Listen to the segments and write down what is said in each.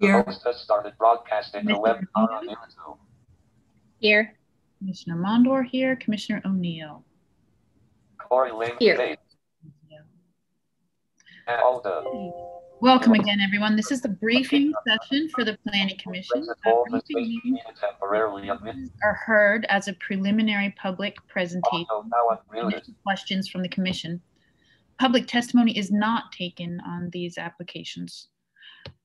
The Here. host has started broadcasting the webinar on YouTube. Here. Commissioner Mondor here, Commissioner O'Neill. Corey Lynn Here. Bates. And Alda. Welcome again, everyone. This is the briefing session for the Planning Commission. Principal has briefing been meetings temporarily unmuted. are heard as a preliminary public presentation. Also now Questions from the commission. Public testimony is not taken on these applications.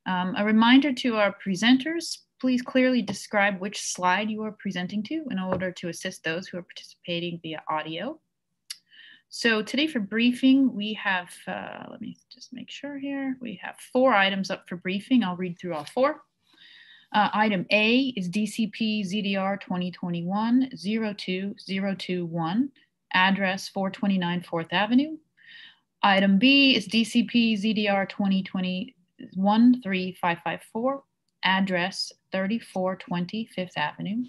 Um, A reminder to our presenters, please clearly describe which slide you are presenting to in order to assist those who are participating via audio. So today for briefing, we have, uh, let me just make sure here, we have four items up for briefing. I'll read through all four. Uh, Item A is DCP ZDR 2021-02021, address 429 Fourth Avenue. Item B is DCP ZDR 2021-3554, address 3420 Fifth Avenue.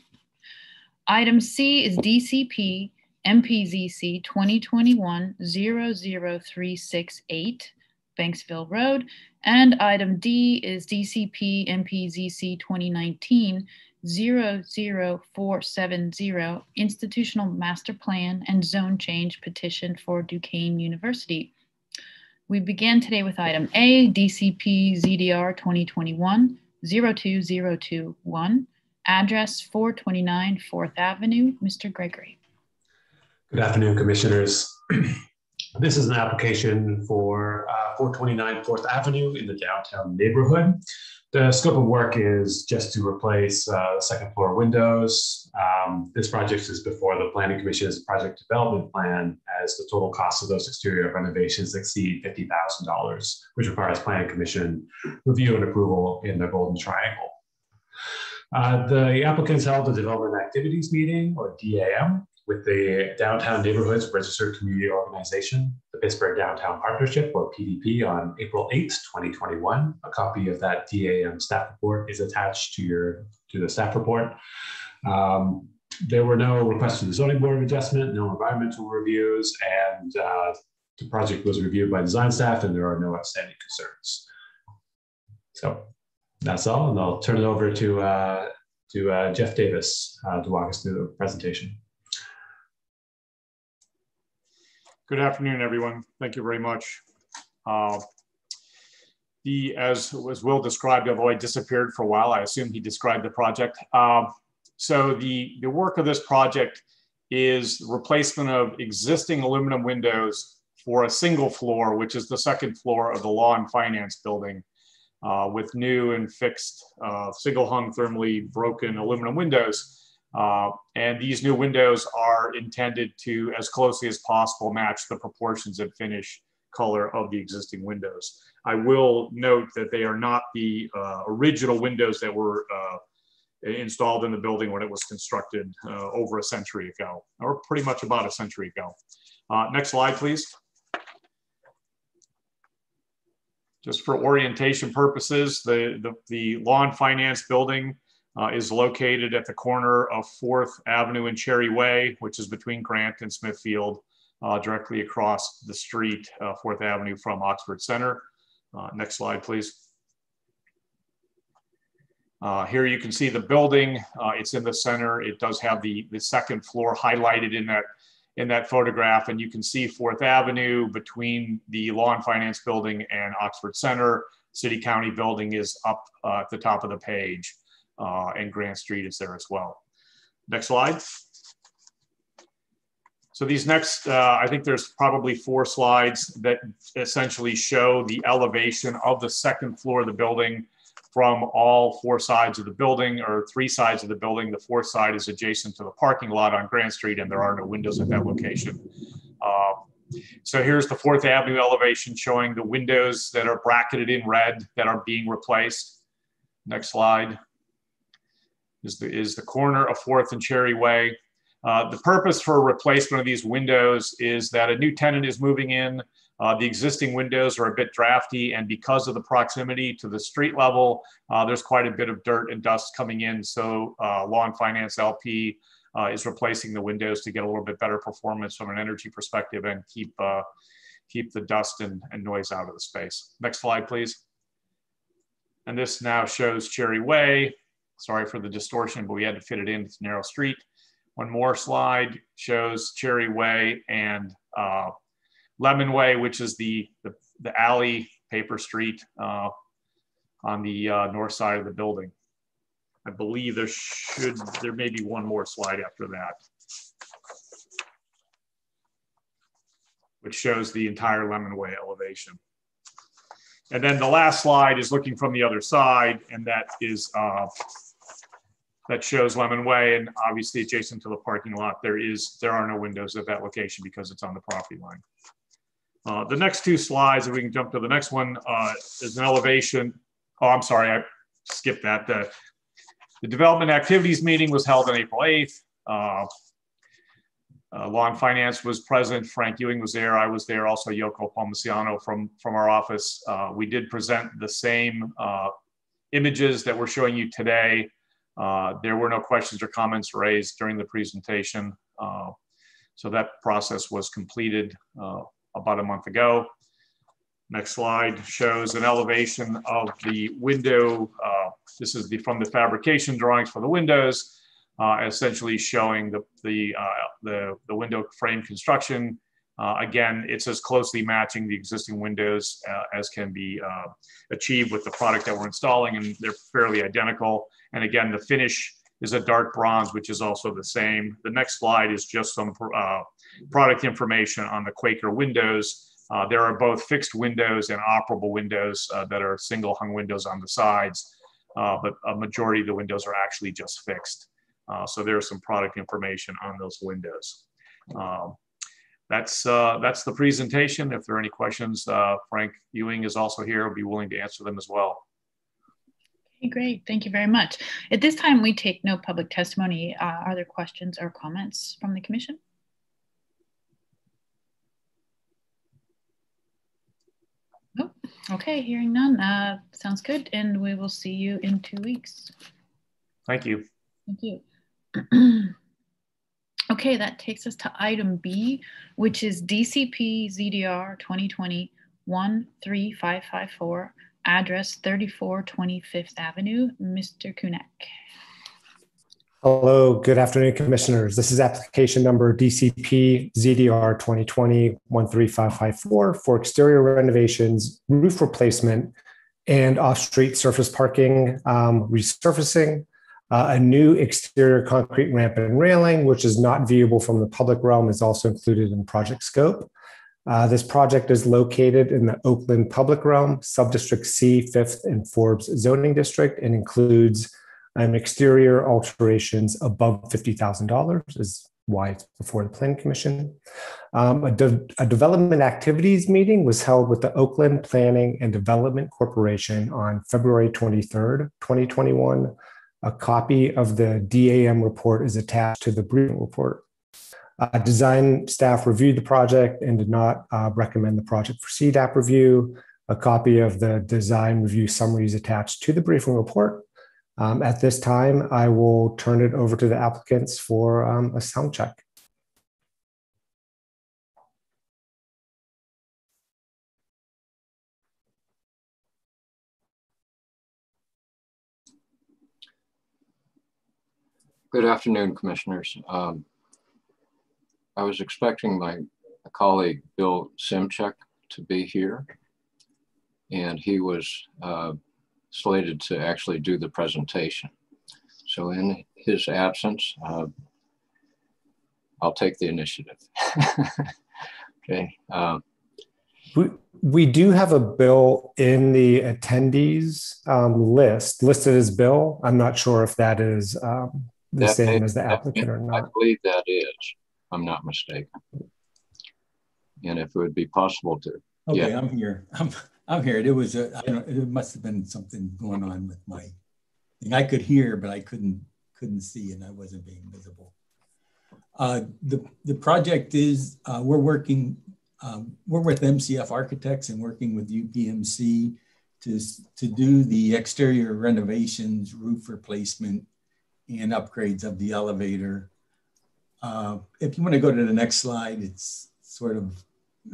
Item C is DCP MPZC 2021-00368, Banksville Road. And item D is DCP MPZC 2019-00470, Institutional Master Plan and Zone Change Petition for Duquesne University. We begin today with item A, DCP ZDR 2021-02021, address 429 Fourth Avenue. Mr. Gregory. Good afternoon, Commissioners. This is an application for uh, 429 Fourth Avenue in the downtown neighborhood. The scope of work is just to replace uh, second floor windows. Um, This project is before the Planning Commission's project development plan as the total cost of those exterior renovations exceed $50,000, which requires Planning Commission review and approval in the Golden Triangle. Uh, The applicants held a development activities meeting or DAM with the Downtown Neighborhoods Registered Community Organization, the Pittsburgh Downtown Partnership, or PDP, on April 8th, 2021. A copy of that DAM staff report is attached to your to the staff report. Um, there were no requests to the zoning board of adjustment, no environmental reviews, and uh, the project was reviewed by design staff, and there are no outstanding concerns. So that's all, and I'll turn it over to uh, to uh, Jeff Davis uh, to walk us through the presentation. Good afternoon, everyone. Thank you very much. Uh, The, as, as Will described, I disappeared for a while, I assume he described the project. Um, So the, the work of this project is replacement of existing aluminum windows for a single floor, which is the second floor of the Law and Finance Building, uh, with new and fixed uh, single hung thermally broken aluminum windows. Uh, and these new windows are intended to, as closely as possible, match the proportions and finish color of the existing windows. I will note that they are not the uh, original windows that were uh, installed in the building when it was constructed uh, over a century ago, or pretty much about a century ago. Uh, next slide, please. Just for orientation purposes, the, the, the Law and Finance Building uh, is located at the corner of Fourth Avenue and Cherry Way, which is between Grant and Smithfield, uh, directly across the street, uh, Fourth Avenue from Oxford Center. Uh, next slide, please. Uh, here you can see the building. It's in the center. It does have the, the second floor highlighted in that in that photograph, and you can see Fourth Avenue between the Law and Finance Building and Oxford Center. City County Building is up at the top of the page uh, and Grant Street is there as well. Next slide. So these next, uh, I think there's probably four slides that essentially show the elevation of the second floor of the building from all four sides of the building or three sides of the building. The fourth side is adjacent to the parking lot on Grant Street and there are no windows at that location. Uh, so here's the Fourth Avenue elevation showing the windows that are bracketed in red that are being replaced. Next slide is the, is the corner of Fourth and Cherry Way. Uh, the purpose for replacement of these windows is that a new tenant is moving in. Uh, the existing windows are a bit drafty, and because of the proximity to the street level, uh, there's quite a bit of dirt and dust coming in. So, uh, Law and Finance LP uh, is replacing the windows to get a little bit better performance from an energy perspective and keep uh, keep the dust and, and noise out of the space. Next slide, please. And this now shows Cherry Way. Sorry for the distortion, but we had to fit it in. It's a narrow street. One more slide shows Cherry Way and uh, Lemon Way, which is the, the, the alley paper street uh, on the uh, north side of the building. I believe there should, there may be one more slide after that. Which shows the entire Lemon Way elevation. And then the last slide is looking from the other side, and that is uh, that shows Lemon Way, and obviously adjacent to the parking lot, there is there are no windows at that location because it's on the property line. Uh, the next two slides, if we can jump to the next one, uh, is an elevation. Oh, I'm sorry, I skipped that. The, the development activities meeting was held on April 8th. Uh, uh, Law and Finance was present. Frank Ewing was there. I was there. Also, Yoko Palmiciano from, from our office. Uh, we did present the same uh, images that we're showing you today. Uh, there were no questions or comments raised during the presentation. Uh, so that process was completed uh, about a month ago. Next slide shows an elevation of the window. this is the from the fabrication drawings for the windows uh, essentially showing the, the, uh, the, the, window frame construction. Uh, again, it's as closely matching the existing windows uh, as can be uh, achieved with the product that we're installing, and they're fairly identical. And again, the finish is a dark bronze, which is also the same. The next slide is just some uh, product information on the Quaker windows. there are both fixed windows and operable windows that are single hung windows on the sides, but a majority of the windows are actually just fixed. Uh, so there's some product information on those windows. Um, that's, uh, that's the presentation. If there are any questions, uh, Frank Ewing is also here. I'll be willing to answer them as well. Great. Thank you very much. At this time, we take no public testimony. Uh, are there questions or comments from the commission? Oh, okay, hearing none. Uh, sounds good. And we will see you in two weeks. Thank you. Thank you. okay, that takes us to item B, which is DCP ZDR 2020 13554, address 3420 Fifth Avenue. Mr. Kunek. Hello, good afternoon, commissioners. This is application number DCP ZDR 2020 13554 for exterior renovations, roof replacement, and off street surface parking um, resurfacing uh, a new exterior concrete ramp and railing, which is not viewable from the public realm, is also included in project scope. Uh, this project is located in the Oakland public realm, subdistrict C, 5th and Forbes zoning district, and includes um, exterior alterations above $50,000 is why it's before the Planning Commission. Um, a, de a, development activities meeting was held with the Oakland Planning and Development Corporation on February 23rd, 2021, a copy of the DAM report is attached to the briefing report. Uh, design staff reviewed the project and did not uh, recommend the project for CDAP review. A copy of the design review summary is attached to the briefing report. Um, at this time, I will turn it over to the applicants for um, a sound check. Good afternoon, commissioners. Um, I was expecting my colleague, Bill Simchek, to be here, and he was uh, slated to actually do the presentation. So in his absence, uh, I'll take the initiative. okay. Um, we, we do have a bill in the attendees um, list, listed as bill. I'm not sure if that is um, the that same may, as the applicant or not? I believe that is. I'm not mistaken. And if it would be possible to. Okay, yeah. I'm here. I'm I'm here. It was a, I don't it must have been something going on with my thing. I could hear, but I couldn't couldn't see, and I wasn't being visible. Uh, the the project is uh, we're working um, we're with MCF Architects and working with UPMC to to do the exterior renovations, roof replacement, and upgrades of the elevator. Uh, if you want to go to the next slide, it's sort of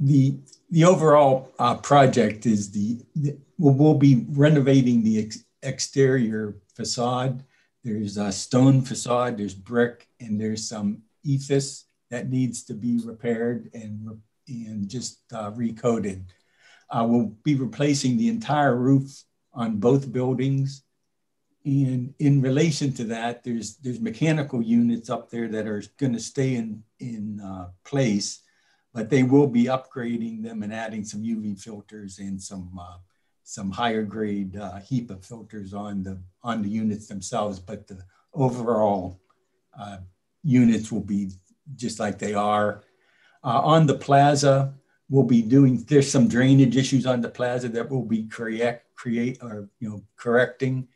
the the overall uh, project is the, the we'll, we'll, be renovating the ex exterior facade. There's a stone facade, there's brick, and there's some EIFS that needs to be repaired and and just uh, recoded. Uh, we'll be replacing the entire roof on both buildings. And in relation to that, there's there's mechanical units up there that are going to stay in in uh, place, but they will be upgrading them and adding some UV filters and some uh, some higher grade uh, HEPA filters on the on the units themselves. But the overall uh, units will be just like they are. Uh, on the plaza, we'll be doing, there's some drainage issues on the plaza that we'll be correct, create or, you know, correcting.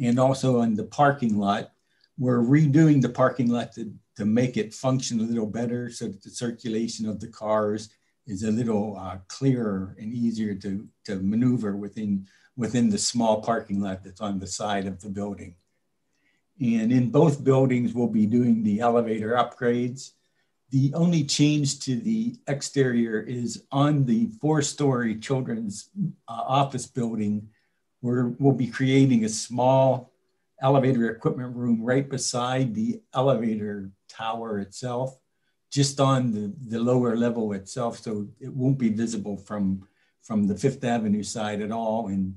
And also on the parking lot, we're redoing the parking lot to, to make it function a little better so that the circulation of the cars is a little uh, clearer and easier to, to maneuver within, within the small parking lot that's on the side of the building. And in both buildings, we'll be doing the elevator upgrades. The only change to the exterior is on the four-story children's uh, office building, where we'll be creating a small elevator equipment room right beside the elevator tower itself, just on the, the lower level itself. So it won't be visible from, from the Fifth Avenue side at all and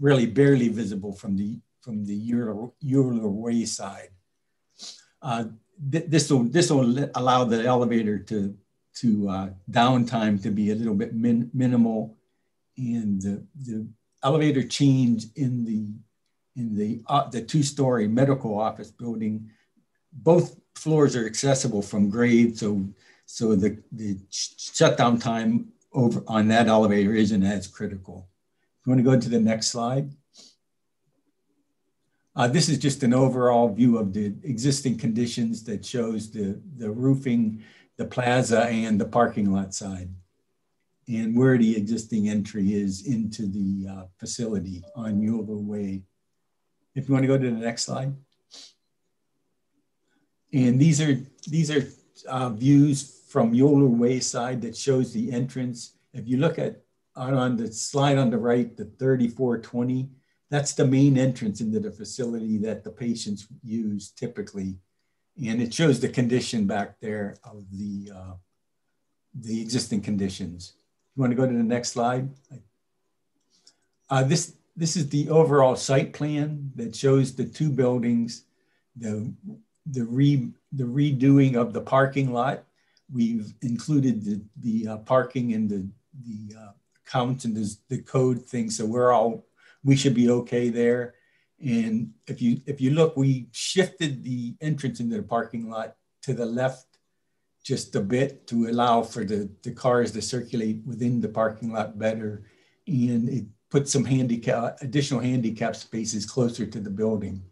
really barely visible from the, from the Euler Way side. Uh, this will this will allow the elevator to to uh, downtime to be a little bit min, minimal, and the, the elevator change in the in the uh, the two story medical office building, both floors are accessible from grade, so so the the shutdown time over on that elevator isn't as critical. You want to go to the next slide? Uh, this is just an overall view of the existing conditions that shows the, the roofing, the plaza, and the parking lot side, and where the existing entry is into the uh, facility on Euler Way. If you want to go to the next slide. And these are, these are uh, views from Euler Way side that shows the entrance. If you look at on, on the slide on the right, the 3420, that's the main entrance into the facility that the patients use typically. And it shows the condition back there of the, uh, the existing conditions. You wanna go to the next slide? Uh, this, this is the overall site plan that shows the two buildings, the, the, re, the redoing of the parking lot. We've included the, the uh, parking and the, the uh, count and the, the code thing. So we're all we should be okay there. And if you if you look, we shifted the entrance into the parking lot to the left just a bit to allow for the, the cars to circulate within the parking lot better. And it put some handicap additional handicap spaces closer to the building.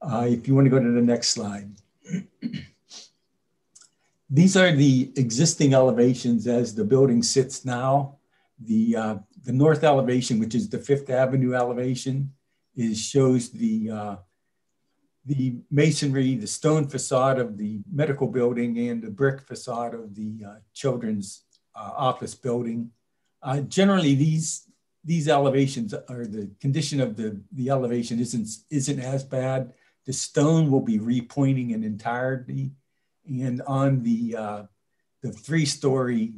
Uh, if you want to go to the next slide. These are the existing elevations as the building sits now. The uh, the north elevation, which is the Fifth Avenue elevation, is shows the uh, the masonry, the stone facade of the medical building, and the brick facade of the uh, children's uh, office building. Uh, generally, these these elevations or the condition of the the elevation isn't isn't as bad. The stone will be repointing in entirety, and on the uh, the three story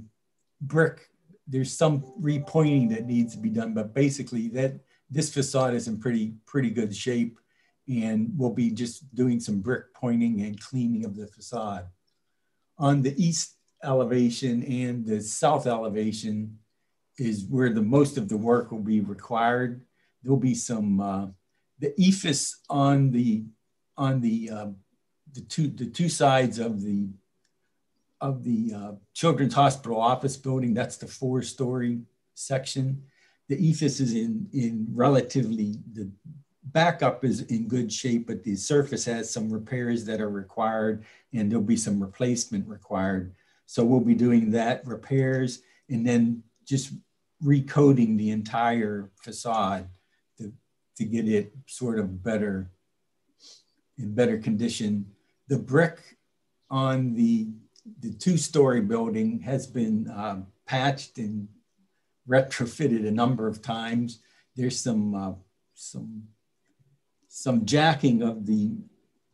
brick there's some repointing that needs to be done, but basically that this facade is in pretty pretty good shape, and we'll be just doing some brick pointing and cleaning of the facade. On the east elevation and the south elevation is where the most of the work will be required. There'll be some uh, the EIFS on the on the uh, the two the two sides of the of the uh, Children's Hospital office building. That's the four story section. The EIFS is in, in relatively, the backup is in good shape, but the surface has some repairs that are required and there'll be some replacement required. So we'll be doing that repairs and then just recoding the entire facade to, to get it sort of better, in better condition. The brick on the the two-story building has been um, patched and retrofitted a number of times. There's some uh, some some jacking of the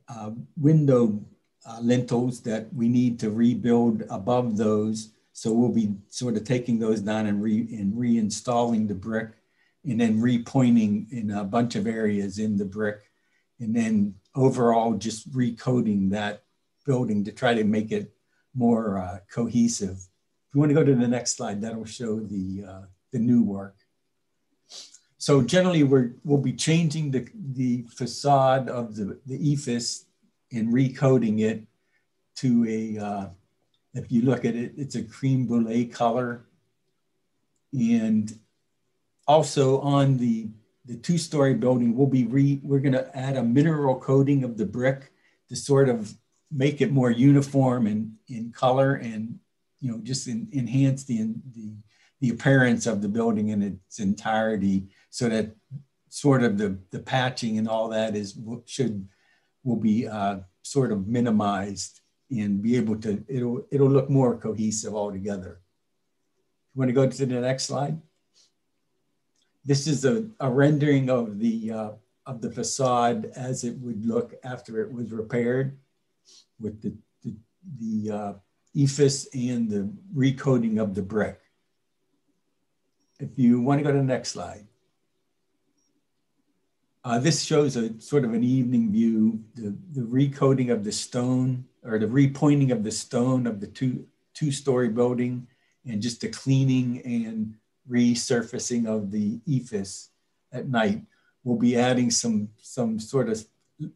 uh, window uh, lintels that we need to rebuild above those. So we'll be sort of taking those down and, re, and reinstalling the brick and then repointing in a bunch of areas in the brick. And then overall just recoding that building to try to make it more uh, cohesive. If you want to go to the next slide, that'll show the, uh, the new work. So generally we're, we'll be changing the, the facade of the, the EIFS and recoding it to a, uh, if you look at it, it's a cream brulee color. And also on the, the two-story building, we'll be re, we're gonna add a mineral coating of the brick to sort of make it more uniform in, in color and, you know, just in, enhance the, the, the appearance of the building in its entirety so that sort of the, the patching and all that is should will be uh, sort of minimized and be able to it'll it'll look more cohesive altogether. You want to go to the next slide? This is a, a rendering of the uh, of the facade as it would look after it was repaired with the the, the uh, EIFS and the recoding of the brick. If you want to go to the next slide. Uh, this shows a sort of an evening view, the, the recoding of the stone or the repointing of the stone of the two, two-story building and just the cleaning and resurfacing of the EIFS at night. We'll be adding some, some sort of,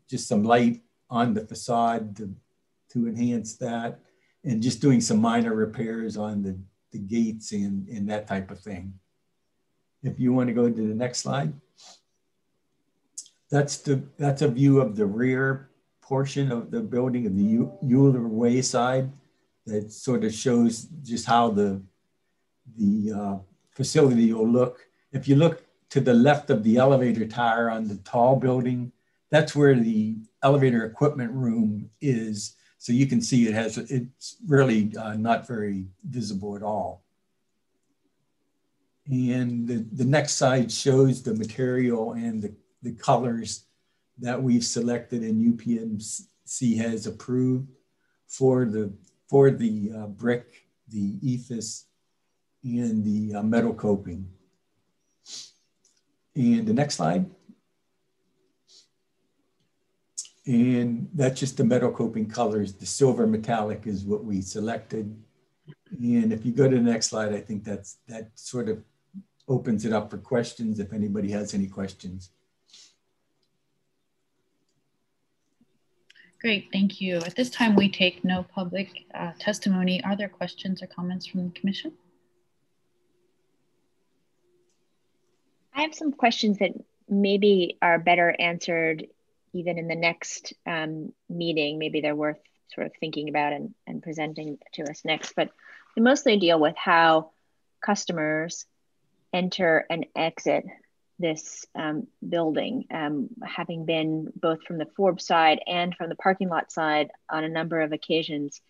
just some light on the facade to, to enhance that and just doing some minor repairs on the, the gates and, and that type of thing. If you want to go to the next slide. That's the that's a view of the rear portion of the building of the Euler Way side that sort of shows just how the the uh, facility will look. If you look to the left of the elevator tower on the tall building, that's where the elevator equipment room is. So you can see it has, it's really uh, not very visible at all. And the, the next slide shows the material and the the colors that we've selected and UPMC has approved for the for the uh, brick, the EIFS, and the uh, metal coping. And the next slide. And that's just the metal coping colors. The silver metallic is what we selected. And if you go to the next slide, I think that's that sort of opens it up for questions if anybody has any questions. Great, thank you. At this time, we take no public uh, testimony. Are there questions or comments from the commission? I have some questions that maybe are better answered even in the next um, meeting. Maybe they're worth sort of thinking about and, and presenting to us next. But we mostly deal with how customers enter and exit this um, building, um, having been both from the Forbes side and from the parking lot side on a number of occasions.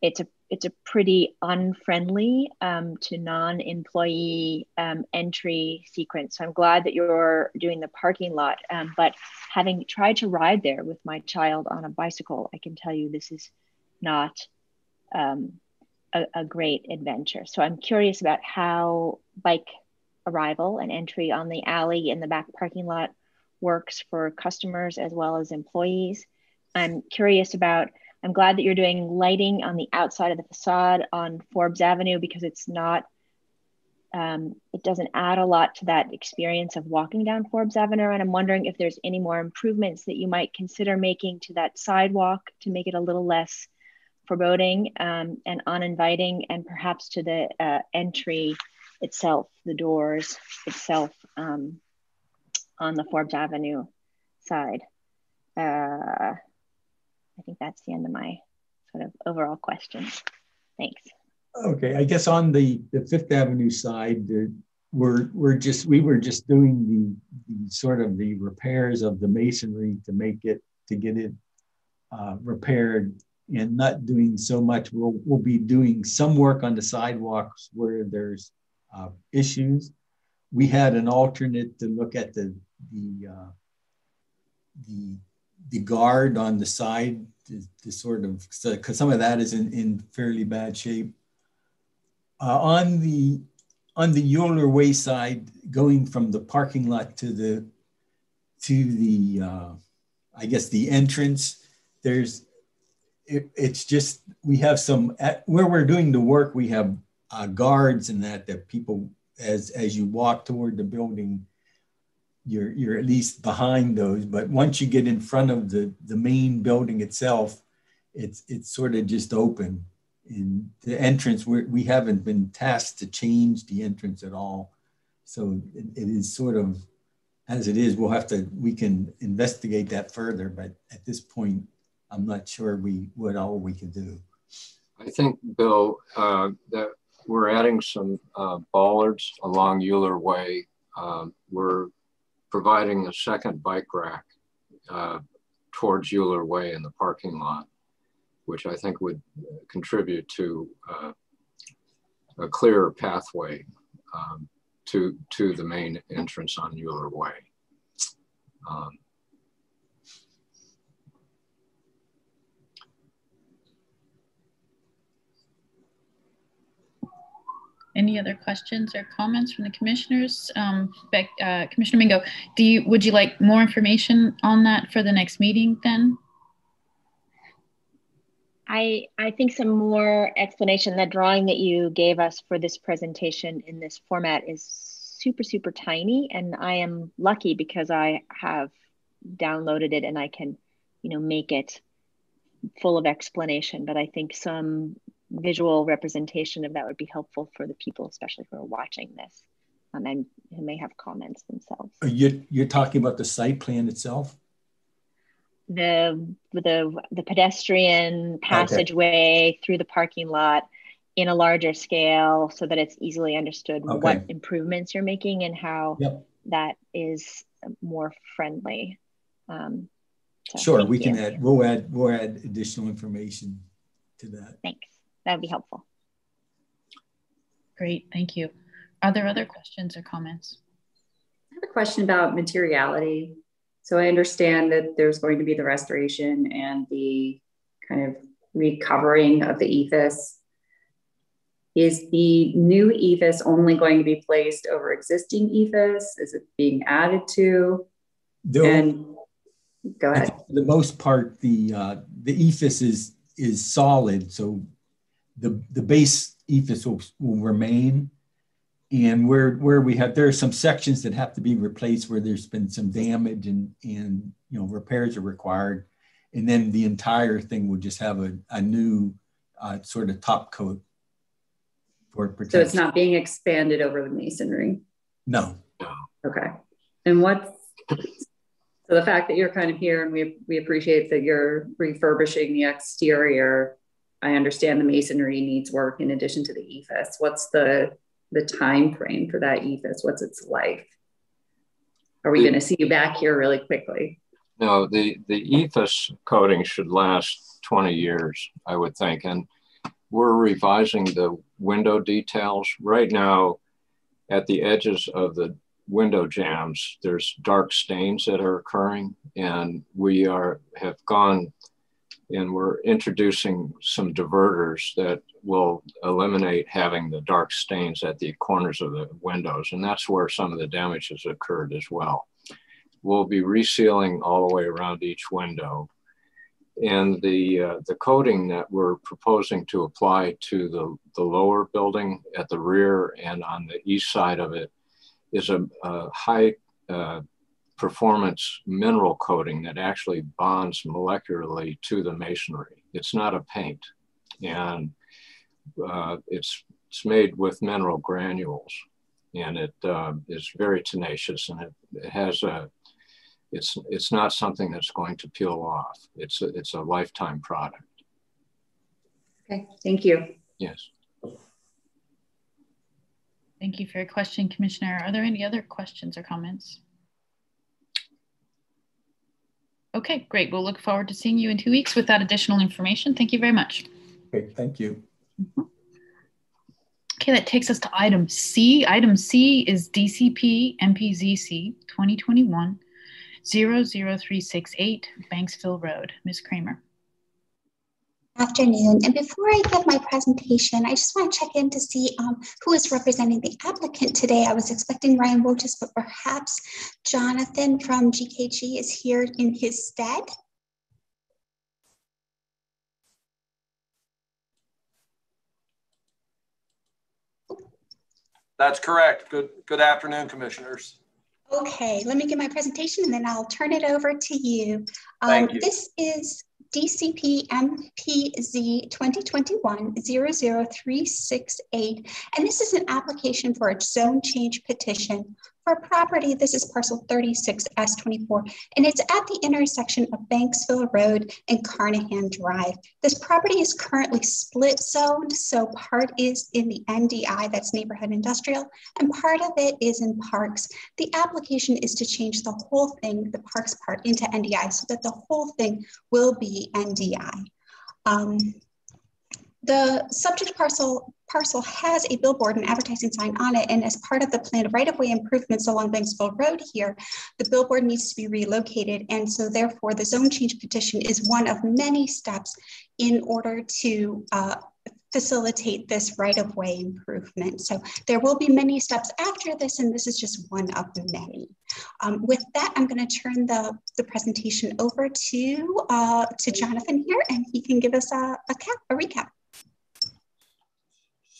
It's a it's a pretty unfriendly um, to non-employee um, entry sequence. So I'm glad that you're doing the parking lot. Um, but having tried to ride there with my child on a bicycle, I can tell you this is not um, a, a great adventure. So I'm curious about how bike arrival and entry on the alley in the back parking lot works for customers as well as employees. I'm curious about, I'm glad that you're doing lighting on the outside of the facade on Forbes Avenue because it's not, um, it doesn't add a lot to that experience of walking down Forbes Avenue. And I'm wondering if there's any more improvements that you might consider making to that sidewalk to make it a little less foreboding um, and uninviting and perhaps to the uh, entry itself, the doors itself um, on the Forbes Avenue side. Uh, I think that's the end of my sort of overall questions. Thanks. Okay, I guess on the, the Fifth Avenue side, we're, we're just, we were just doing the, the sort of the repairs of the masonry to make it, to get it uh, repaired and not doing so much. We'll, we'll be doing some work on the sidewalks where there's uh, issues. We had an alternate to look at the, the, uh, the, the guard on the side to, to sort of, because some of that is in, in fairly bad shape. Uh, on the on the Euler Way side, going from the parking lot to the to the uh, I guess the entrance, there's it, it's just we have some at, where we're doing the work. We have uh, guards and that that people as as you walk toward the building, you're you're at least behind those. But once you get in front of the the main building itself, it's it's sort of just open in the entrance we're, we have not been tasked to change the entrance at all so it, it is sort of as it is we'll have to we can investigate that further but at this point i'm not sure we what all we could do i think bill uh, that we're adding some uh, bollards along euler way um, we're providing a second bike rack uh, towards euler way in the parking lot which I think would contribute to uh, a clearer pathway um, to, to the main entrance on Euler Way. Um, Any other questions or comments from the commissioners? Um, Beck, uh, Commissioner Mingo, do you would you like more information on that for the next meeting then? I, I think some more explanation, the drawing that you gave us for this presentation in this format is super, super tiny. And I am lucky because I have downloaded it and I can, you know, make it full of explanation. But I think some visual representation of that would be helpful for the people, especially who are watching this um, and who may have comments themselves. You're, you're talking about the site plan itself? the the the pedestrian passageway okay. through the parking lot in a larger scale so that it's easily understood okay. what improvements you're making and how yep. that is more friendly. Um, so sure, we you. can add. We'll add. We'll add additional information to that. Thanks. That would be helpful. Great, thank you. Are there other questions or comments? I have a question about materiality. So I understand that there's going to be the restoration and the kind of recovering of the EIFS. Is the new EIFS only going to be placed over existing EIFS? Is it being added to? No, and go ahead. For the most part, the uh, the EIFS is is solid, so the the base EIFS will, will remain and where where we have there are some sections that have to be replaced where there's been some damage and and you know repairs are required and then the entire thing will just have a, a new uh, sort of top coat for protection. So it's not being expanded over the masonry. No. Okay. And what's so the fact that you're kind of here and we we appreciate that you're refurbishing the exterior. I understand the masonry needs work in addition to the EIFS. What's the the time frame for that EIFS? What's its life? Are we going to see you back here really quickly? No, the, the EIFS coating should last 20 years, I would think. And we're revising the window details. Right now, at the edges of the window jambs, there's dark stains that are occurring. And we are have gone and we're introducing some diverters that will eliminate having the dark stains at the corners of the windows. And that's where some of the damage has occurred as well. We'll be resealing all the way around each window. And the, uh, the coating that we're proposing to apply to the, the lower building at the rear and on the east side of it is a, a high uh, performance mineral coating that actually bonds molecularly to the masonry. It's not a paint. And uh, it's, it's made with mineral granules and it uh, is very tenacious and it, it, has a, it's, it's not something that's going to peel off. It's a, it's a lifetime product. Okay, thank you. Yes. Thank you for your question, Commissioner. Are there any other questions or comments? Okay, great. We'll look forward to seeing you in two weeks with that additional information. Thank you very much. Great, thank you. Mm-hmm. Okay, that takes us to item C. Item C is DCP MPZC 2021 00368 Banksville Road. Ms. Kramer. Afternoon. And before I give my presentation, I just want to check in to see um, who is representing the applicant today. I was expecting Ryan Wotis, but perhaps Jonathan from GKG is here in his stead. That's correct. Good, good afternoon, commissioners. Okay, let me give my presentation and then I'll turn it over to you. Um, Thank you. This is DCP MPZ 2021-00368, and this is an application for a zone change petition for property. This is parcel 36S24, and it's at the intersection of Banksville Road and Carnahan Drive. This property is currently split zoned, so part is in the NDI, that's neighborhood industrial, and part of it is in parks. The application is to change the whole thing, the parks part, into NDI so that the whole thing will be NDI. Um, the subject parcel parcel has a billboard and advertising sign on it. And as part of the planned right-of-way improvements along Banksville Road here, the billboard needs to be relocated. And so therefore the zone change petition is one of many steps in order to uh, facilitate this right-of-way improvement. So there will be many steps after this, and this is just one of many. Um, with that, I'm going to turn the, the presentation over to, uh, to Jonathan here, and he can give us a, a, cap, a recap.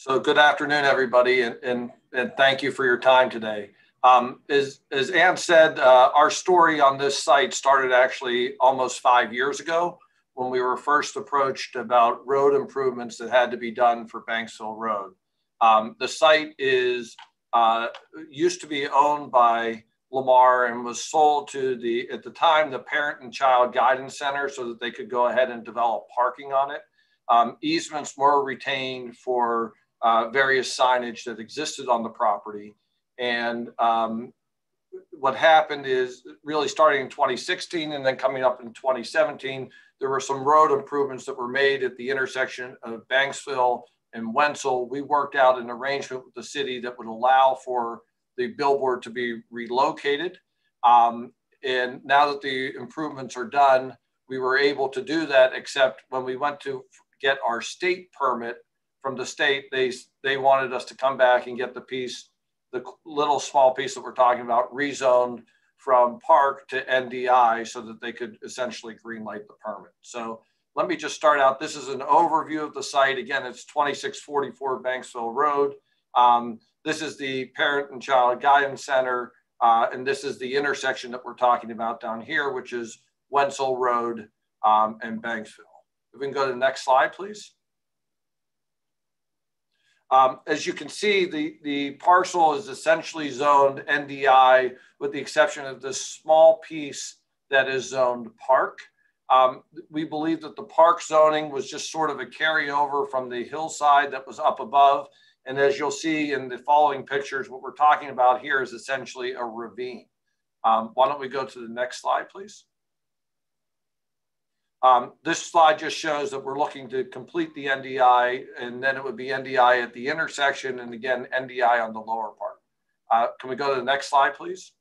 So good afternoon, everybody, and, and, and thank you for your time today. Um, as, as Ann said, uh, our story on this site started actually almost five years ago when we were first approached about road improvements that had to be done for Banksville Road. Um, the site is uh, used to be owned by Lamar and was sold to the, at the time, the Parent and Child Guidance Center so that they could go ahead and develop parking on it. Um, easements were retained for uh, various signage that existed on the property. And um, what happened is really starting in 2016 and then coming up in 2017, there were some road improvements that were made at the intersection of Banksville and Wenzel. We worked out an arrangement with the city that would allow for the billboard to be relocated. Um, and now that the improvements are done, we were able to do that, except when we went to get our state permit, from the state, they they wanted us to come back and get the piece, the little small piece that we're talking about, rezoned from park to NDI so that they could essentially greenlight the permit. So let me just start out. This is an overview of the site. Again, it's 2644 Banksville Road. Um, this is the Parent and Child Guidance Center. Uh, and this is the intersection that we're talking about down here, which is Wenzel Road um, and Banksville. If we can go to the next slide, please. Um, as you can see, the, the parcel is essentially zoned NDI with the exception of this small piece that is zoned park. Um, we believe that the park zoning was just sort of a carryover from the hillside that was up above. And as you'll see in the following pictures, what we're talking about here is essentially a ravine. Um, why don't we go to the next slide, please? Um, this slide just shows that we're looking to complete the NDI and then it would be NDI at the intersection and again, NDI on the lower part. Uh, can we go to the next slide, please?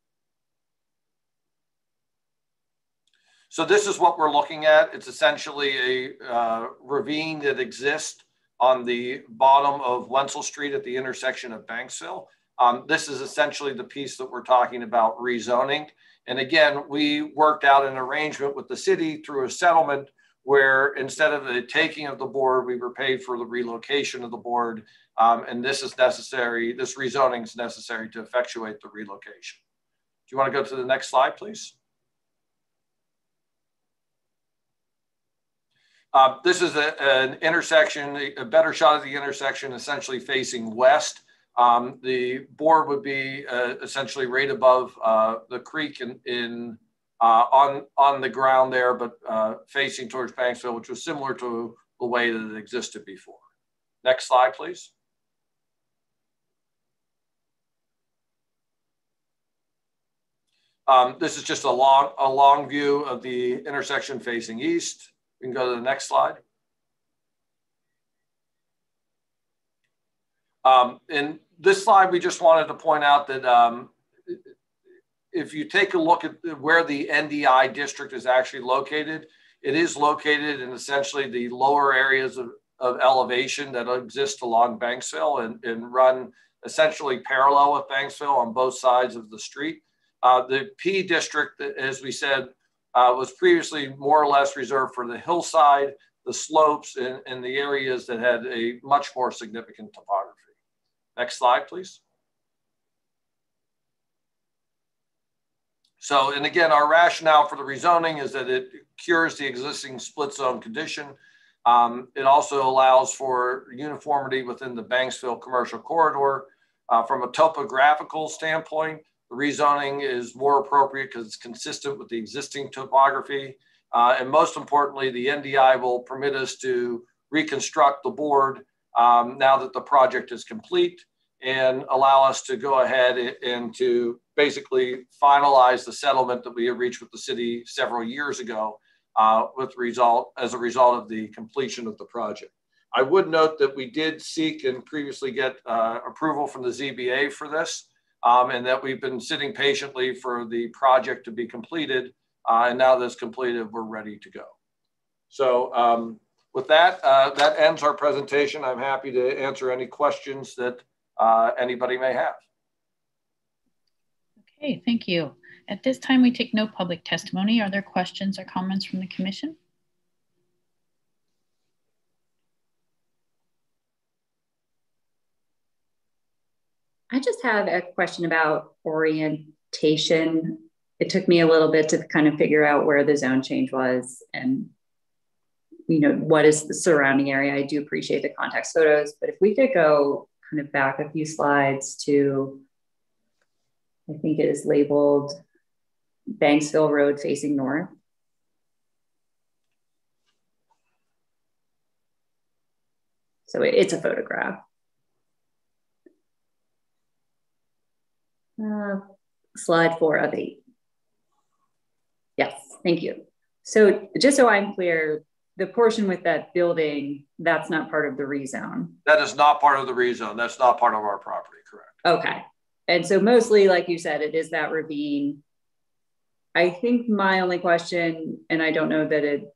So this is what we're looking at. It's essentially a uh, ravine that exists on the bottom of Wenzel Street at the intersection of Banksville. Um, this is essentially the piece that we're talking about rezoning. And again, we worked out an arrangement with the city through a settlement where instead of the taking of the board, we were paid for the relocation of the board. Um, and this is necessary, this rezoning is necessary to effectuate the relocation. Do you want to go to the next slide, please? Uh, this is a, an intersection, a better shot of the intersection essentially facing west. Um, the bore would be uh, essentially right above uh, the creek in, in uh, on on the ground there, but uh, facing towards Banksville, which was similar to the way that it existed before. Next slide, please. um, this is just a long, a long view of the intersection facing east. We can go to the next slide. Um, in this slide, we just wanted to point out that um, if you take a look at where the NDI district is actually located, it is located in essentially the lower areas of, of elevation that exist along Banksville and, and run essentially parallel with Banksville on both sides of the street. Uh, the P district, as we said, uh, was previously more or less reserved for the hillside, the slopes, and, and the areas that had a much more significant topography. Next slide, please. So, and again, our rationale for the rezoning is that it cures the existing split zone condition. Um, it also allows for uniformity within the Banksville commercial corridor. Uh, from a topographical standpoint, the rezoning is more appropriate because it's consistent with the existing topography. Uh, and most importantly, the NDI will permit us to reconstruct the board um, now that the project is complete and allow us to go ahead and to basically finalize the settlement that we have reached with the city several years ago uh, with result as a result of the completion of the project. I would note that we did seek and previously get uh, approval from the ZBA for this, um, and that we've been sitting patiently for the project to be completed. Uh, and now that it's completed, we're ready to go. So um, with that, uh, that ends our presentation. I'm happy to answer any questions that uh, anybody may have. Okay, thank you. At this time, we take no public testimony. Are there questions or comments from the commission? I just have a question about orientation. It took me a little bit to kind of figure out where the zone change was and you know what is the surrounding area. I do appreciate the context photos, but if we could go kind of back a few slides to, I think it is labeled Banksville Road facing north. So it's a photograph. Uh, slide four of eight. Yes, thank you. So just so I'm clear, the portion with that building, that's not part of the rezone. That is not part of the rezone. That's not part of our property, correct? Okay. And so mostly, like you said, it is that ravine. I think my only question, and I don't know that it,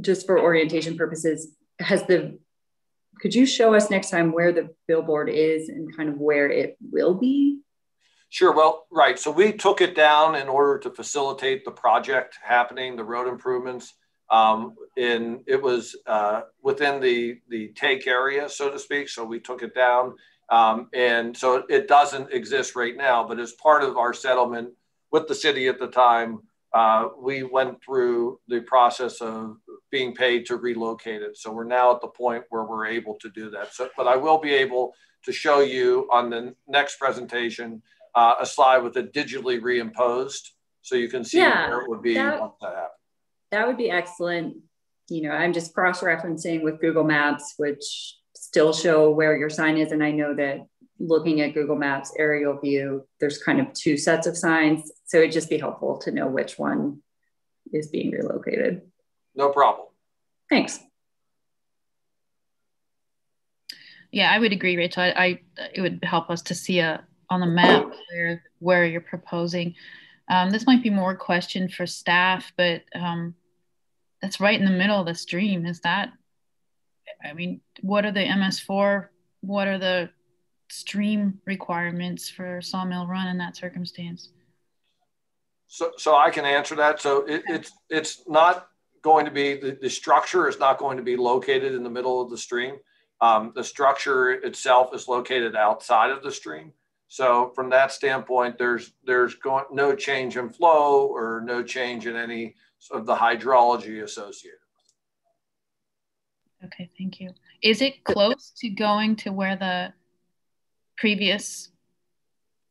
just for orientation purposes, has the, could you show us next time where the billboard is and kind of where it will be? Sure. Well, right. So we took it down in order to facilitate the project happening, the road improvements. Um, and it was uh, within the the take area, so to speak. So we took it down, um, and so it doesn't exist right now. But as part of our settlement with the city at the time, uh, we went through the process of being paid to relocate it. So we're now at the point where we're able to do that. So, but I will be able to show you on the next presentation uh, a slide with it digitally reimposed, so you can see yeah, where it would be that, once that happens that would be excellent. You know, I'm just cross referencing with Google Maps, which still show where your sign is. And I know that looking at Google Maps aerial view, there's kind of two sets of signs. So it'd just be helpful to know which one is being relocated. No problem. Thanks. Yeah, I would agree, Rachel. I, I it would help us to see a on the map where where you're proposing. Um, this might be more question for staff, but um, that's right in the middle of the stream. Is that, I mean, what are the MS4? What are the stream requirements for Sawmill Run in that circumstance? So, so I can answer that. So it, it's it's not going to be the, the structure is not going to be located in the middle of the stream. Um, the structure itself is located outside of the stream. So from that standpoint, there's there's going no change in flow or no change in any of the hydrology associated. Okay, thank you. Is it close to going to where the previous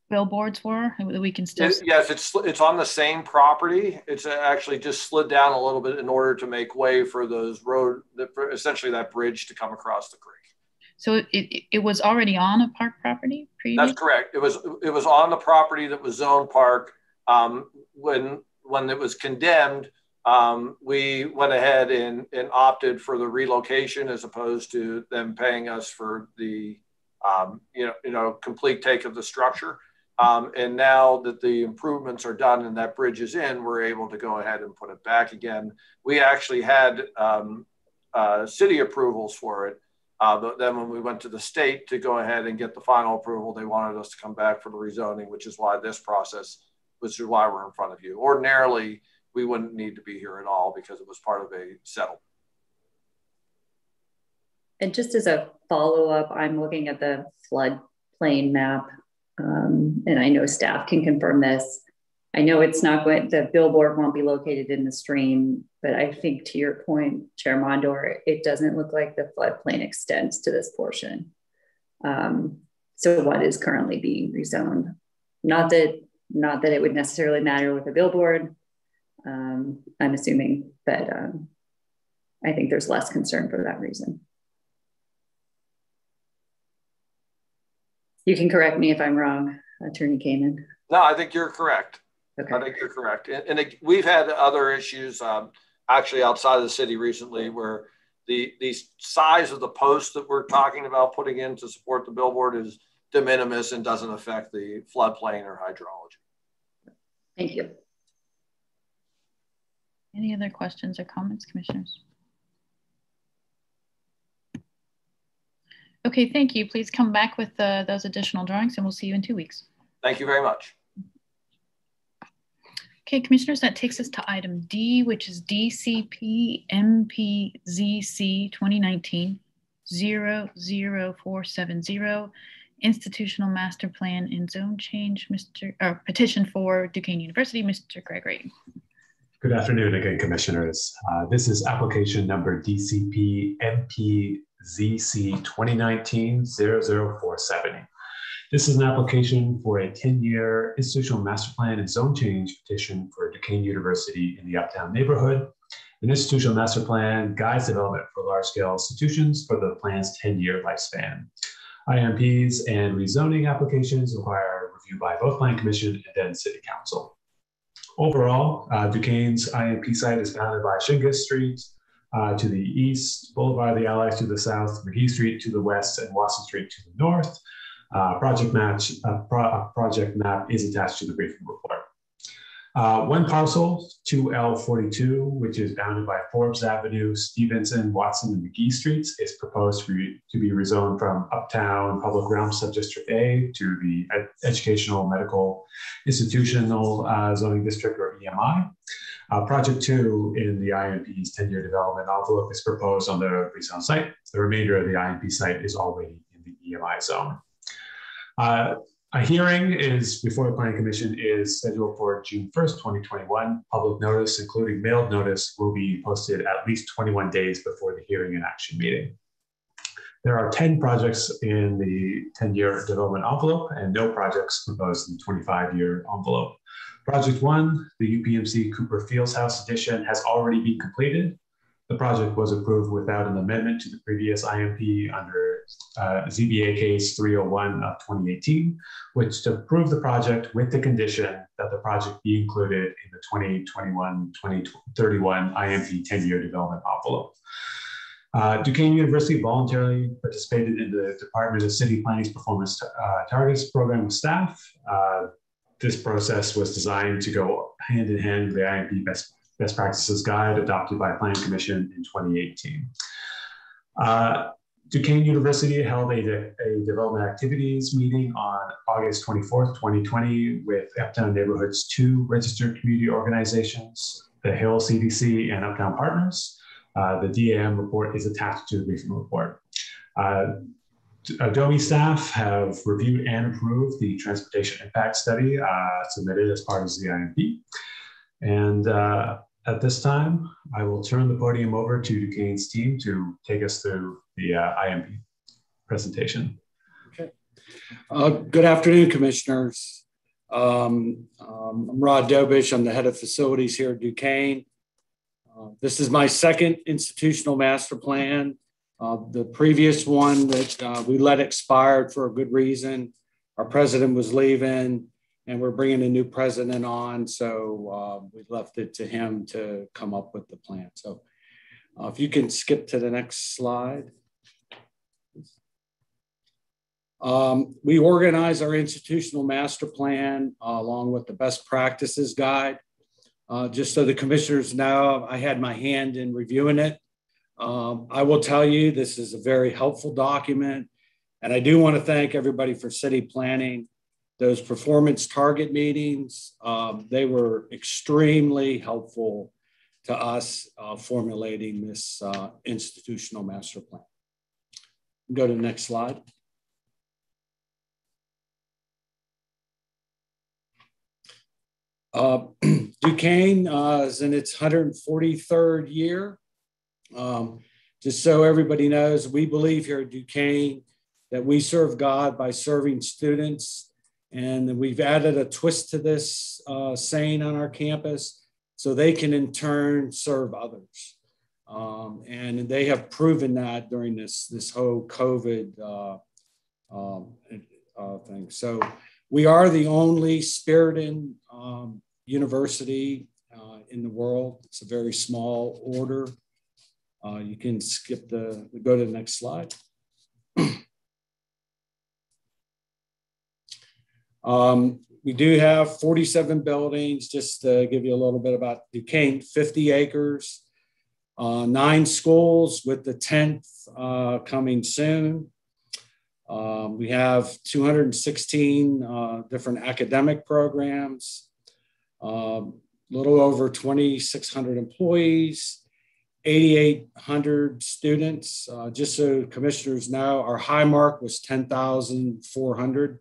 billboards were? We can still. It, yes, it's it's on the same property. It's actually just slid down a little bit in order to make way for those road, for essentially that bridge to come across the creek. So it, it, was already on a park property previously? That's correct. It was it was on the property that was zone park. Um, when when it was condemned, um, we went ahead and, and opted for the relocation as opposed to them paying us for the um, you know you know complete take of the structure. Um, and now that the improvements are done and that bridge is in, we're able to go ahead and put it back again. We actually had um, uh, city approvals for it. Uh, but then when we went to the state to go ahead and get the final approval, they wanted us to come back for the rezoning, which is why this process, which is why we're in front of you. Ordinarily, we wouldn't need to be here at all because it was part of a settlement. And just as a follow up, I'm looking at the floodplain map, um, and I know staff can confirm this. I know it's not going, the billboard won't be located in the stream, but I think to your point, Chair Mondor, it doesn't look like the floodplain extends to this portion. Um, so what is currently being rezoned? Not that, not that it would necessarily matter with a billboard. Um, I'm assuming, but um, I think there's less concern for that reason. You can correct me if I'm wrong, Attorney Kamen. No, I think you're correct. Okay. I think you're correct. And, and it, we've had other issues um, actually outside of the city recently where the, the size of the post that we're talking about putting in to support the billboard is de minimis and doesn't affect the floodplain or hydrology. Thank you. Any other questions or comments, commissioners? Okay, thank you. Please come back with uh, those additional drawings and we'll see you in two weeks. Thank you very much. Okay, commissioners, that takes us to item D, which is DCP MPZC 2019 00470, Institutional Master Plan and Zone Change, Mr. or petition for Duquesne University, Mr. Gregory. Good afternoon again, commissioners. Uh, this is application number DCP MPZC 2019 00470. This is an application for a 10-year institutional master plan and zone change petition for Duquesne University in the Uptown neighborhood. An institutional master plan guides development for large-scale institutions for the plan's 10-year lifespan. IMPs and rezoning applications require review by both Plan Commission and then City Council. Overall, uh, Duquesne's IMP site is bounded by Shingiss Street uh, to the east, Boulevard of the Allies to the south, Magee Street to the west, and Watson Street to the north. Uh, project match, pro project map is attached to the briefing report. Uh, one parcel, 2L42, which is bounded by Forbes Avenue, Stevenson, Watson, and Magee Streets, is proposed to be, to be rezoned from Uptown Public Realm Subdistrict A to the Ed Educational Medical Institutional uh, Zoning District, or EMI. Uh, project two in the IMP's 10-year development envelope is proposed on the rezone site. The remainder of the IMP site is already in the EMI zone. A hearing is before the Planning Commission is scheduled for June 1st, 2021. Public notice, including mailed notice, will be posted at least 21 days before the hearing and action meeting. There are 10 projects in the 10-year development envelope and no projects proposed in the 25-year envelope. Project one, the UPMC Cooper Fields House addition has already been completed. The project was approved without an amendment to the previous IMP under uh, ZBA case 301 of 2018, which to approve the project with the condition that the project be included in the 2021-2031 IMP 10-year development envelope. Uh, Duquesne University voluntarily participated in the Department of City Planning's Performance uh, Targets program with staff. Uh, this process was designed to go hand in hand with the IMP best best practices guide adopted by Planning Commission in 2018. Duquesne University held a, a, development activities meeting on August 24th, 2020 with Uptown Neighborhood's two registered community organizations, the Hill CDC and Uptown Partners. Uh, the DAM report is attached to the briefing report. Uh, DOMI staff have reviewed and approved the transportation impact study uh, submitted as part of the IMP. And uh, at this time, I will turn the podium over to Duquesne's team to take us through the uh, IMP presentation. Okay. Uh, good afternoon, commissioners. Um, um, I'm Rod Dobish. I'm the head of facilities here at Duquesne. Uh, this is my second institutional master plan. Uh, the previous one that uh, we let expired for a good reason. Our president was leaving and we're bringing a new president on. So uh, we left it to him to come up with the plan. So uh, if you can skip to the next slide. Um, we organize our institutional master plan uh, along with the best practices guide. Uh, just so the commissioners know, I had my hand in reviewing it. Um, I will tell you, this is a very helpful document. And I do want to thank everybody for city planning. Those performance target meetings, um, they were extremely helpful to us uh, formulating this uh, institutional master plan. Go to the next slide. Uh, Duquesne uh, is in its 143rd year. Um, just so everybody knows, we believe here at Duquesne that we serve God by serving students. And we've added a twist to this uh, saying on our campus so they can in turn serve others. Um, and they have proven that during this, this whole COVID uh, um, uh, thing. So we are the only Spiritan um, university uh, in the world. It's a very small order. Uh, you can skip the, go to the next slide. um, we do have 47 buildings, just to give you a little bit about Duquesne, 50 acres, uh, nine schools with the 10th uh, coming soon. Um, we have 216 uh, different academic programs, a um, little over 2,600 employees, 8,800 students. Uh, just so commissioners know, our high mark was 10,400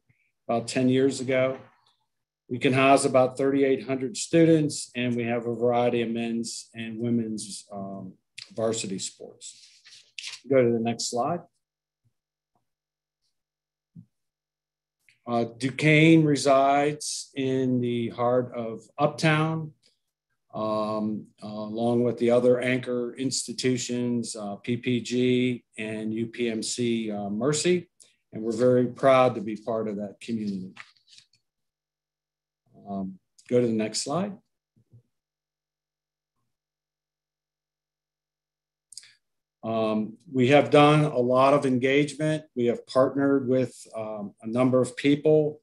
about 10 years ago. We can house about 3,800 students, and we have a variety of men's and women's um, varsity sports. Go to the next slide. Uh, Duquesne resides in the heart of Uptown, um, uh, along with the other anchor institutions, uh, PPG and UPMC uh, Mercy. And we're very proud to be part of that community. Um, go to the next slide. Um, we have done a lot of engagement. We have partnered with um, a number of people,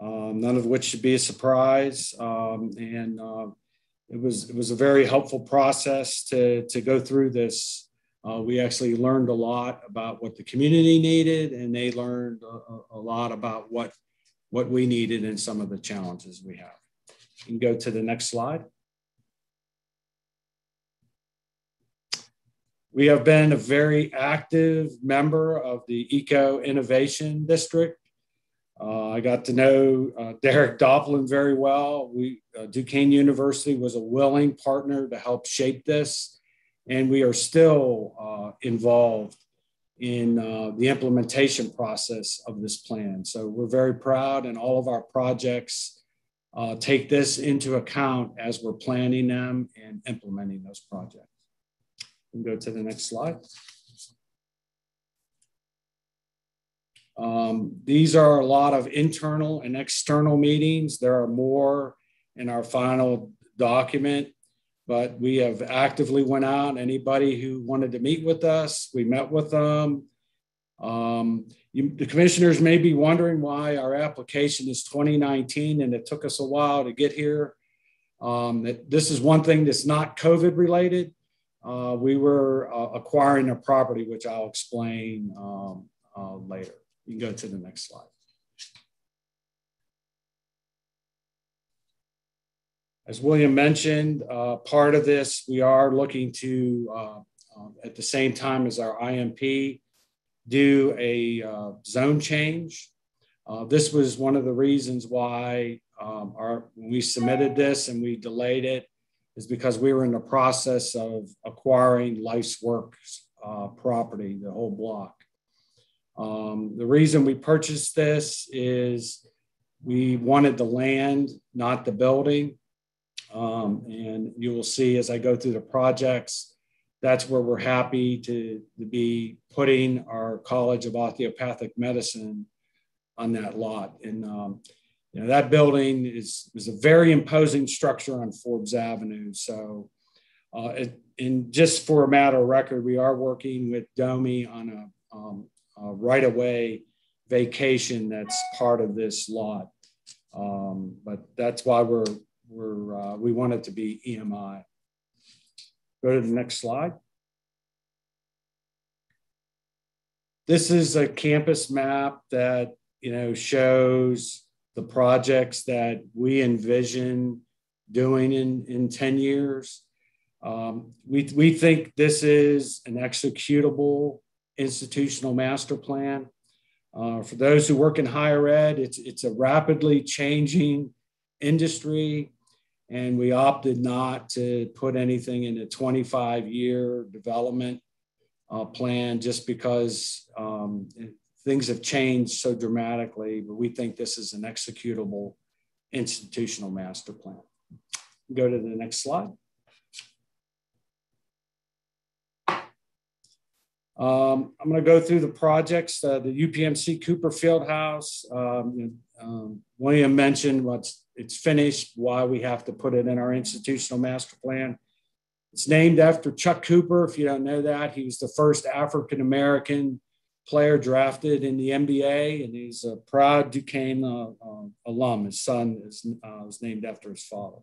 um, none of which should be a surprise. Um, and uh, it was it was a very helpful process to to go through this. Uh, we actually learned a lot about what the community needed, and they learned a, a lot about what what we needed and some of the challenges we have. You can go to the next slide. We have been a very active member of the Eco Innovation District. Uh, I got to know uh, Derek Dauphin very well. We, uh, Duquesne University was a willing partner to help shape this, and we are still uh, involved in uh, the implementation process of this plan. So we're very proud, and all of our projects uh, take this into account as we're planning them and implementing those projects can go to the next slide. Um, these are a lot of internal and external meetings. There are more in our final document, but we have actively went out. Anybody who wanted to meet with us, we met with them. Um, you, the commissioners may be wondering why our application is 2019 and it took us a while to get here. Um, this is one thing that's not COVID related uh, we were uh, acquiring a property, which I'll explain um, uh, later. You can go to the next slide. As William mentioned, uh, part of this, we are looking to, uh, um, at the same time as our IMP, do a uh, zone change. this was one of the reasons why um, our, we submitted this and we delayed it is because we were in the process of acquiring Life's Works uh, property, the whole block. Um, the reason we purchased this is we wanted the land, not the building. Um, and you will see as I go through the projects that's where we're happy to, to be putting our College of Osteopathic Medicine on that lot. And um, you know that building is is a very imposing structure on Forbes Avenue. So, uh, it, and just for a matter of record, we are working with Domi on a, um, a right-of-way vacation that's part of this lot. Um, but that's why we're we're uh, we want it to be EMI. Go to the next slide. This is a campus map that you know shows the projects that we envision doing in, in 10 years. Um, we, we think this is an executable institutional master plan. Uh, for those who work in higher ed, it's, it's a rapidly changing industry, and we opted not to put anything in a 25 year development uh, plan just because um, things have changed so dramatically, but we think this is an executable institutional master plan. Go to the next slide. Um, I'm going to go through the projects. Uh, the UPMC Cooper Fieldhouse. Um, um, William mentioned what's it's finished. Why we have to put it in our institutional master plan. It's named after Chuck Cooper. If you don't know that, he was the first African American player drafted in the NBA, and he's a proud Duquesne uh, uh, alum. His son is uh, was named after his father.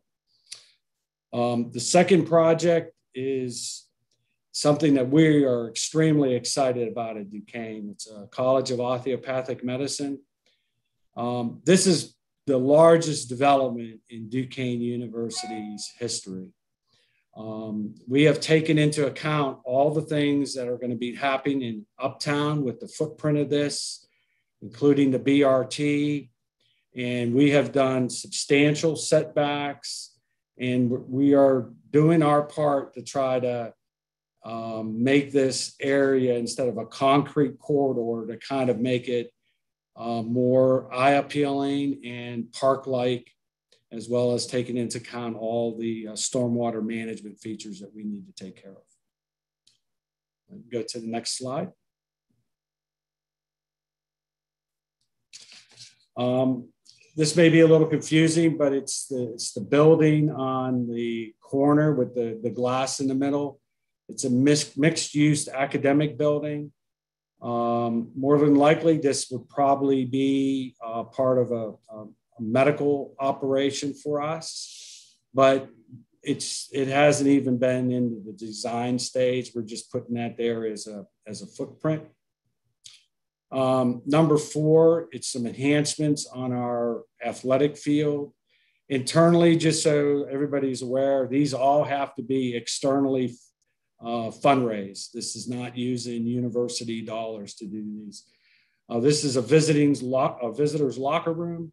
Um, the second project is something that we are extremely excited about at Duquesne. It's a College of Osteopathic Medicine. Um, this is the largest development in Duquesne University's history. Um, we have taken into account all the things that are going to be happening in Uptown with the footprint of this, including the BRT. And we have done substantial setbacks, and we are doing our part to try to um, make this area instead of a concrete corridor to kind of make it uh, more eye appealing and park like as well as taking into account all the uh, stormwater management features that we need to take care of. Go to the next slide. Um, this may be a little confusing, but it's the, it's the building on the corner with the, the glass in the middle. It's a mixed use academic building. Um, more than likely, this would probably be uh, part of a, a medical operation for us, but it's it hasn't even been in the design stage. We're just putting that there as a as a footprint. Um, number four, it's some enhancements on our athletic field. Internally, just so everybody's aware, these all have to be externally uh, fundraised. This is not using university dollars to do these. Uh, this is a visiting's lo- a visitor's locker room.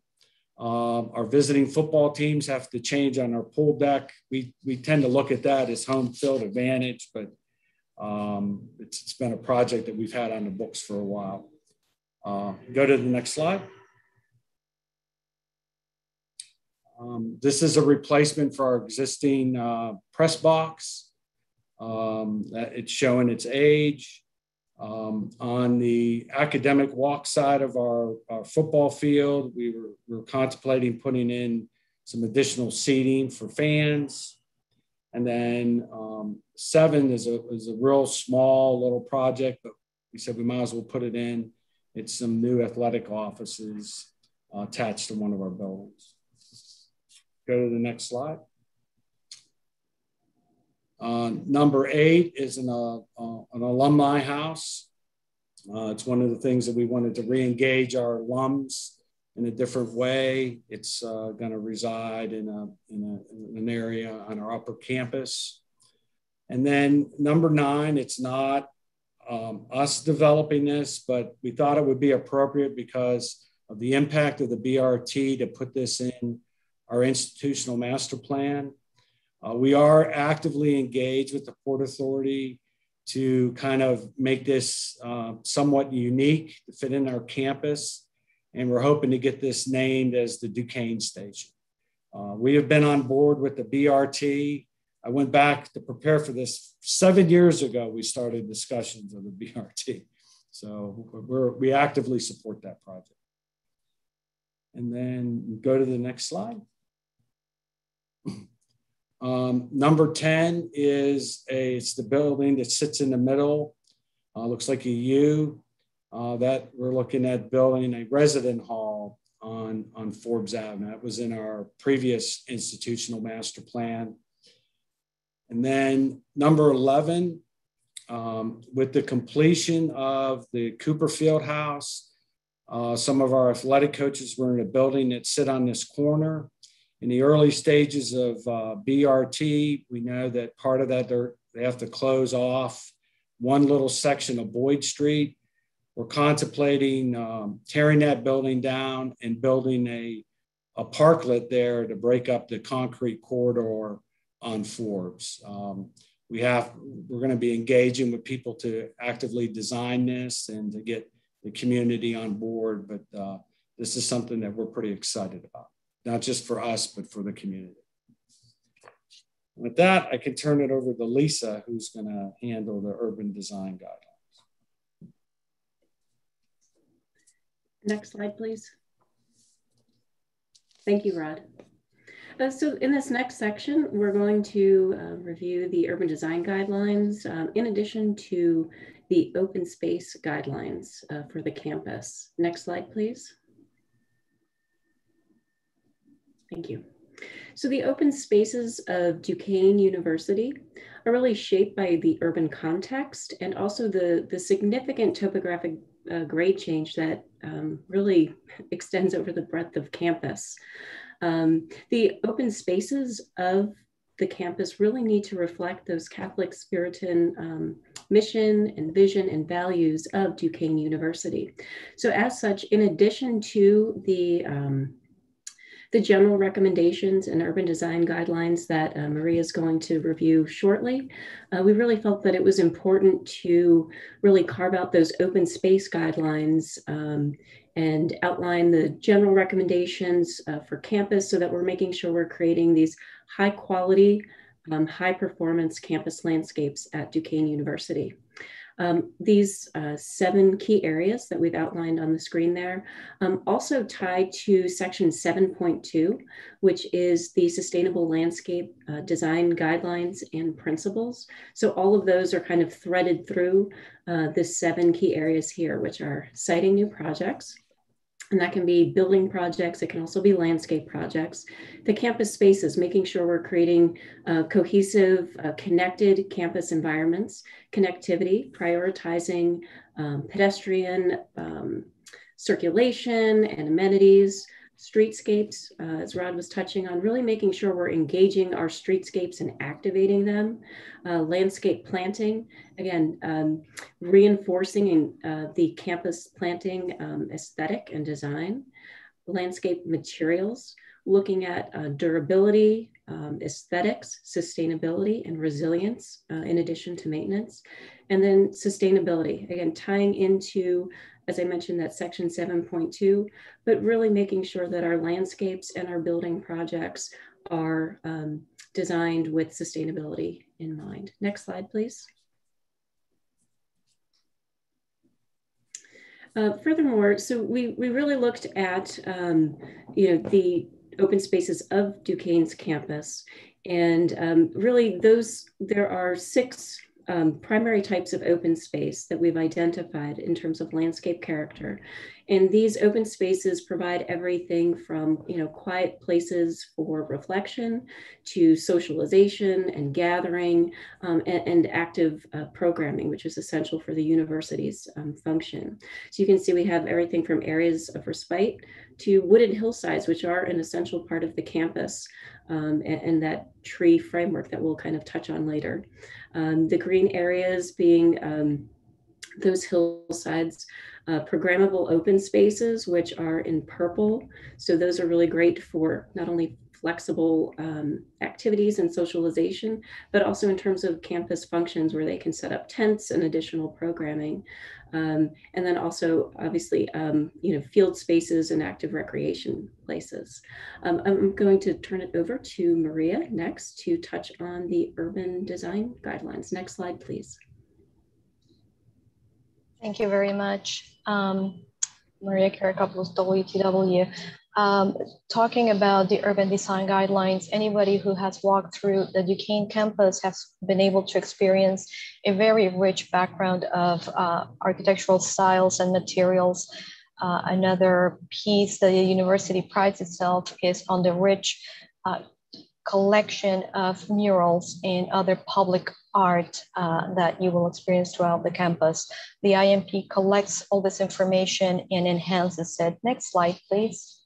Um, our visiting football teams have to change on our pool deck. We, we tend to look at that as home field advantage, but um, it's, it's been a project that we've had on the books for a while. Uh, go to the next slide. Um, this is a replacement for our existing uh, press box. Um, it's showing its age. Um, on the academic walk side of our, our football field, we were, we were contemplating putting in some additional seating for fans. And then um, seven is a, is a real small little project, but we said we might as well put it in. It's some new athletic offices uh, attached to one of our buildings. Go to the next slide. Uh, number eight is an, uh, uh, an alumni house. Uh, it's one of the things that we wanted to re-engage our alums in a different way. It's uh, going to reside in, a, in, a, in an area on our upper campus. And then number nine, it's not um, us developing this, but we thought it would be appropriate because of the impact of the BRT to put this in our institutional master plan. Uh, we are actively engaged with the Port Authority to kind of make this uh, somewhat unique to fit in our campus. And we're hoping to get this named as the Duquesne Station. Uh, we have been on board with the BRT I went back to prepare for this seven years ago. We started discussions of the BRT. So we're, we actively support that project. And then go to the next slide. Um, number 10 is a, it's the building that sits in the middle. Uh, looks like a U uh, that we're looking at building a resident hall on, on Forbes Avenue. That was in our previous institutional master plan. And then number 11, um, with the completion of the Cooper Field House, uh, some of our athletic coaches were in a building that sit on this corner. In the early stages of uh, BRT, we know that part of that they have to close off one little section of Boyd Street. We're contemplating um, tearing that building down and building a, a parklet there to break up the concrete corridor on Forbes. Um, we have, we're going to be engaging with people to actively design this and to get the community on board. But uh, this is something that we're pretty excited about, not just for us, but for the community. With that, I can turn it over to Lisa, who's going to handle the urban design guidelines. Next slide, please. Thank you, Rod. Uh, so in this next section, we're going to uh, review the urban design guidelines um, in addition to the open space guidelines uh, for the campus. Next slide, please. Thank you. So the open spaces of Duquesne University are really shaped by the urban context and also the, the significant topographic uh, grade change that um, really extends over the breadth of campus. Um, the open spaces of the campus really need to reflect those Catholic Spiritan um, mission and vision and values of Duquesne University. So as such, in addition to the um, the general recommendations and urban design guidelines that uh, Maria is going to review shortly, uh, we really felt that it was important to really carve out those open space guidelines um, and outline the general recommendations uh, for campus so that we're making sure we're creating these high quality, um, high performance campus landscapes at Duquesne University. Um, these uh, seven key areas that we've outlined on the screen there um, also tie to section 7.2, which is the sustainable landscape uh, design guidelines and principles. So all of those are kind of threaded through uh, the seven key areas here, which are citing new projects, and that can be building projects, it can also be landscape projects. The campus spaces, making sure we're creating uh, cohesive, uh, connected campus environments, connectivity, prioritizing um, pedestrian um, circulation and amenities, streetscapes, uh, as Rod was touching on, really making sure we're engaging our streetscapes and activating them. Uh, landscape planting, again, um, reinforcing uh, the campus planting um, aesthetic and design. Landscape materials, looking at uh, durability, um, aesthetics, sustainability, and resilience uh, in addition to maintenance. And then sustainability, again, tying into as I mentioned, that section 7.2, but really making sure that our landscapes and our building projects are um, designed with sustainability in mind. Next slide, please. Uh, furthermore, so we, we really looked at, um, you know, the open spaces of Duquesne's campus. And um, really those, there are six um, primary types of open space that we've identified in terms of landscape character. And these open spaces provide everything from, you know, quiet places for reflection to socialization and gathering um, and, and, active uh, programming, which is essential for the university's um, function. So you can see we have everything from areas of respite to wooded hillsides, which are an essential part of the campus um, and, and, that tree framework that we'll kind of touch on later. Um, the green areas being um, those hillsides, uh, programmable open spaces, which are in purple. So those are really great for not only flexible um, activities and socialization, but also in terms of campus functions where they can set up tents and additional programming. Um, and then also obviously, um, you know, field spaces and active recreation places. Um, I'm going to turn it over to Maria next to touch on the urban design guidelines. Next slide, please. Thank you very much. Um, Maria Karakopoulos, WTW. Um, talking about the urban design guidelines, anybody who has walked through the Duquesne campus has been able to experience a very rich background of uh, architectural styles and materials. Uh, another piece that the university prides itself is on the rich uh, collection of murals and other public art uh, that you will experience throughout the campus. The IMP collects all this information and enhances it. Next slide, please.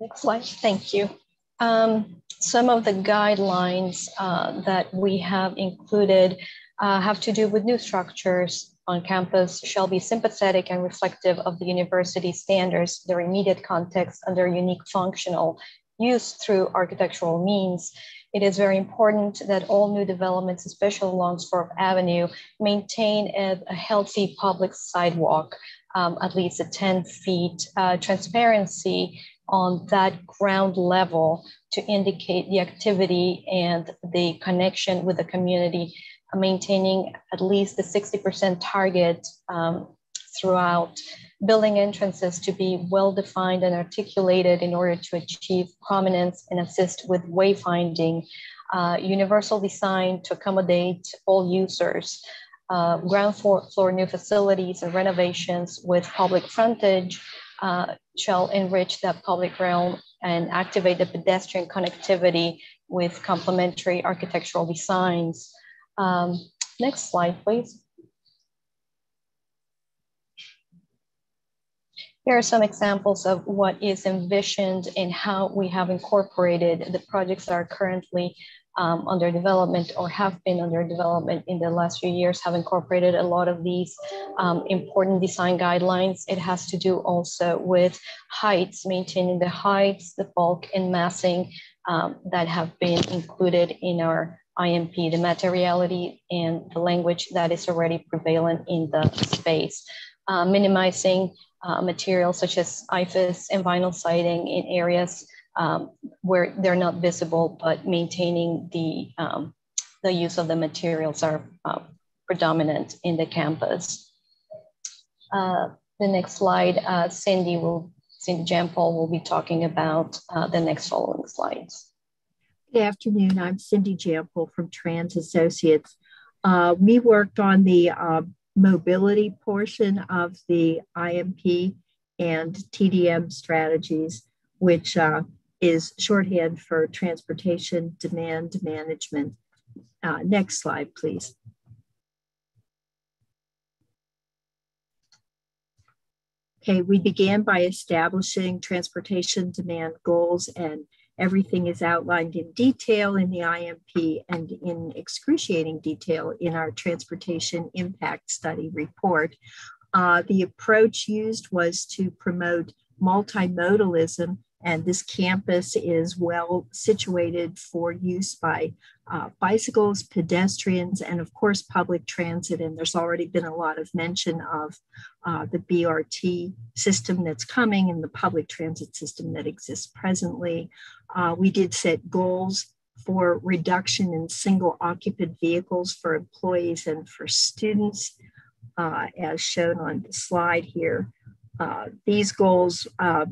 Next slide, thank you. Um, some of the guidelines uh, that we have included uh, have to do with new structures on campus shall be sympathetic and reflective of the university standards, their immediate context, and their unique functional use through architectural means. It is very important that all new developments, especially along Forbes Avenue, maintain a, a healthy public sidewalk, um, at least a 10 feet, uh, transparency on that ground level to indicate the activity and the connection with the community, maintaining at least the 60% target um, throughout building entrances to be well defined and articulated in order to achieve prominence and assist with wayfinding, uh, universal design to accommodate all users, uh, ground floor, floor new facilities and renovations with public frontage, uh, shall enrich that public realm and activate the pedestrian connectivity with complementary architectural designs. Um, next slide, please. Here are some examples of what is envisioned and how we have incorporated the projects that are currently um, under development or have been under development in the last few years have incorporated a lot of these um, important design guidelines. It has to do also with heights, maintaining the heights, the bulk and massing um, that have been included in our IMP, the materiality and the language that is already prevalent in the space. Uh, minimizing uh, materials such as EIFS and vinyl siding in areas um, where they're not visible, but maintaining the, um, the use of the materials are uh, predominant in the campus. Uh, the next slide, uh, Cindy will, Cindy Jampol will be talking about uh, the next following slides. Good afternoon, I'm Cindy Jampol from Trans Associates. Uh, we worked on the uh, mobility portion of the IMP and TDM strategies, which uh, is shorthand for transportation demand management. Uh, next slide, please. Okay, we began by establishing transportation demand goals and everything is outlined in detail in the IMP and in excruciating detail in our transportation impact study report. Uh, the approach used was to promote multimodalism and this campus is well situated for use by uh, bicycles, pedestrians, and of course, public transit. And there's already been a lot of mention of uh, the BRT system that's coming and the public transit system that exists presently. Uh, we did set goals for reduction in single occupant vehicles for employees and for students, uh, as shown on the slide here. Uh, these goals uh,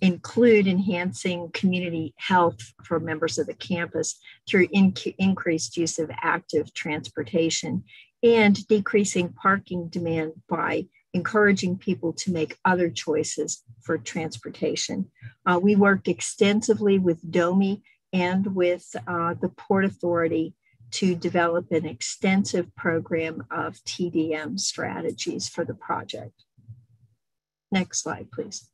include enhancing community health for members of the campus through in- increased use of active transportation and decreasing parking demand by encouraging people to make other choices for transportation. Uh, we worked extensively with DOMI and with uh, the Port Authority to develop an extensive program of TDM strategies for the project. Next slide, please.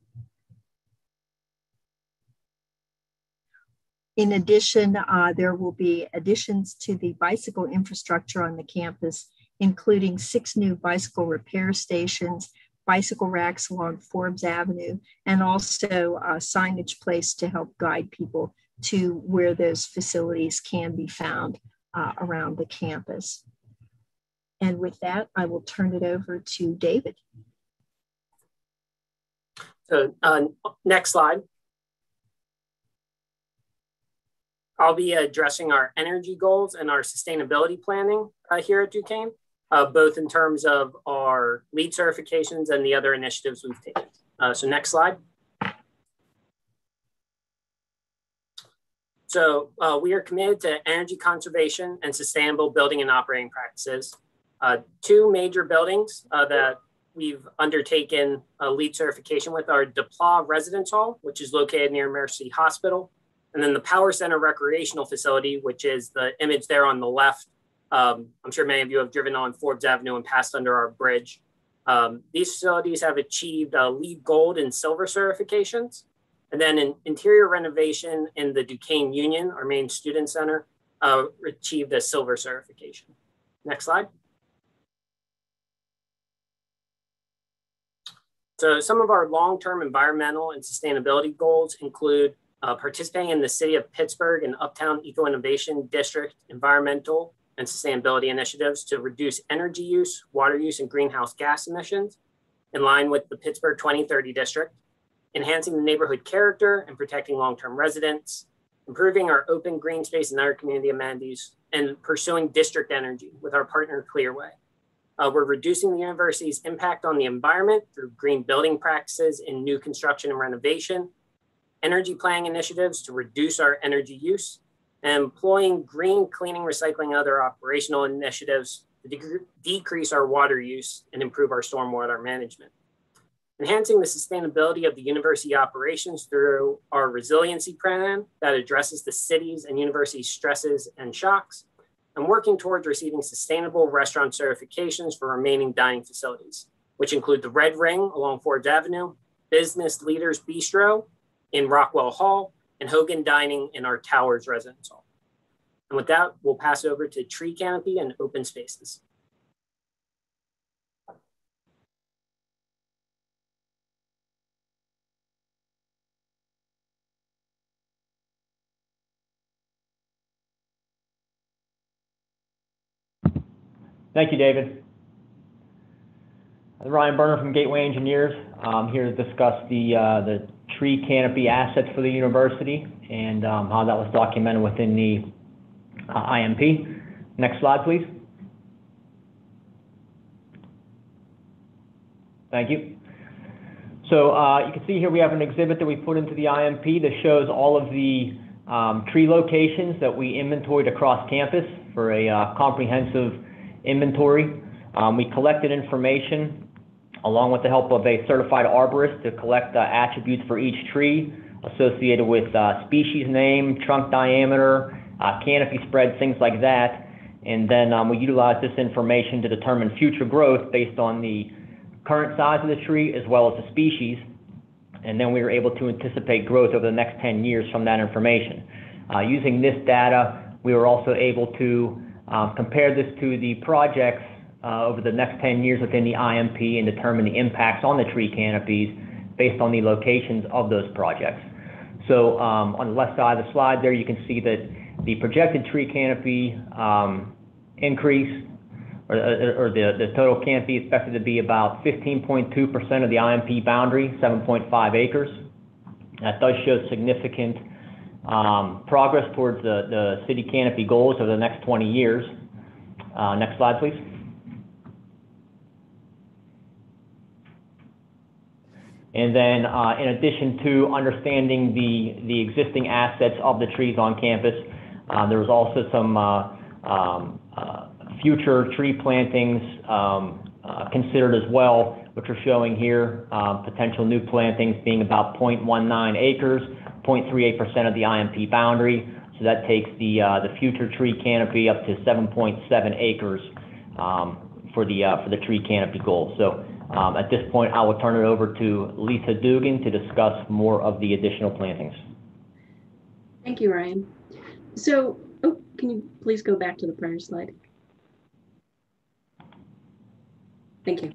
In addition, uh, there will be additions to the bicycle infrastructure on the campus, including six new bicycle repair stations, bicycle racks along Forbes Avenue, and also uh, signage placed to help guide people to where those facilities can be found uh, around the campus. And with that, I will turn it over to David. So uh, next slide. I'll be addressing our energy goals and our sustainability planning uh, here at Duquesne, uh, both in terms of our LEED certifications and the other initiatives we've taken. Uh, so next slide. So uh, we are committed to energy conservation and sustainable building and operating practices. Uh, two major buildings uh, that we've undertaken a LEED certification with our Des Places Residence Hall, which is located near Mercy Hospital, and then the Power Center Recreational Facility, which is the image there on the left. Um, I'm sure many of you have driven on Forbes Avenue and passed under our bridge. Um, these facilities have achieved uh, LEED Gold and Silver certifications. And then in interior renovation in the Duquesne Union, our main student center, uh, achieved a silver certification. Next slide. So some of our long-term environmental and sustainability goals include uh, participating in the City of Pittsburgh and Uptown Eco Innovation District environmental and sustainability initiatives to reduce energy use, water use, and greenhouse gas emissions in line with the Pittsburgh 2030 district, enhancing the neighborhood character and protecting long-term residents, improving our open green space and other community amenities, and pursuing district energy with our partner Clearway. Uh, we're reducing the university's impact on the environment through green building practices in new construction and renovation, energy planning initiatives to reduce our energy use, and employing green cleaning, recycling, and other operational initiatives to de decrease our water use and improve our stormwater management. Enhancing the sustainability of the university operations through our resiliency plan that addresses the city's and university stresses and shocks, and working towards receiving sustainable restaurant certifications for remaining dining facilities, which include the Red Ring along Forbes Avenue, Business Leaders Bistro in Rockwell Hall, and Hogan Dining in our Towers Residence Hall. And with that, we'll pass over to Tree Canopy and Open Spaces. Thank you, David. I'm Ryan Berner from Gateway Engineers. I'm here to discuss the, uh, the tree canopy assets for the university and um, how that was documented within the uh, IMP. Next slide, please. Thank you. So uh, you can see here we have an exhibit that we put into the IMP that shows all of the um, tree locations that we inventoried across campus for a uh, comprehensive inventory. Um, we collected information along with the help of a certified arborist to collect uh, attributes for each tree associated with uh, species name, trunk diameter, uh, canopy spread, things like that. And then um, we utilize this information to determine future growth based on the current size of the tree as well as the species. And then we were able to anticipate growth over the next 10 years from that information. Uh, using this data, we were also able to um, compare this to the projects over the next 10 years within the IMP and determine the impacts on the tree canopies based on the locations of those projects. So um, on the left side of the slide there, you can see that the projected tree canopy um, increase or, or, the, the total canopy expected to be about 15.2% of the IMP boundary, 7.5 acres. That does show significant um, progress towards the, the city canopy goals over the next 20 years. Uh, next slide, please. And then uh, in addition to understanding the, existing assets of the trees on campus, uh, there was also some uh, um, future tree plantings um, considered as well, which are showing here potential new plantings being about 0.19 acres 0.38% of the IMP boundary. So that takes the, the future tree canopy up to 7.7 acres um, for, the, for the tree canopy goal. So at this point, I will turn it over to Lisa Dugan to discuss more of the additional plantings. Thank you, Ryan. So, oh, can you please go back to the prior slide? Thank you.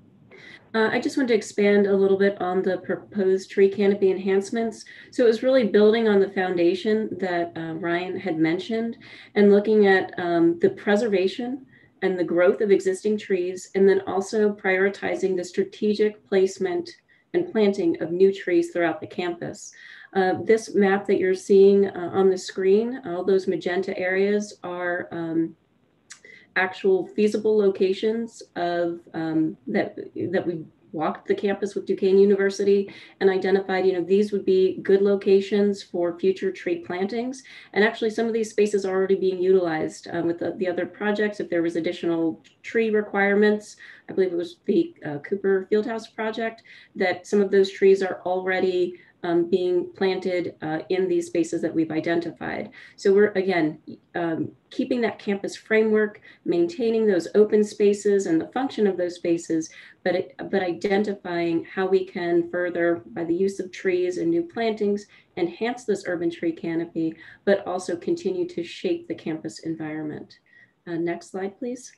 Uh, I just want to expand a little bit on the proposed tree canopy enhancements. So it was really building on the foundation that uh, Ryan had mentioned and looking at um, the preservation and the growth of existing trees, and then also prioritizing the strategic placement and planting of new trees throughout the campus. Uh, this map that you're seeing uh, on the screen, all those magenta areas are um, actual feasible locations of um, that that we walked the campus with Duquesne University and identified, you know, these would be good locations for future tree plantings. And actually some of these spaces are already being utilized um, with the, the, other projects. If there was additional tree requirements, I believe it was the uh, Cooper Fieldhouse project, that some of those trees are already um, being planted uh, in these spaces that we've identified. So we're, again, um, keeping that campus framework, maintaining those open spaces and the function of those spaces, but, it, but identifying how we can further, by the use of trees and new plantings, enhance this urban tree canopy, but also continue to shape the campus environment. Uh, next slide, please.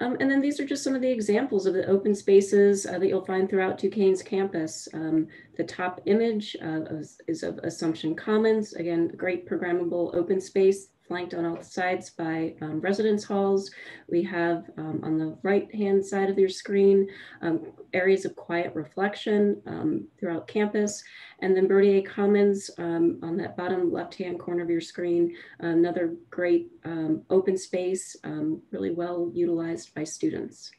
Um, and then these are just some of the examples of the open spaces uh, that you'll find throughout Duquesne's campus. Um, the top image uh, is, is, of Assumption Commons, again, great programmable open space flanked on all sides by um, residence halls. We have um, on the right-hand side of your screen, um, areas of quiet reflection um, throughout campus. And then Bernier Commons um, on that bottom left-hand corner of your screen, another great um, open space, really well utilized by students.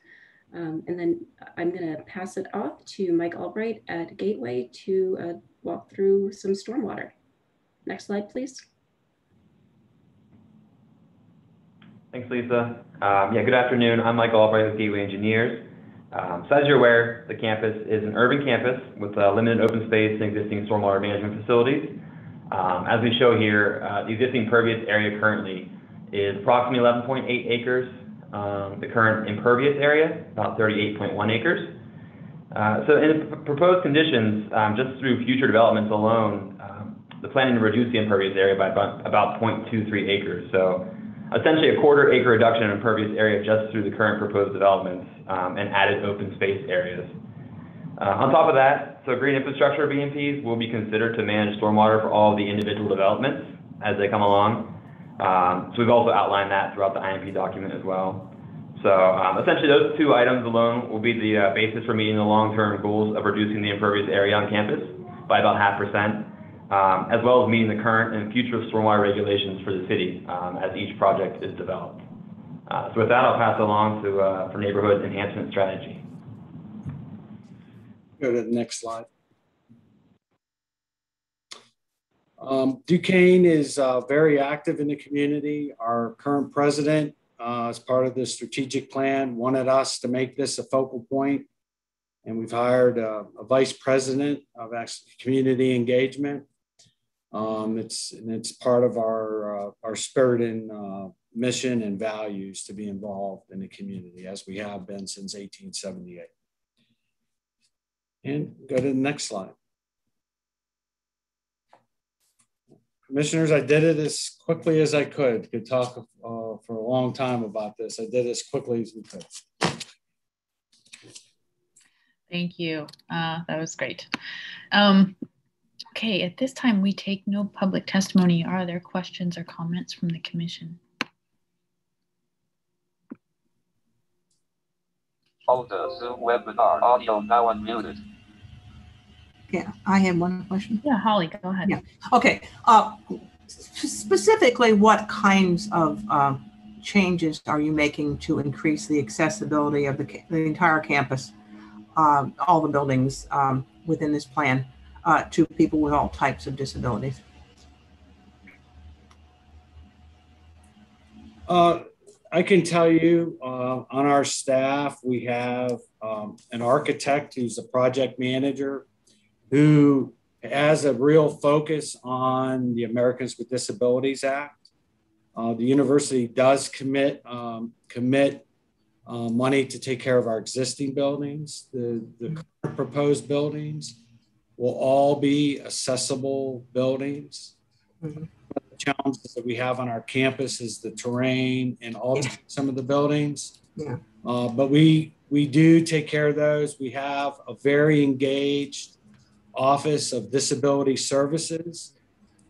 and then I'm gonna pass it off to Mike Albright at Gateway to uh, walk through some stormwater. Next slide, please. Thanks, Lisa. Um, yeah, good afternoon. I'm Mike Albright with Gateway Engineers. Um, so as you're aware, the campus is an urban campus with uh, limited open space and existing stormwater management facilities. Um, as we show here, uh, the existing pervious area currently is approximately 11.8 acres. Um, the current impervious area, about 38.1 acres. Uh, so in the proposed conditions, um, just through future developments alone, um, the planning to reduce the impervious area by about, about 0.23 acres. So essentially a quarter acre reduction in impervious area just through the current proposed developments um, and added open space areas. Uh, on top of that, so green infrastructure BMPs will be considered to manage stormwater for all the individual developments as they come along. Um, so we've also outlined that throughout the IMP document as well. So um, essentially those two items alone will be the uh, basis for meeting the long-term goals of reducing the impervious area on campus by about half percent um, as well as meeting the current and future stormwater regulations for the city um, as each project is developed. Uh, so with that, I'll pass along to uh, for neighborhood enhancement strategy. Go to the next slide. Um, Duquesne is uh, very active in the community. Our current president, uh, as part of the strategic plan, wanted us to make this a focal point, and we've hired a, a vice president of community engagement um, it's and it's part of our uh, our spirit and uh, mission and values to be involved in the community as we have been since 1878. And go to the next slide. Commissioners, I did it as quickly as I could. Could talk uh, for a long time about this. I did as quickly as we could. Thank you. Uh, that was great. Um, Okay, at this time, we take no public testimony. Are there questions or comments from the commission? Hold the Zoom webinar audio now unmuted. Yeah, I have one question. Yeah, Holly, go ahead. Yeah. Okay. Uh, specifically, what kinds of uh, changes are you making to increase the accessibility of the, the entire campus, um, all the buildings um, within this plan? Uh, to people with all types of disabilities? Uh, I can tell you uh, on our staff, we have um, an architect who's a project manager who has a real focus on the Americans with Disabilities Act. Uh, the university does commit um, commit uh, money to take care of our existing buildings, the, the proposed buildings will all be accessible buildings. Mm-hmm. The challenges that we have on our campus is the terrain and all yeah. some of the buildings. Yeah. Uh, but we we do take care of those. We have a very engaged Office of Disability Services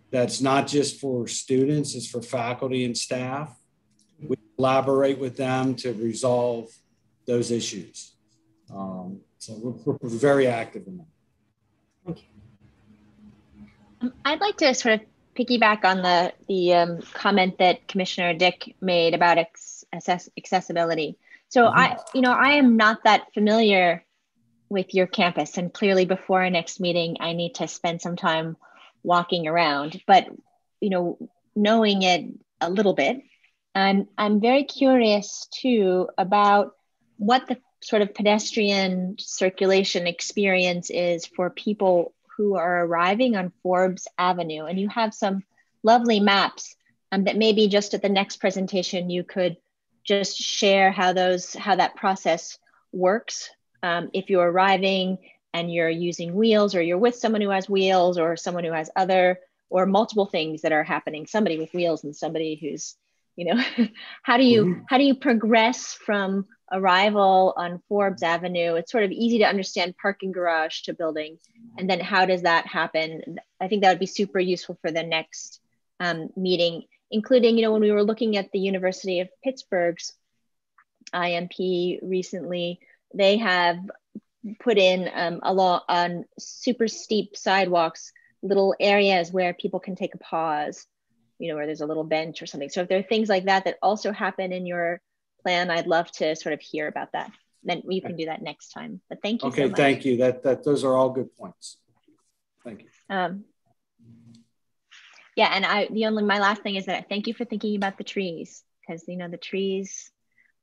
that's not just for students, it's for faculty and staff. We collaborate with them to resolve those issues. Um, so we're, we're, very active in that. I'd like to sort of piggyback on the, the um, comment that Commissioner Dick made about access, accessibility. So mm -hmm. I, you know, I am not that familiar with your campus and clearly before our next meeting, I need to spend some time walking around, but you know, knowing it a little bit, I'm I'm very curious too about what the sort of pedestrian circulation experience is for people who are arriving on Forbes Avenue. And you have some lovely maps um, that maybe just at the next presentation you could just share how those how that process works. Um, if you're arriving and you're using wheels or you're with someone who has wheels or someone who has other or multiple things that are happening somebody with wheels and somebody who's you know how do you mm-hmm. how do you progress from arrival on forbes avenue it's sort of easy to understand parking garage to building. And then how does that happen? I think that would be super useful for the next um, meeting including you know when we were looking at the university of pittsburgh's imp recently they have put in um, along on super steep sidewalks little areas where people can take a pause you know where there's a little bench or something. So if there are things like that that also happen in your plan. I'd love to sort of hear about that. Then we can do that next time. But thank you okay so thank you. That that those are all good points. Thank you. Um yeah and i the only my last thing is that I thank you for thinking about the trees because you know the trees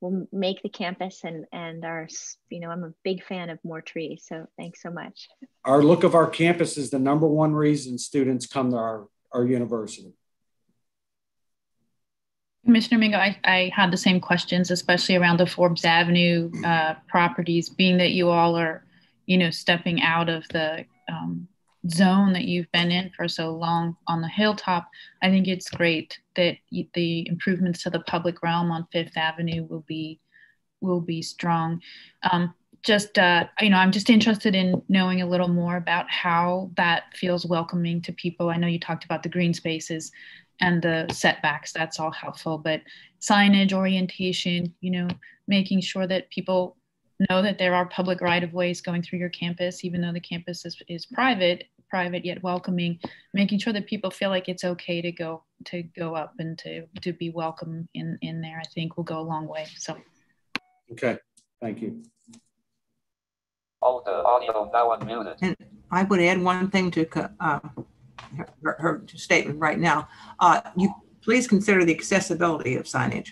will make the campus and and our you know i'm a big fan of more trees so thanks so much. Our look of our campus is the number one reason students come to our our university Commissioner Mingo, I, I had the same questions, especially around the Forbes Avenue uh, properties, being that you all are, you know, stepping out of the um, zone that you've been in for so long on the hilltop, I think it's great that the improvements to the public realm on Fifth Avenue will be will be strong. Um, just uh, you know, I'm just interested in knowing a little more about how that feels welcoming to people. I know you talked about the green spaces and the setbacks. That's all helpful, but signage, orientation, you know, making sure that people know that there are public right of ways going through your campus, even though the campus is, is private, private yet welcoming, making sure that people feel like it's okay to go to go up and to to be welcome in in there, I think will go a long way. So okay, thank you. All the audio now unmuted. And I would add one thing to uh, her, her, statement right now. Uh, you please consider the accessibility of signage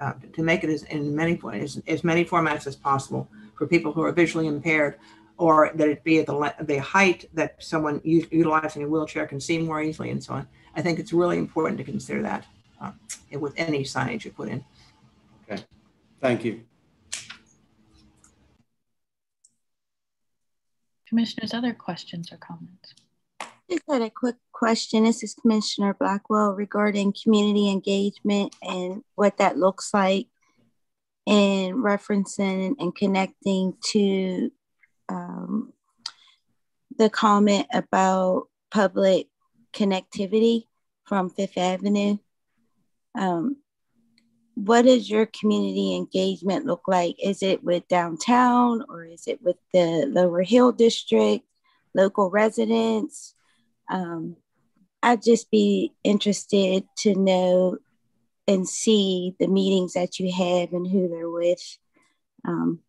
uh, to make it as in many as, as many formats as possible for people who are visually impaired or that it be at the, the height that someone utilizing a wheelchair can see more easily and so on. I think it's really important to consider that uh, with any signage you put in. Okay, thank you. Commissioners, other questions or comments? Just had a quick question. This is Commissioner Blackwell regarding community engagement and what that looks like and referencing and connecting to um, the comment about public connectivity from Fifth Avenue. Um, what does your community engagement look like? Is it with downtown or is it with the Lower Hill District, local residents? Um, I'd just be interested to know and see the meetings that you have and who they're with um,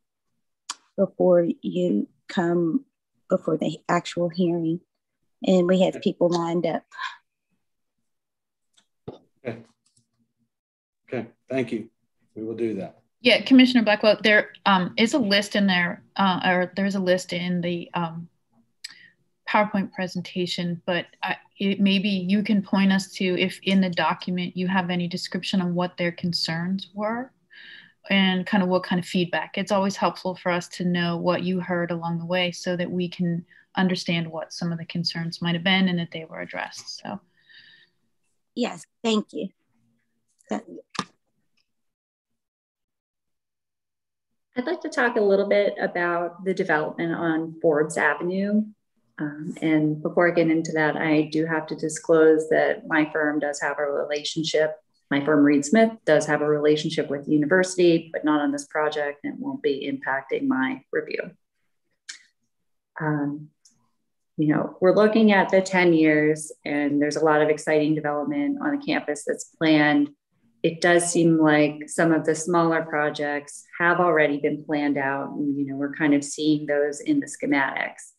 before you come before the actual hearing. And we have people lined up. Okay. Okay, thank you. We will do that. Yeah, Commissioner Blackwell, there um, is a list in there, uh, or there's a list in the um, PowerPoint presentation, but I, it, maybe you can point us to if in the document you have any description of what their concerns were and kind of what kind of feedback. It's always helpful for us to know what you heard along the way so that we can understand what some of the concerns might have been and that they were addressed. So, yes, thank you. I'd like to talk a little bit about the development on Forbes Avenue. Um, and before I get into that, I do have to disclose that my firm does have a relationship. My firm, Reed Smith, does have a relationship with the university, but not on this project and won't be impacting my review. Um, you know, we're looking at the 10 years, and there's a lot of exciting development on the campus that's planned it does seem like some of the smaller projects have already been planned out and you know we're kind of seeing those in the schematics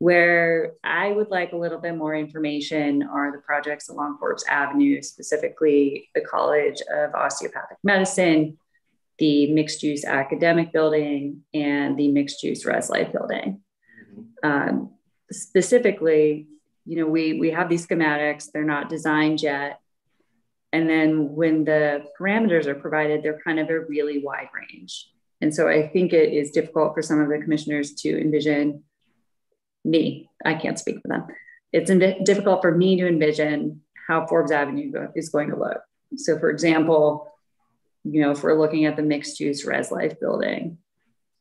where i would like a little bit more information are the projects along forbes avenue specifically the college of osteopathic medicine the mixed use academic building and the mixed use res life building. Um, specifically you know we we have these schematics they're not designed yet. And then when the parameters are provided, they're kind of a really wide range. And so I think it is difficult for some of the commissioners to envision me. I can't speak for them. It's difficult for me to envision how Forbes Avenue is going to look. So, for example, you know, if we're looking at the mixed use res life building,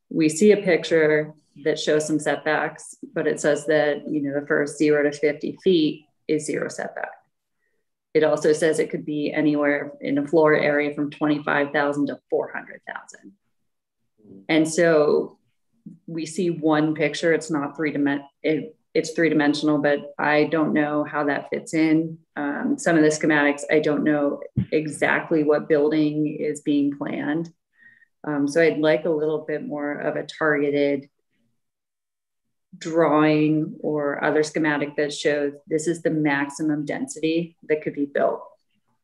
we see a picture that shows some setbacks, but it says that, you know, the first zero to 50 feet is zero setback. It also says it could be anywhere in a floor area from 25,000 to 400,000. And so we see one picture, it's not three dimensional, it, it's three dimensional, but I don't know how that fits in. Um, some of the schematics, I don't know exactly what building is being planned. Um, so I'd like a little bit more of a targeted drawing or other schematic that shows this is the maximum density that could be built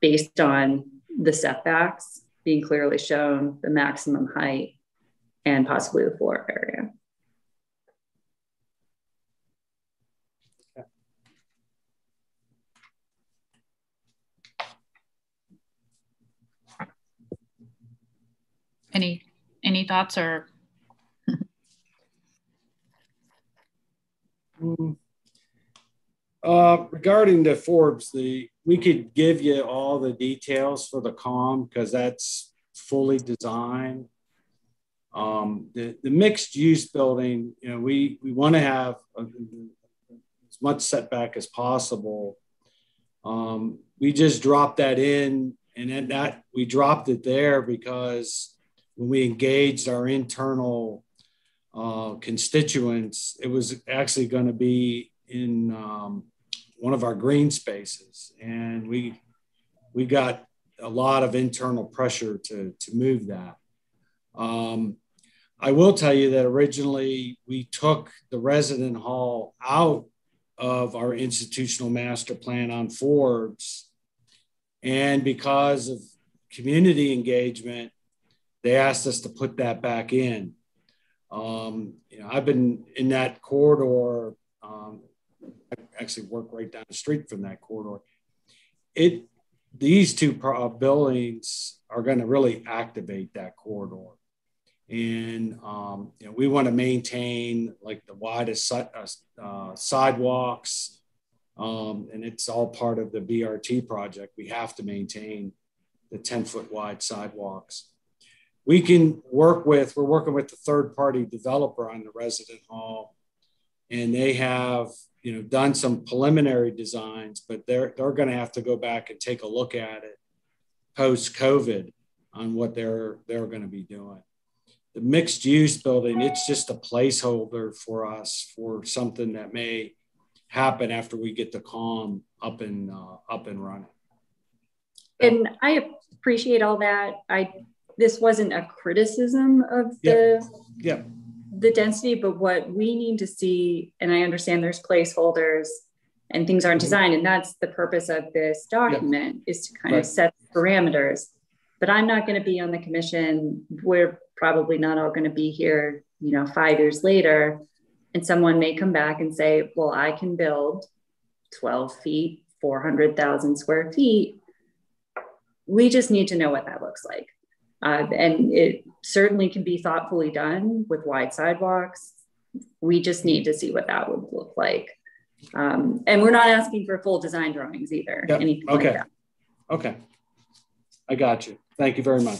based on the setbacks being clearly shown, the maximum height, and possibly the floor area. Any any thoughts or Mm. Uh, regarding the Forbes, the we could give you all the details for the com because that's fully designed. Um, the, the mixed use building, you know, we, we want to have a, as much setback as possible. Um, we just dropped that in and then that we dropped it there because when we engaged our internal uh, constituents, it was actually going to be in um, one of our green spaces, and we we got a lot of internal pressure to to move that. Um, I will tell you that originally we took the resident hall out of our institutional master plan on Forbes, and because of community engagement, they asked us to put that back in. Um, you know, I've been in that corridor. Um, I actually work right down the street from that corridor. It these two uh, buildings are going to really activate that corridor, and um, you know, we want to maintain like the widest uh, uh, sidewalks, um, and it's all part of the BRT project. We have to maintain the 10 foot wide sidewalks we can work with, we're working with the third party developer on the resident hall, and they have, you know, done some preliminary designs, but they're, they're going to have to go back and take a look at it post COVID on what they're, they're going to be doing. The mixed use building, it's just a placeholder for us for something that may happen after we get the COM up and uh, up and running. And I appreciate all that. I this wasn't a criticism of the yeah. the density, but what we need to see, and I understand there's placeholders and things aren't designed, and that's the purpose of this document is to kind right. of set parameters. But I'm not going to be on the commission. We're probably not all going to be here, you know, five years later, and someone may come back and say, "Well, I can build 12 feet, 400,000 square feet." We just need to know what that looks like. Uh, and it certainly can be thoughtfully done with wide sidewalks, we just need to see what that would look like. Um, and we're not asking for full design drawings either. Yep. Anything Okay. like that. Okay. I got you. Thank you very much.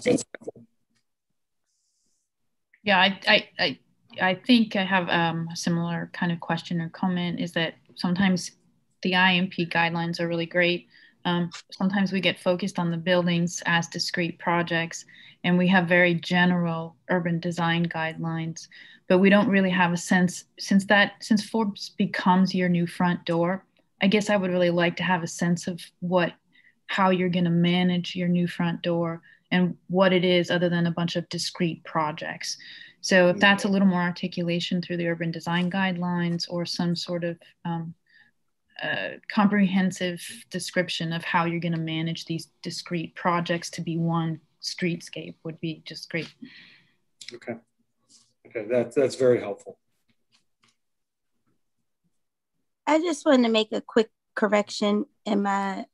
Yeah, I, I, I, I think I have um, a similar kind of question or comment is that sometimes the IMP guidelines are really great. Um, sometimes we get focused on the buildings as discrete projects and we have very general urban design guidelines, but we don't really have a sense since that, since Forbes becomes your new front door, I guess I would really like to have a sense of what, how you're gonna manage your new front door and what it is other than a bunch of discrete projects. So if that's a little more articulation through the urban design guidelines or some sort of um, uh, comprehensive description of how you're going to manage these discrete projects to be one streetscape would be just great. Okay. Okay, that's that's very helpful. I just wanted to make a quick correction in my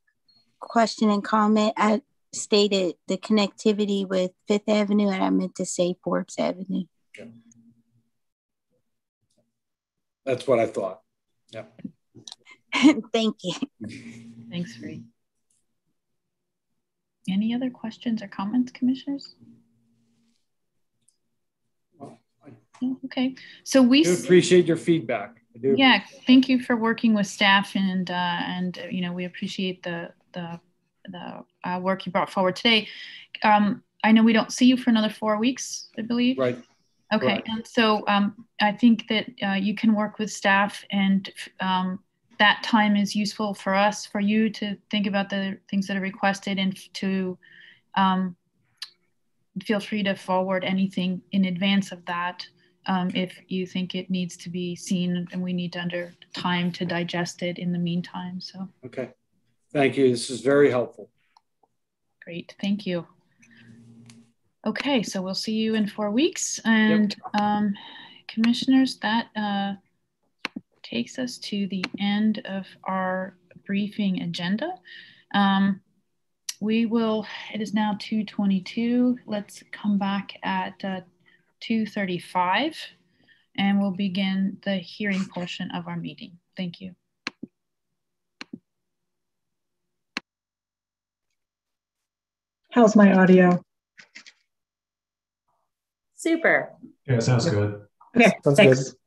question and comment. I stated the connectivity with Fifth Avenue, and I meant to say Forbes Avenue. That's what I thought. Yeah. Thank you. Thanks, Free. Any other questions or comments, commissioners? No? Okay, so we. Do appreciate your feedback. Do. Yeah, thank you for working with staff and, uh, and, you know, we appreciate the, the, the uh, work you brought forward today. Um, I know we don't see you for another four weeks, I believe. Right. Okay, Correct. and so um, I think that uh, you can work with staff and um, that time is useful for us, for you to think about the things that are requested and to um, feel free to forward anything in advance of that um, if you think it needs to be seen and we need under time to digest it in the meantime. So Okay. Thank you. This is very helpful. great, thank you. Okay, so we'll see you in four weeks. And um, commissioners, that uh, takes us to the end of our briefing agenda. Um, we will, it is now 2.22. Let's come back at uh, 2.35 and we'll begin the hearing portion of our meeting. Thank you. How's my audio? Super. Yeah, sounds good. Okay, Sounds thanks. good.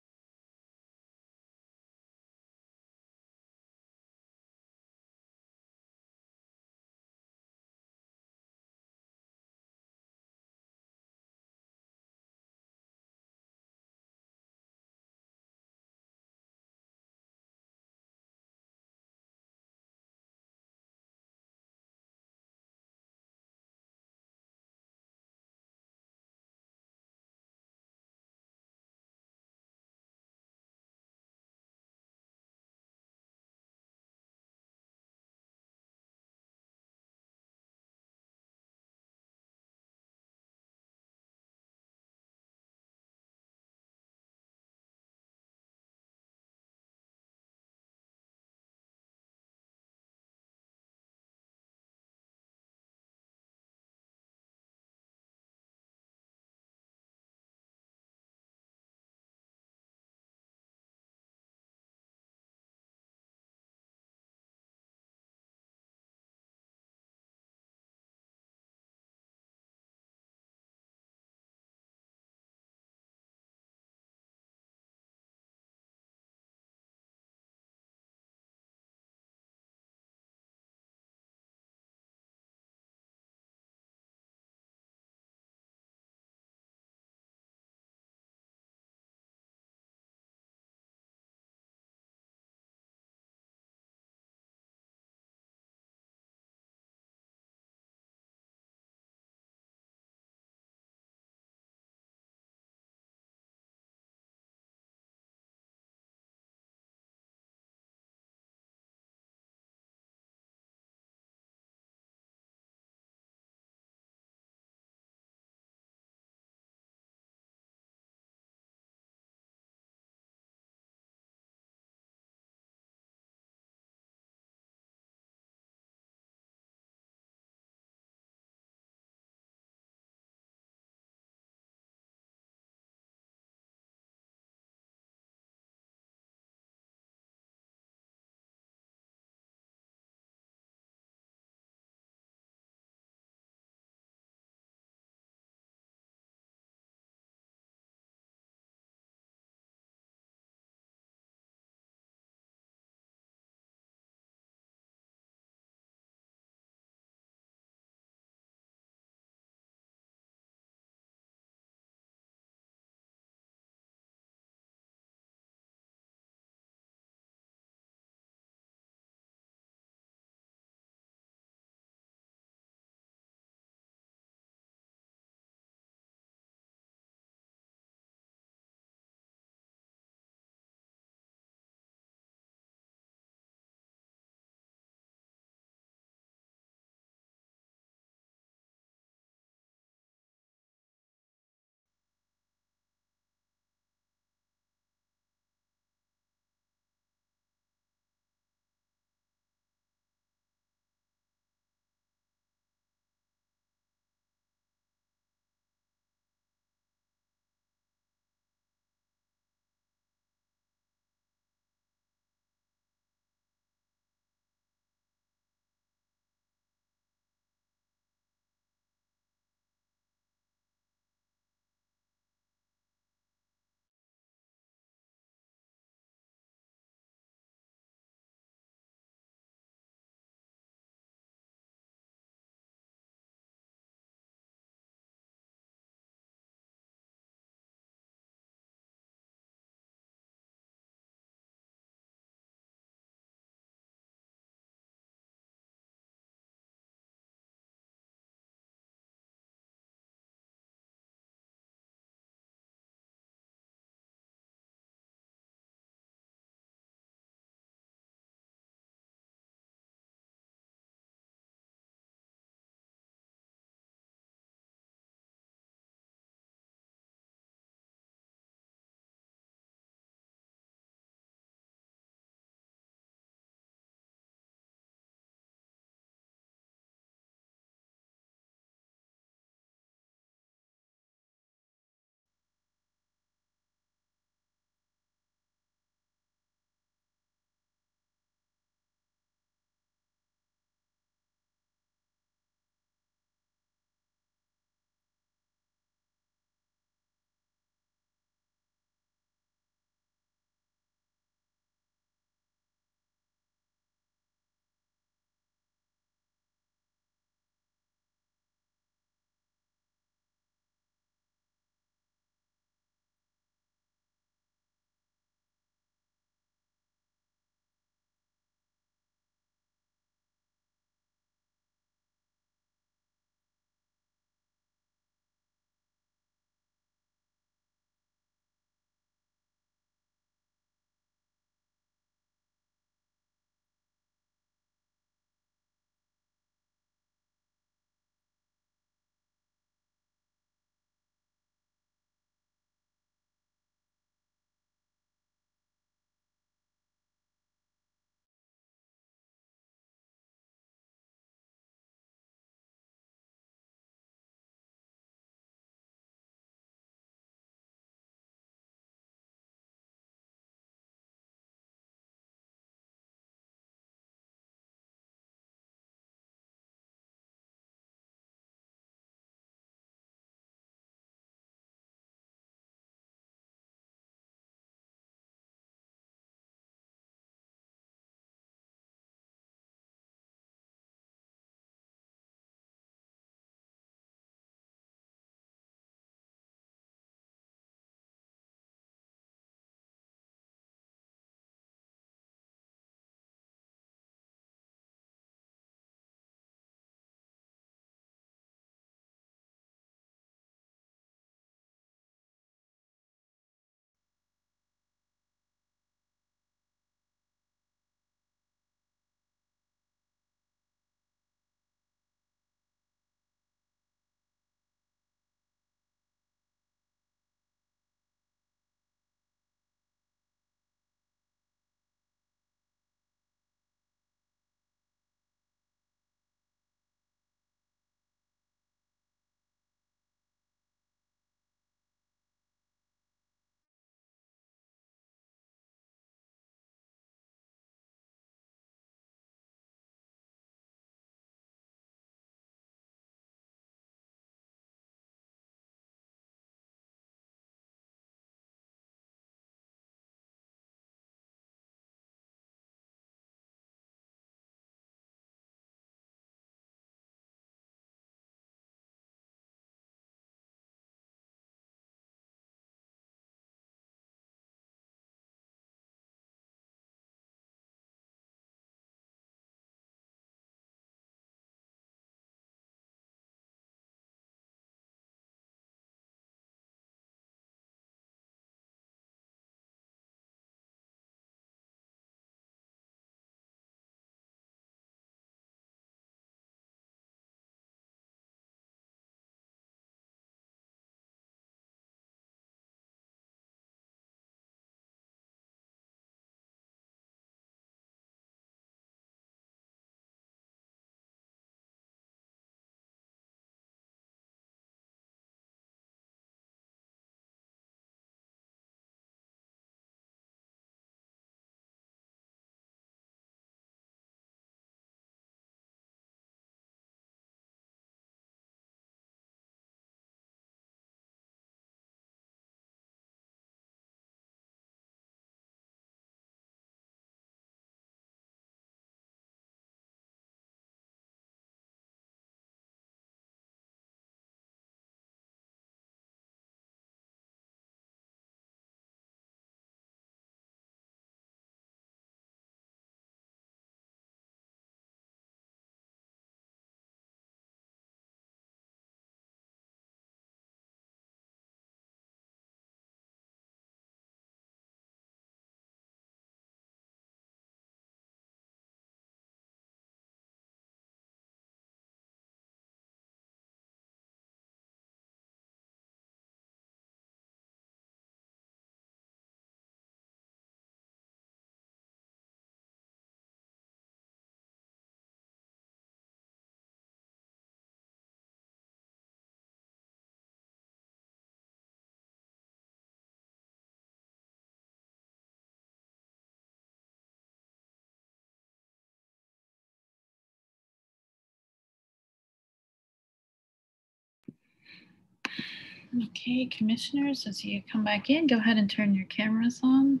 Okay, commissioners, as you come back in, go ahead and turn your cameras on.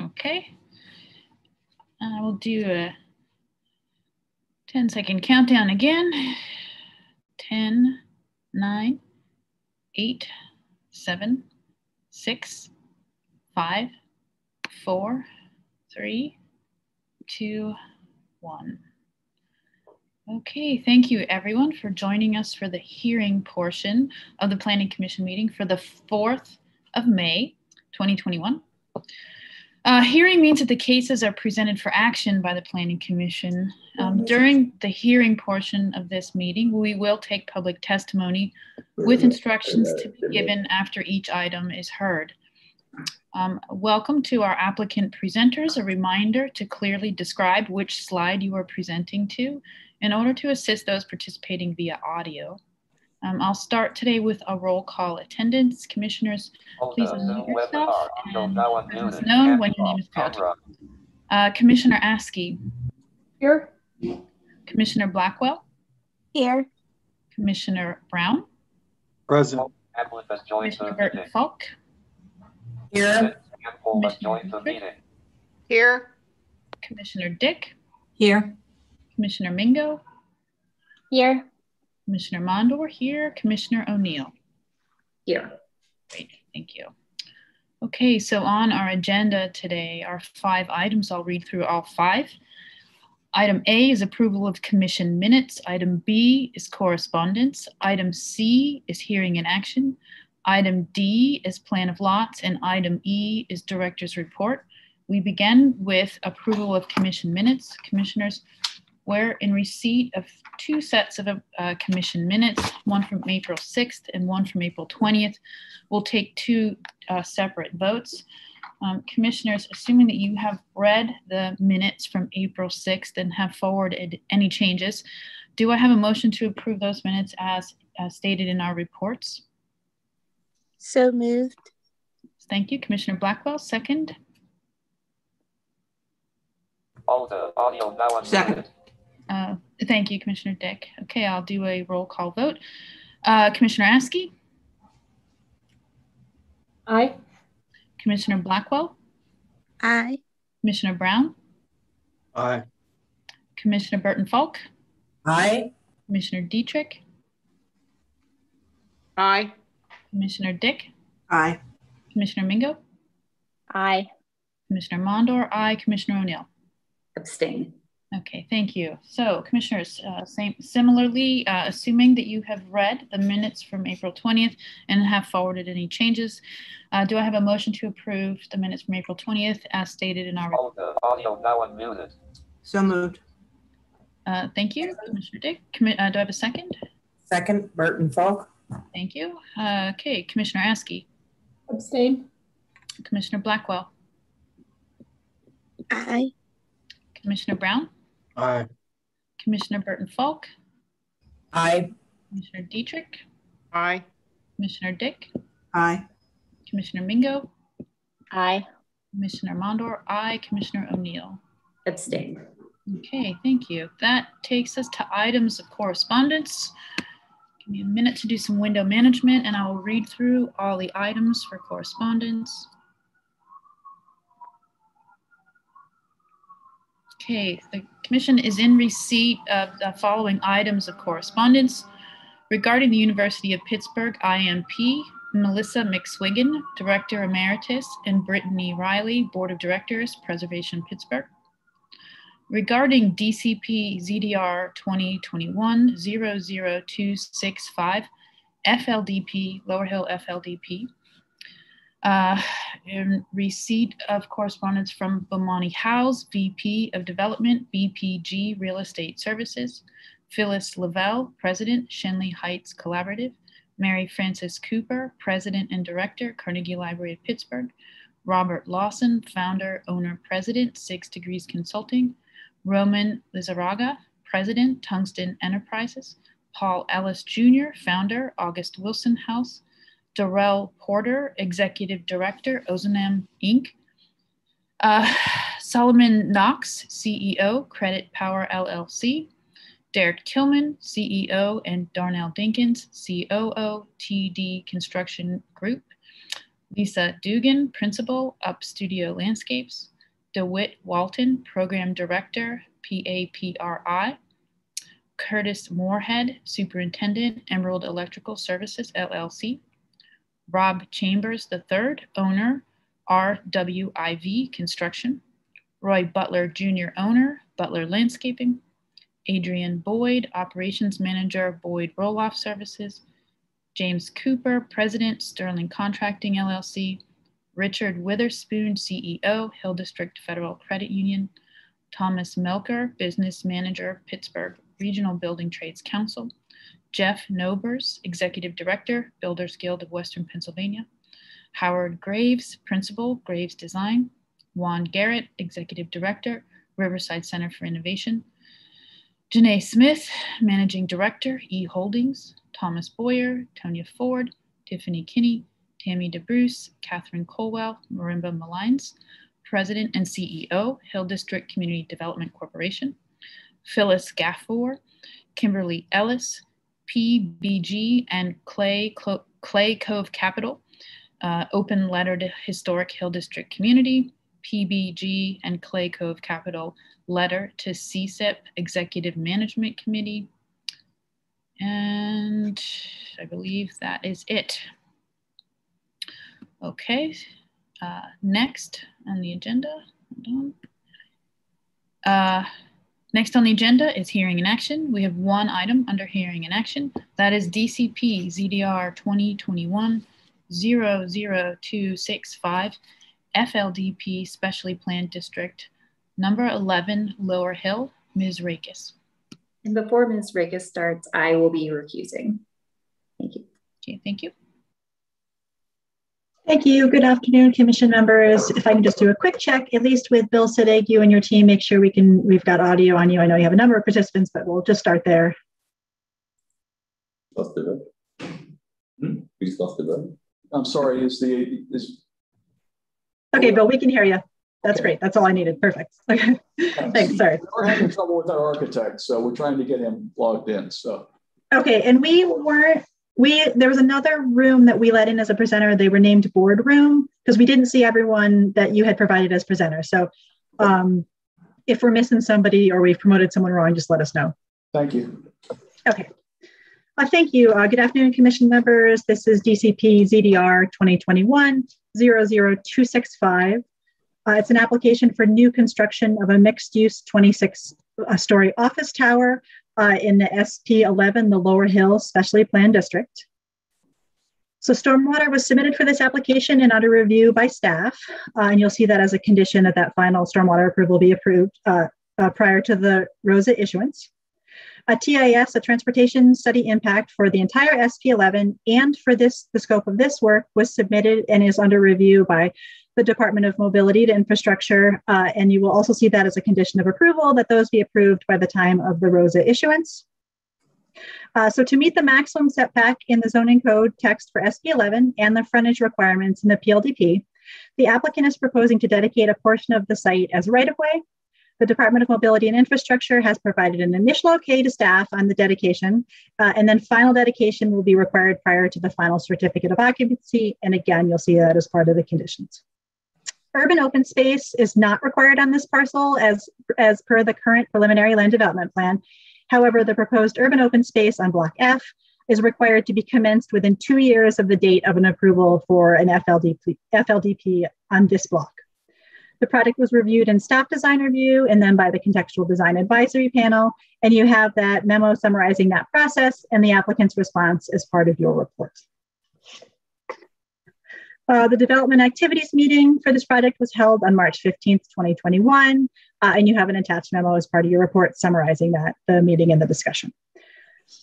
Okay. I will do a 10 second countdown again. 10, 9, 8, 7, 6, 5, 4, 3, 2, 1. Okay, thank you everyone for joining us for the hearing portion of the Planning Commission meeting for the 4th of May, 2021. Uh, hearing means that the cases are presented for action by the Planning Commission. Um, during the hearing portion of this meeting, we will take public testimony with instructions to be given after each item is heard. Um, welcome to our applicant presenters. A reminder to clearly describe which slide you are presenting to in order to assist those participating via audio. Um, I'll start today with a roll call attendance. Commissioners, please unmute yourself and let us know when your name is called. Uh, Commissioner Askey. Here. Commissioner Blackwell. Here. Commissioner Brown. Present. Commissioner Burton-Faulk. Here. Here. Commissioner Dick. Here. Commissioner Mingo. Here. Commissioner Mondor here, Commissioner O'Neill. Here. Great, thank you. Okay, so on our agenda today are five items. I'll read through all five. Item A is approval of commission minutes. Item B is correspondence. Item C is hearing and action. Item D is plan of lots, and item E is director's report. We begin with approval of commission minutes. Commissioners, we're in receipt of two sets of uh, commission minutes, one from April 6th and one from April 20th. We'll take two uh, separate votes. Um, commissioners, assuming that you have read the minutes from April 6th and have forwarded any changes, do I have a motion to approve those minutes as, as stated in our reports? So moved. Thank you. Commissioner Blackwell, second. Alder, audio now Second. Uh, thank you, Commissioner Dick. Okay, I'll do a roll call vote. Uh, Commissioner Askey, Aye. Commissioner Blackwell, Aye. Commissioner Brown, Aye. Commissioner Burton Falk, Aye. Commissioner Deitrick, Aye. Commissioner Dick, Aye. Commissioner Mingo, Aye. Commissioner Mondor, aye, Commissioner O'Neill. Abstain. Okay, thank you. So commissioners, uh, same, similarly, uh, assuming that you have read the minutes from April 20th and have forwarded any changes, uh, do I have a motion to approve the minutes from April 20th as stated in our report? Alder, audio now unmuted. So moved. Uh, thank you, Commissioner Dick. Commi- uh, do I have a second? Second, Burton Falk. Thank you. Uh, okay, Commissioner Askey, Abstain. Commissioner Blackwell, Aye. Commissioner Brown, Aye. Commissioner Burton Falk, Aye. Commissioner Deitrick, Aye. Commissioner Dick, Aye. Commissioner Mingo, Aye. Commissioner Mondor, aye, Commissioner O'Neill. Abstain. Okay, thank you. That takes us to items of correspondence. Give me a minute to do some window management and I will read through all the items for correspondence. Okay, the commission is in receipt of the following items of correspondence. Regarding the University of Pittsburgh IMP, Melissa McSwigan, Director Emeritus, and Brittany Riley, Board of Directors, Preservation Pittsburgh. Regarding DCP ZDR 2021-00265, FLDP, Lower Hill FLDP, uh, in receipt of correspondence from Bomani Howze, VP of Development, BPG Real Estate Services, Phyllis Lavelle, President, Schenley Heights Collaborative, Mary Frances Cooper, President and Director, Carnegie Library of Pittsburgh, Robert Lawson, Founder, Owner, President, Six Degrees Consulting, Roman Lizaraga, President, Tungsten Enterprises, Paul Ellis Jr., Founder, August Wilson House, Darrell Porter, Executive Director, Ozanam Inc., uh, Solomon Knox, CEO, Credit Power LLC, Derek Tillman, CEO, and Darnell Dinkins, COO, TD Construction Group, Lisa Dugan, Principal, Up Studio Landscapes, DeWitt Walton, Program Director, PAPRI, Curtis Moorhead, Superintendent, Emerald Electrical Services, LLC, Rob Chambers III, Owner, RWIV Construction, Roy Butler Jr., Owner, Butler Landscaping, Adrian Boyd, Operations Manager, Boyd Roloff Services, James Cooper, President, Sterling Contracting LLC, Richard Witherspoon, CEO, Hill District Federal Credit Union, Thomas Melcher, Business Manager, Pittsburgh Regional Building Trades Council, Jeff Nobers, Executive Director, Builders Guild of Western Pennsylvania, Howard Graves, Principal, Graves Design, Juan Garrett, Executive Director, Riverside Center for Innovation, Janae Smith, Managing Director, E Holdings, Thomas Boyer, Tonya Ford, Tiffany Kinney, Tammy DeBruce, Catherine Colwell, Marimba Milliones, President and CEO, Hill District Community Development Corporation, Phyllis Gafford, Kimberly Ellis, PBG, and Clay, Clay Cove Capital, uh, open letter to Historic Hill District Community, PBG, and Clay Cove Capital letter to CCIP Executive Management Committee. And I believe that is it. Okay, uh, next on the agenda. Uh, next on the agenda is hearing and action. We have one item under hearing and action. That is DCP ZDR 2021 00265 FLDP Specially Planned District, number 11, Lower Hill, Ms. Rakus. And before Ms. Rakus starts, I will be recusing. Thank you. Okay, thank you. Thank you. Good afternoon, commission members. If I can just do a quick check, at least with Bill Sittig, you and your team, make sure we can, we've got audio on you. I know you have a number of participants, but we'll just start there. Lost the vote. Hmm? Who's lost the vote? I'm sorry, is the, is. Okay, Bill, we can hear you. That's okay. great. That's all I needed. Perfect. Okay. Thanks. Sorry. We're having trouble with our architect, so we're trying to get him logged in. So. Okay, and we weren't we there was another room that we let in as a presenter. They were named boardroom because we didn't see everyone that you had provided as presenter. So um, if we're missing somebody or we've promoted someone wrong just let us know. Thank you. Okay. Uh, thank you. Uh, good afternoon commission members. This is dcp zdr 2021 00265 uh, it's an application for new construction of a mixed use 26 uh, story office tower uh, in the SP11, the Lower Hill Specially Planned District. So stormwater was submitted for this application and under review by staff, uh, and you'll see that as a condition that that final stormwater approval be approved uh, uh prior to the ROZA issuance. A TIS, a transportation study impact for the entire SP11 and for this the scope of this work was submitted and is under review by the Department of Mobility and Infrastructure. Uh, and you will also see that as a condition of approval that those be approved by the time of the ROZA issuance. Uh, so to meet the maximum setback in the zoning code text for SP11 and the frontage requirements in the PLDP, the applicant is proposing to dedicate a portion of the site as right-of-way. The Department of Mobility and Infrastructure has provided an initial okay to staff on the dedication, uh, and then final dedication will be required prior to the final certificate of occupancy. And again, you'll see that as part of the conditions. Urban open space is not required on this parcel as, as per the current preliminary land development plan. However, the proposed urban open space on Block F is required to be commenced within two years of the date of an approval for an FLDP, FLDP on this block. The project was reviewed in staff design review and then by the contextual design advisory panel. And you have that memo summarizing that process and the applicant's response as part of your report. Uh, the development activities meeting for this project was held on March 15th, 2021, uh, and you have an attached memo as part of your report summarizing that, the meeting and the discussion.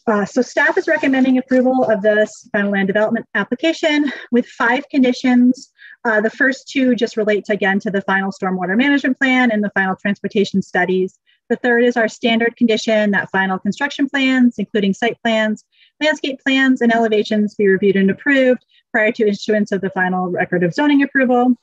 Uh, so staff is recommending approval of this final land development application with five conditions. Uh, the first two just relate again to the final stormwater management plan and the final transportation studies. The third is our standard condition that final construction plans, including site plans, landscape plans, and elevations be reviewed and approved prior to issuance of the final record of zoning approval.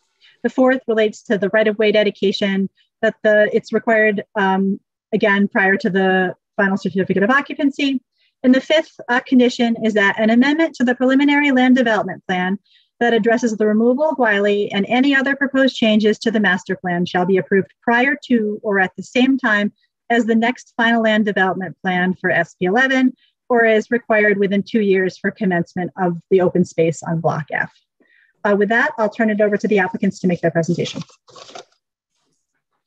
The fourth relates to the right-of-way dedication that the it's required um, again prior to the final certificate of occupancy. And the fifth uh, condition is that an amendment to the preliminary land development plan that addresses the removal of Wiley and any other proposed changes to the master plan shall be approved prior to or at the same time as the next final land development plan for SP11 or is required within two years for commencement of the open space on Block F. Uh, with that, I'll turn it over to the applicants to make their presentation.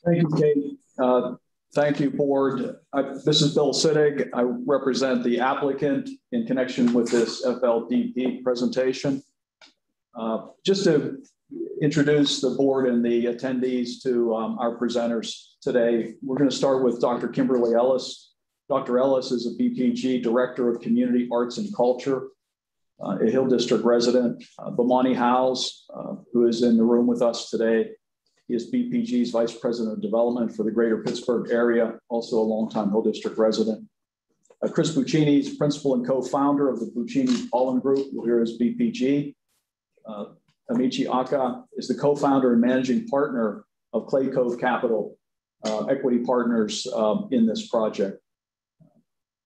Thank you, Katie. Uh, thank you, board. I, this is Bill Sittig. I represent the applicant in connection with this FLDP presentation. Uh, just to introduce the board and the attendees to um, our presenters today, we're going to start with Dr. Kimberly Ellis. Dr. Ellis is a BPG Director of Community Arts and Culture, uh, a Hill District resident. Uh, Bomani Howze, uh, who is in the room with us today, he is BPG's Vice President of Development for the Greater Pittsburgh area, also a longtime Hill District resident. Uh, Chris Buccini is Principal and Co-Founder of the Buccini Pollin Group, here is BPG. Uh, Amici Aka is the co-founder and managing partner of Clay Cove Capital uh, Equity Partners um, in this project.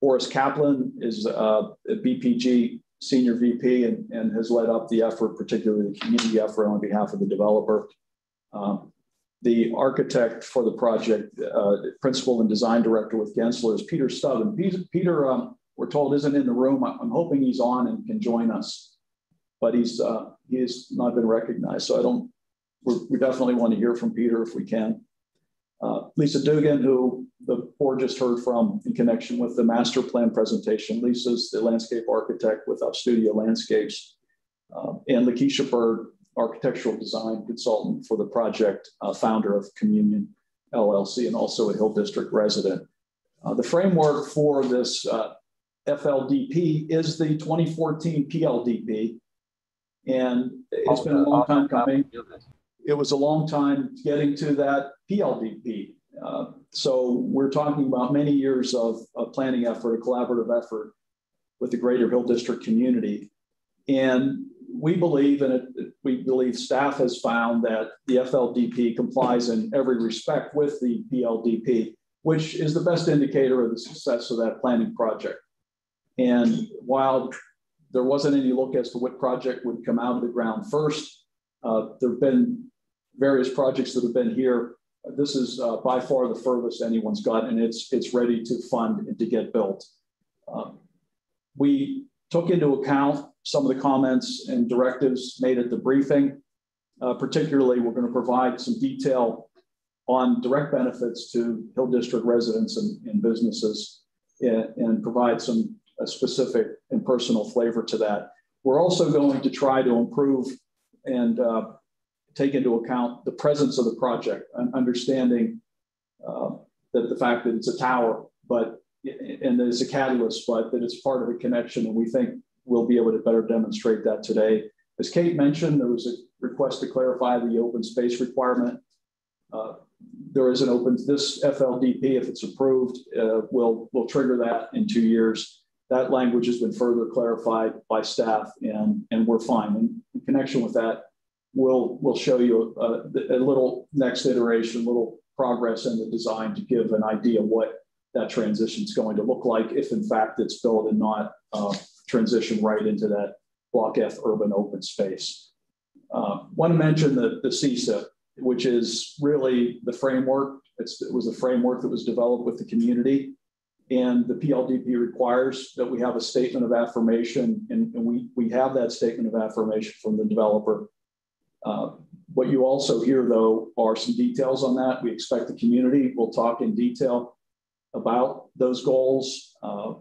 Boris Kaplan is uh, a BPG senior VP and, and, has led up the effort, particularly the community effort on behalf of the developer. Um, the architect for the project, uh, principal and design director with Gensler is Peter Stubb. And Peter, Peter um, we're told, isn't in the room. I'm hoping he's on and can join us but he's uh, he has not been recognized. So I don't. we definitely want to hear from Peter if we can. Uh, Lisa Dugan, who the board just heard from in connection with the master plan presentation. Lisa's the landscape architect with Upstudio Landscapes, uh, and Lakeisha Bird, architectural design consultant for the project, uh, founder of Communion LLC, and also a Hill District resident. Uh, the framework for this uh, FLDP is the 2014 PLDP, and it's been a long time coming. It was a long time getting to that PLDP. Uh, so we're talking about many years of, of planning effort, a collaborative effort with the Greater Hill District community. And we believe, and it, we believe staff has found that the FLDP complies in every respect with the PLDP, which is the best indicator of the success of that planning project. And while there wasn't any look as to what project would come out of the ground first. Uh, there have been various projects that have been here. This is uh, by far the furthest anyone's got, and it's it's ready to fund and to get built. Uh, we took into account some of the comments and directives made at the briefing. Uh, particularly, we're going to provide some detail on direct benefits to Hill District residents and, and businesses and, and provide some a specific and personal flavor to that. We're also going to try to improve and uh, take into account the presence of the project and understanding uh, that the fact that it's a tower, but and that it's a catalyst, but that it's part of a connection. And we think we'll be able to better demonstrate that today. As Kate mentioned, there was a request to clarify the open space requirement. Uh, there is an open, this FLDP, if it's approved, uh, will will trigger that in two years that language has been further clarified by staff and, and we're fine. And in connection with that, we'll, we'll show you a, a little next iteration, little progress in the design to give an idea what that transition is going to look like if in fact it's built and not uh, transition right into that Block F urban open space. Uh, want to mention the, the CESA, which is really the framework. It's, it was the framework that was developed with the community and the PLDP requires that we have a statement of affirmation, and, and we, we have that statement of affirmation from the developer. Uh, what you also hear, though, are some details on that. We expect the community will talk in detail about those goals uh,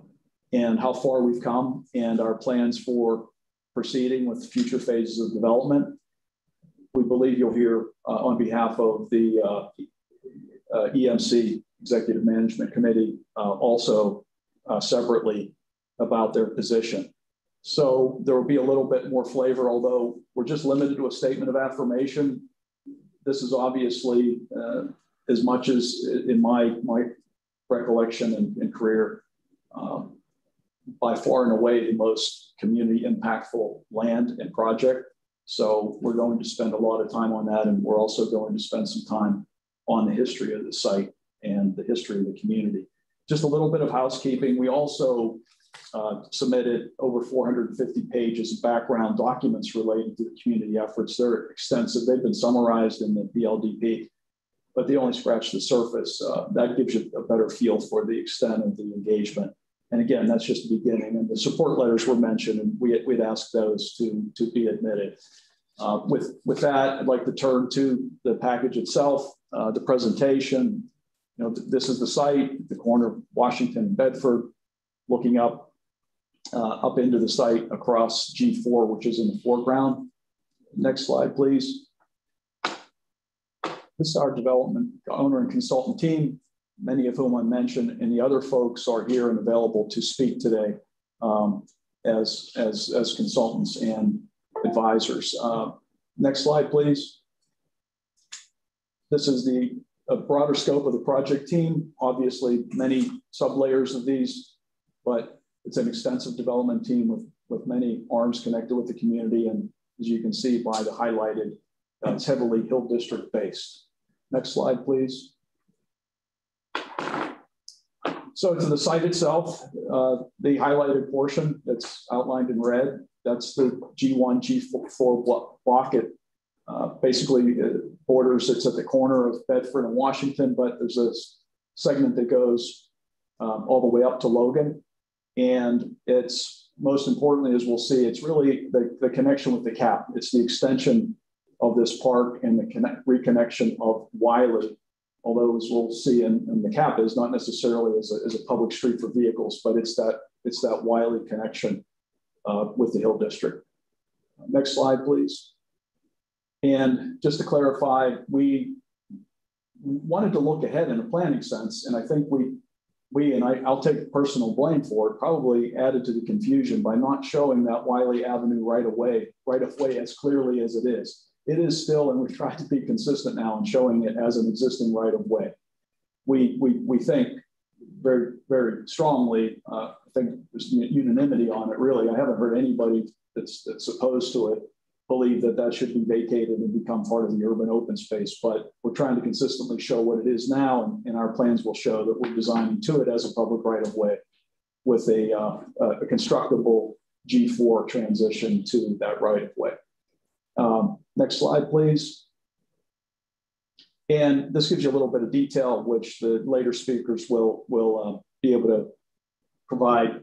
and how far we've come and our plans for proceeding with future phases of development. We believe you'll hear uh, on behalf of the uh, uh, EMC Executive Management Committee also separately about their position. So there will be a little bit more flavor, although we're just limited to a statement of affirmation. This is obviously uh, as much as in my, my recollection and, and career, um, by far and away the most community impactful land and project. So we're going to spend a lot of time on that. And we're also going to spend some time on the history of the site and the history of the community. Just a little bit of housekeeping. We also uh, submitted over 450 pages of background documents related to the community efforts. They're extensive. They've been summarized in the PLDP, but they only scratch the surface. Uh, that gives you a better feel for the extent of the engagement. And again, that's just the beginning. And the support letters were mentioned, and we, would ask those to, to be admitted. Uh, with, with that, I'd like to turn to the package itself, uh, the presentation. You know, th this is the site, the corner of Washington and Bedford, looking up, uh, up into the site across G4, which is in the foreground. Next slide, please. This is our development owner and consultant team many of whom I mentioned, and the other folks are here and available to speak today um, as, as, as consultants and advisors. Uh, next slide, please. This is the broader scope of the project team. Obviously, many sublayers of these, but it's an extensive development team with, with many arms connected with the community. And as you can see by the highlighted, uh, it's heavily Hill District based. Next slide, please. So to the site itself, uh, the highlighted portion that's outlined in red, that's the G1, G4 block. It uh, basically uh, borders, it's at the corner of Bedford and Washington, but there's a segment that goes um, all the way up to Logan. And it's most importantly, as we'll see, it's really the, the connection with the cap. It's the extension of this park and the connect, reconnection of Wiley although as we'll see in, in the cap is not necessarily as a, as a public street for vehicles, but it's that it's that Wiley connection uh, with the Hill District. Next slide, please. And just to clarify, we wanted to look ahead in a planning sense, and I think we we and I, I'll take personal blame for it, probably added to the confusion by not showing that Wiley Avenue right away, right away as clearly as it is it is still, and we've tried to be consistent now in showing it as an existing right of way. We, we, we think very, very strongly, uh, I think there's unanimity on it really. I haven't heard anybody that's, that's opposed to it believe that that should be vacated and become part of the urban open space. But we're trying to consistently show what it is now, and, and our plans will show that we're designing to it as a public right of way with a, uh, a constructible G4 transition to that right of way. Um, next slide, please. And this gives you a little bit of detail, which the later speakers will, will uh, be able to provide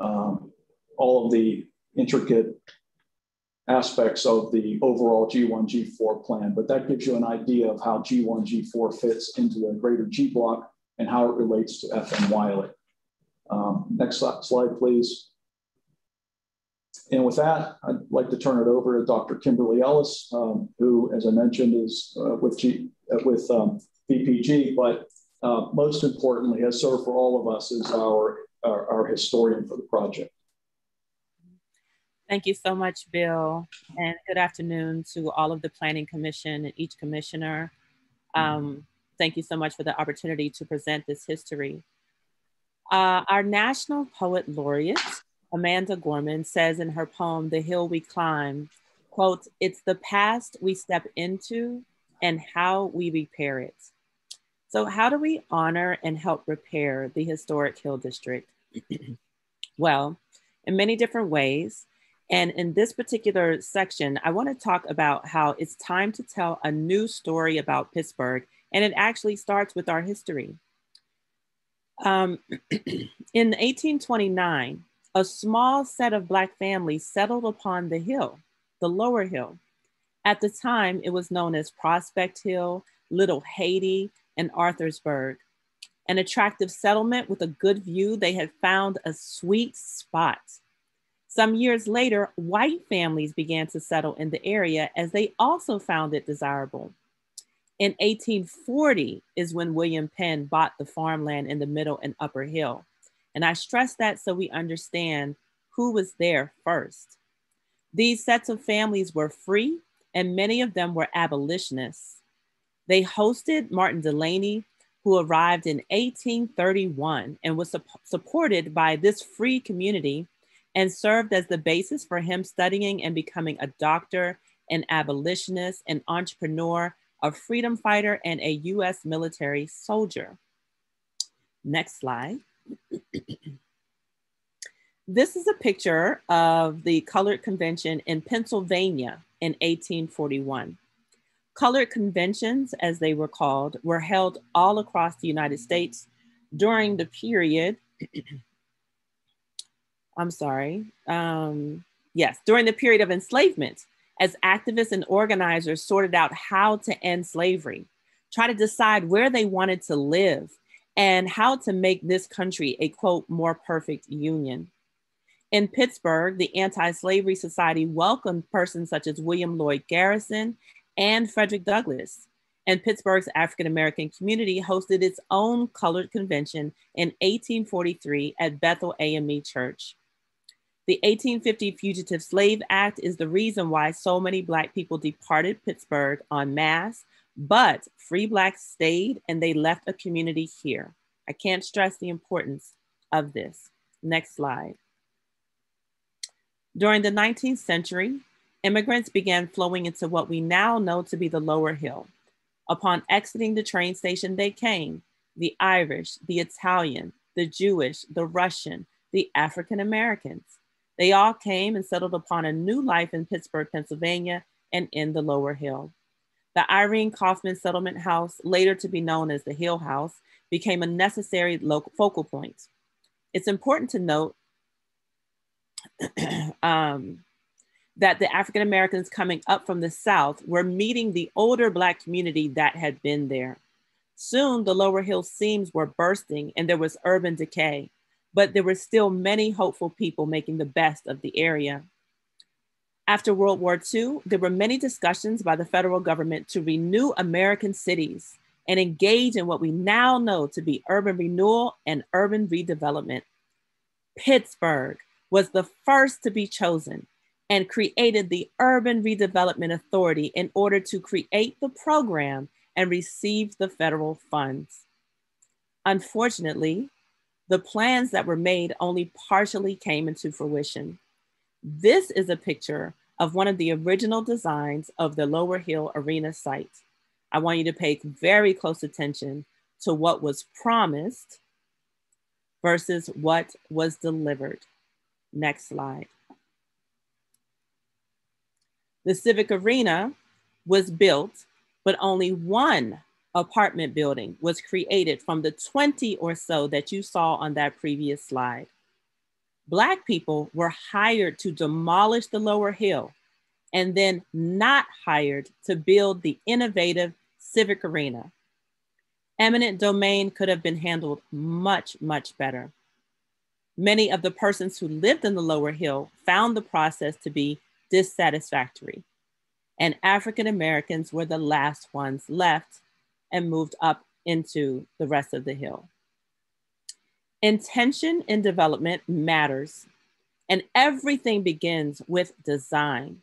um, all of the intricate aspects of the overall G1, G4 plan. But that gives you an idea of how G1, G4 fits into the greater G block and how it relates to FM Wiley. Um, next slide, please. And with that, I'd like to turn it over to Dr. Kimberly Ellis, um, who, as I mentioned, is uh, with, G, uh, with um, VPG, but uh, most importantly, has served for all of us as our, our, our historian for the project. Thank you so much, Bill, and good afternoon to all of the Planning Commission and each commissioner. Um, thank you so much for the opportunity to present this history. Uh, our National Poet Laureate, Amanda Gorman says in her poem, The Hill We Climb, quote, it's the past we step into and how we repair it. So how do we honor and help repair the historic Hill District? well, in many different ways. And in this particular section, I want to talk about how it's time to tell a new story about Pittsburgh, and it actually starts with our history. Um, in 1829, a small set of Black families settled upon the hill, the lower hill. At the time, it was known as Prospect Hill, Little Haiti, and Arthur'sburg. An attractive settlement with a good view, they had found a sweet spot. Some years later, white families began to settle in the area as they also found it desirable. In 1840 is when William Penn bought the farmland in the middle and upper hill. And I stress that so we understand who was there first. These sets of families were free, and many of them were abolitionists. They hosted Martin Delany, who arrived in 1831 and was su supported by this free community and served as the basis for him studying and becoming a doctor, an abolitionist, an entrepreneur, a freedom fighter, and a US military soldier. Next slide. this is a picture of the colored convention in Pennsylvania in 1841. Colored conventions, as they were called, were held all across the United States during the period I'm sorry. Um, yes, during the period of enslavement, as activists and organizers sorted out how to end slavery, try to decide where they wanted to live, and how to make this country a quote, more perfect union. In Pittsburgh, the Anti Slavery Society welcomed persons such as William Lloyd Garrison and Frederick Douglass. And Pittsburgh's African American community hosted its own colored convention in 1843 at Bethel AME Church. The 1850 Fugitive Slave Act is the reason why so many Black people departed Pittsburgh en masse, but free Blacks stayed and they left a community here. I can't stress the importance of this. Next slide. During the 19th century, immigrants began flowing into what we now know to be the Lower Hill. Upon exiting the train station, they came the Irish, the Italian, the Jewish, the Russian, the African Americans. They all came and settled upon a new life in Pittsburgh, Pennsylvania, and in the Lower Hill. The Irene Kaufmann Settlement House, later to be known as the Hill House, became a necessary local focal point. It's important to note um, that the African Americans coming up from the South were meeting the older Black community that had been there. Soon, the lower hill seams were bursting and there was urban decay but there were still many hopeful people making the best of the area. After World War II, there were many discussions by the federal government to renew American cities and engage in what we now know to be urban renewal and urban redevelopment. Pittsburgh was the first to be chosen and created the Urban Redevelopment Authority in order to create the program and receive the federal funds. Unfortunately, the plans that were made only partially came into fruition. This is a picture of one of the original designs of the Lower Hill Arena site. I want you to pay very close attention to what was promised versus what was delivered. Next slide. The Civic Arena was built, but only one apartment building was created from the 20 or so that you saw on that previous slide. Black people were hired to demolish the lower hill and then not hired to build the innovative civic arena. Eminent domain could have been handled much, much better. Many of the persons who lived in the lower hill found the process to be dissatisfactory, and African Americans were the last ones left and moved up into the rest of the hill. Intention in development matters, and everything begins with design.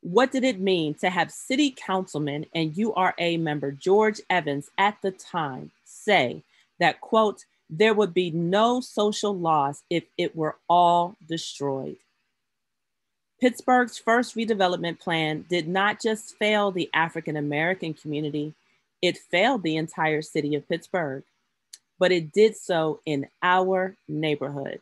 What did it mean to have city councilman and URA member George Evans at the time say that, quote, there would be no social loss if it were all destroyed? Pittsburgh's first redevelopment plan did not just fail the African American community, it failed the entire city of Pittsburgh, but it did so in our neighborhood.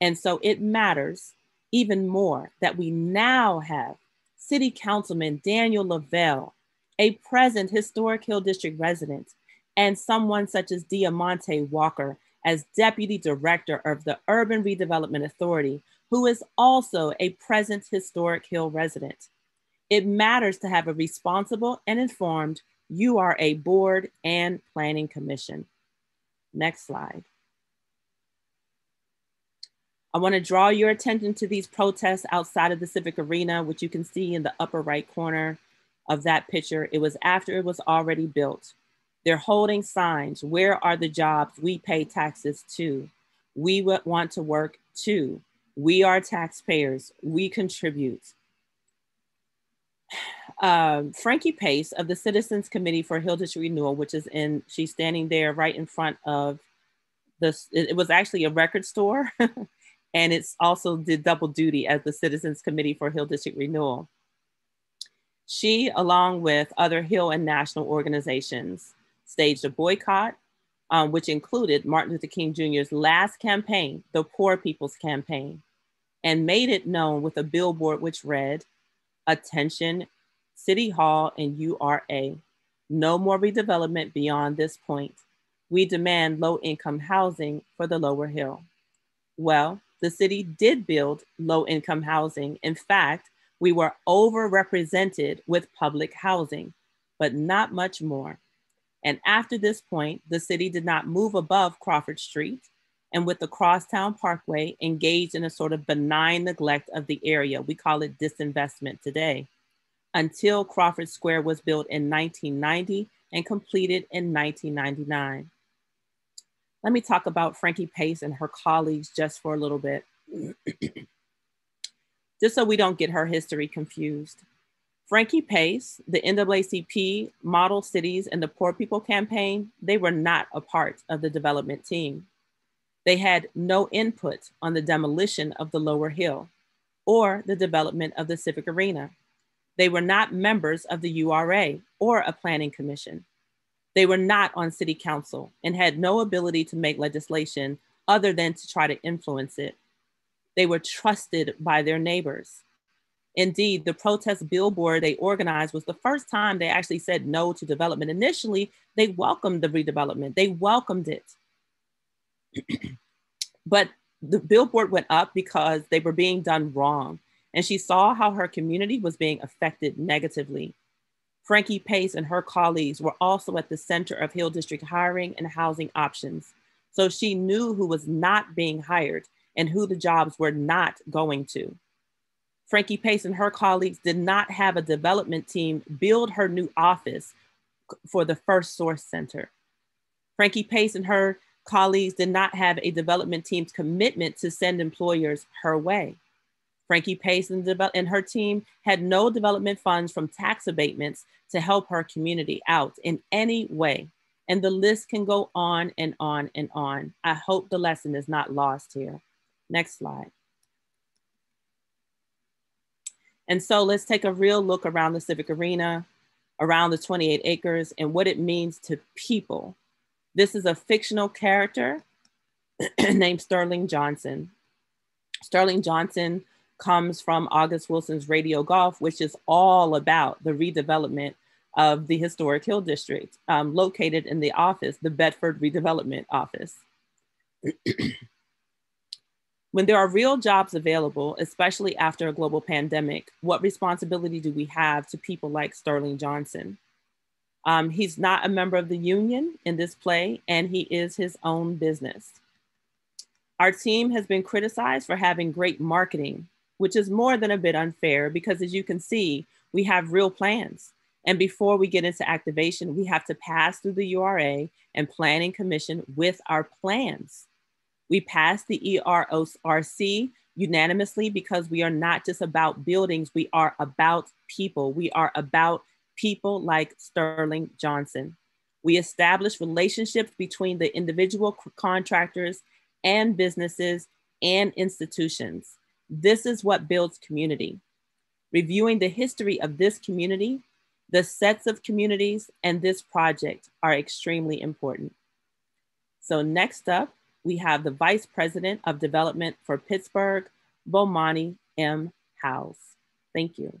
And so it matters even more that we now have City Councilman Daniel Lavelle, a present Historic Hill District resident, and someone such as Diamonte Walker as Deputy Director of the Urban Redevelopment Authority, who is also a present Historic Hill resident. It matters to have a responsible and informed URA board and planning commission. Next slide. I want to draw your attention to these protests outside of the Civic Arena, which you can see in the upper right corner of that picture. It was after it was already built. They're holding signs. Where are the jobs we pay taxes to? We want to work too. We are taxpayers. We contribute. Um, Frankie Pace of the Citizens Committee for Hill District Renewal, which is in, she's standing there right in front of this. It was actually a record store, and it's also did double duty as the Citizens Committee for Hill District Renewal. She, along with other Hill and national organizations, staged a boycott, um, which included Martin Luther King Jr.'s last campaign, the Poor People's Campaign, and made it known with a billboard which read, Attention, City Hall and URA. No more redevelopment beyond this point. We demand low income housing for the lower hill. Well, the city did build low income housing. In fact, we were overrepresented with public housing, but not much more. And after this point, the city did not move above Crawford Street and with the Crosstown Parkway engaged in a sort of benign neglect of the area. We call it disinvestment today until Crawford Square was built in 1990 and completed in 1999. Let me talk about Frankie Pace and her colleagues just for a little bit. just so we don't get her history confused. Frankie Pace, the NAACP, Model Cities, and the Poor People Campaign, they were not a part of the development team. They had no input on the demolition of the lower hill or the development of the civic arena. They were not members of the URA or a planning commission. They were not on city council and had no ability to make legislation other than to try to influence it. They were trusted by their neighbors. Indeed, the protest billboard they organized was the first time they actually said no to development. Initially, they welcomed the redevelopment, they welcomed it. but the billboard went up because they were being done wrong. And she saw how her community was being affected negatively. Frankie Pace and her colleagues were also at the center of Hill District hiring and housing options. So she knew who was not being hired and who the jobs were not going to. Frankie Pace and her colleagues did not have a development team build her new office for the First Source Center. Frankie Pace and her colleagues did not have a development team's commitment to send employers her way. Frankie Pace and, and, her team had no development funds from tax abatements to help her community out in any way. And the list can go on and on and on. I hope the lesson is not lost here. Next slide. And so let's take a real look around the civic arena, around the 28 acres and what it means to people. This is a fictional character named Sterling Johnson. Sterling Johnson comes from August Wilson's Radio Golf, which is all about the redevelopment of the historic Hill District, um, located in the office, the Bedford Redevelopment Office. When there are real jobs available, especially after a global pandemic, what responsibility do we have to people like Sterling Johnson? Um, he's not a member of the union in this play, and he is his own business. Our team has been criticized for having great marketing, which is more than a bit unfair because, as you can see, we have real plans. And before we get into activation, we have to pass through the URA and Planning Commission with our plans. We passed the ERORC unanimously because we are not just about buildings, we are about people. We are about people like Sterling Johnson. We established relationships between the individual contractors and businesses and institutions. This is what builds community. Reviewing the history of this community, the sets of communities, and this project are extremely important. So next up, we have the Vice President of Development for Pittsburgh, Bomani M. Howze. Thank you.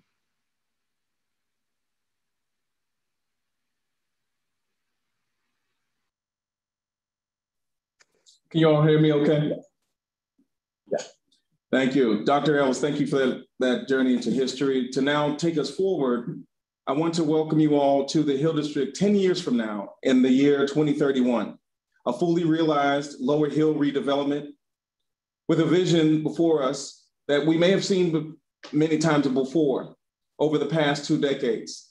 Can you all hear me okay? Thank you. Dr. Ellis, thank you for that, that journey into history. To now take us forward, I want to welcome you all to the Hill District 10 years from now in the year 2031 a fully realized Lower Hill redevelopment with a vision before us that we may have seen many times before over the past two decades,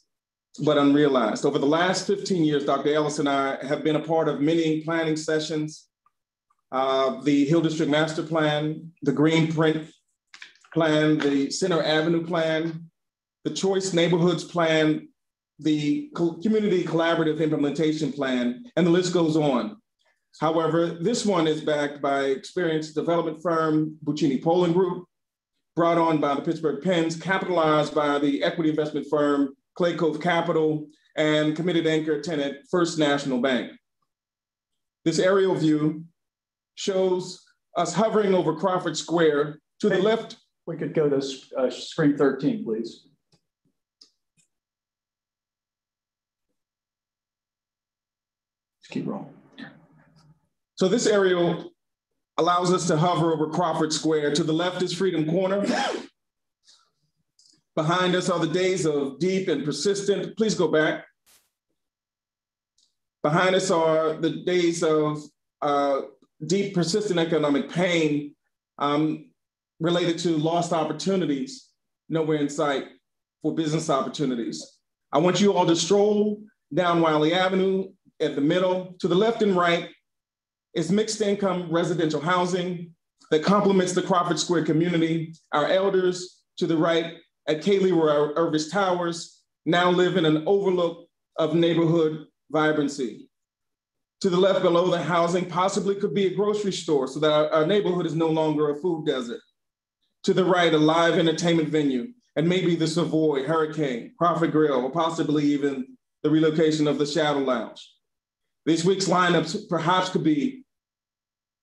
but unrealized. Over the last 15 years, Dr. Ellis and I have been a part of many planning sessions, uh, the Hill District Master Plan, the Green Print Plan, the Center Avenue Plan, the Choice Neighborhoods Plan, the Community Collaborative Implementation Plan, and the list goes on. However, this one is backed by experienced development firm Buccini Pollin Group, brought on by the Pittsburgh Pens, capitalized by the equity investment firm Clay Cove Capital, and committed anchor tenant First National Bank. This aerial view shows us hovering over Crawford Square to the left. We could go to uh, screen 13, please. Just keep rolling. So this aerial allows us to hover over Crawford Square. To the left is Freedom Corner. Behind us are the days of deep and persistent, please go back. Behind us are the days of uh, deep, persistent economic pain um, related to lost opportunities, nowhere in sight for business opportunities. I want you all to stroll down Wiley Avenue at the middle. To the left and right is mixed income residential housing that complements the Crawford Square community. Our elders to the right at K. Leroy Irvis Towers now live in an overlook of neighborhood vibrancy. To the left below the housing possibly could be a grocery store so that our, our neighborhood is no longer a food desert. To the right, a live entertainment venue, and maybe the Savoy, Hurricane, Crawford Grill, or possibly even the relocation of the Shadow Lounge. This week's lineups perhaps could be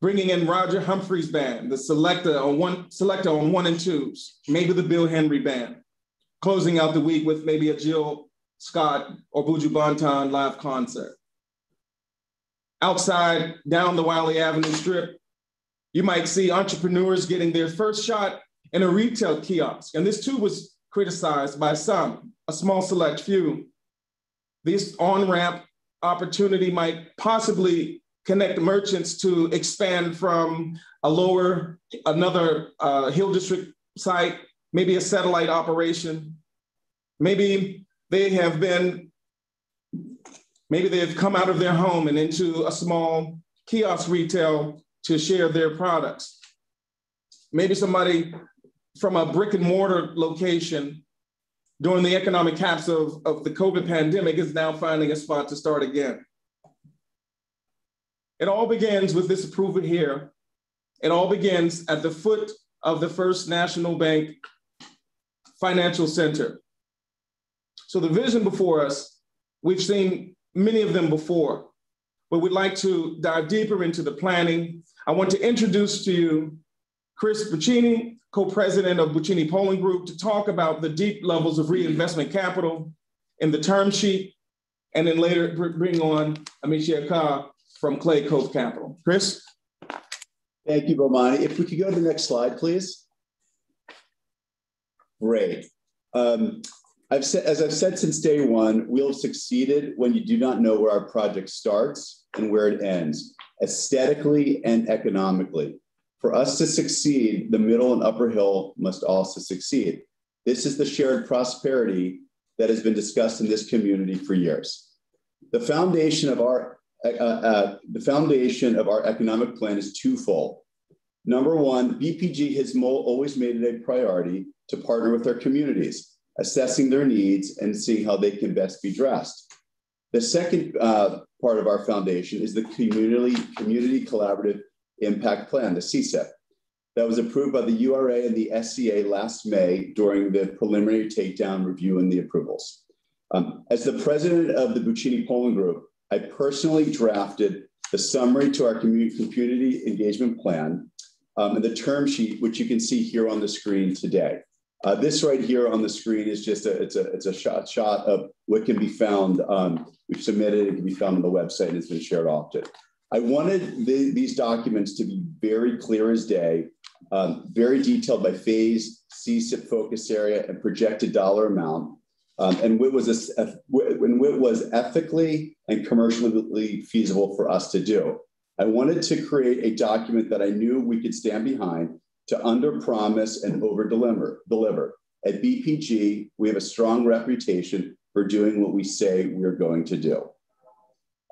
bringing in Roger Humphries' band, the Selecter on one Selecter on one and twos, maybe the Bill Henry band, closing out the week with maybe a Jill Scott or Buju Banton live concert. Outside down the Wiley Avenue Strip, you might see entrepreneurs getting their first shot in a retail kiosk. And this too was criticized by some, a small select few. This on-ramp opportunity might possibly connect merchants to expand from a lower, another uh, Hill District site, maybe a satellite operation. Maybe they have been, maybe they've come out of their home and into a small kiosk retail to share their products. Maybe somebody from a brick and mortar location during the economic caps of, of the COVID pandemic is now finding a spot to start again. It all begins with this approval here. It all begins at the foot of the First National Bank Financial Center. So the vision before us, we've seen many of them before, but we'd like to dive deeper into the planning. I want to introduce to you Chris Buccini, co-president of Buccini Pollin Group, to talk about the deep levels of reinvestment capital in the term sheet, and then later bring on Amicia Ka, from Clay Cove Capital. Chris? Thank you, Bomani. If we could go to the next slide, please. Great. Um, I've said, as I've said since day one, we'll have succeeded when you do not know where our project starts and where it ends, aesthetically and economically. For us to succeed, the middle and upper hill must also succeed. This is the shared prosperity that has been discussed in this community for years. The foundation of our uh, uh, the foundation of our economic plan is twofold. Number one, BPG has always made it a priority to partner with our communities, assessing their needs and seeing how they can best be dressed. The second uh, part of our foundation is the Community, Community Collaborative Impact Plan, the CCIP, that was approved by the URA and the SEA last May during the preliminary takedown review and the approvals. Um, as the president of the Buccini Pollin Group, I personally drafted the summary to our community engagement plan um, and the term sheet, which you can see here on the screen today. Uh, this right here on the screen is just a it's a it's a shot shot of what can be found. Um, we've submitted it can be found on the website and it's been shared often. I wanted the, these documents to be very clear as day, um, very detailed by phase, CCIP focus area, and projected dollar amount, um, and WIT was when WIT was ethically and commercially feasible for us to do. I wanted to create a document that I knew we could stand behind to under promise and over deliver. deliver. At BPG, we have a strong reputation for doing what we say we're going to do.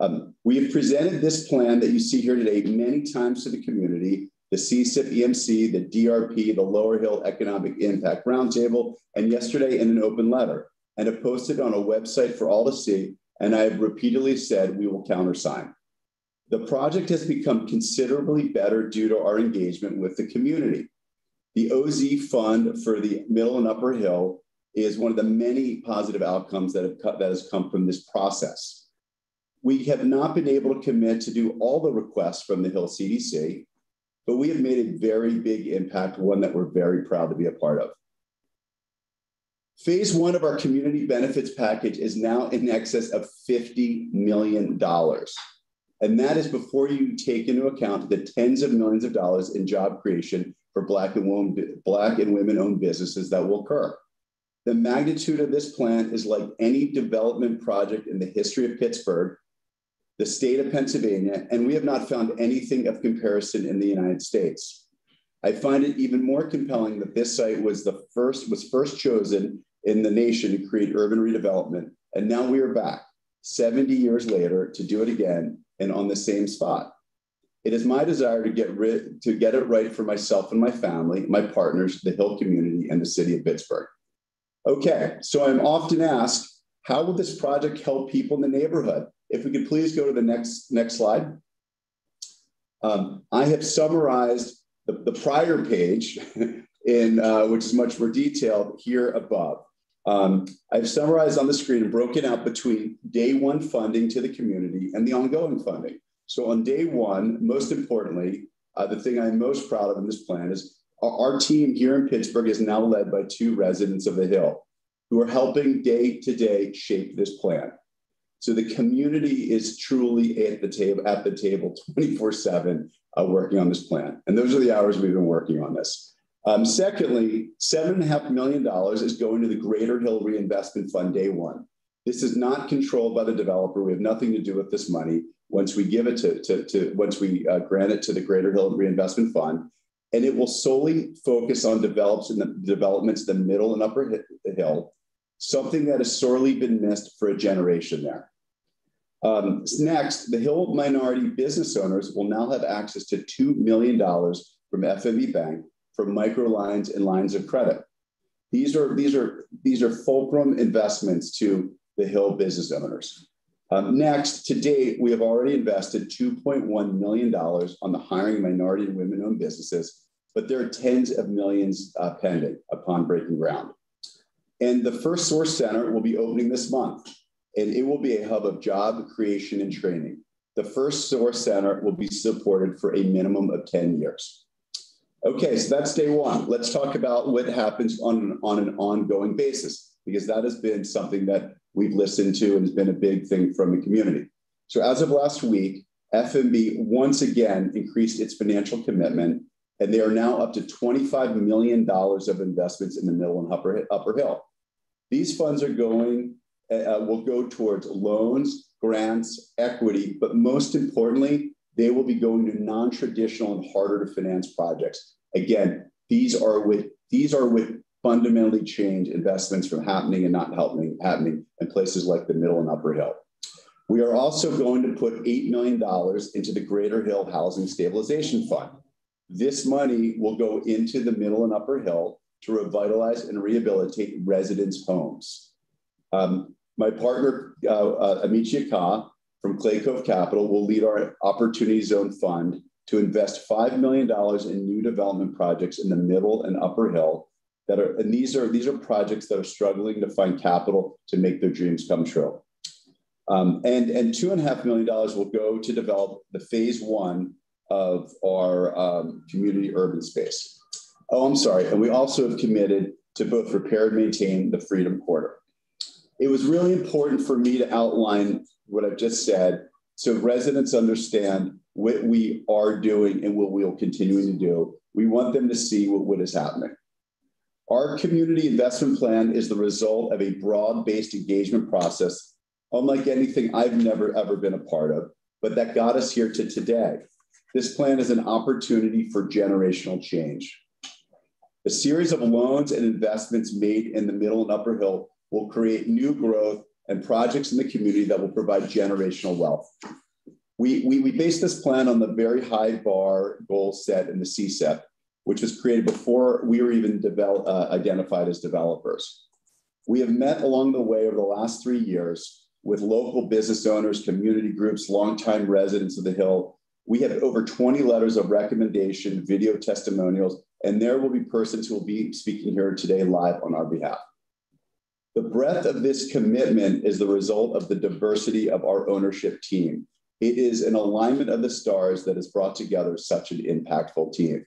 Um, we have presented this plan that you see here today many times to the community, the CCIP EMC, the DRP, the Lower Hill Economic Impact Roundtable, and yesterday in an open letter, and have posted on a website for all to see. And I have repeatedly said we will countersign. The project has become considerably better due to our engagement with the community. The OZ fund for the Middle and Upper Hill is one of the many positive outcomes that, have that has come from this process. We have not been able to commit to do all the requests from the Hill CDC, but we have made a very big impact, one that we're very proud to be a part of. Phase one of our community benefits package is now in excess of $50 million. And that is before you take into account the tens of millions of dollars in job creation for Black and, women, Black and women owned businesses that will occur. The magnitude of this plan is like any development project in the history of Pittsburgh, the state of Pennsylvania, and we have not found anything of comparison in the United States. I find it even more compelling that this site was the first was first chosen in the nation to create urban redevelopment, and now we are back 70 years later to do it again and on the same spot. It is my desire to get rid, to get it right for myself and my family, my partners, the Hill community, and the city of Pittsburgh. Okay, so I'm often asked, how will this project help people in the neighborhood? If we could please go to the next, next slide. Um, I have summarized the, the prior page in uh, which is much more detailed here above. Um, I've summarized on the screen and broken out between day one funding to the community and the ongoing funding. So on day one, most importantly, uh, the thing I'm most proud of in this plan is our, our team here in Pittsburgh is now led by two residents of the Hill who are helping day to day shape this plan. So the community is truly at the table at the table 24 seven uh, working on this plan. And those are the hours we've been working on this. Um, secondly, $7.5 million is going to the Greater Hill Reinvestment Fund day one. This is not controlled by the developer. We have nothing to do with this money once we give it to, to, to once we uh, grant it to the Greater Hill Reinvestment Fund. And it will solely focus on develops in the developments in the middle and upper hill, something that has sorely been missed for a generation there. Um, next, the Hill minority business owners will now have access to $2 million from FNB Bank for micro lines and lines of credit. These are, these are, these are fulcrum investments to the Hill business owners. Um, next, to date, we have already invested $2.1 million on the hiring minority and women owned businesses, but there are tens of millions uh, pending upon breaking ground. And the first Source Center will be opening this month, and it will be a hub of job creation and training. The first Source Center will be supported for a minimum of 10 years. Okay, so that's day one. Let's talk about what happens on an, on an ongoing basis, because that has been something that we've listened to and has been a big thing from the community. So as of last week, FNB once again increased its financial commitment, and they are now up to $25 million of investments in the middle and upper, upper hill. These funds are going, uh, uh will go towards loans, grants, equity, but most importantly, they will be going to non-traditional and harder to finance projects. Again, these are with these are with fundamentally change investments from happening and not happening, happening in places like the middle and upper hill. We are also going to put $8 million into the Greater Hill Housing Stabilization Fund. This money will go into the middle and upper hill to revitalize and rehabilitate residents' homes. Um, my partner, uh, uh, Amici Ka, from Clay Cove Capital will lead our Opportunity Zone Fund to invest $5 million in new development projects in the middle and upper hill that are, and these are, these are projects that are struggling to find capital to make their dreams come true. Um, and, and two and a half million dollars will go to develop the phase one of our um, community urban space. Oh, I'm sorry. And we also have committed to both repair and maintain the Freedom Corner. It was really important for me to outline what I've just said so residents understand what we are doing and what we'll continue to do. We want them to see what, what is happening. Our community investment plan is the result of a broad-based engagement process, unlike anything I've never ever been a part of, but that got us here to today. This plan is an opportunity for generational change. A series of loans and investments made in the middle and upper hill will create new growth and projects in the community that will provide generational wealth. We, we, we based this plan on the very high bar goal set in the CCIP, which was created before we were even develop, uh, identified as developers. We have met along the way over the last three years with local business owners, community groups, longtime residents of the Hill. We have over 20 letters of recommendation, video testimonials, and there will be persons who will be speaking here today live on our behalf. The breadth of this commitment is the result of the diversity of our ownership team. It is an alignment of the stars that has brought together such an impactful team.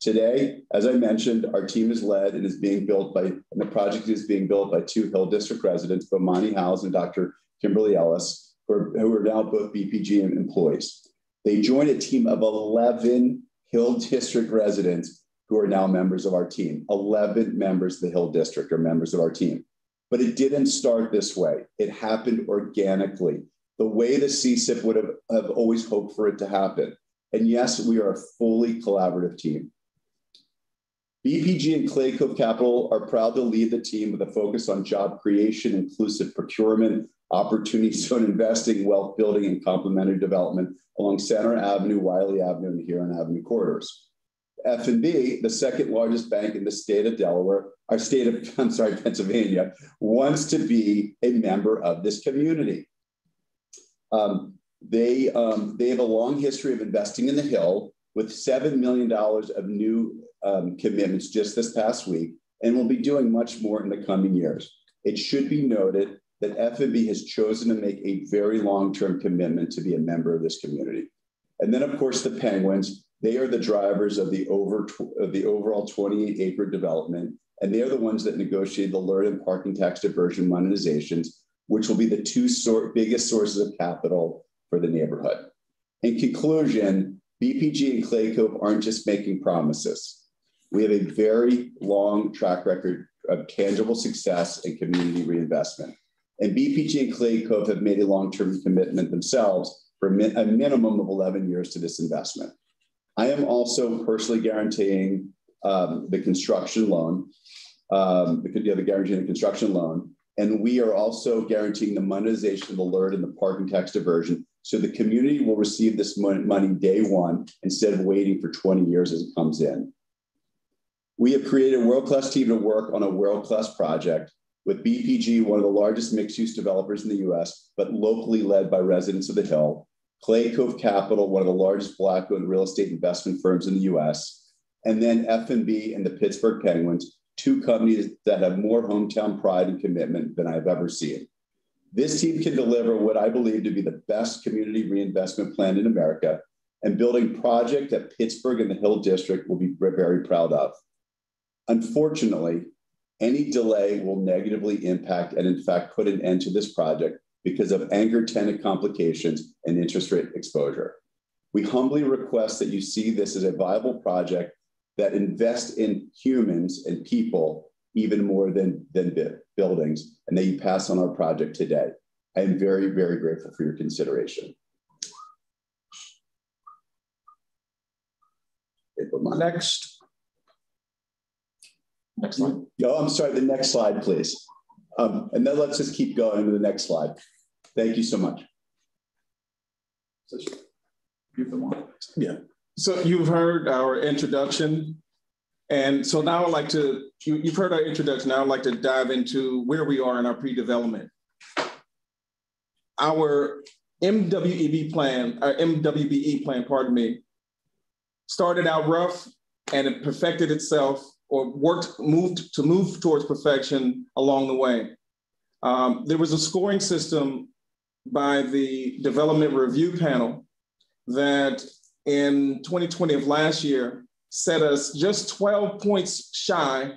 Today, as I mentioned, our team is led and is being built by, and the project is being built by two Hill District residents, Bomani Howze and Dr. Kimberly Ellis, who are, who are now both BPG employees. They join a team of 11 Hill District residents who are now members of our team. 11 members of the Hill District are members of our team. But it didn't start this way. It happened organically, the way the CCIP would have, have always hoped for it to happen. And yes, we are a fully collaborative team. BPG and Clay Cove Capital are proud to lead the team with a focus on job creation, inclusive procurement, opportunity zone investing, wealth building, and complementary development along Center Avenue, Wiley Avenue, and Huron Avenue corridors. FNB, the second largest bank in the state of Delaware, our state of, I'm sorry, Pennsylvania, wants to be a member of this community. Um, they, um, they have a long history of investing in the Hill with $7 million of new um, commitments just this past week and will be doing much more in the coming years. It should be noted that FNB has chosen to make a very long-term commitment to be a member of this community. And then, of course, the Penguins, they are the drivers of the, over of the overall 28 acre development. And they are the ones that negotiate the LERD and parking tax diversion monetizations, which will be the two sor biggest sources of capital for the neighborhood. In conclusion, BPG and Clay Cove aren't just making promises. We have a very long track record of tangible success and community reinvestment. And BPG and Clay Cove have made a long-term commitment themselves for a minimum of 11 years to this investment. I am also personally guaranteeing um, the construction loan, um, the, yeah, the guaranteeing the construction loan. And we are also guaranteeing the monetization of the LERD and the parking tax diversion. So the community will receive this money day one instead of waiting for 20 years as it comes in. We have created a world-class team to work on a world-class project with BPG, one of the largest mixed-use developers in the US, but locally led by residents of the Hill, Clay Cove Capital, one of the largest Black-owned real estate investment firms in the US, and then FNB and the Pittsburgh Penguins, two companies that have more hometown pride and commitment than I've ever seen. This team can deliver what I believe to be the best community reinvestment plan in America and building project that Pittsburgh and the Hill District will be very proud of. Unfortunately, any delay will negatively impact and in fact put an end to this project because of anchor tenant complications and interest rate exposure. We humbly request that you see this as a viable project that invests in humans and people even more than, than buildings, and that you pass on our project today. I am very, very grateful for your consideration. Next. Next slide. Oh, I'm sorry, the next slide, please. Um, and then let's just keep going to the next slide. Thank you so much. Yeah. So you've heard our introduction. And so now I'd like to, you, have heard our introduction. Now I'd like to dive into where we are in our pre-development. Our MWEB plan, our MWBE plan, pardon me, started out rough and it perfected itself or worked, moved to move towards perfection along the way. Um, there was a scoring system by the development review panel that in 2020 of last year set us just 12 points shy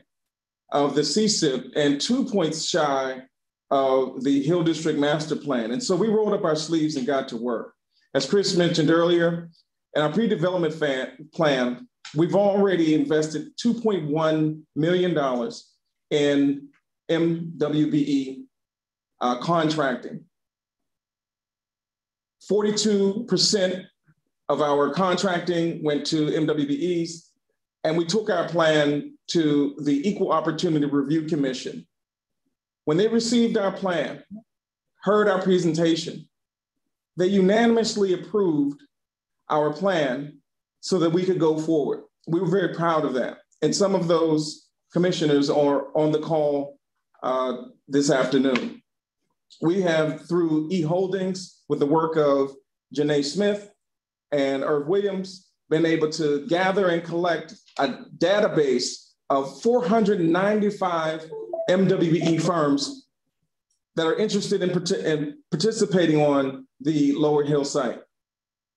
of the CCIP and two points shy of the Hill District Master Plan. And so we rolled up our sleeves and got to work. As Chris mentioned earlier, in our pre-development plan, we've already invested $2.1 million in MWBE uh, contracting. 42% of our contracting went to MWBEs, and we took our plan to the Equal Opportunity Review Commission. When they received our plan, heard our presentation, they unanimously approved our plan so that we could go forward. We were very proud of that. And some of those commissioners are on the call uh, this afternoon. We have through e-holdings with the work of Janae Smith and Irv Williams, been able to gather and collect a database of 495 MWBE firms that are interested in, in participating on the Lower Hill site.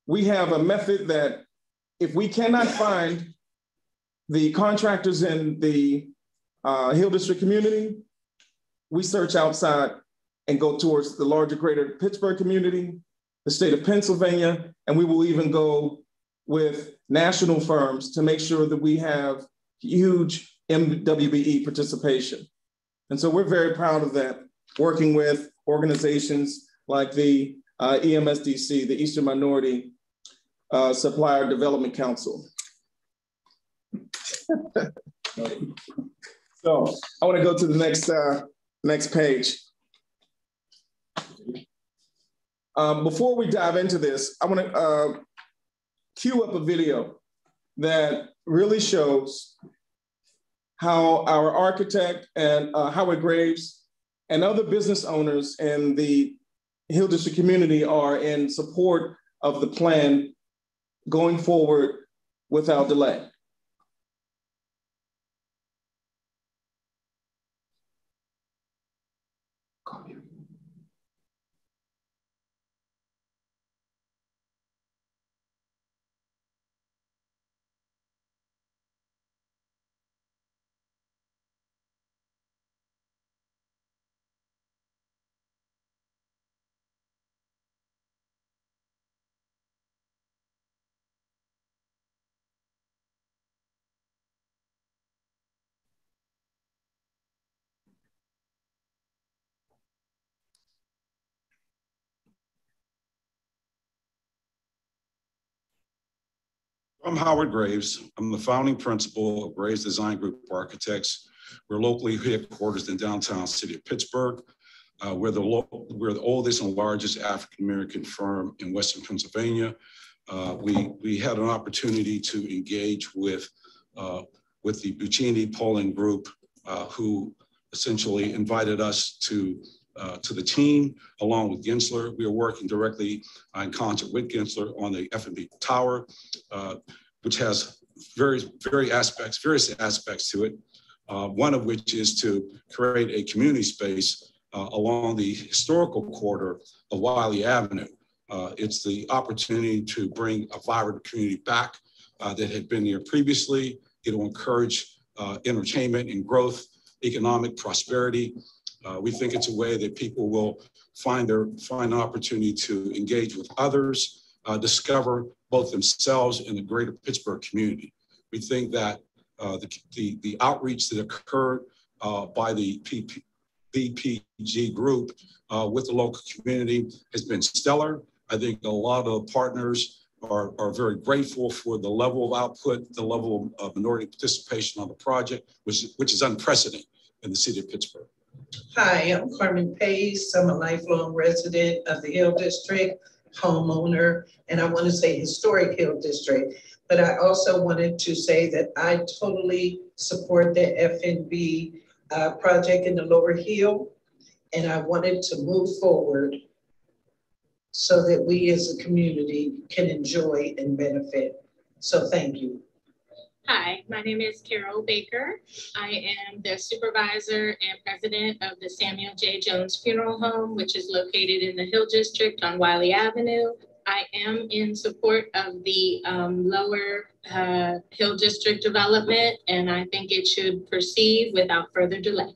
We have a method that if we cannot find the contractors in the uh, Hill District community, we search outside and go towards the larger greater Pittsburgh community, the state of Pennsylvania, and we will even go with national firms to make sure that we have huge MWBE participation. And so we're very proud of that, working with organizations like the uh, EMSDC, the Eastern Minority uh, Supplier Development Council. so I want to go to the next uh, next page. Um, before we dive into this, I want to uh, cue up a video that really shows how our architect and uh, Howard Graves and other business owners in the Hill District community are in support of the plan going forward without delay. I'm Howard Graves. I'm the founding principal of Graves Design Group Architects. We're locally headquartered in downtown city of Pittsburgh. Uh, we're, the we're the oldest and largest African-American firm in Western Pennsylvania. Uh, we, we had an opportunity to engage with, uh, with the Buccini Pollin Group, uh, who essentially invited us to uh, to the team along with Gensler. We are working directly in concert with Gensler on the FNB Tower, uh, which has various, very aspects, various aspects to it. Uh, one of which is to create a community space uh, along the historical corridor of Wiley Avenue. Uh, it's the opportunity to bring a vibrant community back uh, that had been there previously. It'll encourage entertainment and growth, economic prosperity, uh, we think it's a way that people will find their find an opportunity to engage with others, uh, discover both themselves and the greater Pittsburgh community. We think that uh, the, the, the outreach that occurred uh, by the PP, BPG group uh, with the local community has been stellar. I think a lot of the partners are, are very grateful for the level of output, the level of minority participation on the project, which, which is unprecedented in the city of Pittsburgh. Hi, I'm Carmen Pace. I'm a lifelong resident of the Hill District, homeowner, and I want to say historic Hill District. But I also wanted to say that I totally support the FNB uh, project in the Lower Hill, and I wanted to move forward so that we as a community can enjoy and benefit. So thank you. Hi, my name is Carol Baker. I am the supervisor and president of the Samuel J. Jones Funeral Home, which is located in the Hill District on Wiley Avenue. I am in support of the um, lower uh, Hill District development, and I think it should proceed without further delay.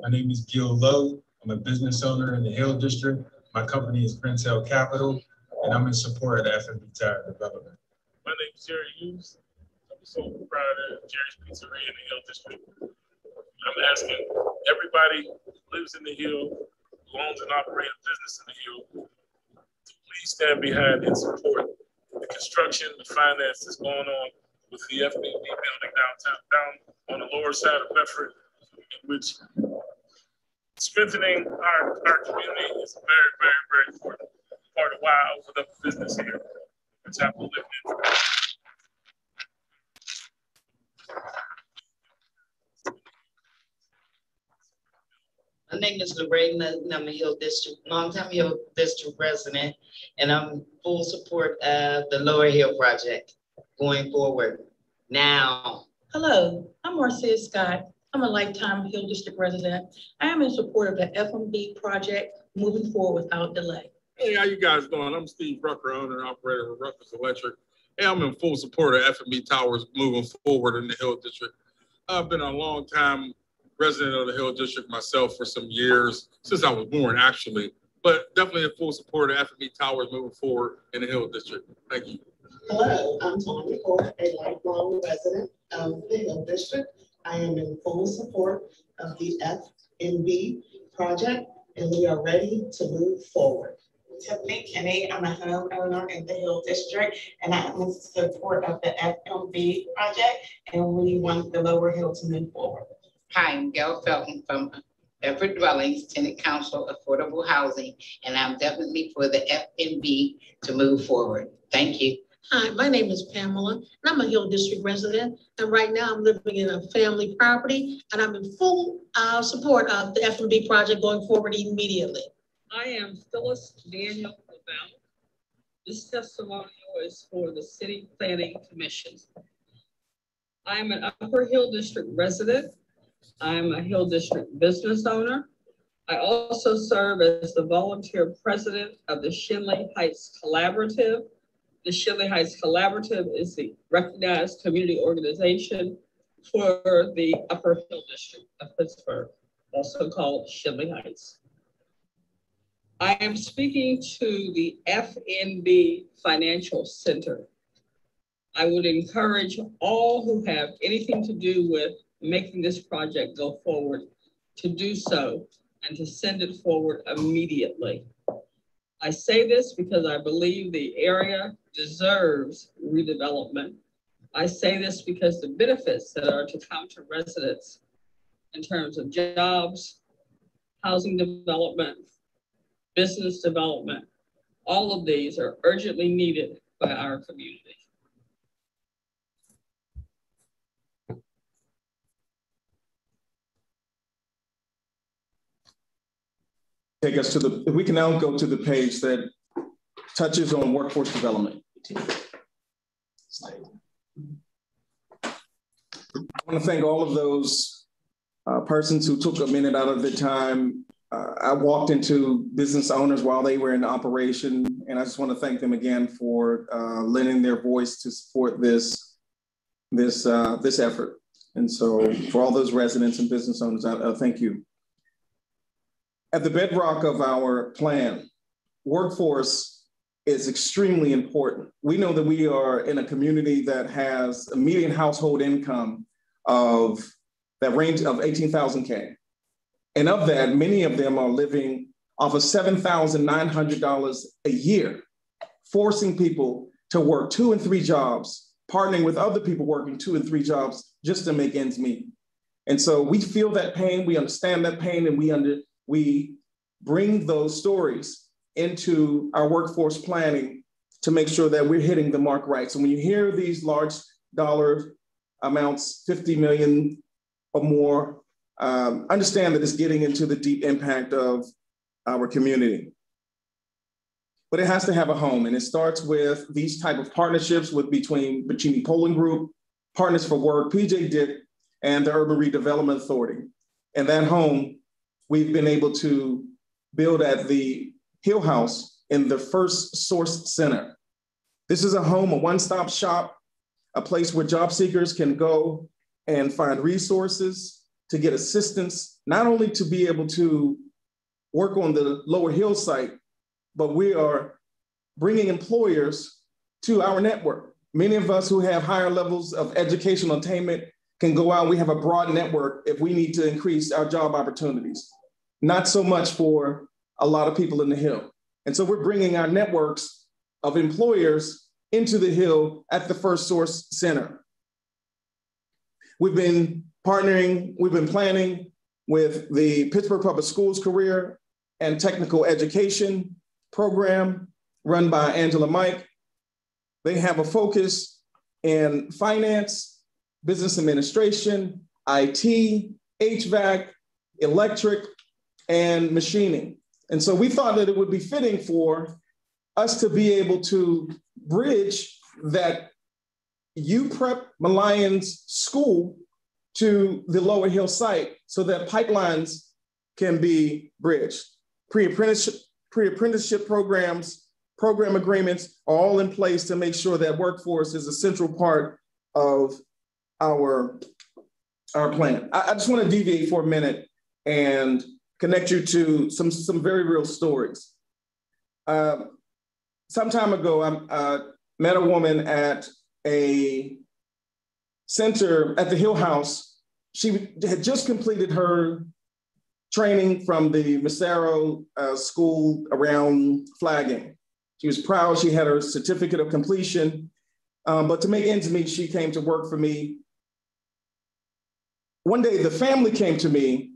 My name is Gil Lowe. I'm a business owner in the Hill District. My company is Prince Hill Capital, and I'm in support of the FNB Tower development. My name is Jerry Hughes so proud of Jerry's Pizzeria in the Hill District. I'm asking everybody who lives in the Hill, who owns and operates a business in the Hill, to please stand behind and support the construction, the finance that's going on with the FNB building downtown, down on the lower side of Bedford, in which strengthening our, our community is very, very, very important. part of why I opened up a business here in Chapel Living. My name is Lorraine and I'm a Hill District, longtime Hill District resident, and I'm full support of the Lower Hill project going forward now. Hello, I'm Marcia Scott. I'm a lifetime Hill District resident. I am in support of the FNB project moving forward without delay. Hey, how you guys doing? I'm Steve Rucker, owner and operator of Rucker's Electric. Hey, I'm in full support of FNB Towers moving forward in the Hill District. I've been a long time resident of the Hill District myself for some years, since I was born actually, but definitely in full support of FNB Towers moving forward in the Hill District. Thank you. Hello, I'm Tony Cole, a lifelong resident of the Hill District. I am in full support of the FNB project and we are ready to move forward. Tiffany Kenny, I'm a homeowner in the Hill District and I am in support of the FNB project and we want the Lower Hill to move forward. Hi, I'm Gail Felton from Everett Dwellings, Tenant Council Affordable Housing, and I'm definitely for the FNB to move forward. Thank you. Hi, my name is Pamela, and I'm a Hill District resident. And right now I'm living in a family property, and I'm in full uh, support of the FNB project going forward immediately. I am Phyllis Daniel LaBelle. This testimonial is for the City Planning Commission. I am an Upper Hill District resident I'm a Hill District business owner. I also serve as the volunteer president of the Schenley Heights Collaborative. The Schenley Heights Collaborative is the recognized community organization for the Upper Hill District of Pittsburgh, also called Schenley Heights. I am speaking to the FNB Financial Center. I would encourage all who have anything to do with making this project go forward to do so and to send it forward immediately. I say this because I believe the area deserves redevelopment. I say this because the benefits that are to come to residents in terms of jobs, housing development, business development, all of these are urgently needed by our community. take us to the, we can now go to the page that touches on workforce development. I want to thank all of those uh, persons who took a minute out of their time. Uh, I walked into business owners while they were in operation, and I just want to thank them again for uh, lending their voice to support this, this, uh, this effort. And so for all those residents and business owners, I, I thank you at the bedrock of our plan, workforce is extremely important. We know that we are in a community that has a median household income of that range of 18,000K. And of that, many of them are living off of $7,900 a year, forcing people to work two and three jobs, partnering with other people working two and three jobs just to make ends meet. And so we feel that pain, we understand that pain, and we under, we bring those stories into our workforce planning to make sure that we're hitting the mark right. So when you hear these large dollar amounts, 50 million or more, um, understand that it's getting into the deep impact of our community. But it has to have a home, and it starts with these type of partnerships with between Buccini Pollin Group, Partners for Work, PJ Dick, and the Urban Redevelopment Authority. And that home we've been able to build at the Hill House in the First Source Center. This is a home, a one-stop shop, a place where job seekers can go and find resources to get assistance, not only to be able to work on the Lower Hill site, but we are bringing employers to our network. Many of us who have higher levels of educational attainment can go out. We have a broad network if we need to increase our job opportunities not so much for a lot of people in the Hill. And so we're bringing our networks of employers into the Hill at the First Source Center. We've been partnering, we've been planning with the Pittsburgh Public Schools Career and Technical Education Program run by Angela Mike. They have a focus in finance, business administration, IT, HVAC, electric, and machining. And so we thought that it would be fitting for us to be able to bridge that U Prep Lions school to the Lower Hill site so that pipelines can be bridged. Pre-apprenticeship, pre-apprenticeship programs, program agreements are all in place to make sure that workforce is a central part of our, our plan. I, I just want to deviate for a minute and connect you to some, some very real stories. Uh, some time ago, I uh, met a woman at a center at the Hill House. She had just completed her training from the Massaro uh, school around flagging. She was proud she had her certificate of completion, um, but to make ends meet, she came to work for me. One day, the family came to me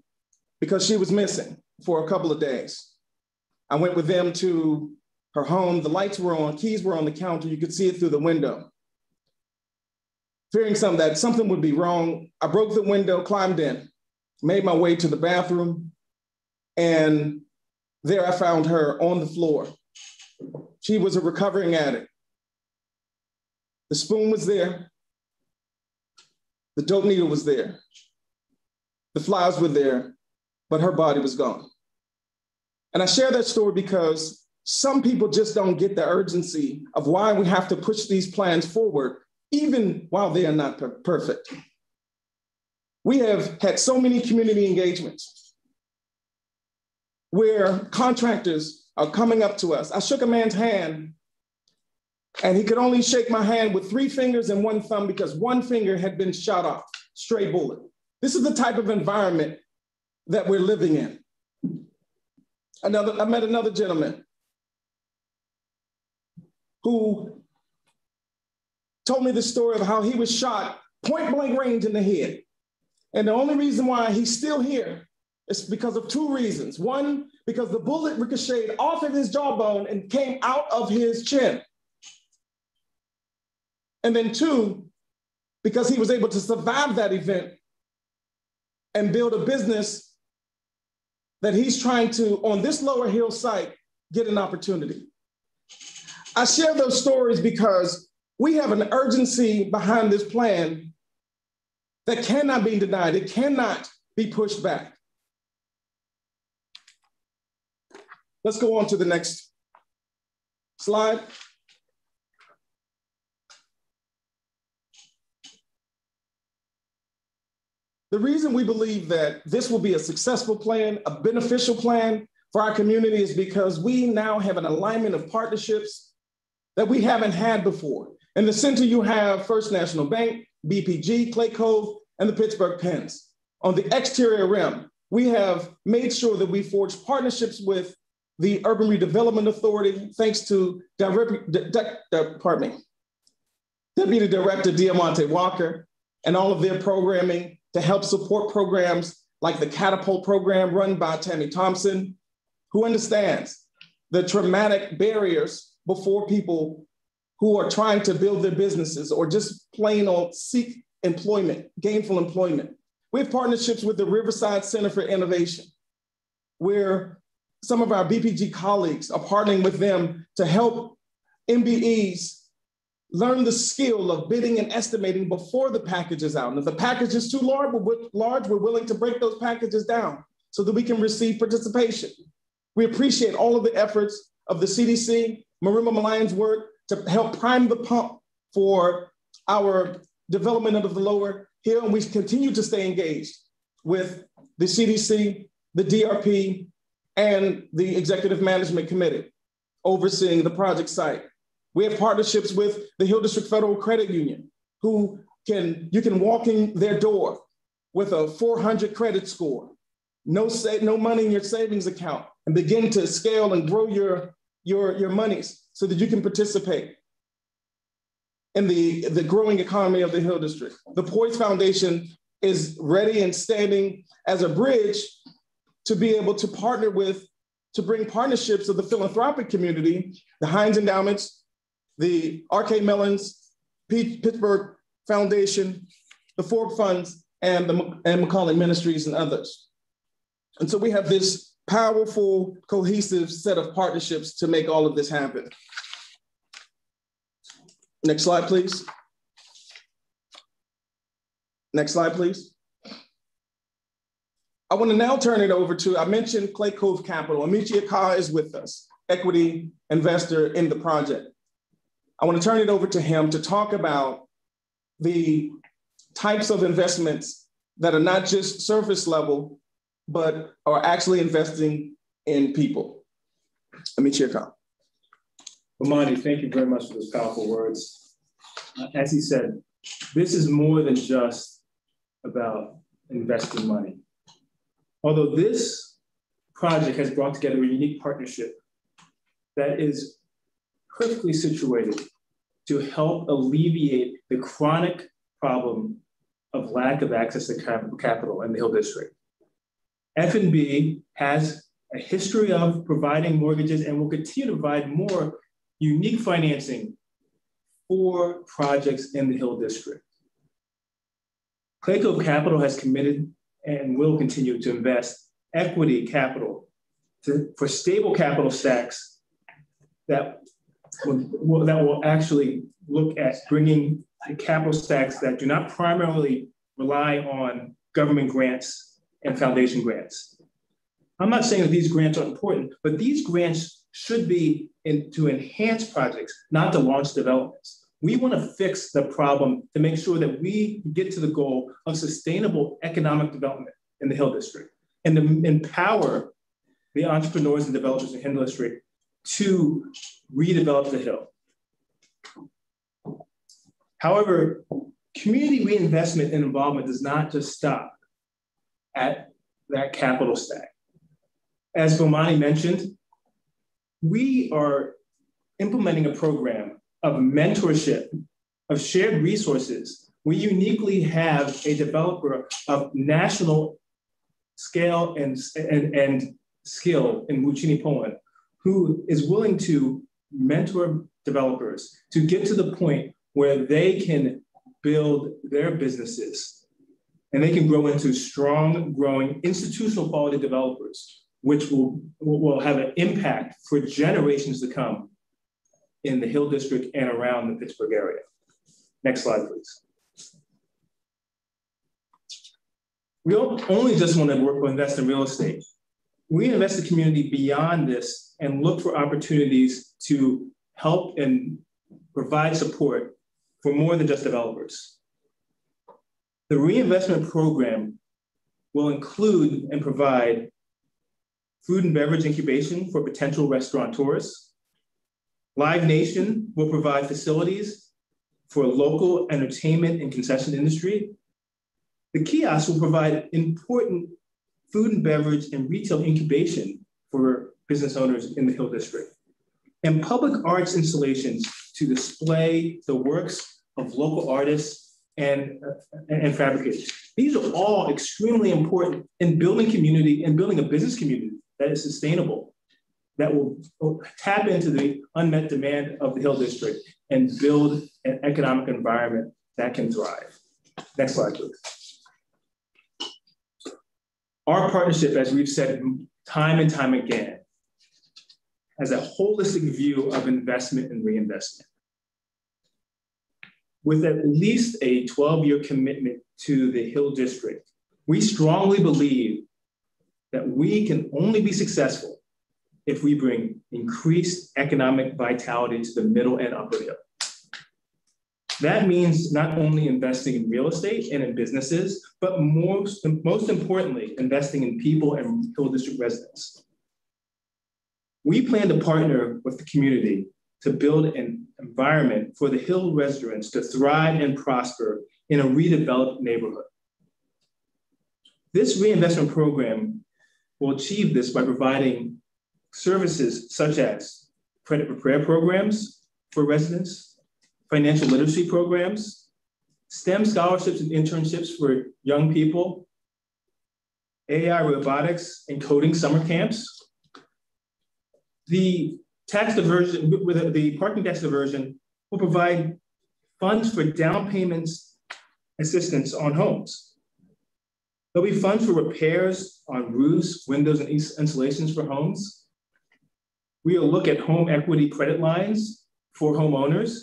because she was missing for a couple of days. I went with them to her home. The lights were on, keys were on the counter. You could see it through the window. Fearing something that something would be wrong, I broke the window, climbed in, made my way to the bathroom, and there I found her on the floor. She was a recovering addict. The spoon was there. The dope needle was there. The flowers were there, but her body was gone. And I share that story because some people just don't get the urgency of why we have to push these plans forward, even while they are not per perfect. We have had so many community engagements where contractors are coming up to us. I shook a man's hand and he could only shake my hand with three fingers and one thumb because one finger had been shot off, stray bullet. This is the type of environment that we're living in. Another, I met another gentleman who told me the story of how he was shot point blank range in the head. And the only reason why he's still here is because of two reasons. One, because the bullet ricocheted off of his jawbone and came out of his chin. And then two, because he was able to survive that event and build a business that he's trying to, on this lower hill site, get an opportunity. I share those stories because we have an urgency behind this plan that cannot be denied. It cannot be pushed back. Let's go on to the next slide. The reason we believe that this will be a successful plan, a beneficial plan for our community is because we now have an alignment of partnerships that we haven't had before. In the center, you have First National Bank, BPG, Clay Cove, and the Pittsburgh Pens. On the exterior rim, we have made sure that we forge partnerships with the Urban Redevelopment Authority, thanks to Deputy Director Diamonte Walker and all of their programming to help support programs like the Catapult program run by Tammy Thompson, who understands the traumatic barriers before people who are trying to build their businesses or just plain old seek employment, gainful employment. We have partnerships with the Riverside Center for Innovation, where some of our BPG colleagues are partnering with them to help MBEs learn the skill of bidding and estimating before the package is out. And if the package is too large, we're, large, we're willing to break those packages down so that we can receive participation. We appreciate all of the efforts of the CDC, Marimba Milliones work to help prime the pump for our development of the lower hill. And we continue to stay engaged with the CDC, the DRP, and the Executive Management Committee overseeing the project site. We have partnerships with the Hill District Federal Credit Union, who can, you can walk in their door with a 400 credit score, no, sa- no money in your savings account, and begin to scale and grow your, your, your monies so that you can participate in the, the growing economy of the Hill District. The Poise Foundation is ready and standing as a bridge to be able to partner with to bring partnerships of the philanthropic community, the Heinz Endowments, the R.K. Mellons, Pittsburgh Foundation, the Ford Funds, and the and McAuley Ministries and others. And so we have this powerful, cohesive set of partnerships to make all of this happen. Next slide, please. Next slide, please. I want to now turn it over to, I mentioned Clay Cove Capital. Amici Akah is with us, equity investor in the project. I want to turn it over to him to talk about the types of investments that are not just surface level, but are actually investing in people. Amici Akah. Bomani, thank you very much for those powerful words. Uh, as he said, this is more than just about investing money. Although this project has brought together a unique partnership that is perfectly situated to help alleviate the chronic problem of lack of access to capital in the Hill District. FNB has a history of providing mortgages and will continue to provide more unique financing for projects in the Hill District. Clay Cove Capital has committed and will continue to invest equity capital to, for stable capital stacks that will, that will actually look at bringing capital stacks that do not primarily rely on government grants and foundation grants. I'm not saying that these grants are important, but these grants should be in, to enhance projects, not to launch developments. We want to fix the problem to make sure that we get to the goal of sustainable economic development in the Hill District and to empower the entrepreneurs and developers in the Hill District to redevelop the Hill. However, community reinvestment and involvement does not just stop at that capital stack. As Bomani mentioned, we are implementing a program of mentorship, of shared resources. We uniquely have a developer of national scale and, and, and skill in Buccini, Pollin, who is willing to mentor developers to get to the point where they can build their businesses and they can grow into strong, growing institutional quality developers, which will, will have an impact for generations to come in the Hill District and around the Pittsburgh area. Next slide, please. We don't only just want to work or invest in real estate. We invest the community beyond this and look for opportunities to help and provide support for more than just developers. The reinvestment program will include and provide food and beverage incubation for potential restaurateurs. Live Nation will provide facilities for local entertainment and concession industry. The kiosk will provide important food and beverage and retail incubation for business owners in the Hill District. And public arts installations to display the works of local artists and, uh, and fabricators. These are all extremely important in building community and building a business community that is sustainable, that will, tap into the unmet demand of the Hill District and build an economic environment that can thrive. Next slide, please. Our partnership, as we've said time and time again, has a holistic view of investment and reinvestment with at least a 12 year commitment to the Hill District, we strongly believe that we can only be successful if we bring increased economic vitality to the middle and upper hill. That means not only investing in real estate and in businesses, but most, most importantly, investing in people and Hill District residents. We plan to partner with the community to build an environment for the Hill residents to thrive and prosper in a redeveloped neighborhood. This reinvestment program will achieve this by providing services such as credit repair programs for residents, financial literacy programs, STEM scholarships and internships for young people, AI robotics and coding summer camps, the tax diversion, with the parking tax diversion, will provide funds for down payments assistance on homes. There'll be funds for repairs on roofs, windows, and insulations for homes. We will look at home equity credit lines for homeowners.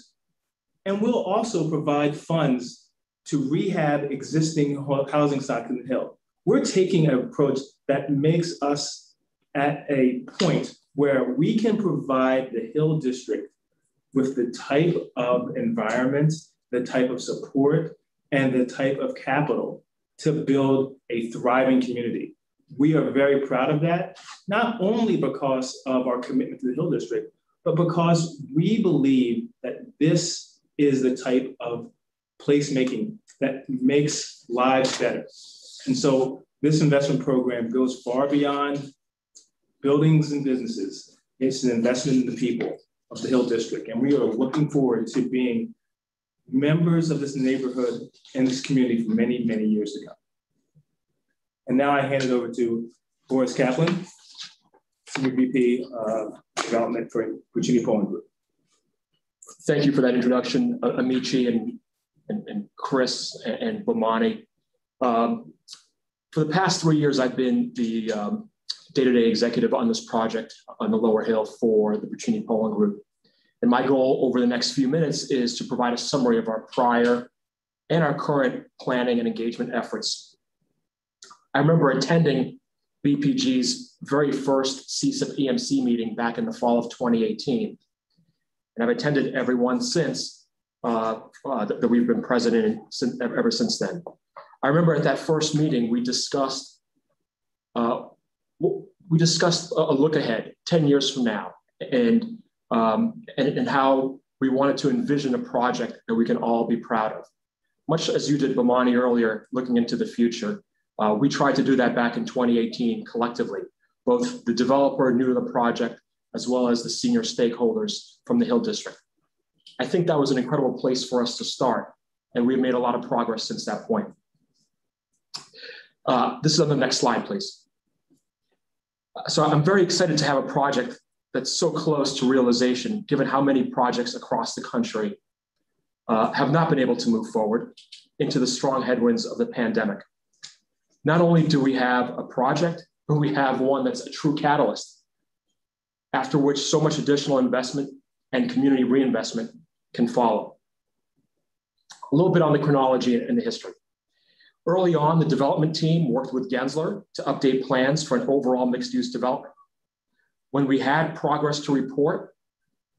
And we'll also provide funds to rehab existing housing stock in the Hill. We're taking an approach that makes us at a point where we can provide the Hill District with the type of environment, the type of support, and the type of capital to build a thriving community. We are very proud of that, not only because of our commitment to the Hill District, but because we believe that this is the type of placemaking that makes lives better. And so this investment program goes far beyond buildings and businesses. It's an investment in the people of the Hill District. And we are looking forward to being members of this neighborhood and this community for many, many years to come. And now I hand it over to Boris Kaplan, Senior VP uh, Development for Buccini Pollin Group. Thank you for that introduction, Amici and, and, and, Chris and, and Bomani. Um, for the past three years, I've been the um, day-to-day executive on this project on the Lower Hill for the Buccini Pollin Group. And my goal over the next few minutes is to provide a summary of our prior and our current planning and engagement efforts. I remember attending BPG's very first CCIP EMC meeting back in the fall of 2018. And I've attended every one since uh, uh, that, that, we've been president in since, ever since then. I remember at that first meeting, we discussed uh, we discussed a look ahead 10 years from now and, um, and, and how we wanted to envision a project that we can all be proud of. Much as you did, Bomani, earlier, looking into the future, uh, we tried to do that back in 2018 collectively. Both the developer new to the project, as well as the senior stakeholders from the Hill District. I think that was an incredible place for us to start, and we've made a lot of progress since that point. Uh, this is on the next slide, please. So I'm very excited to have a project that's so close to realization, given how many projects across the country uh, have not been able to move forward into the strong headwinds of the pandemic. Not only do we have a project, but we have one that's a true catalyst, after which so much additional investment and community reinvestment can follow. A little bit on the chronology and the history. Early on, the development team worked with Gensler to update plans for an overall mixed use development. When we had progress to report,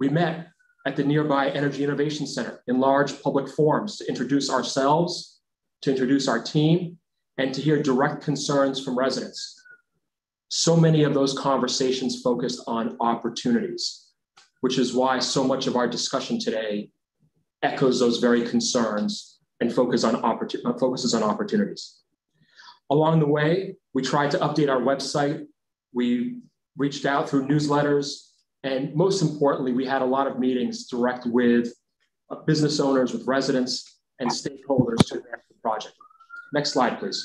we met at the nearby Energy Innovation Center in large public forums to introduce ourselves, to introduce our team, and to hear direct concerns from residents. So many of those conversations focused on opportunities, which is why so much of our discussion today echoes those very concerns and focus on uh, focuses on opportunities. Along the way, we tried to update our website. We reached out through newsletters. And most importantly, we had a lot of meetings direct with uh, business owners, with residents, and stakeholders to advance the project. Next slide, please.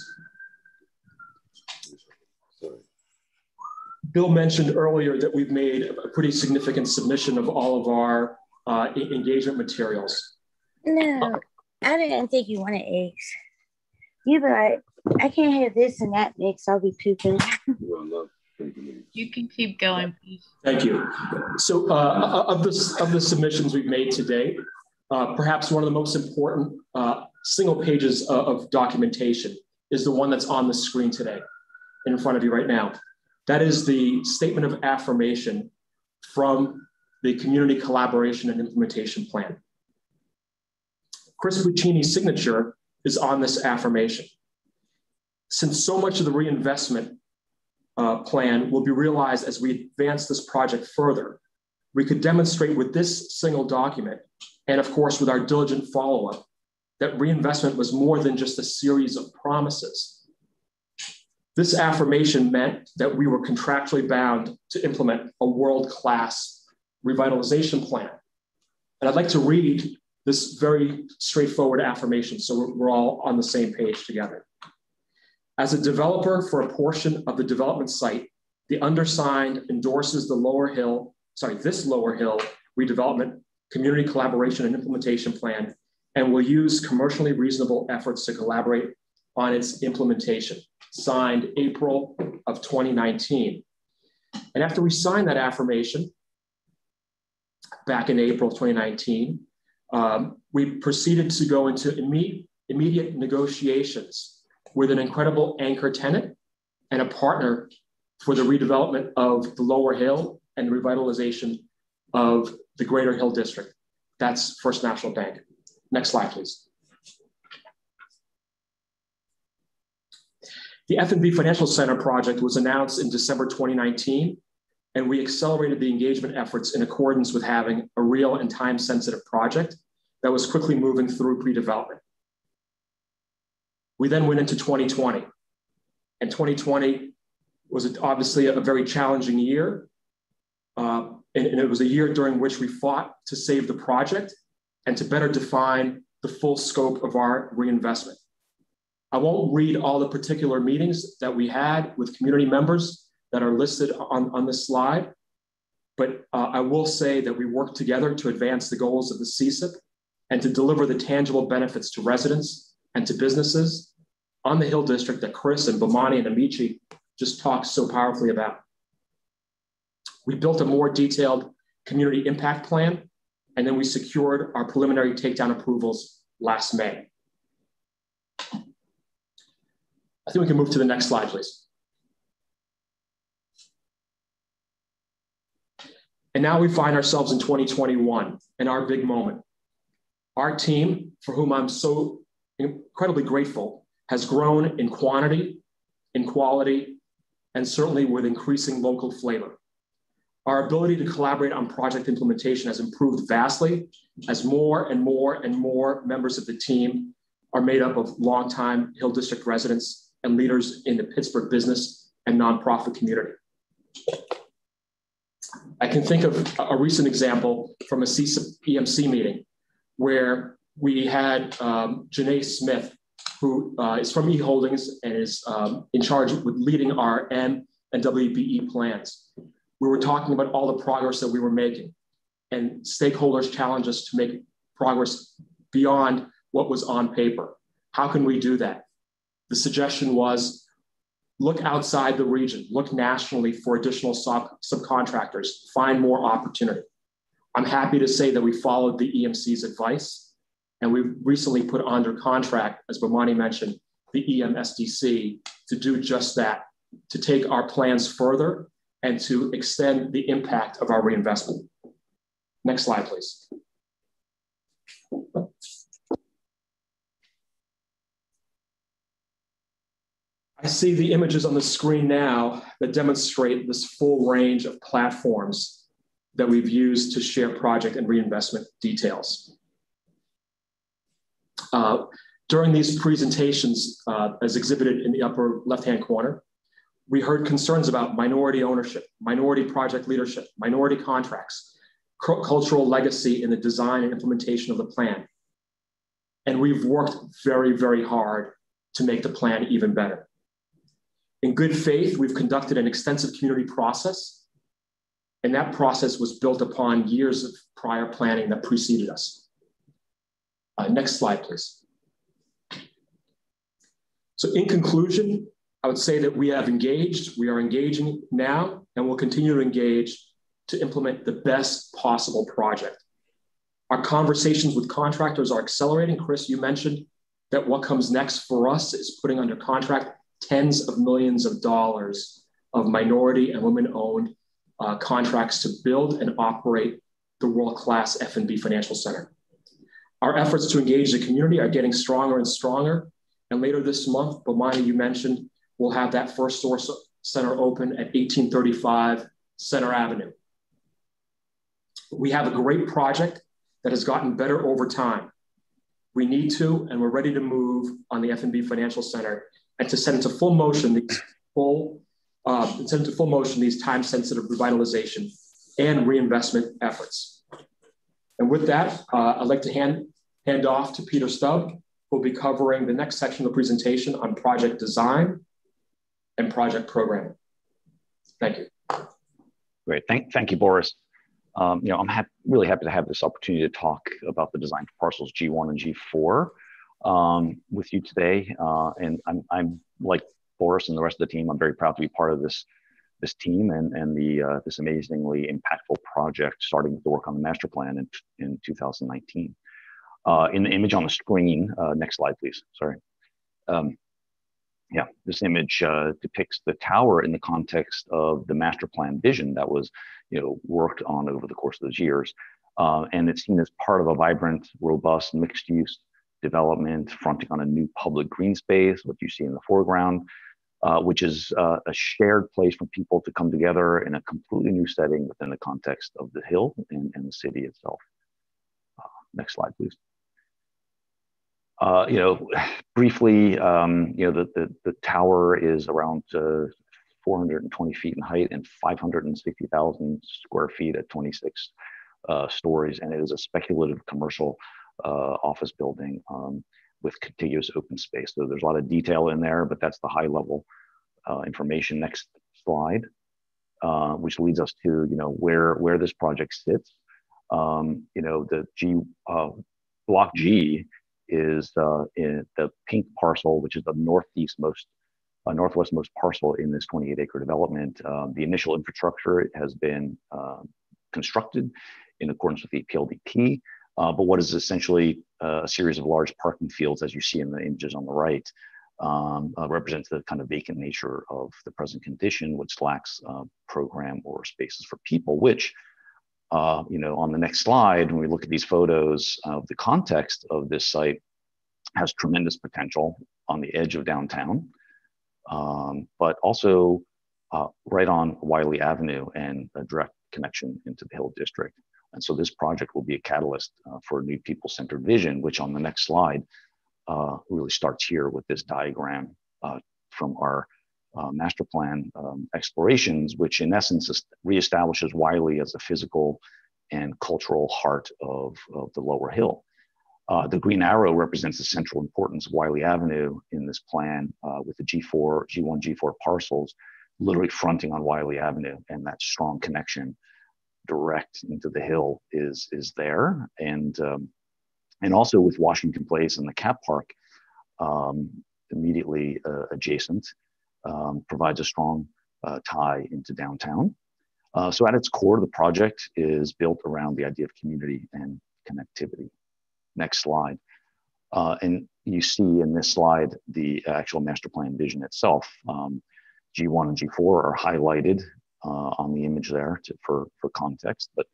Bill mentioned earlier that we've made a pretty significant submission of all of our uh, engagement materials. No. I didn't think you wanted eggs. You'd be like, I can't have this and that mix. I'll be pooping. You can keep going. Thank you. So, uh, of the of the submissions we've made today, uh, perhaps one of the most important uh, single pages of, of documentation is the one that's on the screen today, in front of you right now. That is the statement of affirmation from the Community Collaboration and Implementation Plan. Chris Buccini's signature is on this affirmation. Since so much of the reinvestment uh, plan will be realized as we advance this project further, we could demonstrate with this single document, and of course with our diligent follow-up, that reinvestment was more than just a series of promises. This affirmation meant that we were contractually bound to implement a world-class revitalization plan. And I'd like to read this very straightforward affirmation so we're, we're all on the same page together. As a developer for a portion of the development site The undersigned endorses the Lower Hill, sorry, this Lower Hill redevelopment community collaboration and implementation plan and will use commercially reasonable efforts to collaborate on its implementation. Signed April of 2019. And after we signed that affirmation back in April of 2019, um, we proceeded to go into immediate, immediate negotiations with an incredible anchor tenant and a partner for the redevelopment of the Lower Hill and the revitalization of the Greater Hill District. That's First National Bank. Next slide, please. The FNB Financial Center project was announced in December 2019, and we accelerated the engagement efforts in accordance with having a real and time-sensitive project that was quickly moving through pre-development. We then went into 2020, and 2020 was obviously a very challenging year. Uh, and, and it was a year during which we fought to save the project and to better define the full scope of our reinvestment. I won't read all the particular meetings that we had with community members that are listed on, on this slide, but uh, I will say that we worked together to advance the goals of the CCIP and to deliver the tangible benefits to residents and to businesses on the Hill District that Chris and Bomani and Amici just talked so powerfully about. We built a more detailed community impact plan, and then we secured our preliminary takedown approvals last May. I think we can move to the next slide, please. And now we find ourselves in 2021 and our big moment. Our team, for whom I'm so incredibly grateful, has grown in quantity, in quality, and certainly with increasing local flavor. Our ability to collaborate on project implementation has improved vastly as more and more and more members of the team are made up of longtime Hill District residents and leaders in the Pittsburgh business and nonprofit community. I can think of a recent example from a EMC meeting where we had um, Janae Smith, who uh, is from E Holdings and is um, in charge with leading our M and WBE plans. We were talking about all the progress that we were making, and stakeholders challenged us to make progress beyond what was on paper. How can we do that? the suggestion was look outside the region, look nationally for additional sub subcontractors, find more opportunity. I'm happy to say that we followed the EMC's advice and we recently put under contract, as Bomani mentioned, the EMSDC to do just that, to take our plans further and to extend the impact of our reinvestment. Next slide, please. I see the images on the screen now that demonstrate this full range of platforms that we've used to share project and reinvestment details. Uh, during these presentations, uh, as exhibited in the upper left-hand corner, we heard concerns about minority ownership, minority project leadership, minority contracts, cultural legacy in the design and implementation of the plan. And we've worked very, very hard to make the plan even better. In good faith, we've conducted an extensive community process, and that process was built upon years of prior planning that preceded us. Uh, next slide, please. So in conclusion, I would say that we have engaged, we are engaging now, and we'll continue to engage to implement the best possible project. Our conversations with contractors are accelerating. Chris, you mentioned that what comes next for us is putting under contract tens of millions of dollars of minority and women-owned uh, contracts to build and operate the world-class FNB Financial Center. Our efforts to engage the community are getting stronger and stronger. And later this month, Bomani, you mentioned, we'll have that first source center open at 1835 Center Avenue. We have a great project that has gotten better over time. We need to, and we're ready to move on the FNB Financial Center and to set into full motion these full uh, set into full motion these time-sensitive revitalization and reinvestment efforts. And with that, uh, I'd like to hand, hand off to Peter Stubb, who will be covering the next section of the presentation on project design and project programming. Thank you. Great, thank, thank you, Boris. Um, you know, I'm ha really happy to have this opportunity to talk about the design for parcels G1 and G4 um, with you today. Uh, and I'm, I'm like Boris and the rest of the team, I'm very proud to be part of this this team and, and the uh, this amazingly impactful project starting with the work on the master plan in, in 2019. Uh, in the image on the screen, uh, next slide, please, sorry. Um, yeah, this image uh, depicts the tower in the context of the master plan vision that was, you know, worked on over the course of those years. Uh, and it's seen as part of a vibrant, robust, mixed-use development fronting on a new public green space, what you see in the foreground, uh, which is uh, a shared place for people to come together in a completely new setting within the context of the hill and, and the city itself. Uh, next slide, please. Uh, you know, briefly, um, you know, the, the, the, tower is around uh, 420 feet in height and 560,000 square feet at 26 uh, stories, and it is a speculative commercial office building. Um, with contiguous open space. So there's a lot of detail in there, but that's the high level uh, information. Next slide, uh, which leads us to you know where where this project sits. Um, you know the G uh, block G is uh, in the pink parcel, which is the northeast most uh, northwest most parcel in this 28 acre development. Um, the initial infrastructure has been uh, constructed in accordance with the PLDP. Uh, but what is essentially uh, a series of large parking fields, as you see in the images on the right, um, uh, represents the kind of vacant nature of the present condition, which lacks uh, program or spaces for people, which, uh, you know, on the next slide, when we look at these photos of the context of this site, has tremendous potential on the edge of downtown, um, but also uh, right on Wylie Avenue and a direct connection into the Hill District. And so this project will be a catalyst uh, for new people-centered vision, which on the next slide uh, really starts here with this diagram uh, from our uh, master plan um, explorations, which in essence reestablishes Wylie as a physical and cultural heart of, of the lower hill. Uh, the green arrow represents the central importance of Wylie Avenue in this plan uh, with the G4, G1, G4 parcels literally fronting on Wylie Avenue and that strong connection direct into the hill is is there, and um, and also with Washington Place and the Cap Park um, immediately uh, adjacent um, provides a strong uh, tie into downtown. Uh, so at its core, the project is built around the idea of community and connectivity. Next slide. Uh, and you see in this slide the actual master plan vision itself. Um, G1 and G4 are highlighted uh, on the image there to, for, for context. But,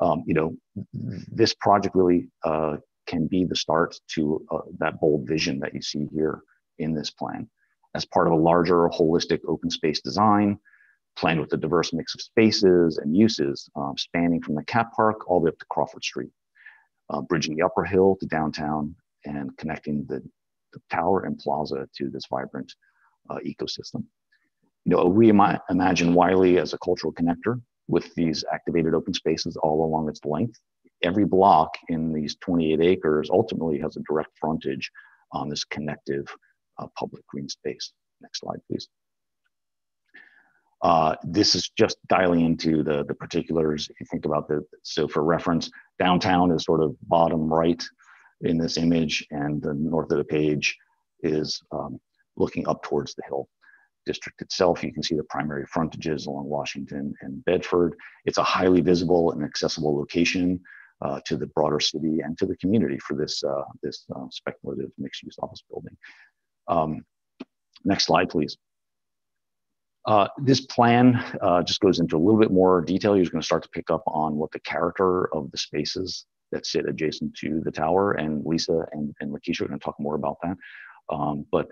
um, you know, this project really uh, can be the start to uh, that bold vision that you see here in this plan. As part of a larger holistic open space design, planned with a diverse mix of spaces and uses, um, spanning from the Cap Park all the way up to Crawford Street, uh, bridging the upper hill to downtown and connecting the, the tower and plaza to this vibrant uh, ecosystem you know, reimagine Wylie as a cultural connector with these activated open spaces all along its length. Every block in these 28 acres ultimately has a direct frontage on this connective uh, public green space. Next slide, please. Uh, this is just dialing into the, the particulars. If you think about the, so for reference, downtown is sort of bottom right in this image and the north of the page is um, looking up towards the hill district itself, you can see the primary frontages along Washington and Bedford. It's a highly visible and accessible location uh, to the broader city and to the community for this, uh, this uh, speculative mixed-use office building. Um, next slide, please. Uh, this plan uh, just goes into a little bit more detail. You're going to start to pick up on what the character of the spaces that sit adjacent to the tower, and Lisa and, and Lakeisha are going to talk more about that. Um, but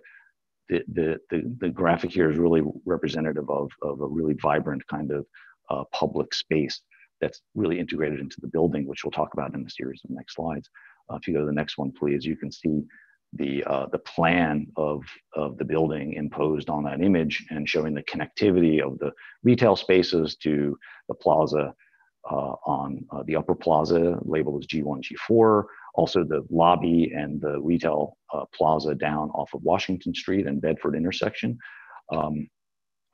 the, the, the, the, graphic here is really representative of, of a really vibrant kind of uh, public space that's really integrated into the building, which we'll talk about in the series of next slides. Uh, if you go to the next one, please, you can see the, uh, the plan of, of the building imposed on that image and showing the connectivity of the retail spaces to the plaza uh, on uh, the upper plaza labeled as G1, G4, also the lobby and the retail uh, plaza down off of Washington Street and Bedford intersection. Um,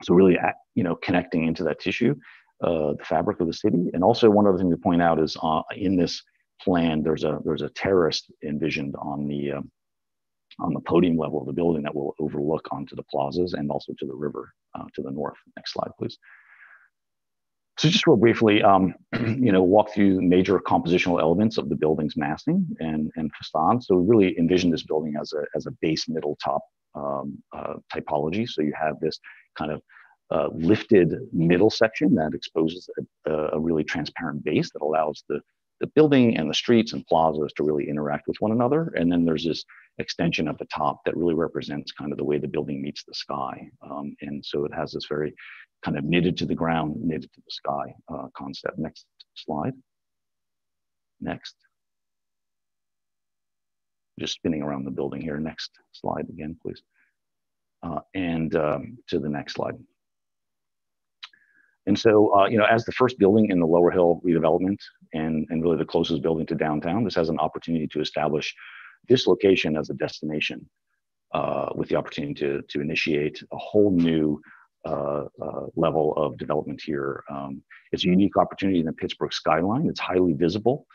So really, you know, connecting into that tissue, uh, the fabric of the city. And also one other thing to point out is uh, in this plan, there's a there's a terrace envisioned on the um, on the podium level of the building that will overlook onto the plazas and also to the river uh, to the north. Next slide, please. So just real briefly, um, you know, walk through major compositional elements of the building's massing and, and facade. So we really envision this building as a, as a base middle top um, uh, typology. So you have this kind of uh, lifted middle section that exposes a, a, really transparent base that allows the, the building and the streets and plazas to really interact with one another. And then there's this extension at the top that really represents kind of the way the building meets the sky. Um, and so it has this very kind of knitted to the ground, knitted to the sky uh, concept. Next slide. Next. Just spinning around the building here. Next slide again, please. Uh, and um, to the next slide. And so, uh, you know, as the first building in the Lower Hill redevelopment and, and really the closest building to downtown, this has an opportunity to establish this location as a destination uh, with the opportunity to, to initiate a whole new uh, uh, level of development here. Um, it's a unique opportunity in the Pittsburgh skyline. It's highly visible.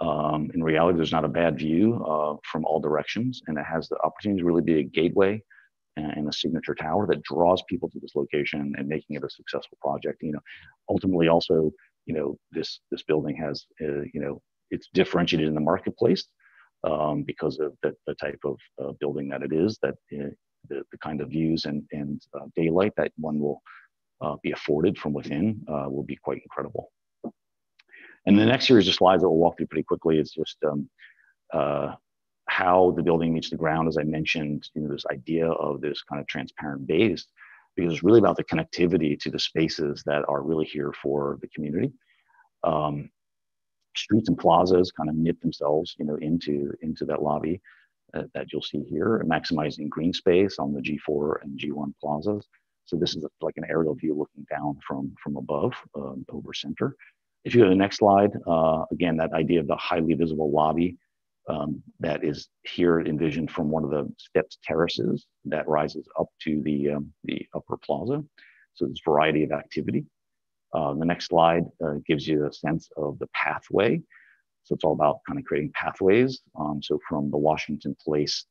Um, in reality, there's not a bad view uh, from all directions, and it has the opportunity to really be a gateway and a signature tower that draws people to this location and making it a successful project. You know, ultimately, also, you know, this this building has, uh, you know, it's differentiated in the marketplace um, because of the, the type of uh, building that it is. That uh, the, the kind of views and and uh, daylight that one will uh, be afforded from within uh, will be quite incredible. And the next series of slides that we'll walk through pretty quickly is just um, how the building meets the ground, as I mentioned, you know, this idea of this kind of transparent base, because it's really about the connectivity to the spaces that are really here for the community. Um, streets and plazas kind of knit themselves, you know, into into that lobby uh, that you'll see here, maximizing green space on the G4 and G1 plazas. So this is like an aerial view looking down from from above um, over center. If you go to the next slide, uh, again, that idea of the highly visible lobby um, that is here envisioned from one of the steps terraces that rises up to the, um, the upper plaza. So there's variety of activity. Uh, the next slide uh, gives you a sense of the pathway. So it's all about kind of creating pathways. Um, so from the Washington Place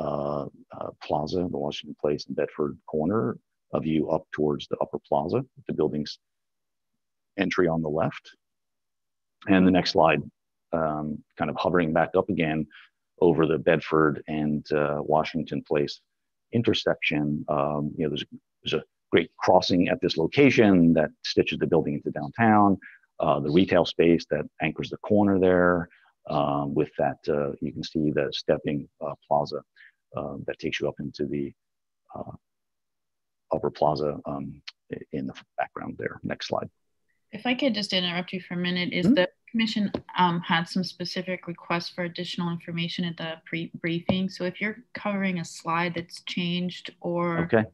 uh, uh Plaza, the Washington Place and Bedford corner, a view up towards the upper plaza, the building's entry on the left. And the next slide um, kind of hovering back up again over the Bedford and uh, Washington Place intersection. Um, you know, there's, there's a great crossing at this location that stitches the building into downtown. Uh, the retail space that anchors the corner there. Um, with that, uh, you can see the stepping uh, plaza uh, that takes you up into the uh, upper plaza um, in the background there. Next slide. If I could just interrupt you for a minute, is mm -hmm. the Commission um, had some specific requests for additional information at the pre-briefing. So if you're covering a slide that's changed or okay.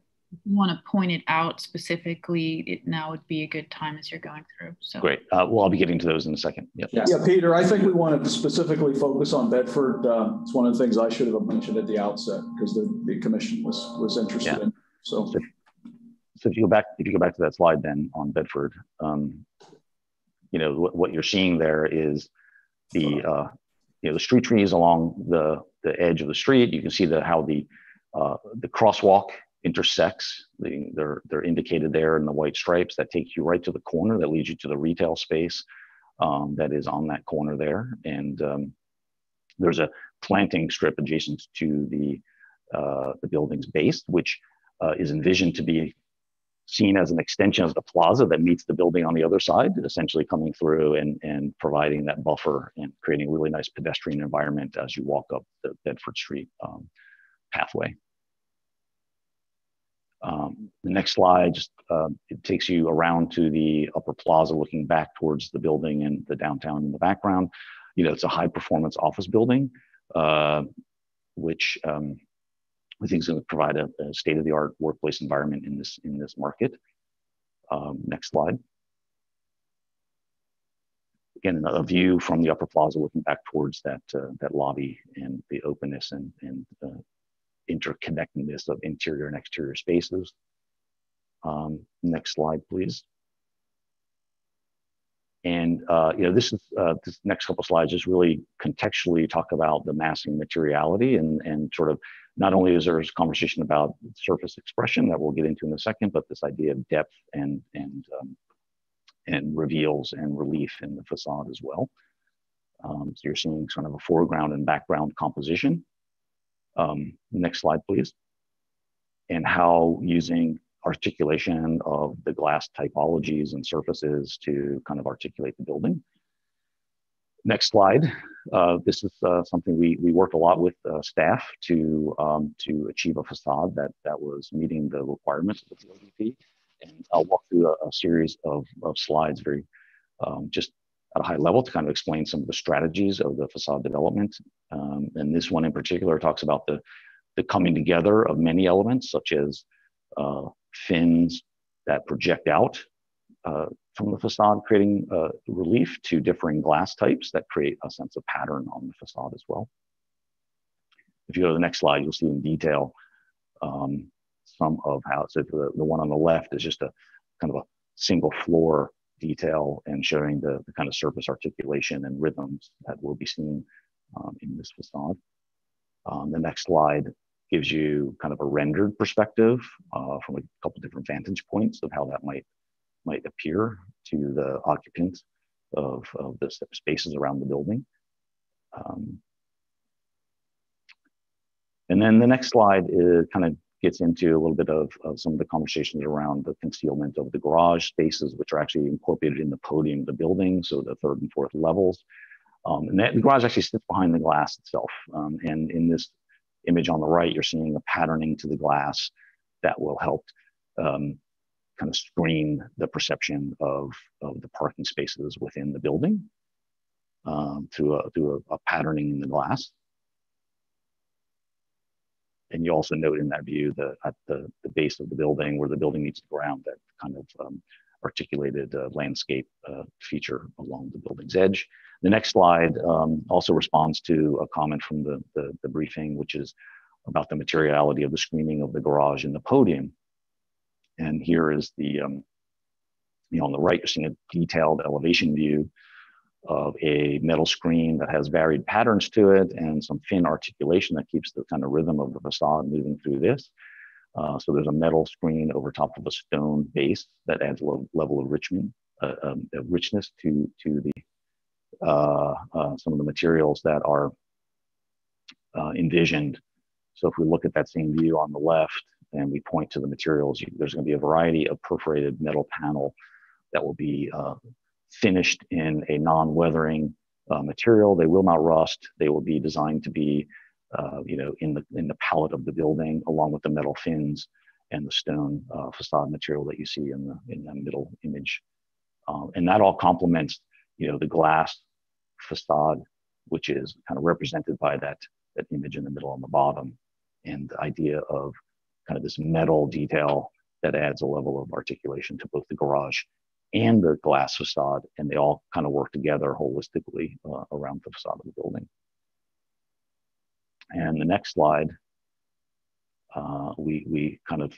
You want to point it out specifically, it now would be a good time as you're going through. So great. Uh, well, I'll be getting to those in a second. Yep. Yeah. yeah, Peter, I think we want to specifically focus on Bedford. Uh, it's one of the things I should have mentioned at the outset because the, the commission was was interested yeah. in. So. so. so. if you go back, if you go back to that slide then on Bedford, um, you know what, what you're seeing there is the uh, you know the street trees along the the edge of the street. You can see the how the uh, the crosswalk intersects. They're they're indicated there in the white stripes that take you right to the corner that leads you to the retail space um, that is on that corner there. And um, there's a planting strip adjacent to the uh, the building's base, which uh, is envisioned to be seen as an extension of the plaza that meets the building on the other side, essentially coming through and, and providing that buffer and creating a really nice pedestrian environment as you walk up the Bedford Street um, pathway. Um, the next slide just uh, it takes you around to the upper plaza, looking back towards the building and the downtown in the background. You know, it's a high performance office building, uh, which um, we think is going to provide a, a state-of-the-art workplace environment in this in this market. Um, next slide. Again, a view from the upper plaza looking back towards that uh, that lobby and the openness and, and uh, interconnectedness of interior and exterior spaces. Um, next slide, please. And uh, you know, this is uh, this next couple slides just really contextually talk about the massing materiality and and sort of not only is there a conversation about surface expression that we'll get into in a second, but this idea of depth and and um, and reveals and relief in the facade as well. Um, so you're seeing sort of a foreground and background composition. Um, next slide, please. And how using articulation of the glass typologies and surfaces to kind of articulate the building. Next slide. Uh, this is uh, something we, we worked a lot with uh, staff to, um, to achieve a facade that, that was meeting the requirements of the PLDP. And I'll walk through a, a series of, of slides very um, just at a high level to kind of explain some of the strategies of the facade development. Um, and this one in particular talks about the, the coming together of many elements such as uh, fins that project out uh, from the facade, creating uh, relief to differing glass types that create a sense of pattern on the facade as well. If you go to the next slide, you'll see in detail um, some of how, so the, the one on the left is just a kind of a single floor detail and showing the, the kind of surface articulation and rhythms that will be seen um, in this facade. Um, the next slide gives you kind of a rendered perspective uh, from a couple different vantage points of how that might might appear to the occupants of, of the spaces around the building. Um, and then the next slide is kind of gets into a little bit of, of, some of the conversations around the concealment of the garage spaces, which are actually incorporated in the podium of the building, so the third and fourth levels. Um, and that, the garage actually sits behind the glass itself. Um, and in this image on the right, you're seeing a patterning to the glass that will help um, kind of screen the perception of, of the parking spaces within the building um, through, a, through a, a, patterning in the glass. And you also note in that view that at the, the base of the building where the building meets the ground, that kind of um, articulated uh, landscape uh, feature along the building's edge. The next slide um, also responds to a comment from the, the, the, briefing, which is about the materiality of the screening of the garage and the podium. And here is the, um, you know, on the right, you're seeing a detailed elevation view of a metal screen that has varied patterns to it and some fin articulation that keeps the kind of rhythm of the facade moving through this. Uh, so there's a metal screen over top of a stone base that adds a level of richness, uh, um, richness to, to the uh, uh, some of the materials that are uh, envisioned. So if we look at that same view on the left and we point to the materials, there's going to be a variety of perforated metal panel that will be finished in a non-weathering uh, material. They will not rust. They will be designed to be, uh, you know, in the in the palette of the building, along with the metal fins and the stone uh, facade material that you see in the in the middle image. and that all complements you know, the glass facade, which is kind of represented by that, that image in the middle on the bottom. And the idea of kind of this metal detail that adds a level of articulation to both the garage and the glass facade. And they all kind of work together holistically uh, around the facade of the building. And the next slide, uh, we, we kind of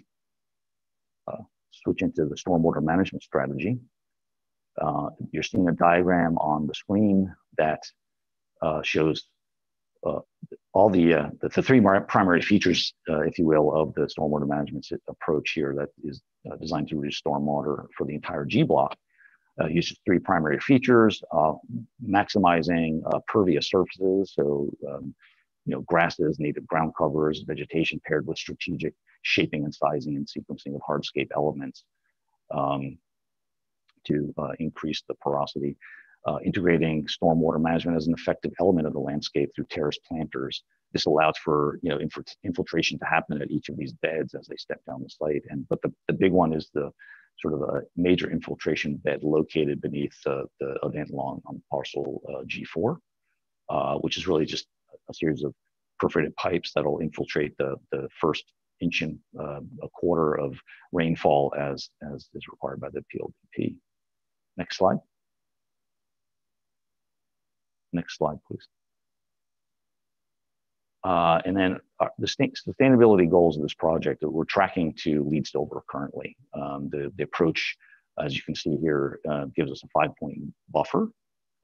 uh, switch into the stormwater management strategy. Uh, you're seeing a diagram on the screen that uh, shows uh, all the, uh, the, three primary features, uh, if you will, of the stormwater management approach here that is uh, designed to reduce stormwater for the entire G block. uses three primary features: maximizing pervious surfaces, so um, you know grasses, native ground covers, vegetation paired with strategic shaping and sizing and sequencing of hardscape elements. Um, to uh, increase the porosity. Uh, integrating stormwater management as an effective element of the landscape through terrace planters. This allows for you know infiltration to happen at each of these beds as they step down the site. And but the, the big one is the sort of a major infiltration bed located beneath uh, the event lawn on parcel uh, G4, uh, which is really just a series of perforated pipes that'll infiltrate the, the first inch and uh, a quarter of rainfall as, as is required by the PLDP. Next slide. Next slide, please. Uh, and then uh, the sustainability goals of this project that we're tracking to LEED Silver currently. Um, the, the approach, as you can see here, uh, gives us a five point buffer,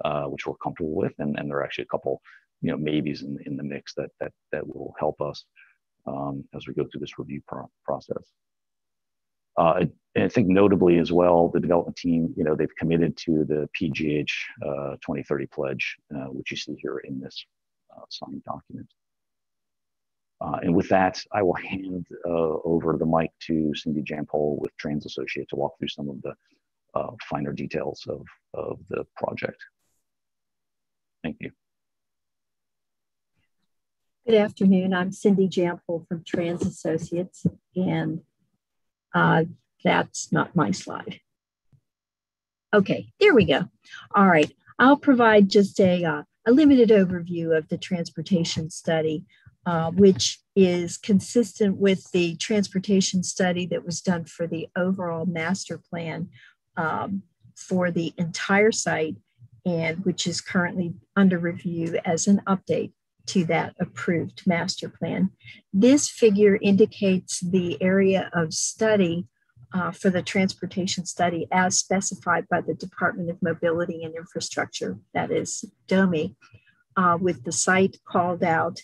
uh, which we're comfortable with. And, and there are actually a couple, you know, maybes in, in the mix that, that, that will help us um, as we go through this review pro process. Uh, and I think notably as well, the development team, you know, they've committed to the PGH uh, 2030 pledge, uh, which you see here in this uh, signed document. Uh, and with that, I will hand uh, over the mic to Cindy Jampol with Trans Associate to walk through some of the finer details of, of the project. Thank you. Good afternoon. I'm Cindy Jampol from Trans Associates, and uh, that's not my slide. Okay, there we go. All right, I'll provide just a, uh, a limited overview of the transportation study, uh, which is consistent with the transportation study that was done for the overall master plan um, for the entire site and which is currently under review as an update to that approved master plan. This figure indicates the area of study uh, for the transportation study as specified by the Department of Mobility and Infrastructure, that is DOMI, uh, with the site called out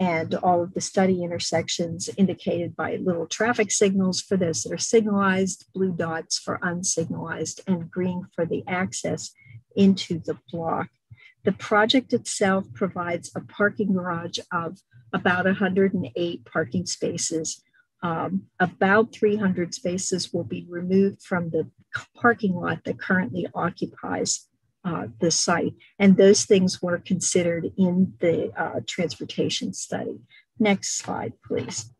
and all of the study intersections indicated by little traffic signals for those that are signalized, blue dots for unsignalized, and green for the access into the block. The project itself provides a parking garage of about 108 parking spaces. Um, about 300 spaces will be removed from the parking lot that currently occupies uh, the site. And those things were considered in the uh, transportation study. Next slide, please.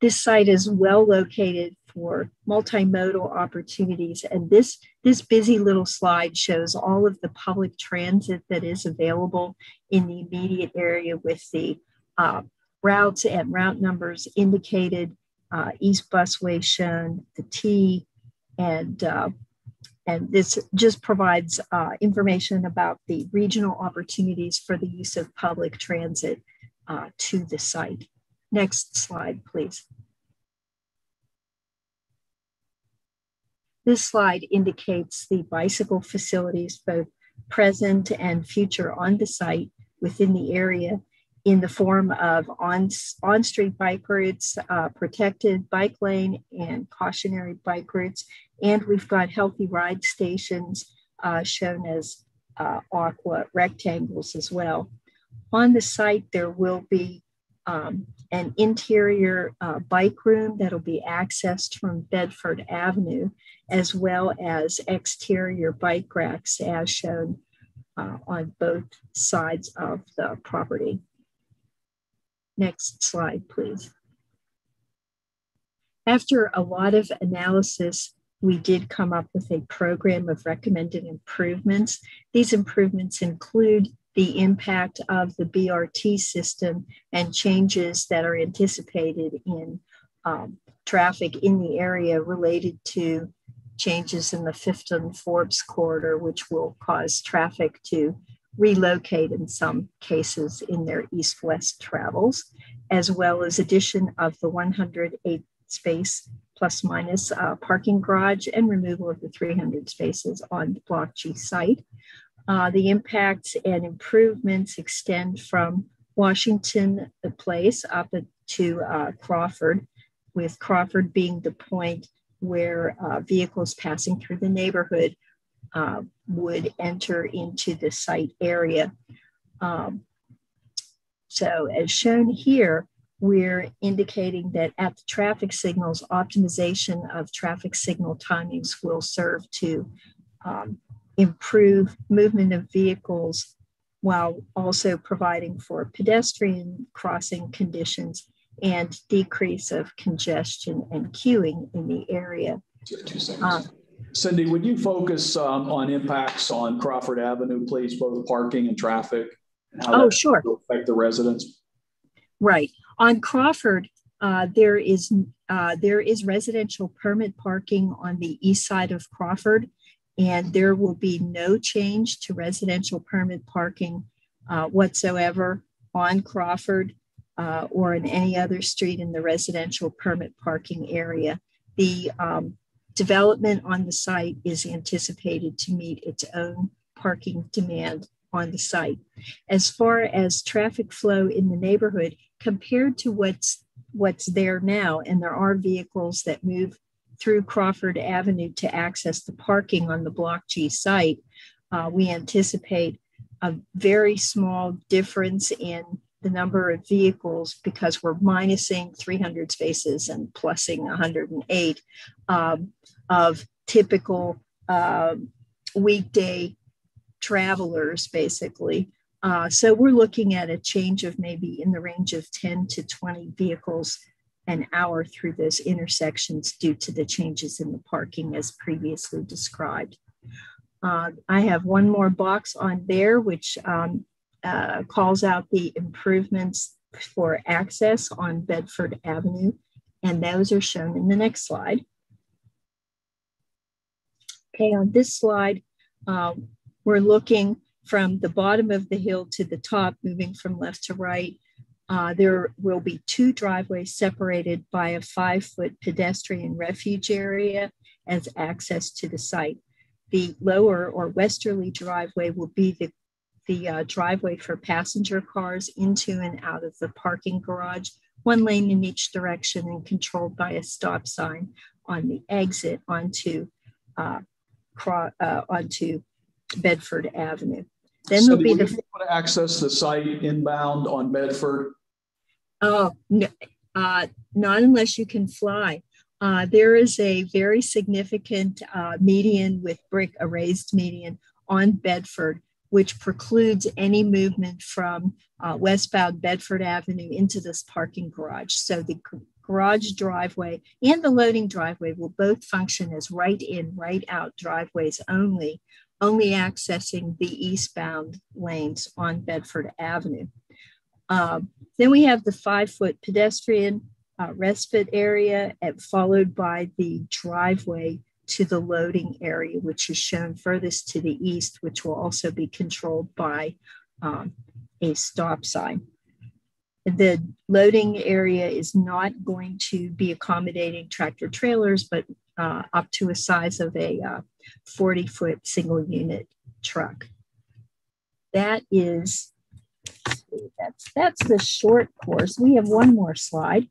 This site is well located for multimodal opportunities. And this, this busy little slide shows all of the public transit that is available in the immediate area with the uh, routes and route numbers indicated, uh, East Busway shown, the T, and uh, and this just provides uh, information about the regional opportunities for the use of public transit uh, to the site. Next slide, please. This slide indicates the bicycle facilities, both present and future on the site within the area in the form of on, on-street bike routes, uh, protected bike lane and cautionary bike routes. And we've got healthy ride stations uh, shown as uh, aqua rectangles as well. On the site, there will be um, an interior uh, bike room that'll be accessed from Bedford Avenue, as well as exterior bike racks as shown uh, on both sides of the property. Next slide, please. After a lot of analysis, we did come up with a program of recommended improvements. These improvements include the impact of the BRT system and changes that are anticipated in um, traffic in the area related to changes in the Fifth and Forbes corridor, which will cause traffic to relocate in some cases in their east west travels, as well as addition of the 108 space plus minus uh, parking garage and removal of the 300 spaces on the Block G site. Uh, the impacts and improvements extend from Washington the Place up to uh, Crawford, with Crawford being the point where uh, vehicles passing through the neighborhood uh, would enter into the site area. Um, so as shown here, we're indicating that at the traffic signals, optimization of traffic signal timings will serve to um, improve movement of vehicles while also providing for pedestrian crossing conditions and decrease of congestion and queuing in the area. Uh, Cindy, would you focus um, on impacts on Crawford Avenue, please, both parking and traffic? And how oh, sure. affect the residents? Right. On Crawford, uh, there is uh, there is residential permit parking on the east side of Crawford and there will be no change to residential permit parking uh, whatsoever on Crawford uh, or in any other street in the residential permit parking area. The um, development on the site is anticipated to meet its own parking demand on the site. As far as traffic flow in the neighborhood, compared to what's what's there now, and there are vehicles that move through Crawford Avenue to access the parking on the Block G site, uh, we anticipate a very small difference in the number of vehicles because we're minusing 300 spaces and plusing 108 um, of typical uh, weekday travelers, basically. Uh, so we're looking at a change of maybe in the range of 10 to 20 vehicles an hour through those intersections due to the changes in the parking as previously described. Uh, I have one more box on there, which um, uh, calls out the improvements for access on Bedford Avenue, and those are shown in the next slide. Okay, on this slide, um, we're looking from the bottom of the hill to the top, moving from left to right. Uh, there will be two driveways separated by a five foot pedestrian refuge area as access to the site. The lower or westerly driveway will be the, the uh, driveway for passenger cars into and out of the parking garage, one lane in each direction and controlled by a stop sign on the exit onto, uh, uh onto Bedford Avenue. Then so there'll be the able to access the site inbound on Bedford. Oh, no, uh, not unless you can fly. Uh, there is a very significant uh, median with brick, a raised median on Bedford, which precludes any movement from uh, westbound Bedford Avenue into this parking garage. So the garage driveway and the loading driveway will both function as right in, right out driveways only only accessing the eastbound lanes on Bedford Avenue. Uh, then we have the five foot pedestrian uh, respite area at, followed by the driveway to the loading area, which is shown furthest to the east, which will also be controlled by um, a stop sign. The loading area is not going to be accommodating tractor trailers, but uh, up to a size of a uh, 40 foot single unit truck. That is, that's, that's the short course. We have one more slide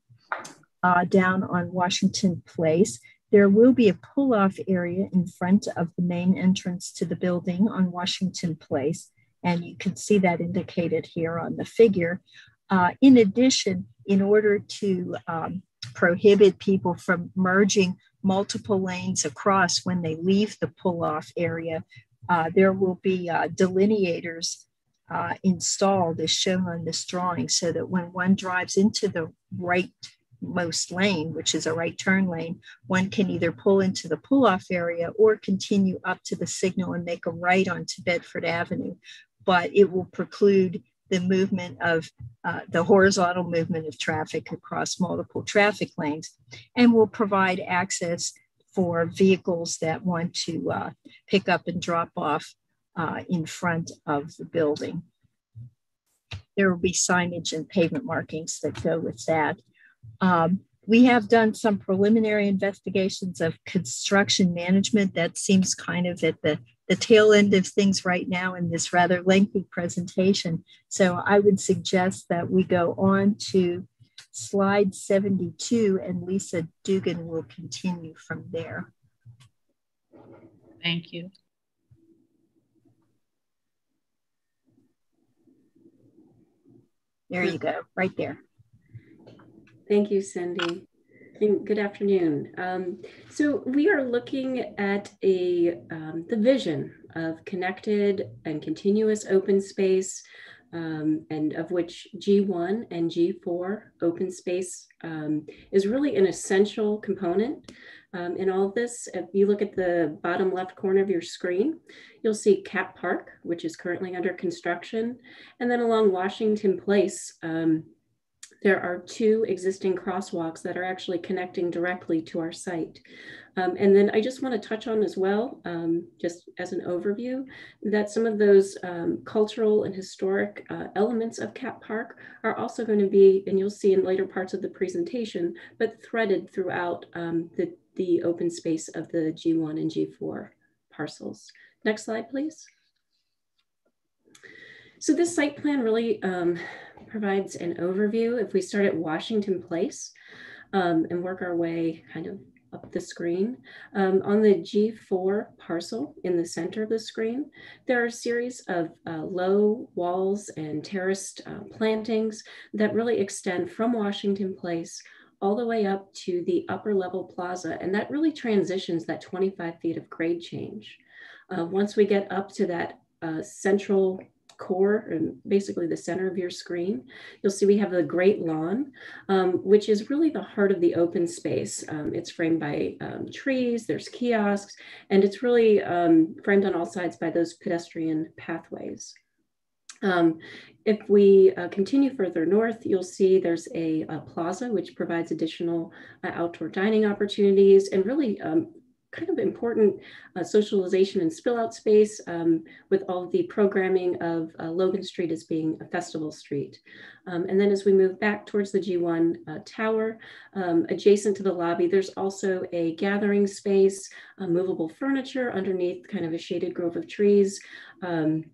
uh, down on Washington Place. There will be a pull off area in front of the main entrance to the building on Washington Place. And you can see that indicated here on the figure. Uh, in addition, in order to um, prohibit people from merging multiple lanes across when they leave the pull off area. Uh, there will be uh, delineators uh, installed as shown on this drawing so that when one drives into the rightmost lane, which is a right turn lane, one can either pull into the pull off area or continue up to the signal and make a right onto Bedford Avenue. But it will preclude the movement of uh, the horizontal movement of traffic across multiple traffic lanes and will provide access for vehicles that want to uh, pick up and drop off uh, in front of the building. There will be signage and pavement markings that go with that. Um, we have done some preliminary investigations of construction management. That seems kind of at the the tail end of things right now in this rather lengthy presentation. So I would suggest that we go on to slide 72 and Lisa Dugan will continue from there. Thank you. There you go, right there. Thank you, Cindy. And good afternoon. Um, so we are looking at a um, the vision of connected and continuous open space, um, and of which G1 and G4 open space um, is really an essential component um, in all of this. If you look at the bottom left corner of your screen, you'll see Cap Park, which is currently under construction, and then along Washington Place. Um, there are two existing crosswalks that are actually connecting directly to our site. Um, and then I just want to touch on as well, um, just as an overview, that some of those um, cultural and historic uh, elements of Cap Park are also going to be, and you'll see in later parts of the presentation, but threaded throughout um, the, the open space of the G1 and G4 parcels. Next slide, please. So this site plan really um, provides an overview. If we start at Washington Place um, and work our way kind of up the screen. Um, on the G4 parcel in the center of the screen, there are a series of uh, low walls and terraced uh, plantings that really extend from Washington Place all the way up to the upper level plaza. And that really transitions that 25 feet of grade change. Uh, once we get up to that uh, central core and basically the center of your screen, you'll see we have the Great Lawn, um, which is really the heart of the open space. Um, it's framed by um, trees, there's kiosks, and it's really um, framed on all sides by those pedestrian pathways. Um, if we uh, continue further north, you'll see there's a, a plaza which provides additional uh, outdoor dining opportunities and really um, kind of important uh, socialization and spill out space um, with all the programming of uh, Logan Street as being a festival street. Um, and then as we move back towards the G1 uh, tower, um, adjacent to the lobby, there's also a gathering space, uh, movable furniture underneath kind of a shaded grove of trees. Um,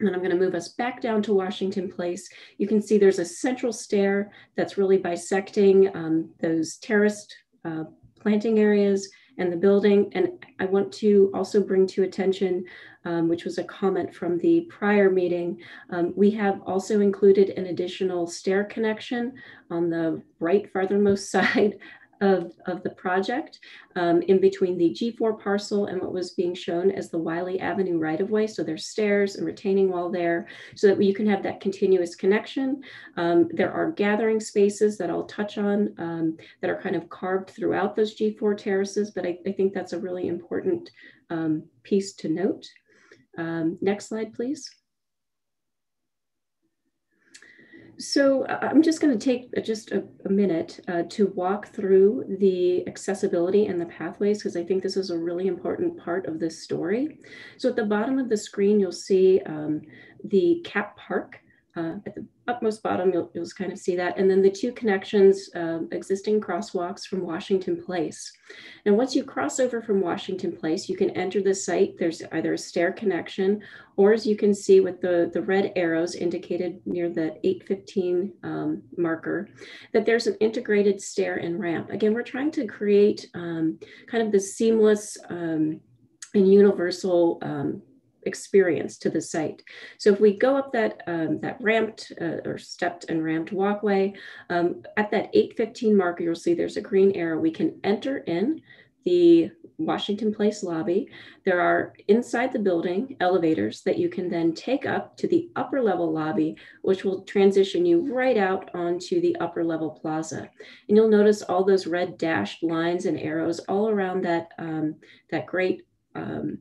and I'm going to move us back down to Washington Place. You can see there's a central stair that's really bisecting um, those terraced uh, planting areas and the building. And I want to also bring to attention, um, which was a comment from the prior meeting, um, we have also included an additional stair connection on the right farthermost side of, of the project um, in between the G4 parcel and what was being shown as the Wylie Avenue right-of-way. So there's stairs and retaining wall there so that you can have that continuous connection. Um, there are gathering spaces that I'll touch on um, that are kind of carved throughout those G4 terraces, but I, I think that's a really important um, piece to note. Um, next slide, please. So uh, I'm just going to take uh, just a, a minute uh, to walk through the accessibility and the pathways because I think this is a really important part of this story. So at the bottom of the screen, you'll see um, the Cap Park uh, at the upmost bottom, you'll, you'll kind of see that. And then the two connections, uh, existing crosswalks from Washington Place. And once you cross over from Washington Place, you can enter the site. There's either a stair connection, or as you can see with the, the red arrows indicated near the 815 um, marker, that there's an integrated stair and ramp. Again, we're trying to create um, kind of the seamless um, and universal um, experience to the site. So if we go up that, um, that ramped uh, or stepped and ramped walkway, um, at that 815 marker, you'll see there's a green arrow. We can enter in the Washington Place lobby. There are inside the building elevators that you can then take up to the upper level lobby, which will transition you right out onto the upper level plaza. And you'll notice all those red dashed lines and arrows all around that, um, that great um,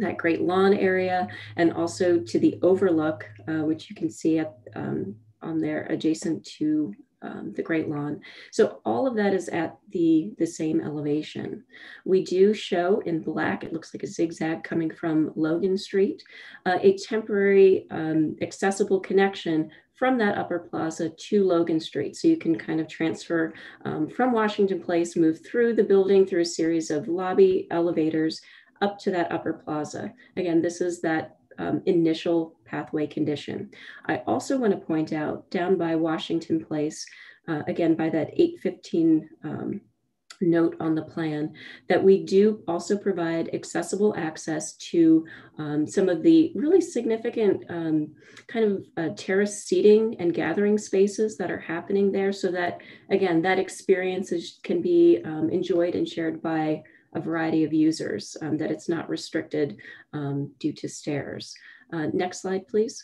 that great lawn area and also to the overlook, uh, which you can see at, um, on there adjacent to um, the Great Lawn. So all of that is at the, the same elevation. We do show in black, it looks like a zigzag coming from Logan Street, uh, a temporary um, accessible connection from that upper plaza to Logan Street. So you can kind of transfer um, from Washington Place, move through the building through a series of lobby elevators up to that upper plaza. Again, this is that um, initial pathway condition. I also want to point out down by Washington Place, uh, again, by that 815 um, note on the plan that we do also provide accessible access to um, some of the really significant um, kind of uh, terrace seating and gathering spaces that are happening there so that again that experience is, can be um, enjoyed and shared by a variety of users, um, that it's not restricted um, due to stairs. Uh, next slide, please.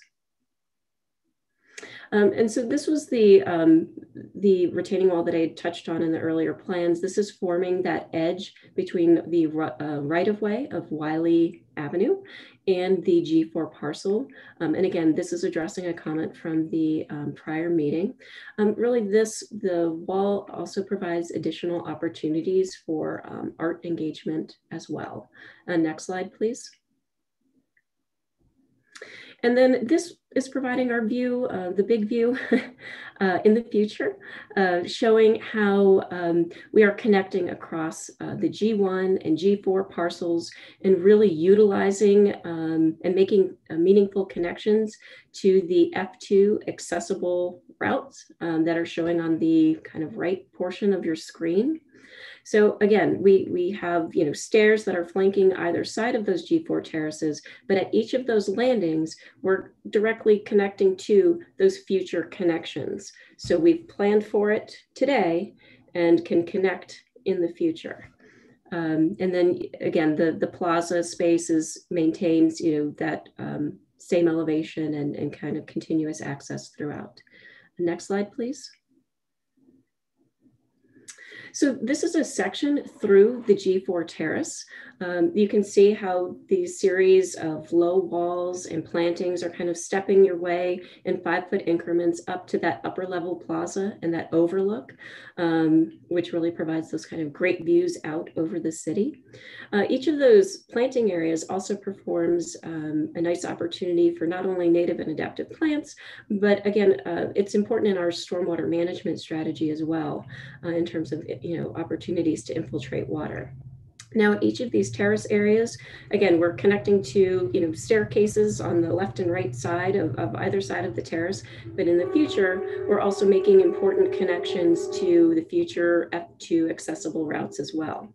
Um, and so this was the, um, the retaining wall that I touched on in the earlier plans. This is forming that edge between the uh, right-of-way of Wylie Avenue and the G4 parcel. Um, and again, this is addressing a comment from the um, prior meeting. Um, really this, the wall also provides additional opportunities for um, art engagement as well. Uh, next slide, please. And then this is providing our view, uh, the big view uh, in the future, uh, showing how um, we are connecting across uh, the G1 and G4 parcels and really utilizing um, and making uh, meaningful connections to the F2 accessible routes um, that are showing on the kind of right portion of your screen. So again, we, we have you know stairs that are flanking either side of those G4 terraces, but at each of those landings, we're directly connecting to those future connections. So we've planned for it today and can connect in the future. Um, and then again, the, the plaza spaces maintains you know that um, same elevation and, and kind of continuous access throughout. Next slide, please. So this is a section through the G4 terrace. Um, you can see how these series of low walls and plantings are kind of stepping your way in five foot increments up to that upper level plaza and that overlook, um, which really provides those kind of great views out over the city. Uh, each of those planting areas also performs um, a nice opportunity for not only native and adaptive plants, but again, uh, it's important in our stormwater management strategy as well uh, in terms of you know opportunities to infiltrate water. Now, each of these terrace areas, again, we're connecting to, you know, staircases on the left and right side of, of either side of the terrace. But in the future, we're also making important connections to the future F2 accessible routes as well.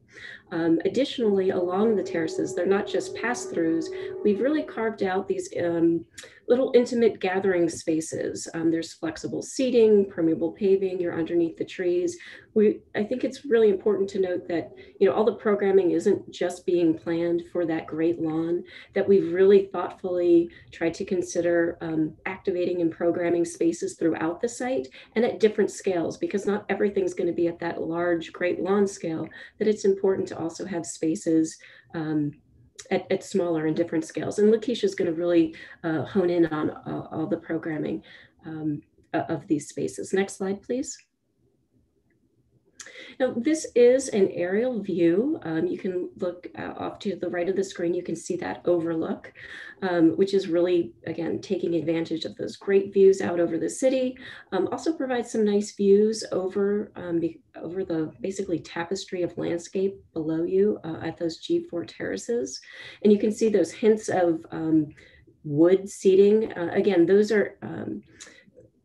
Um, additionally, along the terraces, they're not just pass-throughs. We've really carved out these um, little intimate gathering spaces. Um, there's flexible seating, permeable paving, you're underneath the trees. We, I think it's really important to note that, you know, all the programming isn't just being planned for that great lawn, that we've really thoughtfully tried to consider um, activating and programming spaces throughout the site and at different scales, because not everything's gonna be at that large, great lawn scale, that it's important to also have spaces um, at, at, smaller and different scales. And Lakeisha is going to really uh, hone in on uh, all the programming um, of these spaces. Next slide, please. Now, this is an aerial view. Um, you can look uh, off to the right of the screen. You can see that overlook, um, which is really, again, taking advantage of those great views out over the city. Um, also provides some nice views over, um, over the basically tapestry of landscape below you uh, at those G4 terraces. And you can see those hints of um, wood seating. Uh, again, those are um,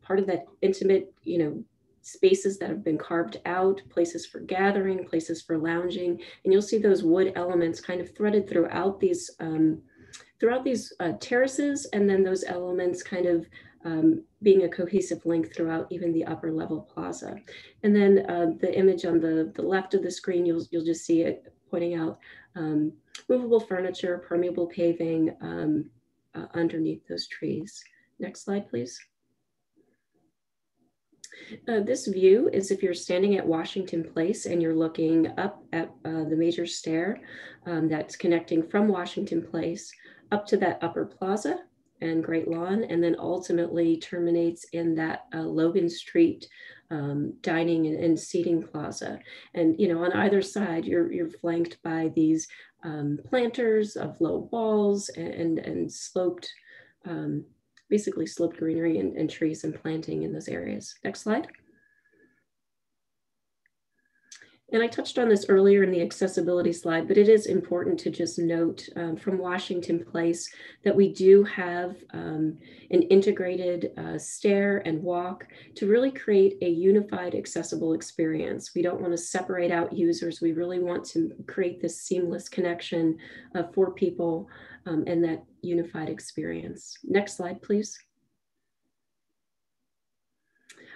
part of that intimate, you know, spaces that have been carved out, places for gathering, places for lounging, and you'll see those wood elements kind of threaded throughout these um, throughout these uh, terraces, and then those elements kind of um, being a cohesive link throughout even the upper level plaza. And then uh, the image on the, the left of the screen, you'll, you'll just see it pointing out um, movable furniture, permeable paving um, uh, underneath those trees. Next slide, please. Uh, this view is if you're standing at Washington Place and you're looking up at uh, the major stair um, that's connecting from Washington Place up to that upper plaza and Great Lawn, and then ultimately terminates in that uh, Logan Street um, dining and, and, seating plaza. And you know, on either side, you're you're flanked by these um, planters of low walls and and, sloped um, basically slope greenery and, and trees and planting in those areas. Next slide. And I touched on this earlier in the accessibility slide, but it is important to just note um, from Washington Place that we do have um, an integrated uh, stair and walk to really create a unified accessible experience. We don't want to separate out users. We really want to create this seamless connection uh, for people um, and that unified experience. Next slide, please.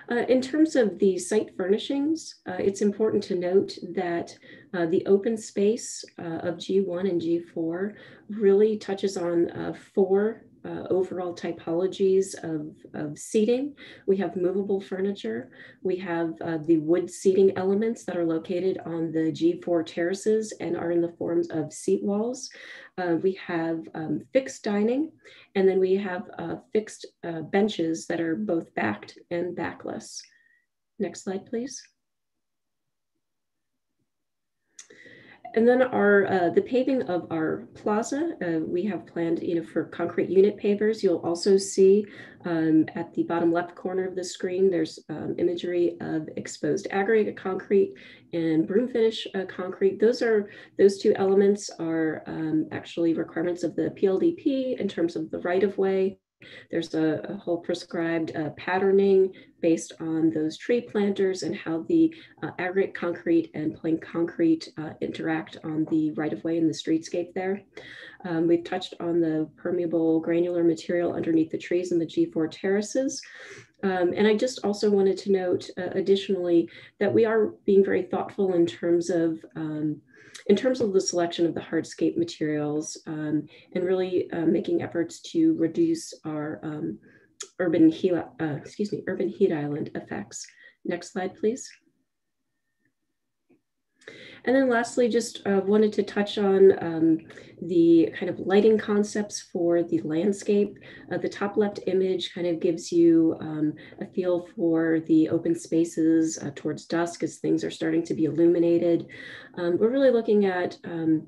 Uh, in terms of the site furnishings, uh, it's important to note that uh, the open space uh, of G1 and G4 really touches on uh, four uh, overall typologies of, of seating. We have movable furniture. We have uh, the wood seating elements that are located on the G4 terraces and are in the forms of seat walls. Uh, we have um, fixed dining, and then we have uh, fixed uh, benches that are both backed and backless. Next slide, please. And then our uh, the paving of our plaza, uh, we have planned, you know, for concrete unit pavers. You'll also see um, at the bottom left corner of the screen, there's um, imagery of exposed aggregate concrete and broom finish uh, concrete. Those are those two elements are um, actually requirements of the PLDP in terms of the right of way there's a, a whole prescribed uh, patterning based on those tree planters and how the uh, aggregate concrete and plain concrete uh, interact on the right-of-way in the streetscape there. Um, we've touched on the permeable granular material underneath the trees in the G4 terraces. Um, and I just also wanted to note uh, additionally that we are being very thoughtful in terms of um, in terms of the selection of the hardscape materials um, and really uh, making efforts to reduce our um, urban heat, uh, excuse me, urban heat island effects. Next slide, please. And then lastly, just uh, wanted to touch on um, the kind of lighting concepts for the landscape. Uh, the top left image kind of gives you um, a feel for the open spaces uh, towards dusk as things are starting to be illuminated. Um, we're really looking at um,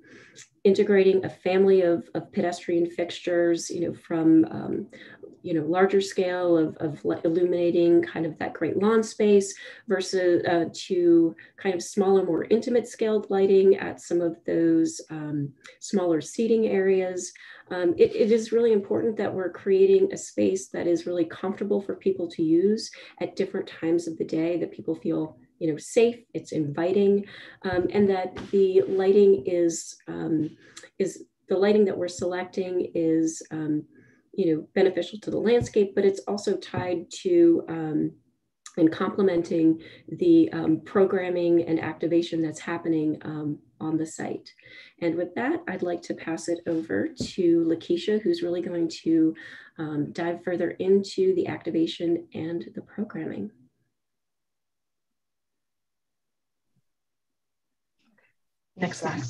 integrating a family of, of pedestrian fixtures, you know, from um, you know larger scale of, of illuminating kind of that great lawn space versus uh, to kind of smaller more intimate scaled lighting at some of those um, smaller seating areas. Um, it, it is really important that we're creating a space that is really comfortable for people to use at different times of the day that people feel you know safe it's inviting um, and that the lighting is um, is the lighting that we're selecting is um, you know, beneficial to the landscape, but it's also tied to um, and complementing the um, programming and activation that's happening um, on the site. And with that, I'd like to pass it over to Lakeisha, who's really going to um, dive further into the activation and the programming. Next slide.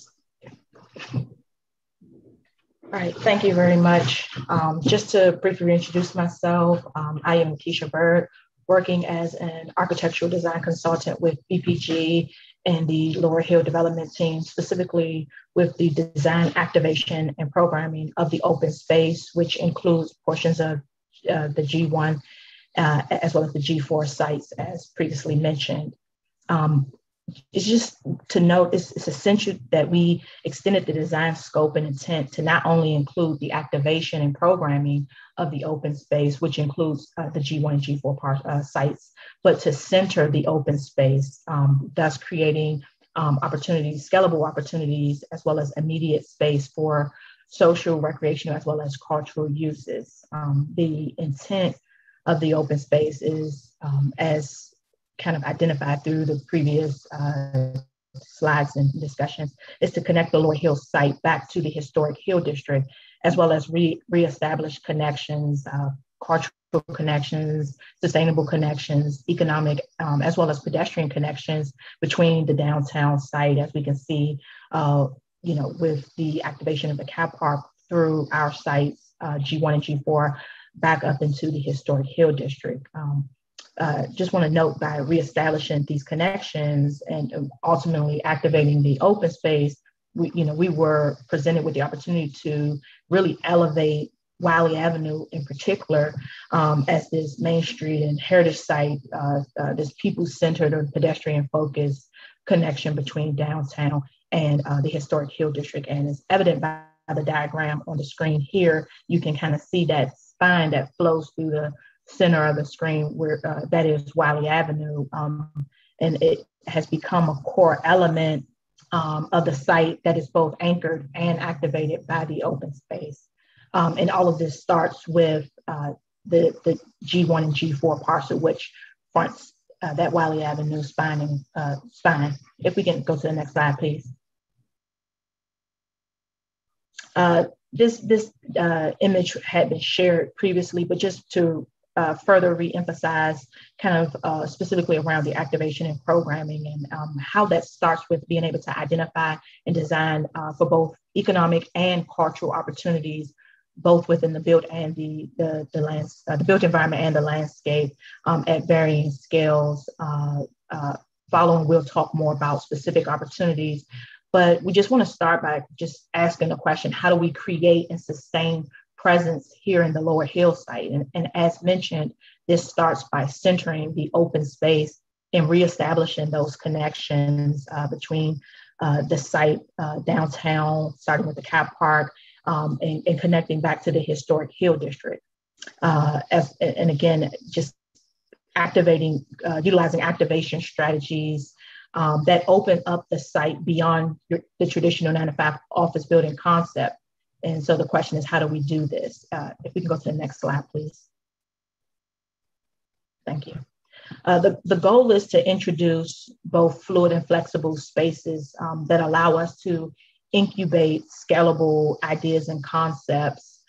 All right, thank you very much. Um, just to briefly introduce myself, um, I am Keisha Bird, working as an architectural design consultant with BPG and the Lower Hill development team, specifically with the design activation and programming of the open space, which includes portions of uh, the G1 uh, as well as the G4 sites, as previously mentioned. Um, it's just to note it's, it's, essential that we extended the design scope and intent to not only include the activation and programming of the open space, which includes uh, the G1 and G4 part, uh, sites, but to center the open space, um, thus creating um, opportunities, scalable opportunities, as well as immediate space for social, recreational, as well as cultural uses. Um, the intent of the open space is um, as kind of identified through the previous uh, slides and discussions is to connect the Lower Hill site back to the historic Hill District, as well as re- reestablish connections, uh, cultural connections, sustainable connections, economic, um, as well as pedestrian connections between the downtown site, as we can see, uh, you know, with the activation of the Cap Park through our sites, uh, G1 and G4, back up into the historic Hill District. Um, uh, just want to note by reestablishing these connections and ultimately activating the open space, we, you know, we were presented with the opportunity to really elevate Wylie Avenue in particular um, as this Main Street and heritage site, uh, uh, this people-centered or pedestrian-focused connection between downtown and uh, the historic Hill District. And it's evident by the diagram on the screen here, you can kind of see that spine that flows through the center of the screen where uh, that is Wylie Avenue. Um, and it has become a core element um, of the site that is both anchored and activated by the open space. Um, and all of this starts with uh, the, the G1 and G4 parcel, which fronts uh, that Wylie Avenue spine. And, uh, spine. If we can go to the next slide, please. Uh, this this uh, image had been shared previously, but just to uh, further reemphasize kind of uh, specifically around the activation and programming and um, how that starts with being able to identify and design uh, for both economic and cultural opportunities both within the built and the the the, lands, uh, the built environment and the landscape um, at varying scales. Uh, uh, following, we'll talk more about specific opportunities, but we just want to start by just asking the question: How do we create and sustain presence here in the Lower Hill site? And, and as mentioned, this starts by centering the open space and reestablishing those connections uh, between uh, the site uh, downtown, starting with the Cap Park, um, and, and, connecting back to the historic Hill District. Uh, as, and again, just activating, uh, utilizing activation strategies um, that open up the site beyond the traditional 9 to 5 office building concept. And so the question is, how do we do this? Uh, if we can go to the next slide, please. Thank you. Uh, the, the goal is to introduce both fluid and flexible spaces um, that allow us to incubate scalable ideas and concepts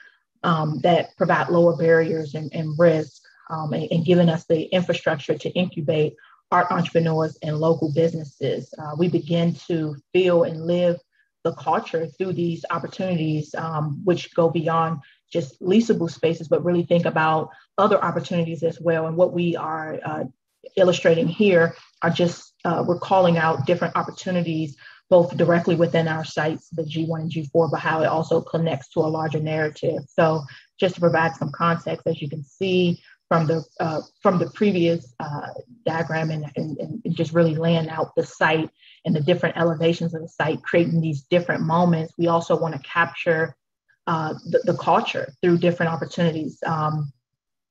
um, that provide lower barriers and, and risk um, and, and, giving us the infrastructure to incubate art entrepreneurs and local businesses. Uh, we begin to feel and live the culture through these opportunities, um, which go beyond just leasable spaces, but really think about other opportunities as well. And what we are uh, illustrating here are just, uh, we're calling out different opportunities both directly within our sites, the G1 and G4, but how it also connects to a larger narrative. So just to provide some context, as you can see from the uh, from the previous uh, diagram and, and, and, just really laying out the site and the different elevations of the site, creating these different moments, we also want to capture uh, the, the, culture through different opportunities. Um,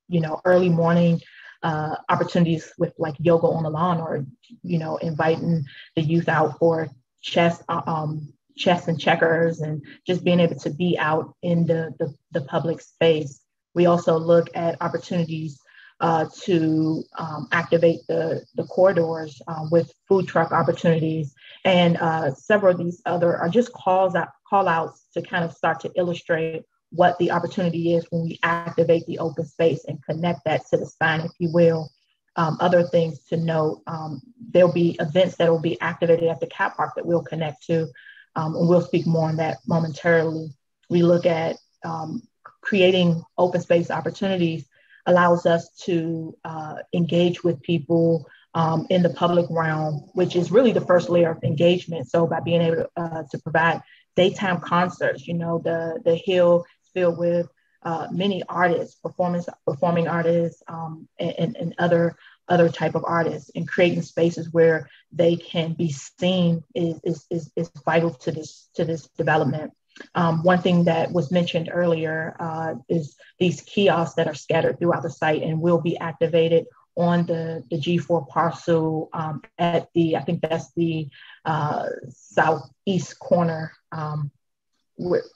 you know, early morning uh, opportunities with like yoga on the lawn or, you know, inviting the youth out for chess, uh, um, chess and checkers, and just being able to be out in the, the, the public space. We also look at opportunities uh, to um, activate the, the corridors uh, with food truck opportunities. And uh, several of these other are just calls out, call outs to kind of start to illustrate what the opportunity is when we activate the open space and connect that to the spine, if you will. Um, other things to note, um, there'll be events that will be activated at the Cap Park that we'll connect to, um, and we'll speak more on that momentarily. We look at um, creating open space opportunities allows us to uh, engage with people um, in the public realm, which is really the first layer of engagement. So by being able to, uh, to provide daytime concerts, you know, the, the Hill is filled with uh, many artists, performance performing artists, um, and, and other other type of artists, and creating spaces where they can be seen is, is, is, is vital to this to this development. Um, one thing that was mentioned earlier uh, is these kiosks that are scattered throughout the site and will be activated on the, the G4 parcel um, at the, I think that's the uh, southeast corner um,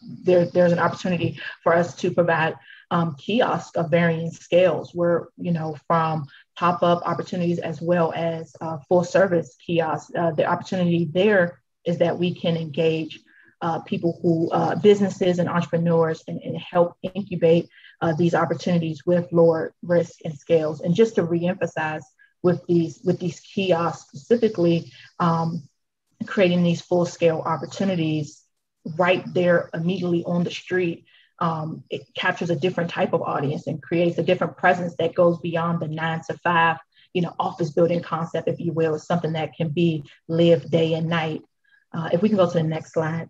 there, there's an opportunity for us to provide um, kiosks of varying scales where, you know, from pop-up opportunities as well as uh, full service kiosks. Uh, the opportunity there is that we can engage uh, people who, uh, businesses and entrepreneurs and, and help incubate uh, these opportunities with lower risk and scales. And just to reemphasize with these, with these kiosks specifically, um, creating these full scale opportunities right there immediately on the street, um, it captures a different type of audience and creates a different presence that goes beyond the nine to five, you know, office building concept, if you will, something that can be lived day and night. Uh, if we can go to the next slide.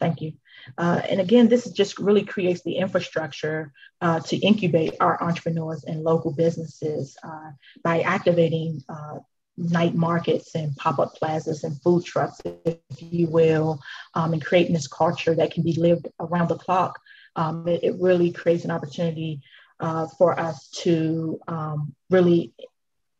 Thank you. Uh, and again, this just really creates the infrastructure uh, to incubate our entrepreneurs and local businesses uh, by activating uh, night markets and pop-up plazas and food trucks, if you will, um, and creating this culture that can be lived around the clock. Um, it, it, really creates an opportunity uh, for us to um, really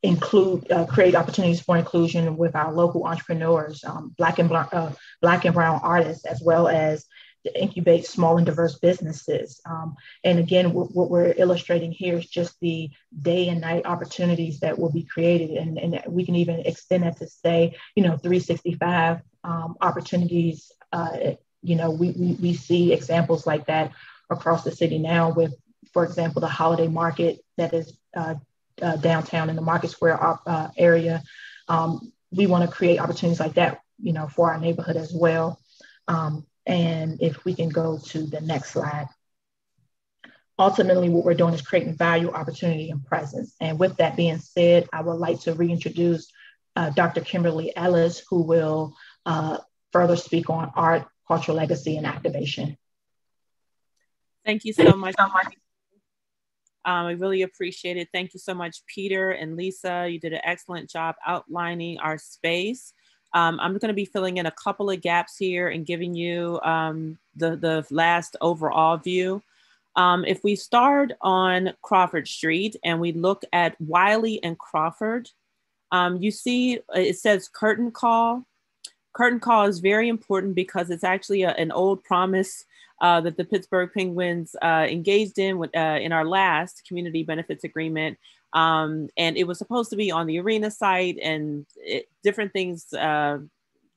include, uh, create opportunities for inclusion with our local entrepreneurs, um, black and uh, black and brown artists, as well as to incubate small and diverse businesses. Um, and again, what, what, we're illustrating here is just the day and night opportunities that will be created. And, and we can even extend that to say, you know, 365 um, opportunities uh, you know, we, we, we see examples like that across the city now with, for example, the holiday market that is uh, uh, downtown in the Market Square uh, area. Um, we want to create opportunities like that, you know, for our neighborhood as well. Um, and if we can go to the next slide. Ultimately, what we're doing is creating value, opportunity, and presence. And with that being said, I would like to reintroduce uh, Dr. Kimberly Ellis, who will uh, further speak on art, cultural legacy, and activation. Thank you so much. Um, I really appreciate it. Thank you so much, Peter and Lisa. You did an excellent job outlining our space. Um, I'm going to be filling in a couple of gaps here and giving you um, the, the last overall view. Um, if we start on Crawford Street and we look at Wylie and Crawford, um, you see it says curtain call. Curtain call is very important because it's actually a, an old promise uh, that the Pittsburgh Penguins uh, engaged in with, uh, in our last community benefits agreement. Um, and it was supposed to be on the arena site and it, different things. Uh,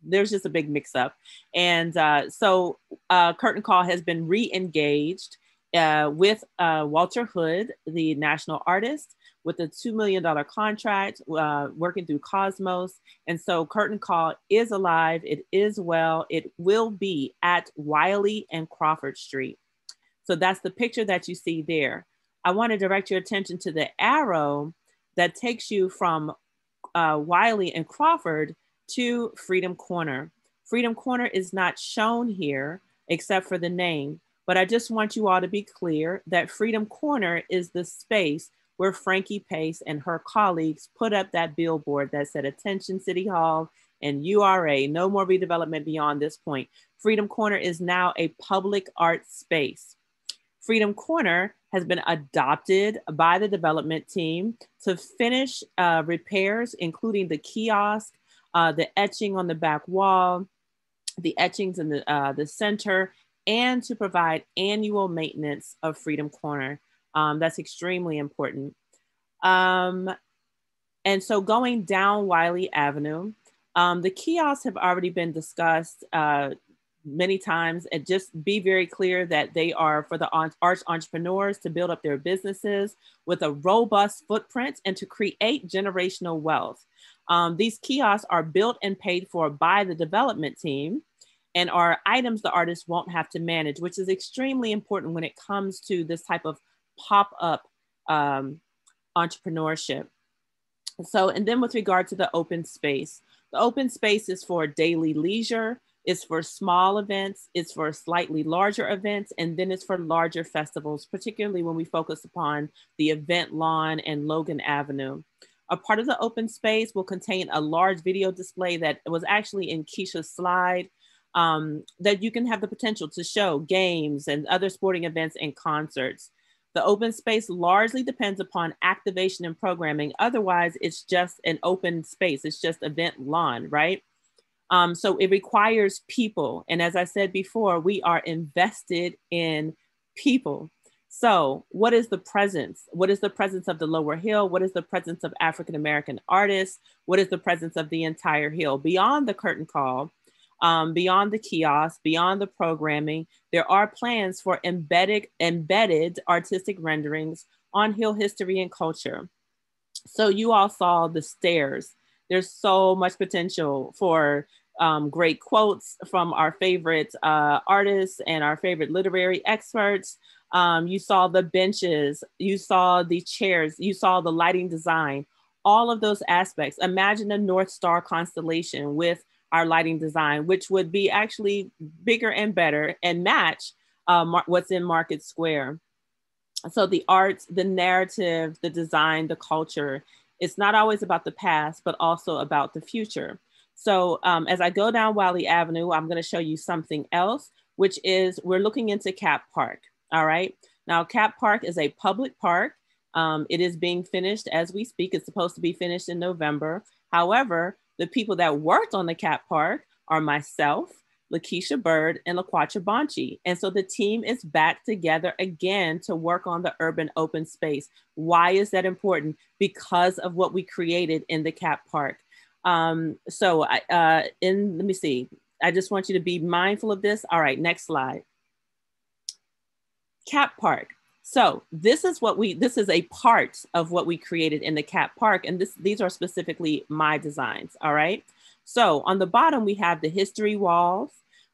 there's just a big mix up. And uh, so uh, Curtain Call has been re engaged with Walter Hood, the national artist with a $2 million contract uh, working through Cosmos. And so Curtain Call is alive, it is well, it will be at Wylie and Crawford Street. So that's the picture that you see there. I want to direct your attention to the arrow that takes you from uh, Wylie and Crawford to Freedom Corner. Freedom Corner is not shown here except for the name, but I just want you all to be clear that Freedom Corner is the space where Frankie Pace and her colleagues put up that billboard that said, Attention City Hall and URA, no more redevelopment beyond this point. Freedom Corner is now a public art space. Freedom Corner has been adopted by the development team to finish uh, repairs, including the kiosk, uh, the etching on the back wall, the etchings in the, uh, the center, and to provide annual maintenance of Freedom Corner. Um, that's extremely important. Um, and so going down Wylie Avenue, um, the kiosks have already been discussed uh, many times and just be very clear that they are for the arts entrepreneurs to build up their businesses with a robust footprint and to create generational wealth. Um, these kiosks are built and paid for by the development team and are items the artists won't have to manage, which is extremely important when it comes to this type of pop up um, entrepreneurship. So, and then with regard to the open space, the open space is for daily leisure, it's for small events, it's for slightly larger events, and then it's for larger festivals, particularly when we focus upon the event lawn and Logan Avenue. A part of the open space will contain a large video display that was actually in Keisha's slide um, that you can have the potential to show games and other sporting events and concerts. The open space largely depends upon activation and programming. Otherwise, it's just an open space. It's just event lawn, right? Um, so it requires people. And as I said before, we are invested in people. So, what is the presence? What is the presence of the lower hill? What is the presence of African American artists? What is the presence of the entire hill? Beyond the curtain call, um, beyond the kiosk, beyond the programming, there are plans for embedded, embedded artistic renderings on Hill history and culture. So you all saw the stairs. There's so much potential for um, great quotes from our favorite uh, artists and our favorite literary experts. Um, you saw the benches, you saw the chairs, you saw the lighting design, all of those aspects. Imagine a North Star constellation with our lighting design, which would be actually bigger and better and match uh, what's in Market Square. So the arts, the narrative, the design, the culture, it's not always about the past, but also about the future. So um, as I go down Wylie Avenue, I'm gonna show you something else, which is we're looking into Cap Park, all right? Now Cap Park is a public park. Um, it is being finished as we speak. It's supposed to be finished in November. However, the people that worked on the Cap Park are myself, Lakeisha Bird, and LaQuatra Bonci. And so the team is back together again to work on the urban open space. Why is that important? Because of what we created in the Cap Park. Um, so I, uh, in, let me see, I just want you to be mindful of this. All right, next slide. Cap Park. So this is what we, this is a part of what we created in the Cap Park. And this, these are specifically my designs, all right? So on the bottom, we have the history walls.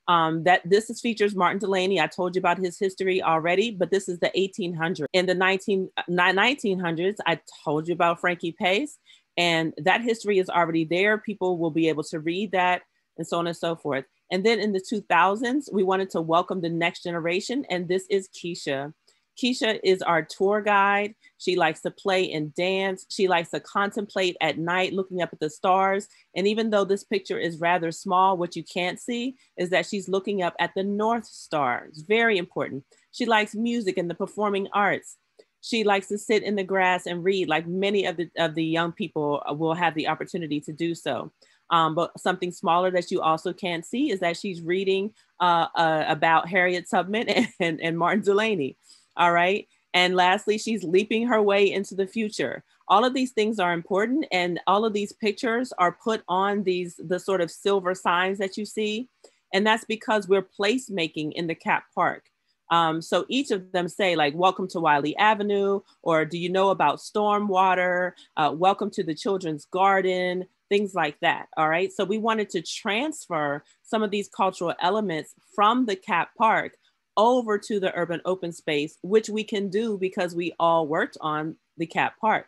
Um, that this is features Martin Delany. I told you about his history already, but this is the 1800s. In the 19, 1900s, I told you about Frankie Pace, and that history is already there. People will be able to read that and so on and so forth. And then in the 2000s, we wanted to welcome the next generation, and this is Keisha. Keisha is our tour guide. She likes to play and dance. She likes to contemplate at night, looking up at the stars. And even though this picture is rather small, what you can't see is that she's looking up at the North Star. It's very important. She likes music and the performing arts. She likes to sit in the grass and read, like many of the, of the young people will have the opportunity to do so. Um, but something smaller that you also can't see is that she's reading uh, uh, about Harriet Tubman and, and Martin Delany. All right. And lastly, she's leaping her way into the future. All of these things are important, and all of these pictures are put on these the sort of silver signs that you see. And that's because we're placemaking in the Cap Park. Um, so each of them say like, welcome to Wylie Avenue, or do you know about stormwater? Uh, welcome to the Children's Garden, things like that. All right. So we wanted to transfer some of these cultural elements from the Cap Park over to the urban open space, which we can do because we all worked on the Cap Park.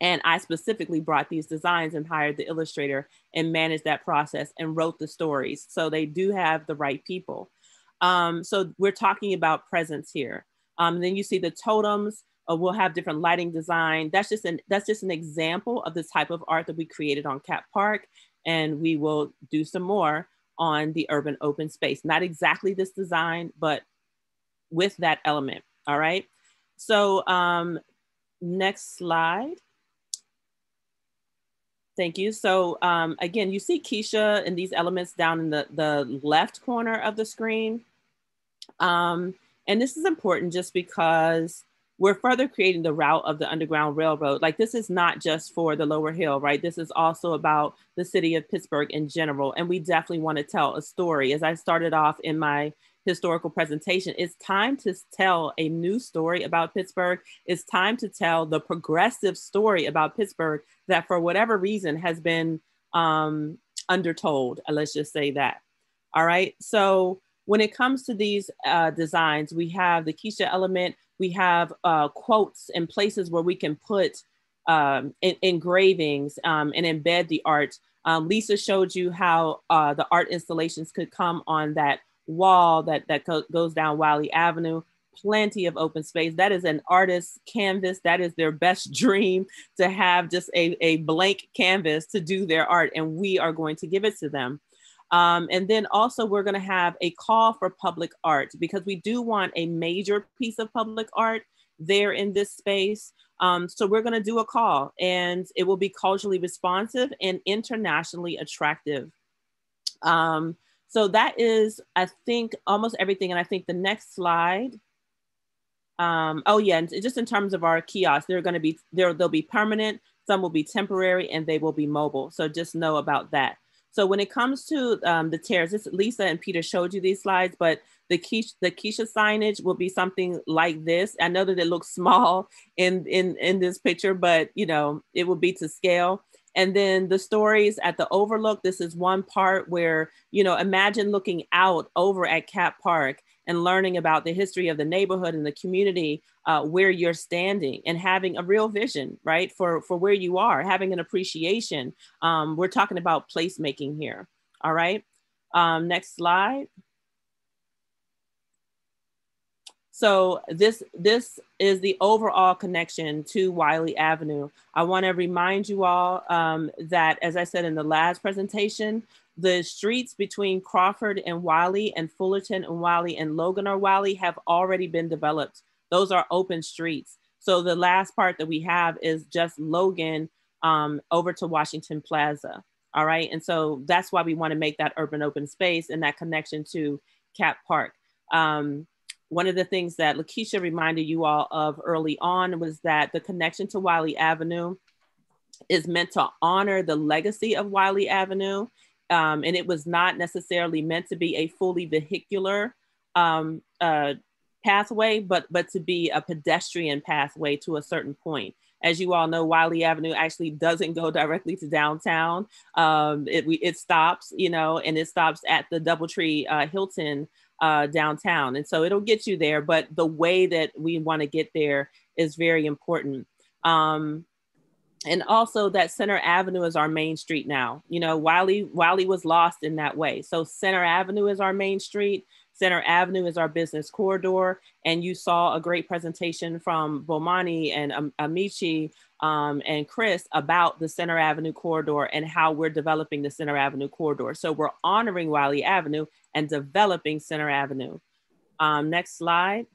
And I specifically brought these designs and hired the illustrator and managed that process and wrote the stories. So they do have the right people. Um, so we're talking about presence here. Um, then you see the totems. Uh, we'll have different lighting design. That's just an that's just an example of the type of art that we created on Cap Park, and we will do some more on the urban open space. Not exactly this design, but with that element. All right. So um, next slide. Thank you. So um, again, you see Keisha and these elements down in the, the left corner of the screen. Um, and this is important just because we're further creating the route of the Underground Railroad. Like this is not just for the lower hill, right? This is also about the city of Pittsburgh in general. And we definitely want to tell a story. As I started off in my historical presentation, it's time to tell a new story about Pittsburgh. It's time to tell the progressive story about Pittsburgh that for whatever reason has been um, undertold. Let's just say that. All right. So when it comes to these uh, designs, we have the Keisha element, we have uh, quotes and places where we can put um, in, engravings um, and embed the art. Um, Lisa showed you how uh, the art installations could come on that wall that, that goes down Wylie Avenue. Plenty of open space. That is an artist's canvas. That is their best dream to have just a, a blank canvas to do their art. And we are going to give it to them. Um, and then also we're gonna have a call for public art because we do want a major piece of public art there in this space. Um, so we're gonna do a call and it will be culturally responsive and internationally attractive. Um, so that is, I think, almost everything. And I think the next slide, um, oh yeah, and just in terms of our kiosks, they're gonna be, they'll be permanent, some will be temporary and they will be mobile. So just know about that. So when it comes to um, the tears, this, Lisa and Peter showed you these slides, but the Keisha, the Keisha signage will be something like this. I know that it looks small in, in, in this picture, but you know, it will be to scale. And then the stories at the overlook, this is one part where, you know, imagine looking out over at Cap Park and learning about the history of the neighborhood and the community uh, where you're standing and having a real vision, right, for, for where you are, having an appreciation. Um, we're talking about placemaking here, all right? Um, next slide. So this, this is the overall connection to Wylie Avenue. I wanna remind you all um, that, as I said in the last presentation, the streets between Crawford and Wylie and Fullerton and Wylie and Logan or Wylie have already been developed. Those are open streets. So the last part that we have is just Logan um, over to Washington Plaza. All right. And so that's why we want to make that urban open space and that connection to Cap Park. Um, one of the things that Lakeisha reminded you all of early on was that the connection to Wylie Avenue is meant to honor the legacy of Wylie Avenue um, and it was not necessarily meant to be a fully vehicular um, uh, pathway, but but to be a pedestrian pathway to a certain point. As you all know, Wylie Avenue actually doesn't go directly to downtown. Um, it we, it stops, you know, and it stops at the DoubleTree uh, Hilton uh, downtown, and so it'll get you there. But the way that we want to get there is very important. Um, and also that Center Avenue is our main street now. You know, Wylie Wylie was lost in that way. So Center Avenue is our main street. Center Avenue is our business corridor. And you saw a great presentation from Bomani and um, Amici um, and Chris about the Center Avenue corridor and how we're developing the Center Avenue corridor. So we're honoring Wylie Avenue and developing Center Avenue. Um, next slide.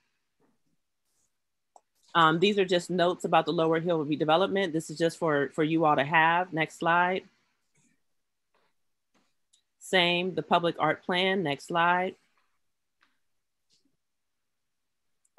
Um, these are just notes about the Lower Hill redevelopment. This is just for, for you all to have. Next slide. Same, the public art plan. Next slide.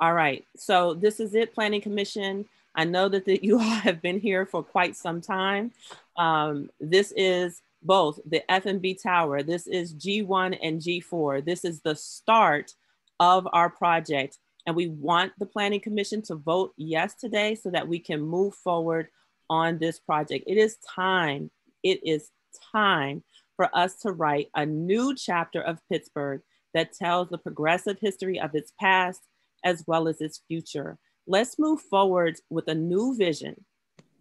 All right, so this is it, Planning Commission. I know that the, you all have been here for quite some time. Um, this is both the FNB Tower. This is G1 and G4. This is the start of our project. And we want the Planning Commission to vote yes today so that we can move forward on this project. It is time, it is time for us to write a new chapter of Pittsburgh that tells the progressive history of its past as well as its future. Let's move forward with a new vision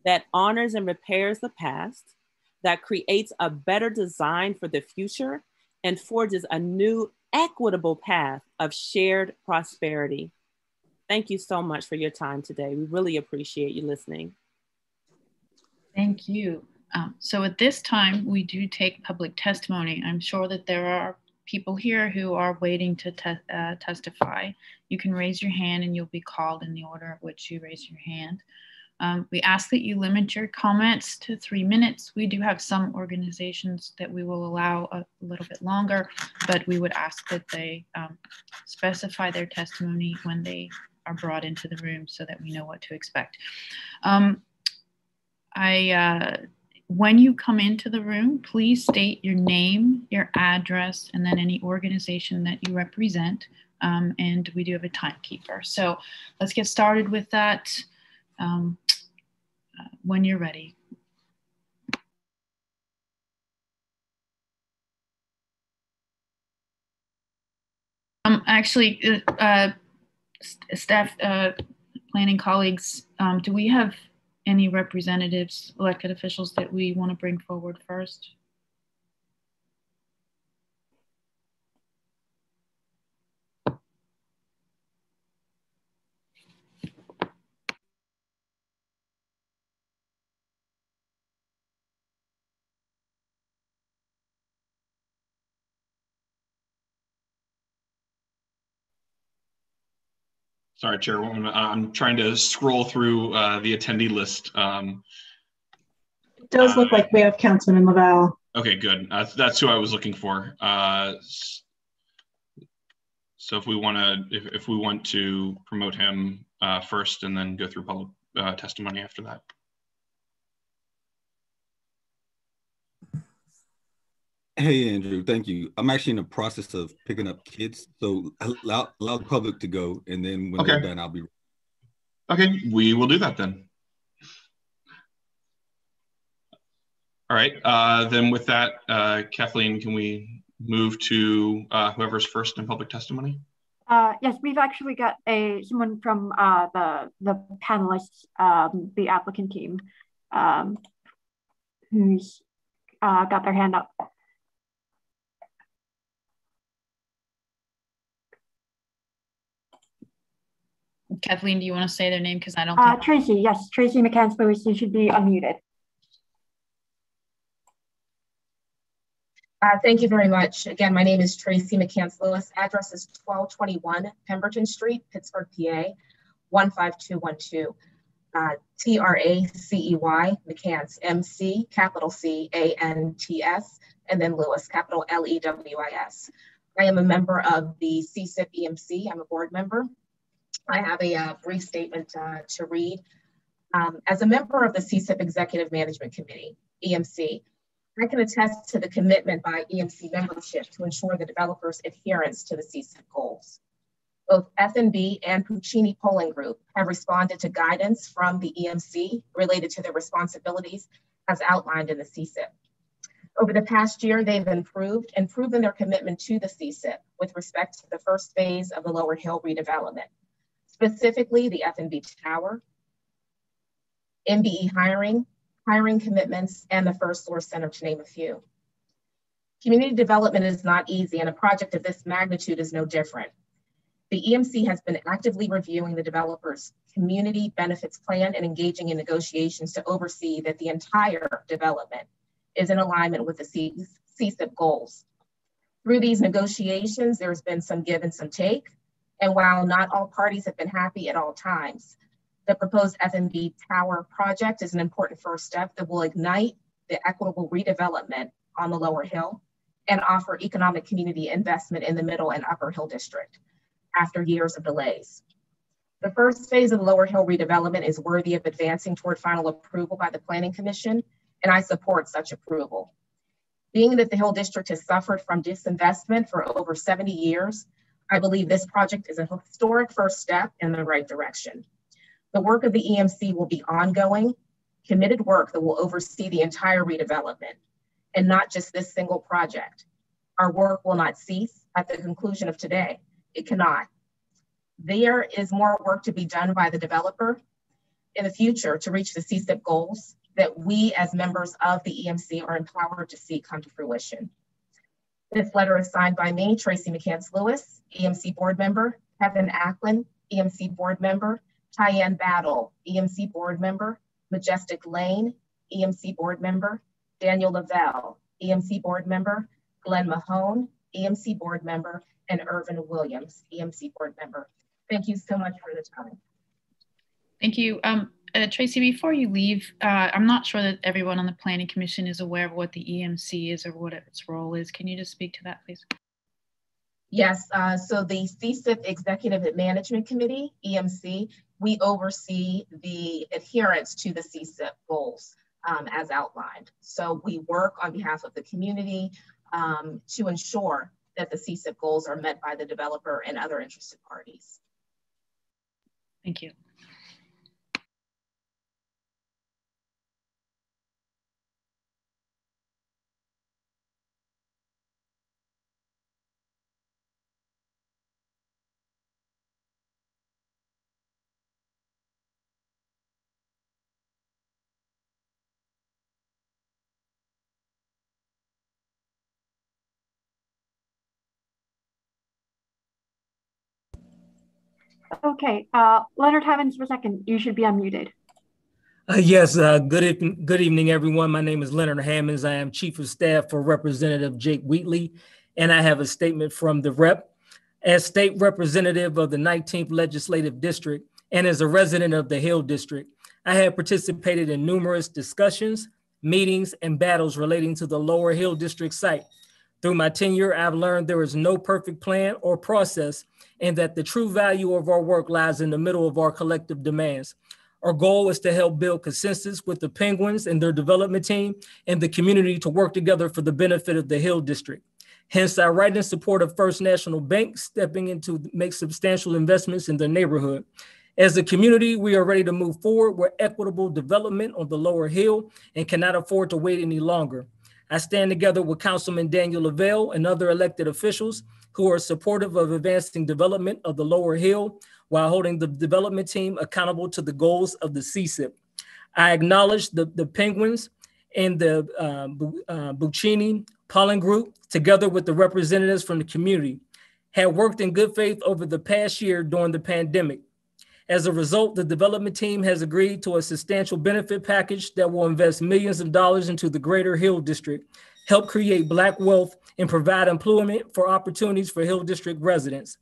that honors and repairs the past, that creates a better design for the future, and forges a new equitable path of shared prosperity. Thank you so much for your time today. We really appreciate you listening. Thank you. Um, so at this time, we do take public testimony. I'm sure that there are people here who are waiting to te uh, testify. You can raise your hand and you'll be called in the order of which you raise your hand. Um, we ask that you limit your comments to three minutes. We do have some organizations that we will allow a little bit longer, but we would ask that they um, specify their testimony when they are brought into the room so that we know what to expect. Um, I uh, when you come into the room, please state your name, your address, and then any organization that you represent. Um, and we do have a timekeeper. So let's get started with that um, uh, when you're ready. Um, actually, uh, uh staff, uh, planning colleagues, um, do we have any representatives, elected officials that we want to bring forward first? Sorry, Chairwoman. I'm trying to scroll through uh, the attendee list. Um, it does look uh, like we have Councilman Lavelle. Okay, good. Uh, that's who I was looking for. Uh, so if we want to, if, if, we want to promote him uh, first and then go through public uh, testimony after that. Hey, Andrew, thank you. I'm actually in the process of picking up kids, so allow, allow the public to go, and then when okay. they're done, I'll be. Okay, we will do that then. All right, uh, then with that, uh, Kathleen, can we move to uh, whoever's first in public testimony? Uh, yes, we've actually got a someone from uh, the the panelists, um, the applicant team, um, who's uh, got their hand up. Kathleen, do you want to say their name? Because I don't uh, Tracy, yes, Tracy McCants Lewis, you should be unmuted. Uh, thank you very much. Again, my name is Tracy McCants Lewis. Address is 1221 Pemberton Street, Pittsburgh, PA, 15212. Uh, T R A C E Y, McCants, M C, capital C A N T S, and then Lewis, capital L E W I S. I am a member of the CCIP EMC. I'm a board member. I have a uh, brief statement uh, to read. Um, as a member of the CCIP Executive Management Committee, EMC, I can attest to the commitment by EMC membership to ensure the developer's adherence to the CCIP goals. Both FNB and Buccini Pollin Group have responded to guidance from the EMC related to their responsibilities as outlined in the CCIP. Over the past year, they've improved and proven their commitment to the CCIP with respect to the first phase of the Lower Hill redevelopment, specifically the FNB Tower, MBE hiring, hiring commitments, and the First Source Center, to name a few. Community development is not easy, and a project of this magnitude is no different. The EMC has been actively reviewing the developer's community benefits plan and engaging in negotiations to oversee that the entire development is in alignment with the CCIP goals. Through these negotiations, there's been some give and some take. And while not all parties have been happy at all times, the proposed FNB Tower project is an important first step that will ignite the equitable redevelopment on the lower hill and offer economic community investment in the middle and upper hill district after years of delays. The first phase of Lower Hill redevelopment is worthy of advancing toward final approval by the Planning Commission, and I support such approval. Being that the Hill District has suffered from disinvestment for over 70 years, I believe this project is a historic first step in the right direction. The work of the EMC will be ongoing, committed work that will oversee the entire redevelopment and not just this single project. Our work will not cease at the conclusion of today. It cannot. There is more work to be done by the developer in the future to reach the CCIP goals that we as members of the EMC are empowered to see come to fruition. This letter is signed by me, Tracy McCants Lewis, EMC board member, Kevin Acklin, EMC board member, Tyann Battle, EMC board member, Majestic Lane, EMC board member, Daniel Lavelle, EMC board member, Glenn Mahone, EMC board member, and Irvin Williams, EMC board member. Thank you so much for the time. Thank you. Um, uh, Tracy, before you leave, uh, I'm not sure that everyone on the Planning Commission is aware of what the EMC is or what its role is. Can you just speak to that, please? Yes, uh, so the CCIP Executive Management Committee, EMC, we oversee the adherence to the CCIP goals um, as outlined. So we work on behalf of the community um, to ensure that the CCIP goals are met by the developer and other interested parties. Thank you. Okay, uh, Leonard Hammonds for a second. You should be unmuted. Uh, yes, uh, good, e good evening, everyone. My name is Leonard Hammonds. I am Chief of Staff for Representative Jake Wheatley, and I have a statement from the rep. As state representative of the 19th Legislative District and as a resident of the Hill District, I have participated in numerous discussions, meetings, and battles relating to the Lower Hill District site. Through my tenure, I've learned there is no perfect plan or process and that the true value of our work lies in the middle of our collective demands. Our goal is to help build consensus with the Penguins and their development team and the community to work together for the benefit of the Hill District. Hence, I write in support of First National Bank stepping in to make substantial investments in the neighborhood. As a community, we are ready to move forward with equitable development on the lower hill and cannot afford to wait any longer. I stand together with Councilman Daniel Lavelle and other elected officials who are supportive of advancing development of the lower hill while holding the development team accountable to the goals of the CCIP. I acknowledge the, the Penguins and the uh, uh, Buccini Pollin Group, together with the representatives from the community, had worked in good faith over the past year during the pandemic. As a result, the development team has agreed to a substantial benefit package that will invest millions of dollars into the Greater Hill District, help create Black wealth, and provide employment for opportunities for Hill District residents.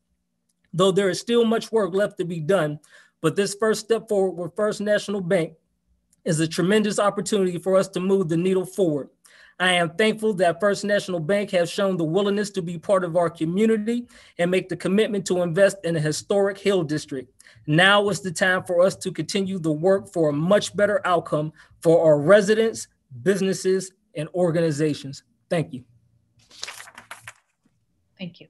Though there is still much work left to be done, but this first step forward with First National Bank is a tremendous opportunity for us to move the needle forward. I am thankful that First National Bank has shown the willingness to be part of our community and make the commitment to invest in a historic Hill District. Now is the time for us to continue the work for a much better outcome for our residents, businesses, and organizations. Thank you. Thank you.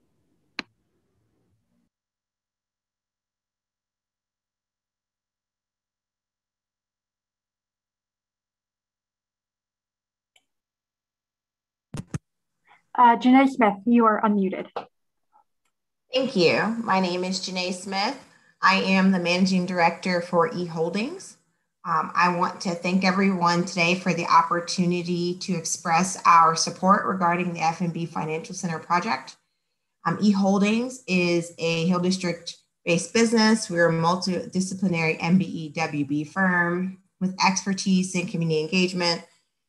Uh, Janae Smith, you are unmuted. Thank you. My name is Janae Smith. I am the managing director for eHoldings. Um, I want to thank everyone today for the opportunity to express our support regarding the FNB Financial Center project. Um, eHoldings is a Hill District based business. We're a multidisciplinary MBE WB firm with expertise in community engagement,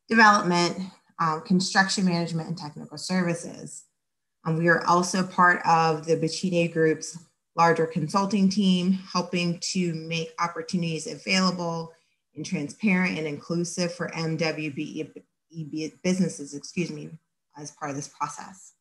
development, um, construction management, and technical services. Um, we are also part of the Buccini Group's larger consulting team, helping to make opportunities available and transparent and inclusive for MWBE businesses, excuse me, as part of this process.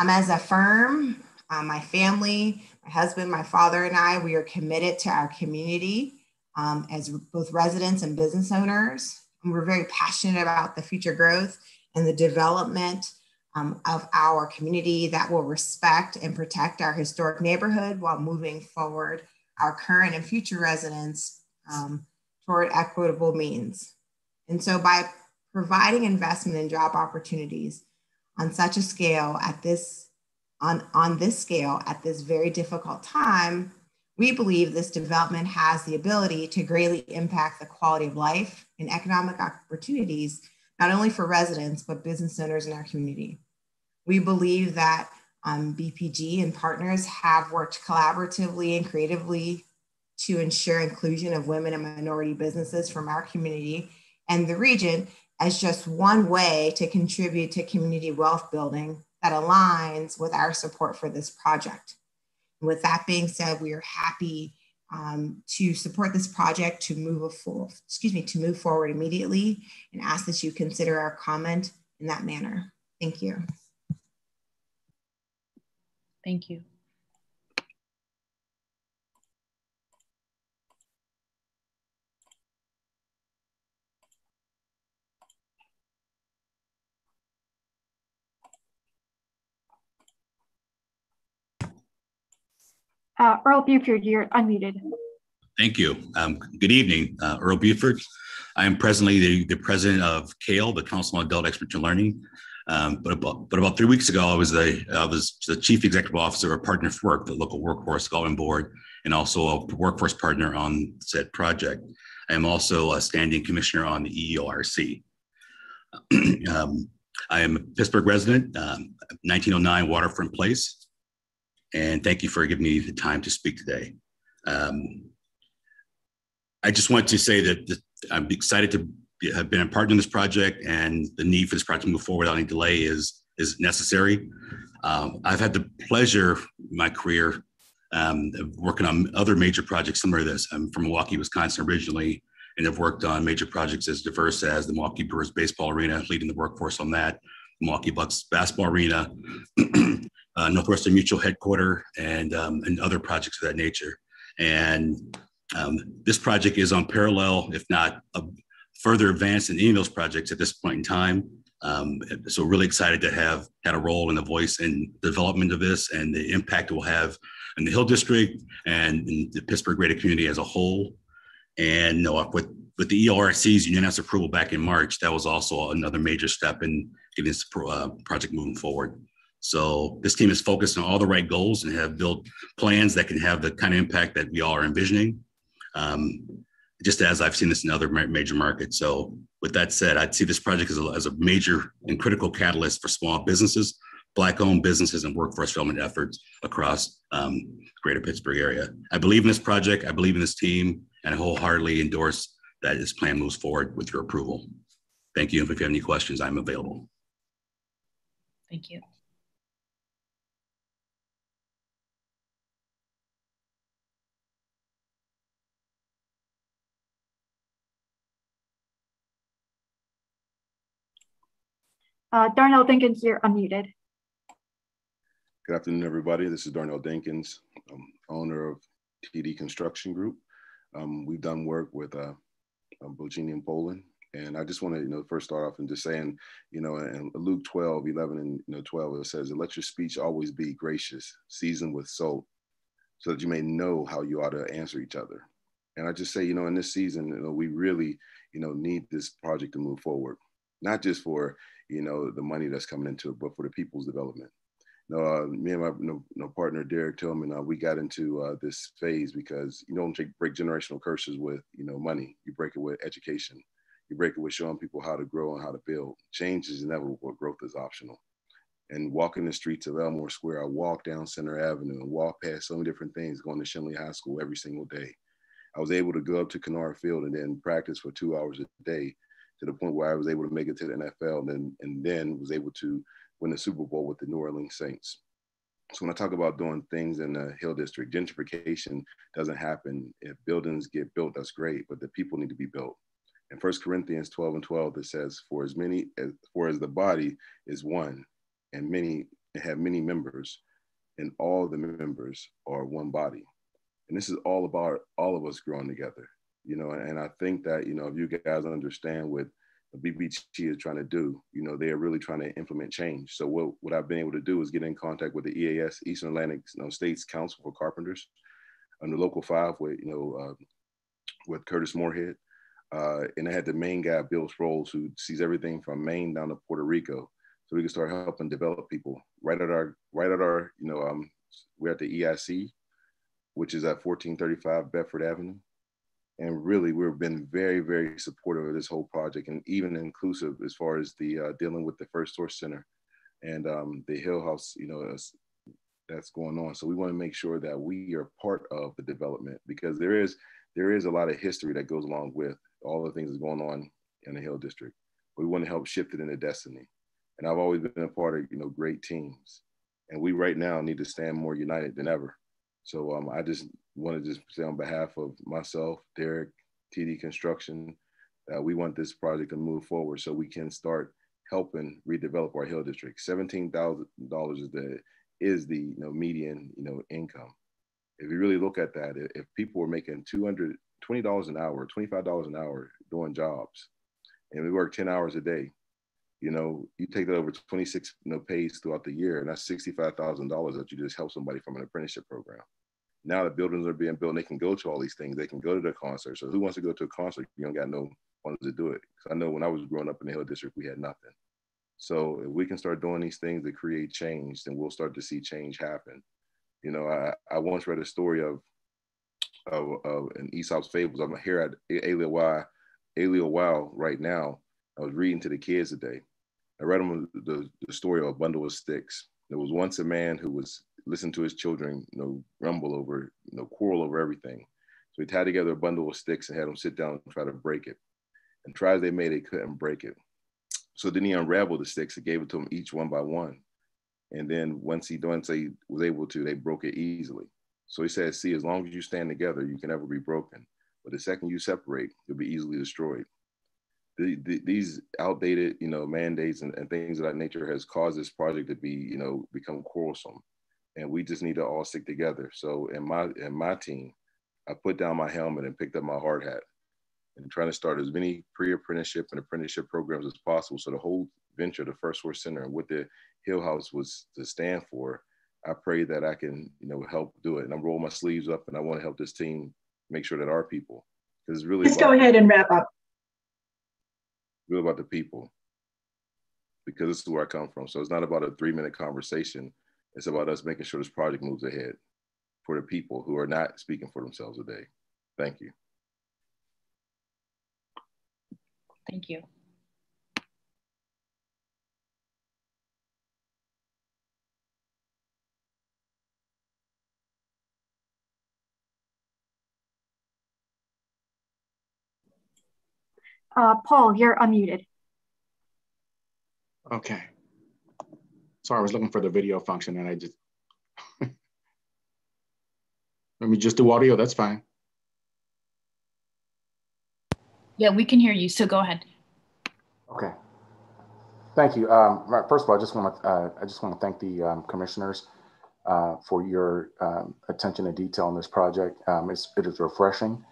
Um, as a firm, uh, my family, my husband, my father, and I, we are committed to our community um, as both residents and business owners. And we're very passionate about the future growth and the development um, of our community that will respect and protect our historic neighborhood while moving forward our current and future residents um, toward equitable means. And so by providing investment and job opportunities on such a scale at this on, on this scale at this very difficult time, we believe this development has the ability to greatly impact the quality of life and economic opportunities, not only for residents, but business owners in our community. We believe that um, BPG and partners have worked collaboratively and creatively to ensure inclusion of women and minority businesses from our community and the region as just one way to contribute to community wealth building that aligns with our support for this project. With that being said, we are happy um, to support this project to move forward, excuse me, to move forward immediately and ask that you consider our comment in that manner. Thank you. Thank you. Uh, Earl Buford, you're unmuted. Thank you. Um, good evening, uh, Earl Buford. I am presently the, the president of CALE, the Council on Adult Expert and Learning. Um, but, about, but about three weeks ago, I was the, I was the chief executive officer of Partner for Work, the local workforce development board, and also a workforce partner on said project. I am also a standing commissioner on the EEORC. um, I am a Pittsburgh resident, um, 1909 Waterfront Place and thank you for giving me the time to speak today. Um, I just want to say that I'm excited to have been a partner in this project, and the need for this project to move forward without any delay is is necessary. Um, I've had the pleasure in my career um, working on other major projects similar to this. I'm from Milwaukee, Wisconsin originally, and have worked on major projects as diverse as the Milwaukee Brewers baseball arena, leading the workforce on that, Milwaukee Bucks basketball arena, uh, Northwestern Mutual headquarter, and um, and other projects of that nature. And um, this project is on parallel, if not a further advanced in any of those projects at this point in time. Um, so really excited to have had a role in the voice and development of this and the impact it will have in the Hill District and in the Pittsburgh greater community as a whole. And you know, with with the EORC's unanimous approval back in March, that was also another major step in getting this pro, uh, project moving forward. So this team is focused on all the right goals and have built plans that can have the kind of impact that we all are envisioning. Um, just as I've seen this in other major markets. So with that said, I'd see this project as a, as a major and critical catalyst for small businesses, Black-owned businesses, and workforce development efforts across um, greater Pittsburgh area. I believe in this project. I believe in this team, and I wholeheartedly endorse that this plan moves forward with your approval. Thank you. If you have any questions, I'm available. Thank you. Uh, Darnell Dinkins, you're unmuted. Good afternoon, everybody. This is Darnell Dinkins, um, owner of TD Construction Group. Um, we've done work with uh, um, and Pollin And I just want to, you know, first start off and just saying, you know, in Luke 12, 11 and you know, 12, it says, let your speech always be gracious, seasoned with salt, so that you may know how you ought to answer each other. And I just say, you know, in this season, you know, we really, you know, need this project to move forward, not just for, you know, the money that's coming into it, but for the people's development. Know, uh, me and my know, partner Derek Tillman, uh, we got into uh, this phase because you don't break generational curses with, you know, money. You break it with education you break it with showing people how to grow and how to build. Change is inevitable, growth is optional. And walking the streets of Elmore Square, I walk down Center Avenue and walk past so many different things going to Schenley High School every single day. I was able to go up to Kennard Field and then practice for two hours a day to the point where I was able to make it to the NFL and then, and then was able to win the Super Bowl with the New Orleans Saints. So when I talk about doing things in the Hill District, gentrification doesn't happen. If buildings get built, that's great, but the people need to be built in First Corinthians 12 and 12, it says, For as many as for as the body is one, and many have many members, and all the members are one body. And this is all about all of us growing together, you know. And I think that, you know, if you guys understand what the BPG is trying to do, you know, they are really trying to implement change. So what, what I've been able to do is get in contact with the EAS, Eastern Atlantic you know, States Council for Carpenters, under Local 5 with, you know, uh, with Curtis Moorhead uh, and I had the main guy, Bill Sproles, who sees everything from Maine down to Puerto Rico. So we can start helping develop people right at our, right at our, you know, um, we're at the EIC, which is at 1435 Bedford Avenue. And really, we've been very, very supportive of this whole project and even inclusive as far as the uh, dealing with the First Source Center and um, the Hill House, you know, that's going on. So we want to make sure that we are part of the development because there is there is a lot of history that goes along with all the things that's going on in the Hill District. We want to help shift it into destiny. And I've always been a part of, you know, great teams. And we right now need to stand more united than ever. So um, I just want to just say on behalf of myself, Derek, TD Construction, that we want this project to move forward so we can start helping redevelop our Hill District. $17,000 is the, is the you know, median you know, income. If you really look at that, if people were making 200 $20 an hour, $25 an hour doing jobs. And we work 10 hours a day. You know, you take that over 26 you know, pays throughout the year, and that's $65,000 that you just help somebody from an apprenticeship program. Now the buildings are being built, and they can go to all these things. They can go to the concert. So who wants to go to a concert? You don't got no one to do it. I know when I was growing up in the Hill District, we had nothing. So if we can start doing these things to create change, then we'll start to see change happen. You know, I, I once read a story of of, of an Aesop's fables. I'm here at Alea Y, Alea Wow right now. I was reading to the kids today. I read them the, the story of a bundle of sticks. There was once a man who was listening to his children, you know, over, you know, quarrel over everything. So he tied together a bundle of sticks and had them sit down and try to break it. And try as they may, they couldn't break it. So then he unraveled the sticks and gave it to them each one by one. And then once he once he was able to, they broke it easily. So he says, see, as long as you stand together, you can never be broken. But the second you separate, you'll be easily destroyed. The, the, these outdated, you know, mandates and, and things of that nature has caused this project to be, you know, become quarrelsome. And we just need to all stick together. So in my in my team, I put down my helmet and picked up my hard hat and trying to start as many pre-apprenticeship and apprenticeship programs as possible. So the whole venture, the First Source Center, and what the Hill House was to stand for, I pray that I can, you know, help do it. And I'm rolling my sleeves up and I want to help this team make sure that our people, because it's really just go ahead and wrap up. About the people, because this is where I come from. So it's not about a three minute conversation. It's about us making sure this project moves ahead for the people who are not speaking for themselves today. Thank you. Thank you. Uh, Paul, you're unmuted. Okay. Sorry, I was looking for the video function and I just, let me just do audio, that's fine. Yeah, we can hear you, so go ahead. Okay. Thank you. Um, first of all, I just want to uh, I just want to thank the um, commissioners uh, for your um, attention to detail on this project. Um, it's, it is refreshing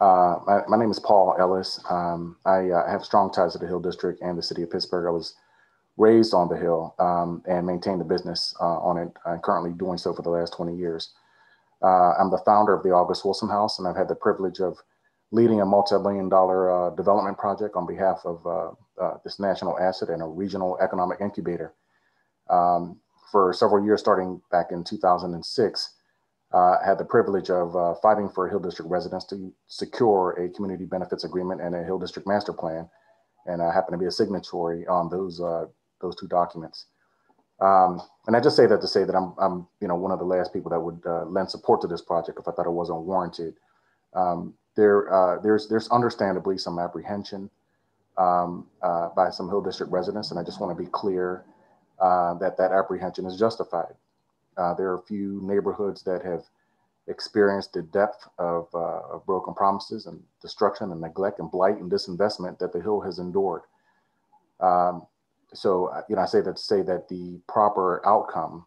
Uh, my, my, name is Paul Ellis. Um, I uh, have strong ties to the Hill District and the city of Pittsburgh. I was raised on the Hill um, and maintained the business uh, on it. I'm currently doing so for the last 20 years. Uh, I'm the founder of the August Wilson House, and I've had the privilege of leading a multi-billion dollar uh, development project on behalf of uh, this national asset and a regional economic incubator. Um, for several years, starting back in 2006, uh, had the privilege of uh, fighting for Hill District residents to secure a community benefits agreement and a Hill District master plan. And I happen to be a signatory on those, uh, those two documents. Um, and I just say that to say that I'm, I'm, you know, one of the last people that would uh, lend support to this project if I thought it wasn't warranted. Um, there, uh, there's, there's understandably some apprehension um, uh, by some Hill District residents, and I just want to be clear that that apprehension is justified. Uh, there are a few neighborhoods that have experienced the depth of, uh, of, broken promises and destruction and neglect and blight and disinvestment that the Hill has endured. Um, so, uh, you know, I say that to say that the proper outcome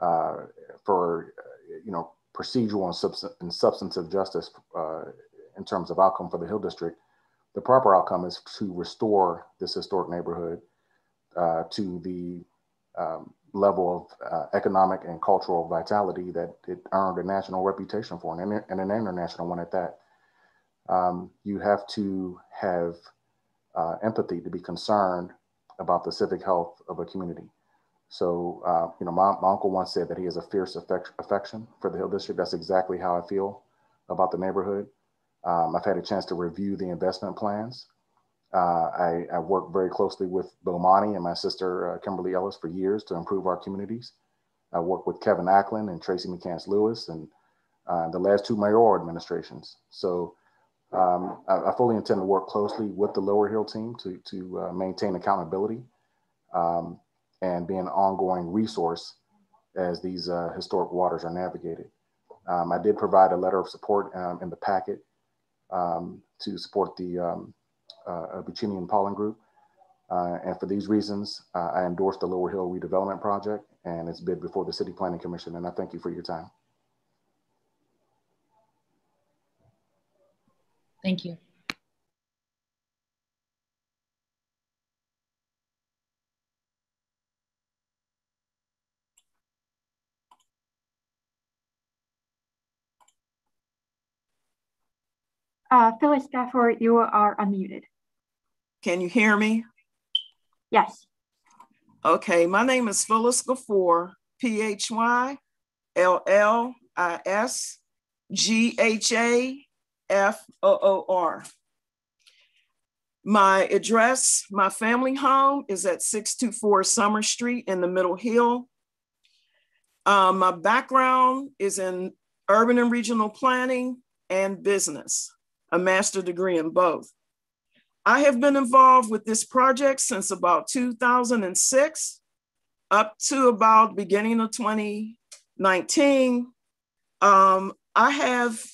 uh, for, uh, you know, procedural and, subs- and substantive justice uh, in terms of outcome for the Hill District, the proper outcome is to restore this historic neighborhood to the um, level of uh, economic and cultural vitality that it earned a national reputation for, and, and an international one at that. Um, you have to have uh, empathy to be concerned about the civic health of a community. So, uh, you know, my, my, uncle once said that he has a fierce affect, affection for the Hill District. That's exactly how I feel about the neighborhood. Um, I've had a chance to review the investment plans I, I worked very closely with Bill Monty and my sister, uh, Kimberly Ellis, for years to improve our communities. I worked with Kevin Acklin and Tracy McCants Lewis and uh, the last two mayoral administrations. So um, I, I, fully intend to work closely with the Lower Hill team to, to uh, maintain accountability um, and be an ongoing resource as these uh, historic waters are navigated. Um, I did provide a letter of support um, in the packet um, to support the uh, Buccini Pollin Group. Uh, and for these reasons, uh, I endorse the Lower Hill redevelopment project and its bid before the City Planning Commission. And I thank you for your time. Thank you. Uh, Phyllis Stafford, you are unmuted. Can you hear me? Yes. Okay, my name is Phyllis Ghafour, P H Y L L I S G H A F O O R. My address, my family home is at 624 Summer Street in the Middle Hill. Um, my background is in urban and regional planning and business, a master degree in both. I have been involved with this project since about 2006 up to about beginning of 2019. Um, I have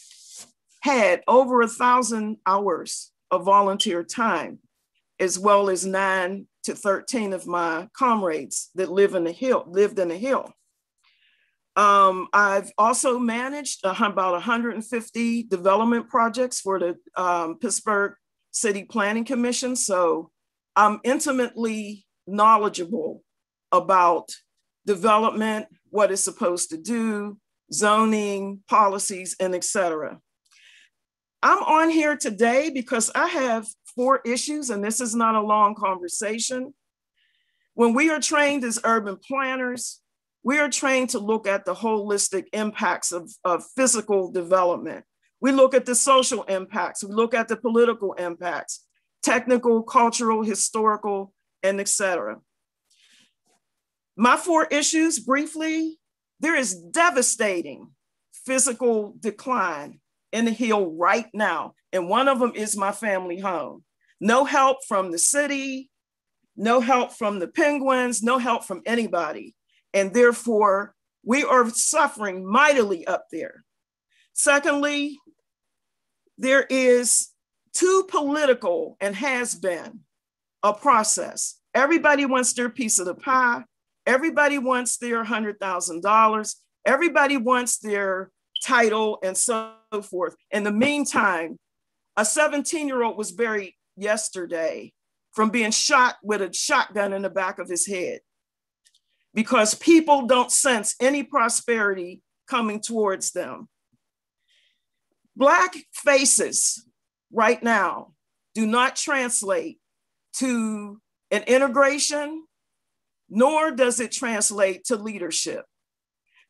had over a thousand hours of volunteer time, as well as nine to 13 of my comrades that live in the hill, lived in the hill. Um, I've also managed about 150 development projects for the um, Pittsburgh City Planning Commission. So I'm intimately knowledgeable about development, what it's supposed to do, zoning, policies, and etc. I'm on here today because I have four issues, and this is not a long conversation. When we are trained as urban planners, we are trained to look at the holistic impacts of, of physical development. We look at the social impacts, we look at the political impacts, technical, cultural, historical, and etc. My four issues briefly, there is devastating physical decline in the hill right now. And one of them is my family home. No help from the city, no help from the penguins, no help from anybody. And therefore, we are suffering mightily up there. Secondly, there is too political and has been a process. Everybody wants their piece of the pie. Everybody wants their $100,000. Everybody wants their title and so forth. In the meantime, A 17 year old was buried yesterday from being shot with a shotgun in the back of his head because people don't sense any prosperity coming towards them. Black faces right now do not translate to an integration, nor does it translate to leadership.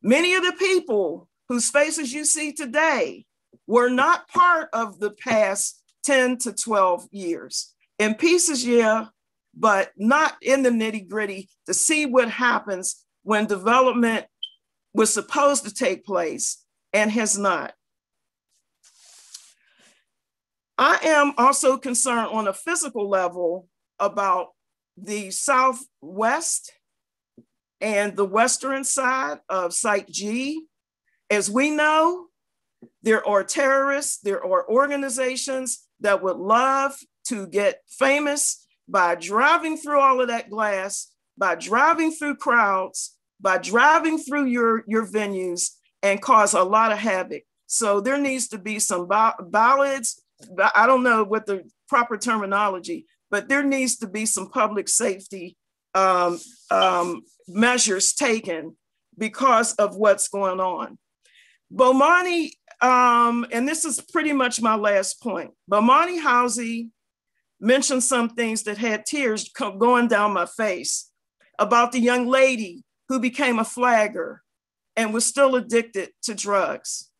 Many of the people whose faces you see today were not part of the past 10 to 12 years. In pieces, yeah, but not in the nitty gritty to see what happens when development was supposed to take place and has not. I am also concerned on a physical level about the Southwest and the Western side of Site G. As we know, there are terrorists, there are organizations that would love to get famous by driving through all of that glass, by driving through crowds, by driving through your, your venues and cause a lot of havoc. So there needs to be some ballads. I don't know what the proper terminology, but there needs to be some public safety um, um, measures taken because of what's going on. Bomani, um, and this is pretty much my last point. Bomani Howze mentioned some things that had tears going down my face about the young lady who became a flagger and was still addicted to drugs.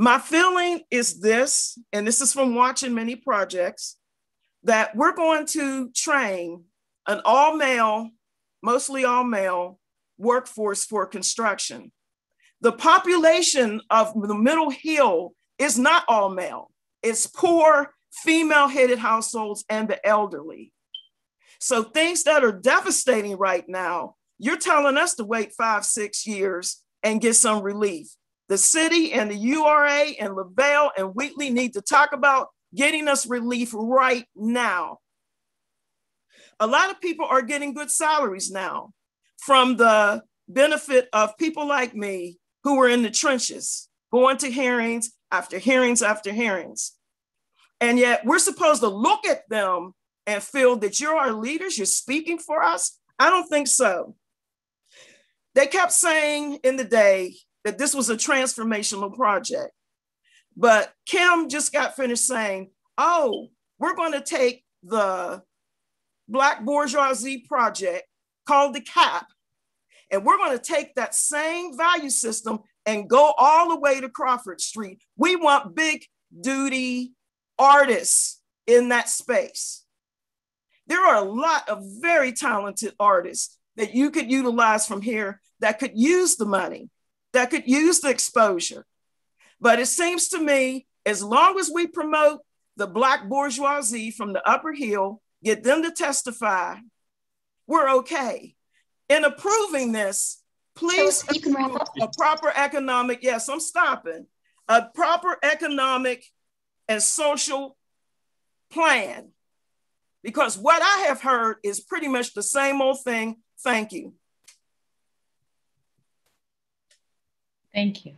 My feeling is this, and this is from watching many projects, that we're going to train an all male, mostly all male workforce for construction. The population of the Middle Hill is not all male, it's poor, female headed households and the elderly. So, things that are devastating right now, you're telling us to wait five, six years and get some relief. The city and the URA and Lavelle and Wheatley need to talk about getting us relief right now. A lot of people are getting good salaries now from the benefit of people like me who were in the trenches, going to hearings after hearings after hearings. And yet we're supposed to look at them and feel that you're our leaders, you're speaking for us. I don't think so. They kept saying in the day that this was a transformational project. But Kim just got finished saying, oh, we're going to take the Black bourgeoisie project called the CAP, and we're going to take that same value system and go all the way to Crawford Street. We want big duty artists in that space. There are a lot of very talented artists that you could utilize from here that could use the money, that could use the exposure. But it seems to me, as long as we promote the Black bourgeoisie from the upper hill, get them to testify, we're okay. In approving this, please so you can a proper economic, yes, I'm stopping, a proper economic and social plan. Because what I have heard is pretty much the same old thing. Thank you. Thank you.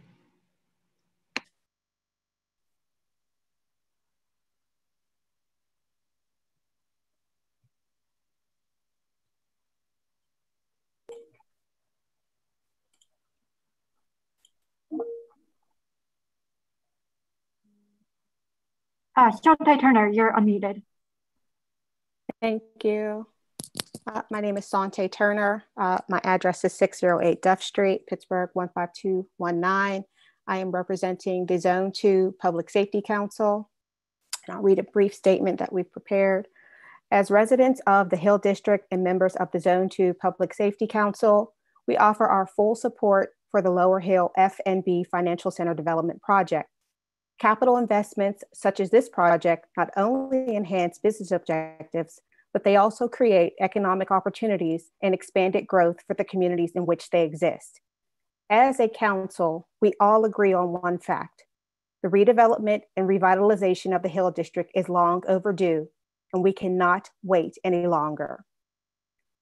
Uh, Shantae Turner, you're unmuted. Thank you. Uh, my name is Sante Turner. Uh, my address is 608 Duff Street, Pittsburgh 15219. I am representing the Zone 2 Public Safety Council. And I'll read a brief statement that we've prepared. As residents of the Hill District and members of the Zone 2 Public Safety Council, we offer our full support for the Lower Hill FNB Financial Center Development Project. Capital investments such as this project not only enhance business objectives, but they also create economic opportunities and expanded growth for the communities in which they exist. As a council, we all agree on one fact. The redevelopment and revitalization of the Hill District is long overdue, and we cannot wait any longer.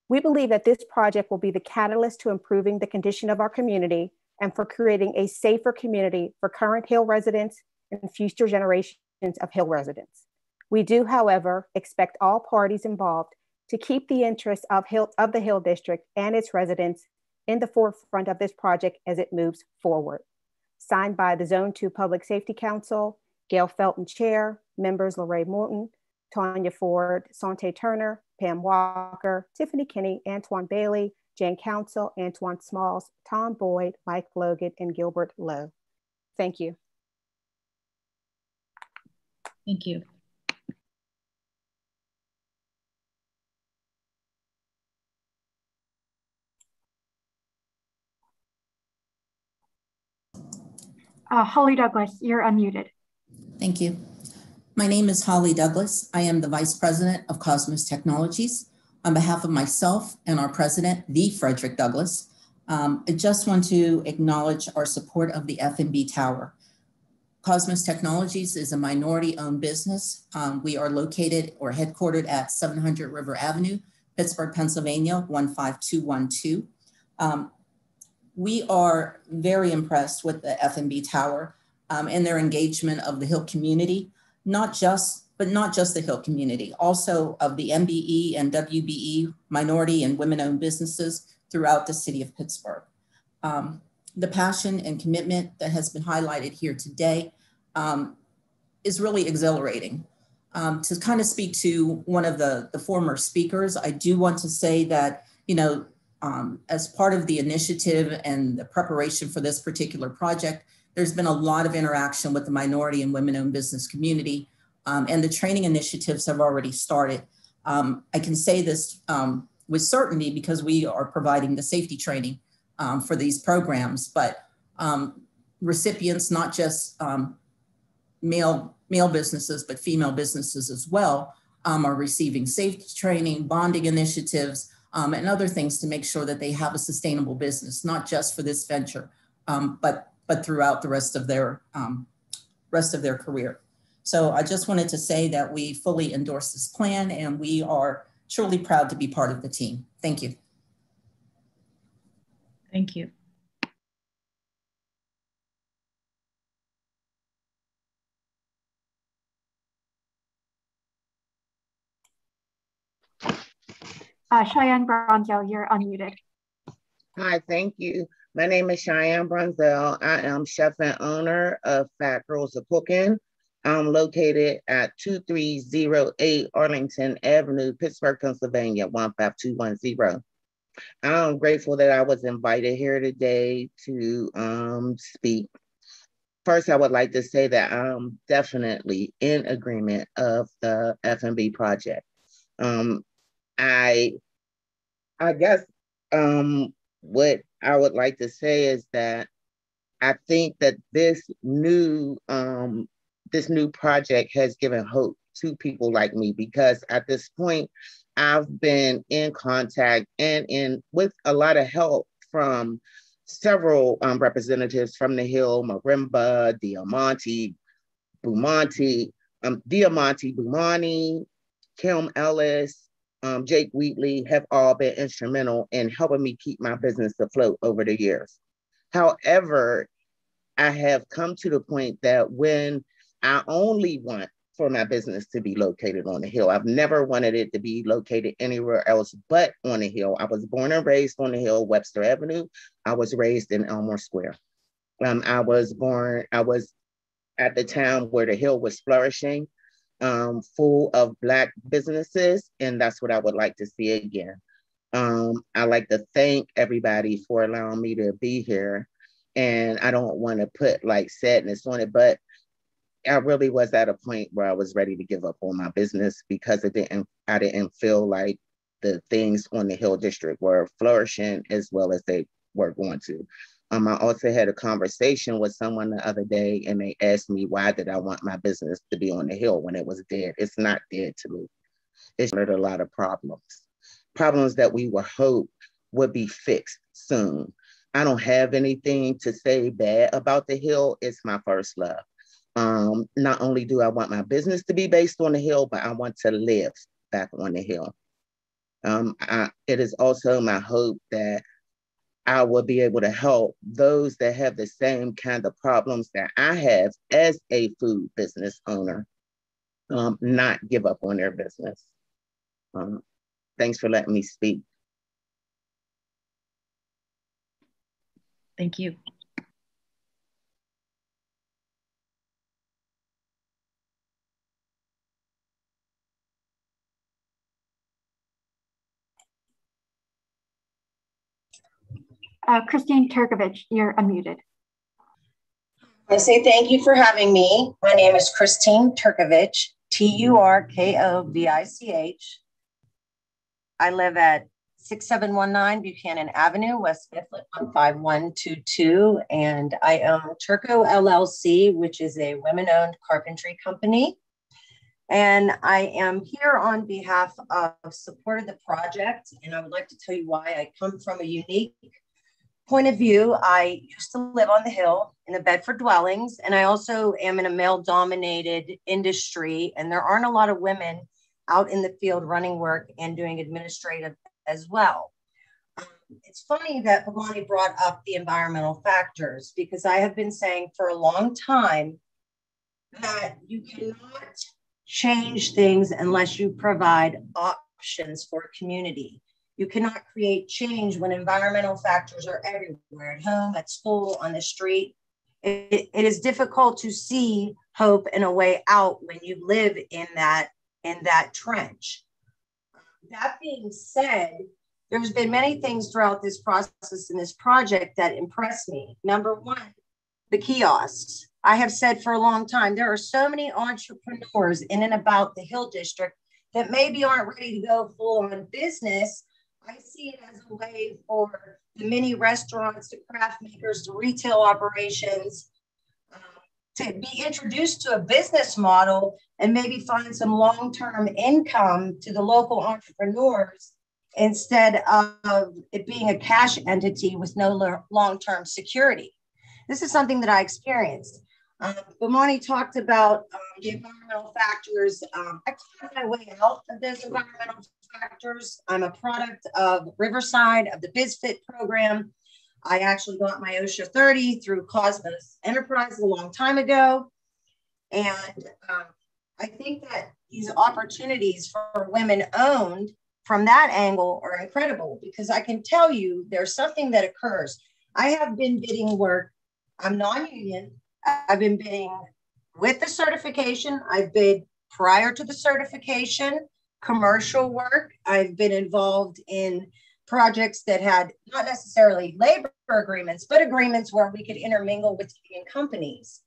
We believe that this project will be the catalyst to improving the condition of our community and for creating a safer community for current Hill residents and future generations of Hill residents. We do, however, expect all parties involved to keep the interests of, Hill, of the Hill District and its residents in the forefront of this project as it moves forward. Signed by the Zone 2 Public Safety Council, Gail Felton Chair, members Lorraine Morton, Tanya Ford, Sante Turner, Pam Walker, Tiffany Kinney, Antoine Bailey, Jan Council, Antoine Smalls, Tom Boyd, Mike Logan, and Gilbert Lowe. Thank you. Thank you. Uh, Holly Douglas, you're unmuted. Thank you. My name is Holly Douglas. I am the Vice President of Cosmos Technologies. On behalf of myself and our President, the Frederick Douglass, um, I just want to acknowledge our support of the FNB Tower. Cosmos Technologies is a minority owned business. Um, we are located or headquartered at 700 River Avenue, Pittsburgh, Pennsylvania, 15212. Um, we are very impressed with the FNB Tower um, and their engagement of the Hill community, not just, but not just the Hill community, also of the MBE and WBE minority and women-owned businesses throughout the city of Pittsburgh. Um, the passion and commitment that has been highlighted here today um, is really exhilarating. Um, to kind of speak to one of the, the former speakers, I do want to say that, you know, um, as part of the initiative and the preparation for this particular project, there's been a lot of interaction with the minority and women owned business community, um, and the training initiatives have already started. Um, I can say this um, with certainty because we are providing the safety training um, for these programs, but um, recipients, not just male, male businesses, but female businesses as well, are receiving safety training, bonding initiatives, um, and other things to make sure that they have a sustainable business, not just for this venture, um, but but throughout the rest of their um, rest of their career. So I just wanted to say that we fully endorse this plan, and we are truly proud to be part of the team. Thank you. Thank you. Uh, Cheyenne Bronzel, you're unmuted. Hi, thank you. My name is Cheyenne Bronzel. I am chef and owner of Fat Girls of Cooking. I'm located at 2308 Arlington Avenue, Pittsburgh, Pennsylvania, 15210. I'm grateful that I was invited here today to um, speak. First, I would like to say that I'm definitely in agreement of the FNB project. Um, I I guess um, what I would like to say is that I think that this new um, this new project has given hope to people like me because at this point I've been in contact and in with a lot of help from several um, representatives from the Hill, Marimba, Diamonte, Bumonte, um, Diamonte Bomani, Kim Ellis, um, Jake Wheatley have all been instrumental in helping me keep my business afloat over the years. However, I have come to the point that when I only want for my business to be located on the hill, I've never wanted it to be located anywhere else but on the hill. I was born and raised on the hill, Webster Avenue. I was raised in Elmore Square. Um, I was born, I was at the town where the hill was flourishing um, full of Black businesses, and that's what I would like to see again. Um, I like to thank everybody for allowing me to be here, and I don't want to put like sadness on it, but I really was at a point where I was ready to give up on my business because it didn't. I didn't feel like the things on the Hill District were flourishing as well as they were going to. Um, I also had a conversation with someone the other day and they asked me why did I want my business to be on the hill when it was dead. It's not dead to me. It's a lot of problems. Problems that we were hope would be fixed soon. I don't have anything to say bad about the hill. It's my first love. Um, not only do I want my business to be based on the hill, but I want to live back on the hill. Um, I, it is also my hope that I will be able to help those that have the same kind of problems that I have as a food business owner um, not give up on their business. Um, thanks for letting me speak. Thank you. Uh, Christine Turkovich, you're unmuted. I say thank you for having me. My name is Christine Turkovich, T U R K O V I C H. I live at 6719 Buchanan Avenue, West Mifflin 15122, and I own Turco LLC, which is a women owned carpentry company. And I am here on behalf of Support of the Project, and I would like to tell you why I come from a unique point of view, I used to live on the hill in the Bedford dwellings, and I also am in a male dominated industry, and there aren't a lot of women out in the field running work and doing administrative as well. It's funny that Bomani brought up the environmental factors because I have been saying for a long time that you cannot change things unless you provide options for a community. You cannot create change when environmental factors are everywhere at home, at school, on the street. It, it is difficult to see hope and a way out when you live in that in that trench. That being said, there's been many things throughout this process and this project that impressed me. Number one, the kiosks. I have said for a long time, there are so many entrepreneurs in and about the Hill District that maybe aren't ready to go full on business, I see it as a way for the many restaurants, to craft makers, to retail operations um, to be introduced to a business model and maybe find some long term income to the local entrepreneurs instead of it being a cash entity with no long term security. This is something that I experienced. Um, talked about um, the environmental factors. Um, I found my way out of those environmental factors. I'm a product of Riverside, of the BizFit program. I actually got my OSHA 30 through Cosmos Enterprise a long time ago. And um, I think that these opportunities for women owned from that angle are incredible because I can tell you there's something that occurs. I have been bidding work, I'm non union, I've been bidding with the certification. I've bid prior to the certification, commercial work. I've been involved in projects that had not necessarily labor agreements, but agreements where we could intermingle with companies.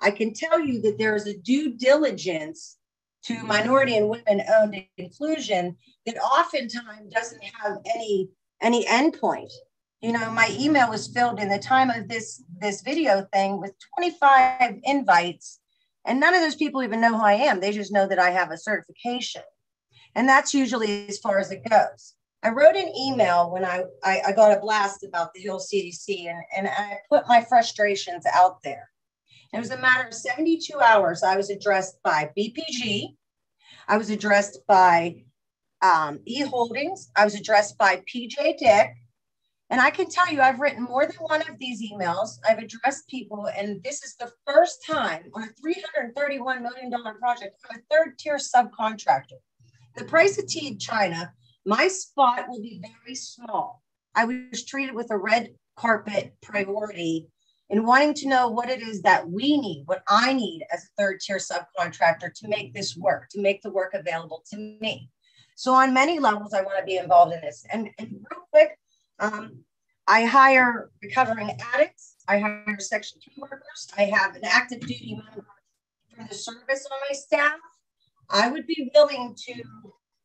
I can tell you that there is a due diligence to minority and women owned inclusion that oftentimes doesn't have any any endpoint you know my email was filled in the time of this this video thing with 25 invites and none of those people even know who i am. They just know that i have a certification. And that's usually as far as it goes. I wrote an email when i i, I got a blast about the hill cdc and, and i put my frustrations out there. It was a matter of 72 hours i was addressed by bpg i was addressed by um, e holdings. I was addressed by pj dick and I can tell you, I've written more than one of these emails. I've addressed people, and this is the first time on a $331 million project, I'm a third tier subcontractor. The price of tea in China, my spot will be very small. I was treated with a red carpet priority in wanting to know what it is that we need, what I need as a third tier subcontractor to make this work, to make the work available to me. So, on many levels, I want to be involved in this. And, and real quick, um, I hire recovering addicts. I hire Section 2 workers. I have an active duty member from the service on my staff. I would be willing to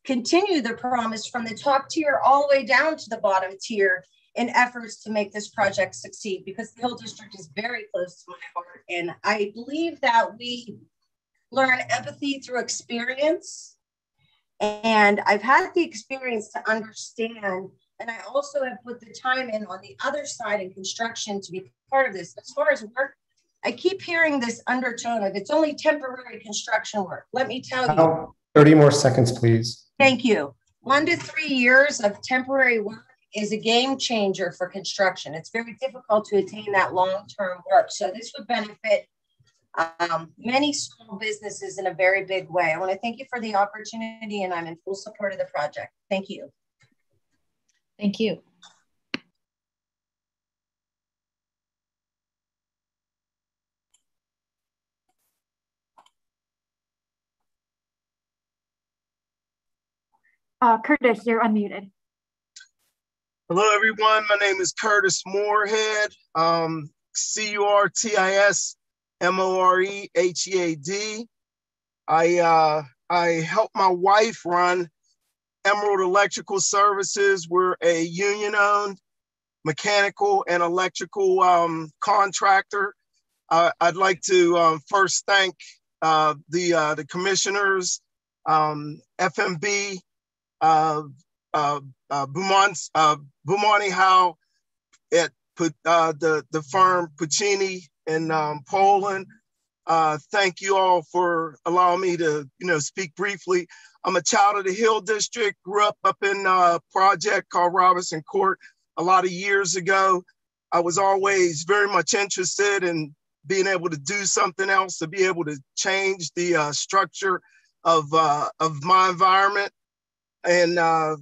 continue the promise from the top tier all the way down to the bottom tier in efforts to make this project succeed because the Hill District is very close to my heart. And I believe that we learn empathy through experience. And I've had the experience to understand and I also have put the time in on the other side in construction to be part of this. As far as work, I keep hearing this undertone of it's only temporary construction work. Let me tell you. 30 more seconds, please. Thank you. One to three years of temporary work is a game changer for construction. It's very difficult to attain that long-term work. So this would benefit um, many small businesses in a very big way. I want to thank you for the opportunity and I'm in full support of the project. Thank you. Thank you. Uh, Curtis, you're unmuted. Hello, everyone. My name is Curtis Morehead, um, C U R T I S M O R E H E A D. I uh, I help my wife run Emerald Electrical Services. We're a union-owned mechanical and electrical um, contractor. Uh, I'd like to um, first thank uh, the uh, the commissioners, um, FNB, uh, uh, uh, uh, Howe at uh, the, the firm Buccini in um, Pollin. Uh, thank you all for allowing me to, you know, speak briefly. I'm a child of the Hill District, grew up up in a project called Robinson Court a lot of years ago. I was always very much interested in being able to do something else, to be able to change the uh, structure of, uh, of my environment and uh,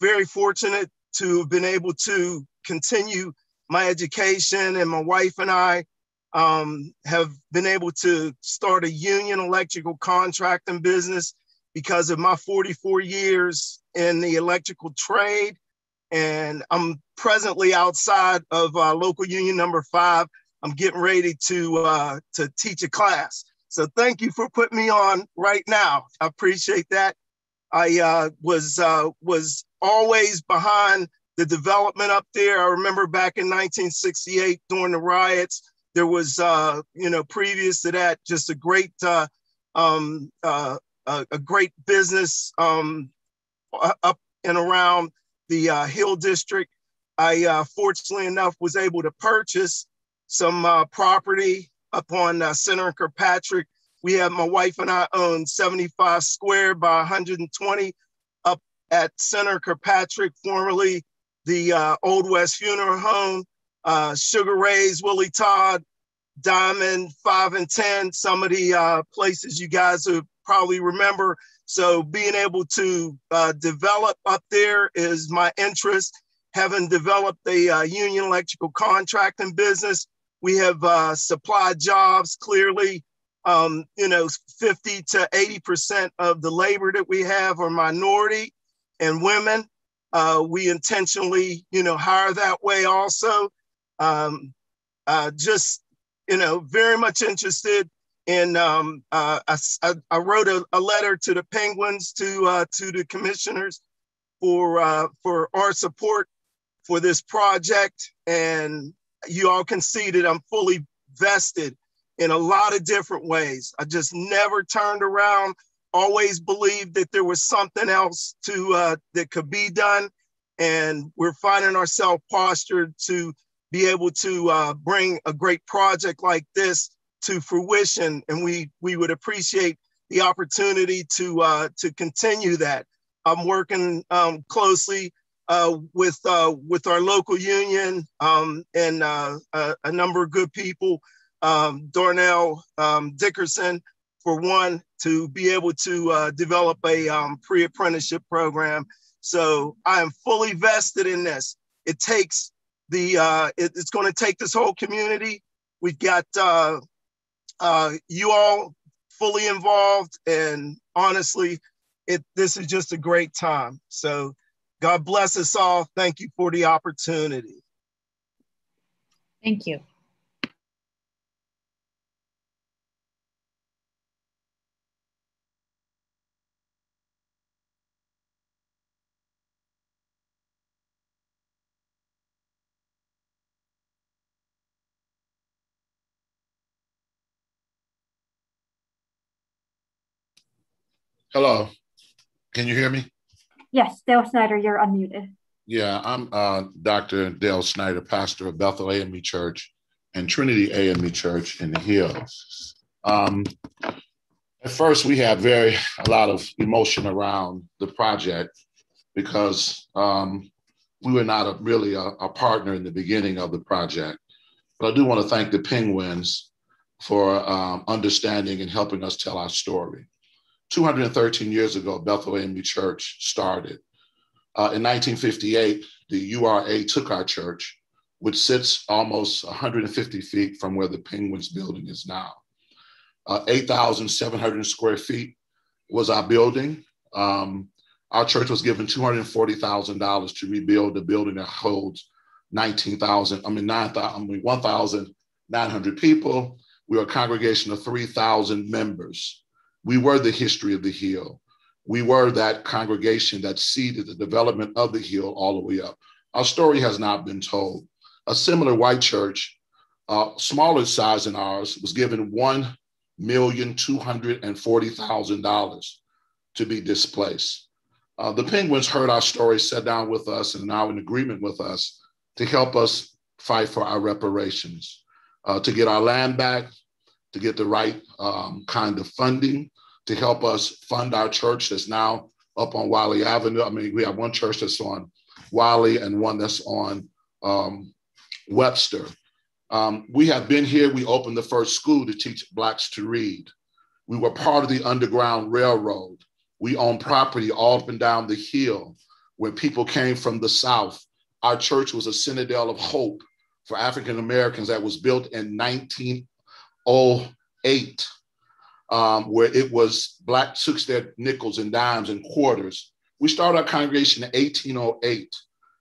very fortunate to have been able to continue my education. And my wife and I um, have been able to start a union electrical contracting business because of my 44 years in the electrical trade. And I'm presently outside of uh, local union number five. I'm getting ready to uh, to teach a class. So thank you for putting me on right now. I appreciate that. I uh, was uh, was always behind the development up there. I remember back in 1968 during the riots, there was uh, you know previous to that just a great uh, um, uh, a, great business um, up and around the uh, Hill District. I fortunately enough was able to purchase some property up on Center and Kirkpatrick we have my wife and I own 75 square by 120 up at Center Kirkpatrick, formerly the uh, Old West Funeral Home, uh, Sugar Ray's, Willie Todd, Diamond, 5 and 10, some of the uh, places you guys would probably remember. So being able to uh, develop up there is my interest. Having developed a uh, union electrical contracting business, we have uh, supplied jobs clearly um, you know, 50 to 80% of the labor that we have are minority and women. Uh, we intentionally, you know, hire that way also. Um, uh, just, you know, very much interested in, um, uh, I, I, wrote a, a, letter to the Penguins, to, uh, to the commissioners for, uh, for our support for this project. And you all can see that I'm fully vested in a lot of different ways. I just never turned around, always believed that there was something else to uh, that could be done. And we're finding ourselves postured to be able to uh, bring a great project like this to fruition. And we, we would appreciate the opportunity to, uh, to continue that. I'm working um, closely uh, with, uh, with our local union um, and uh, a, a number of good people um, Darnell um, Dickerson, for one, to be able to uh, develop a um, pre apprenticeship program. So I am fully vested in this. It takes the, uh, it, it's going to take this whole community. We've got uh, you all fully involved, and honestly, it this is just a great time. So God bless us all. Thank you for the opportunity. Thank you. Hello. Can you hear me? Yes, Dale Snyder, you're unmuted. Yeah, I'm uh, Dr. Dale Snyder, pastor of Bethel AME Church and Trinity AME Church in the Hills. Um, at first, we had very a lot of emotion around the project because um, we were not a, really a, a, partner in the beginning of the project. But I do want to thank the Penguins for um, understanding and helping us tell our story. 213 years ago, Bethel AME Church started. Uh, in 1958, the URA took our church, which sits almost 150 feet from where the Penguins building is now. Uh, 8,700 square feet was our building. Um, our church was given $240,000 to rebuild a building that holds 19,000, I mean, 9,000, I mean, 1,900 people. We are a congregation of 3,000 members. We were the history of the Hill. We were that congregation that seeded the development of the Hill all the way up. Our story has not been told. A similar white church, uh, smaller size than ours, was given $1,240,000 to be displaced. Uh, the Penguins heard our story, sat down with us, and now in agreement with us to help us fight for our reparations, uh, to get our land back, to get the right um, kind of funding, to help us fund our church that's now up on Wylie Avenue. I mean, we have one church that's on Wylie and one that's on um, Webster. Um, we have been here. We opened the first school to teach Blacks to read. We were part of the Underground Railroad. We own property all up and down the hill where people came from the South. Our church was a citadel of hope for African Americans that was built in 1908, um, where it was Black took their nickels and dimes and quarters. We started our congregation in 1808,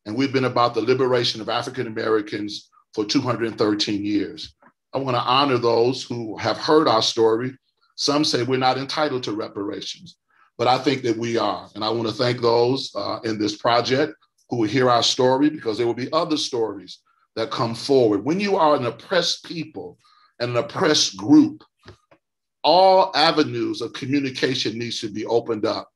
and we've been about the liberation of African Americans for 213 years. I want to honor those who have heard our story. Some say we're not entitled to reparations but I think that we are. And I want to thank those uh, in this project who will hear our story because there will be other stories that come forward. When you are an oppressed people and an oppressed group, all avenues of communication needs to be opened up.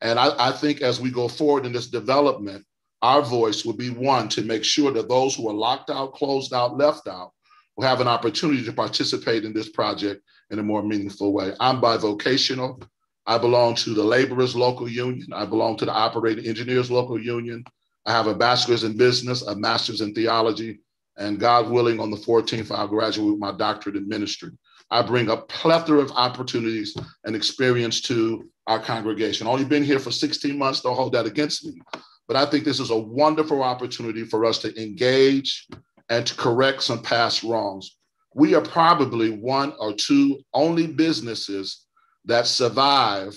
And I, I think as we go forward in this development, our voice will be one to make sure that those who are locked out, closed out, left out will have an opportunity to participate in this project in a more meaningful way. I'm bivocational. I belong to the laborers local union. I belong to the operating engineers local union. I have a bachelor's in business, a master's in theology, and God willing, on the 14th, I'll graduate with my doctorate in ministry. I bring a plethora of opportunities and experience to our congregation. Only been here for 16 months, don't hold that against me. But I think this is a wonderful opportunity for us to engage and to correct some past wrongs. We are probably one or two only businesses that survive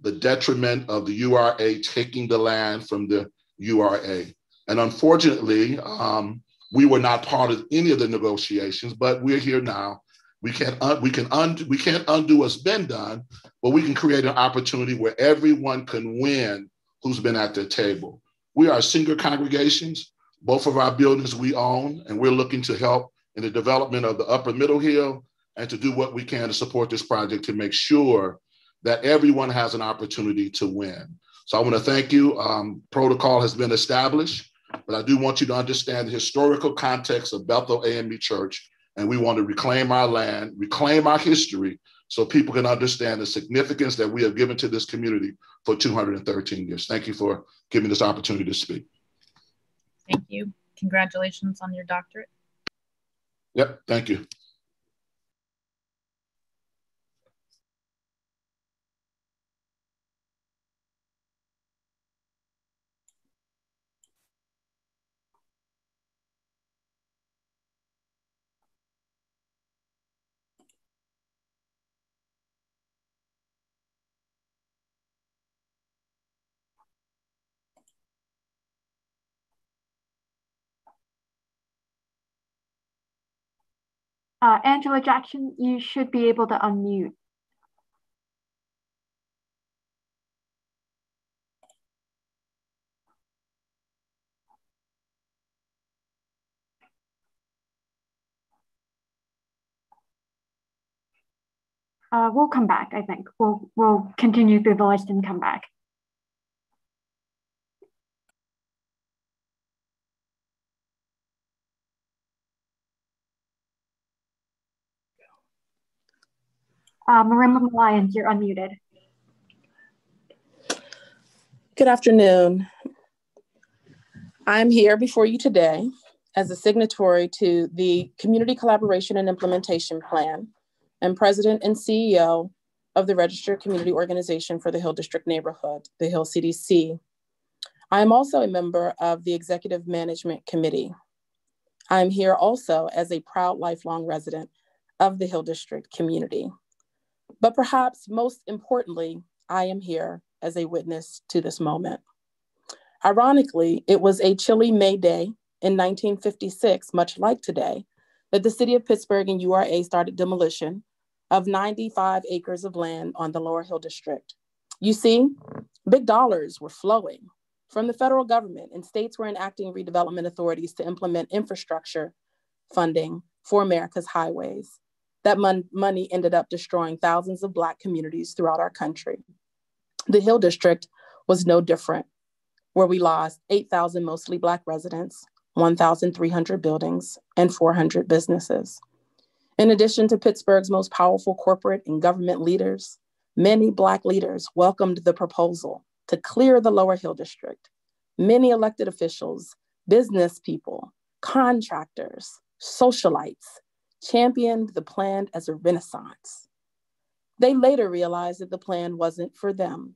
the detriment of the URA taking the land from the URA. And unfortunately, um, we were not part of any of the negotiations, but we're here now. We can't un- we can undo we can't undo what's been done, but we can create an opportunity where everyone can win who's been at the table. We are single congregations. Both of our buildings we own, and we're looking to help in the development of the upper middle hill and to do what we can to support this project to make sure that everyone has an opportunity to win. So I want to thank you. Um, protocol has been established, but I do want you to understand the historical context of Bethel AME Church, and we want to reclaim our land, reclaim our history, so people can understand the significance that we have given to this community for 213 years. Thank you for giving this opportunity to speak. Thank you. Congratulations on your doctorate. Yep, thank you. Uh, Angela Jackson, you should be able to unmute. Uh, we'll come back, I think. We'll, we'll continue through the list and come back. Uh, Marimba Milliones, you're unmuted. Good afternoon. I'm here before you today as a signatory to the Community Collaboration and Implementation Plan and President and CEO of the Registered Community Organization for the Hill District Neighborhood, the Hill CDC. I am also a member of the Executive Management Committee. I am here also as a proud lifelong resident of the Hill District community. But perhaps most importantly, I am here as a witness to this moment. Ironically, it was a chilly May day in 1956, much like today, that the city of Pittsburgh and URA started demolition of 95 acres of land on the Lower Hill District. You see, big dollars were flowing from the federal government, and states were enacting redevelopment authorities to implement infrastructure funding for America's highways. That mon- money ended up destroying thousands of Black communities throughout our country. The Hill District was no different, where we lost 8,000 mostly Black residents, 1,300 buildings, and 400 businesses. In addition to Pittsburgh's most powerful corporate and government leaders, many Black leaders welcomed the proposal to clear the Lower Hill District. Many elected officials, business people, contractors, socialites championed the plan as a renaissance. They later realized that the plan wasn't for them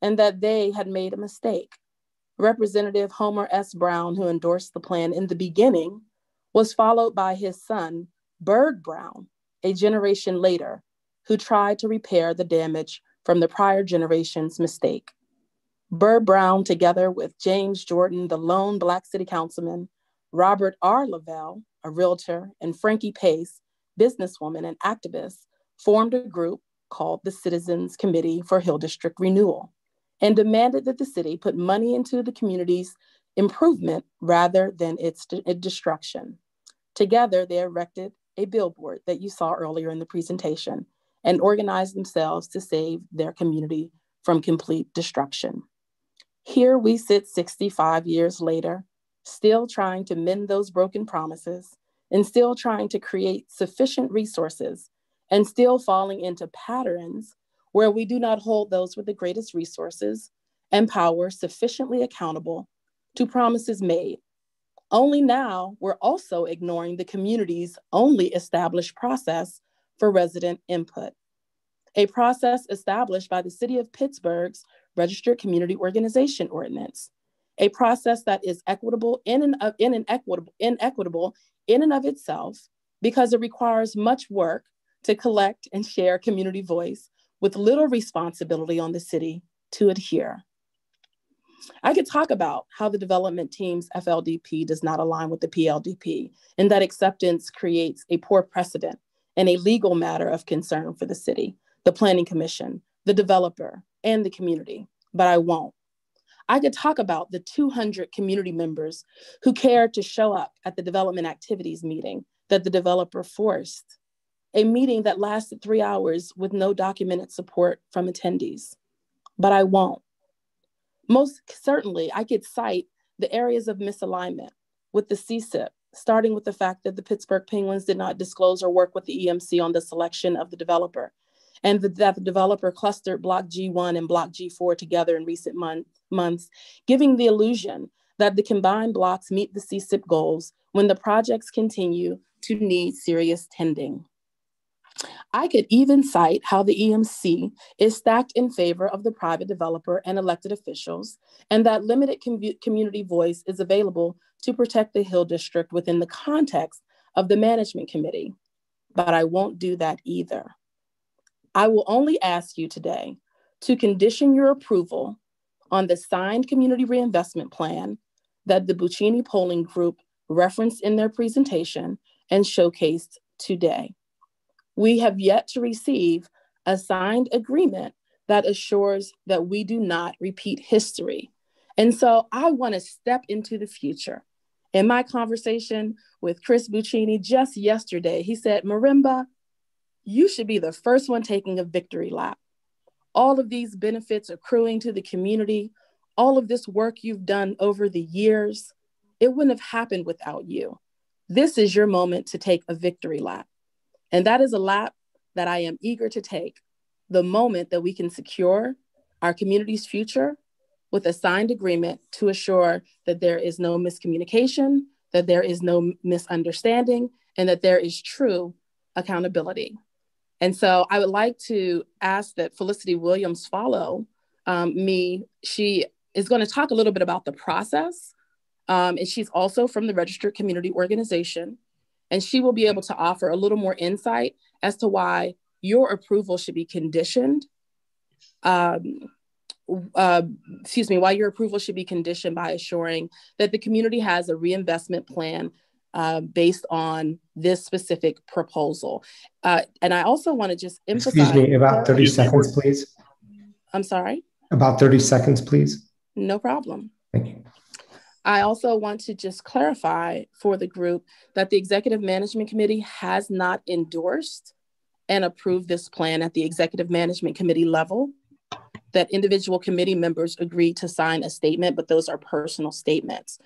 and that they had made a mistake. Representative Homer S. Brown, who endorsed the plan in the beginning, was followed by his son, Byrd Brown, a generation later, who tried to repair the damage from the prior generation's mistake. Byrd Brown, together with James Jordan, the lone Black city councilman, Robert R. Lavelle, a realtor, and Frankie Pace, businesswoman and activist, formed a group called the Citizens Committee for Hill District Renewal and demanded that the city put money into the community's improvement rather than its de- destruction. Together, they erected a billboard that you saw earlier in the presentation and organized themselves to save their community from complete destruction. Here we sit 65 years later, still trying to mend those broken promises and still trying to create sufficient resources and still falling into patterns where we do not hold those with the greatest resources and power sufficiently accountable to promises made. Only now we're also ignoring the community's only established process for resident input, a process established by the City of Pittsburgh's Registered Community Organization Ordinance, a process that is equitable in and, of, in, an equitable, inequitable in and of itself because it requires much work to collect and share community voice with little responsibility on the city to adhere. I could talk about how the development team's FLDP does not align with the PLDP and that acceptance creates a poor precedent and a legal matter of concern for the city, the planning commission, the developer, and the community, but I won't. I could talk about the 200 community members who cared to show up at the development activities meeting that the developer forced, a meeting that lasted three hours with no documented support from attendees. But I won't. Most certainly, I could cite the areas of misalignment with the CCIP, starting with the fact that the Pittsburgh Penguins did not disclose or work with the EMC on the selection of the developer, and that the developer clustered Block G1 and Block G4 together in recent month, months, giving the illusion that the combined blocks meet the CCIP goals when the projects continue to need serious tending. I could even cite how the EMC is stacked in favor of the private developer and elected officials, and that limited com community voice is available to protect the Hill District within the context of the management committee. But I won't do that either. I will only ask you today to condition your approval on the signed community reinvestment plan that the Buccini Pollin group referenced in their presentation and showcased today. We have yet to receive a signed agreement that assures that we do not repeat history. And so I want to step into the future. In my conversation with Chris Buccini just yesterday, he said, Marimba, you should be the first one taking a victory lap all of these benefits accruing to the community, all of this work you've done over the years, it wouldn't have happened without you. This is your moment to take a victory lap. And that is a lap that I am eager to take the moment that we can secure our community's future with a signed agreement to assure that there is no miscommunication, that there is no misunderstanding, and that there is true accountability. And so I would like to ask that Felicity Williams follow um, me. She is going to talk a little bit about the process. Um, and she's also from the Registered Community Organization. And she will be able to offer a little more insight as to why your approval should be conditioned. Um, uh, excuse me, why your approval should be conditioned by assuring that the community has a reinvestment plan uh, based on this specific proposal. Uh, and I also want to just emphasize. Excuse me, about 30 seconds, please. I'm sorry? About 30 seconds, please. No problem. Thank you. I also want to just clarify for the group that the Executive Management Committee has not endorsed and approved this plan at the Executive Management Committee level. That individual committee members agreed to sign a statement, but those are personal statements.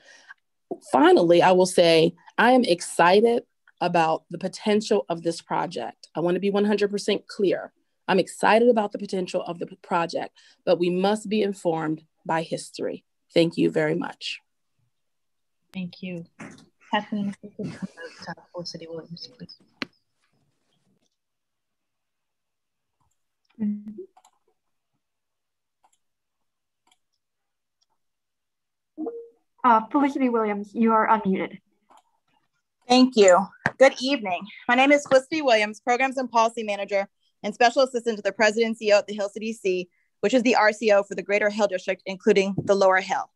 Finally, I will say I am excited about the potential of this project. I want to be 100% clear. I'm excited about the potential of the project, but we must be informed by history. Thank you very much. Thank you. Kathleen, if you could come out Felicity Williams, please. Mm -hmm. Uh, Felicity Williams, you are unmuted. Thank you. Good evening. My name is Felicity Williams, Programs and Policy Manager and Special Assistant to the President CEO at the Hill CDC, which is the RCO for the Greater Hill District, including the Lower Hill.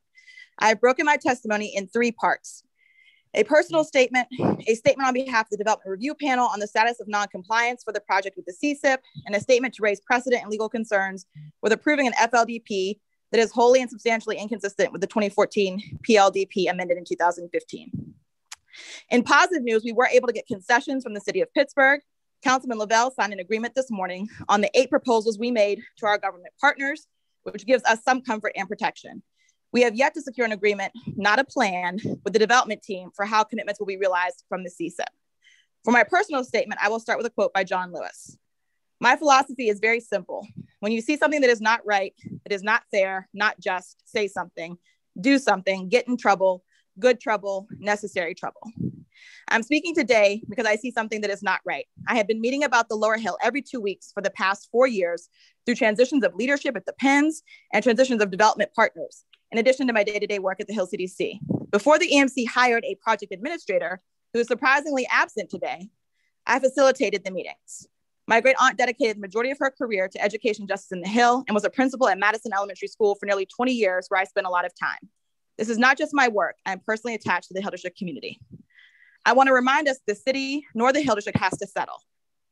I have broken my testimony in three parts. A personal statement, a statement on behalf of the Development Review Panel on the status of noncompliance for the project with the CCIP, and a statement to raise precedent and legal concerns with approving an FLDP that is wholly and substantially inconsistent with the 2014 PLDP amended in 2015. In positive news, we were able to get concessions from the city of Pittsburgh. Councilman Lavelle signed an agreement this morning on the eight proposals we made to our government partners, which gives us some comfort and protection. We have yet to secure an agreement, not a plan, with the development team for how commitments will be realized from the CCIP. For my personal statement, I will start with a quote by John Lewis. My philosophy is very simple. When you see something that is not right, that is not fair, not just, say something, do something, get in trouble, good trouble, necessary trouble. I'm speaking today because I see something that is not right. I have been meeting about the Lower Hill every two weeks for the past four years through transitions of leadership at the Pens and transitions of development partners, in addition to my day to day work at the Hill CDC. Before the EMC hired a project administrator who is surprisingly absent today, I facilitated the meetings. My great aunt dedicated the majority of her career to education justice in the Hill and was a principal at Madison Elementary School for nearly 20 years, where I spent a lot of time. This is not just my work, I am personally attached to the Hill District community. I want to remind us the city nor the Hill District has to settle.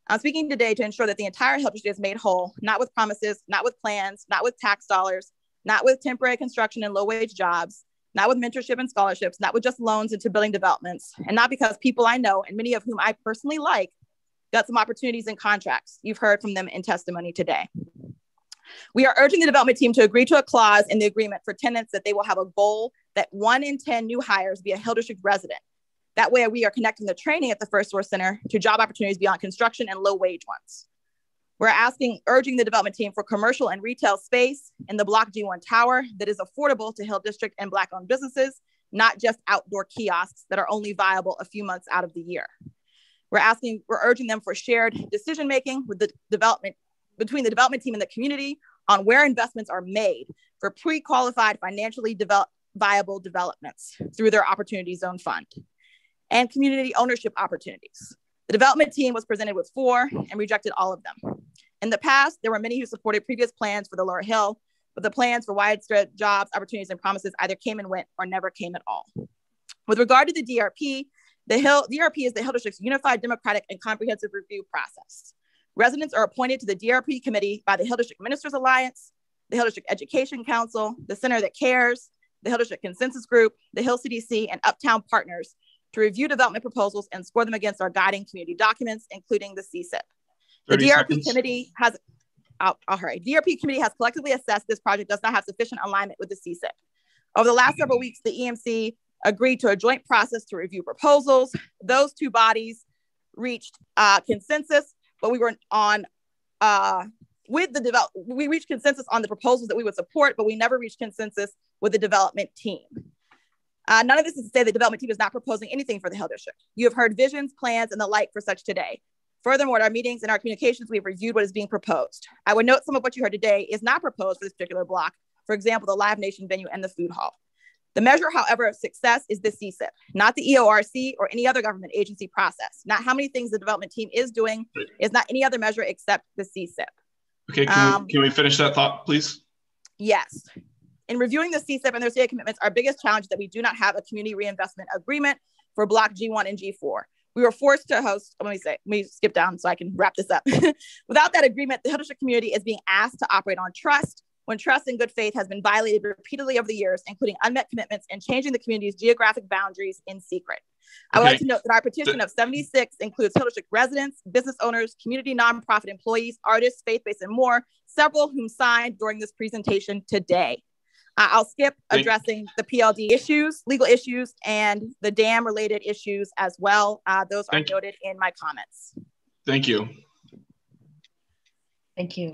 I'm speaking today to ensure that the entire Hill District is made whole, not with promises, not with plans, not with tax dollars, not with temporary construction and low wage jobs, not with mentorship and scholarships, not with just loans into building developments, and not because people I know and many of whom I personally like got some opportunities and contracts. You've heard from them in testimony today. We are urging the development team to agree to a clause in the agreement for tenants that they will have a goal that one in 10 new hires be a Hill District resident. That way, we are connecting the training at the First Source Center to job opportunities beyond construction and low wage ones. We're asking, urging the development team for commercial and retail space in the Block G1 tower that is affordable to Hill District and Black owned businesses, not just outdoor kiosks that are only viable a few months out of the year. We're asking, we're urging them for shared decision making with the development between the development team and the community on where investments are made for pre-qualified financially develop, viable developments through their opportunity zone fund and community ownership opportunities. The development team was presented with four and rejected all of them. In the past, there were many who supported previous plans for the Lower Hill, but the plans for widespread jobs, opportunities, and promises either came and went or never came at all. With regard to the DRP, the Hill DRP is the Hill District's unified democratic and comprehensive review process. Residents are appointed to the DRP committee by the Hill District Ministers Alliance, the Hill District Education Council, the Center That Cares, the Hill District Consensus Group, the Hill CDC, and Uptown Partners to review development proposals and score them against our guiding community documents, including the CCIP. The DRP seconds. committee has, oh, I'll, I'll. DRP committee has collectively assessed this project does not have sufficient alignment with the CCIP. Over the last several mm-hmm. weeks, the EMC agreed to a joint process to review proposals. Those two bodies reached uh, consensus, but we were on uh, with the develop, we reached consensus on the proposals that we would support, but we never reached consensus with the development team. Uh, none of this is to say the development team is not proposing anything for the Hill District. You have heard visions, plans, and the like for such today. Furthermore, at our meetings and our communications, we have reviewed what is being proposed. I would note some of what you heard today is not proposed for this particular block. For example, the Live Nation venue and the food hall. The measure, however, of success is the CCIP, not the EORC or any other government agency process. Not how many things the development team is doing is not any other measure except the CCIP. Okay, can, Um, we, can we finish that thought, please? Yes. In reviewing the CCIP and their state commitments, our biggest challenge is that we do not have a community reinvestment agreement for Block G1 and G4. We were forced to host, let me say, let me skip down so I can wrap this up. Without that agreement, the District community is being asked to operate on trust when trust and good faith has been violated repeatedly over the years, including unmet commitments and changing the community's geographic boundaries in secret. I would like to note that our petition of 76 includes Hill District residents, business owners, community nonprofit employees, artists, faith-based, and more, several whom signed during this presentation today. Uh, I'll skip addressing the PLD issues, legal issues, and the dam related issues as well. Uh, those are Thank you. noted in my comments. Thank you. Thank you.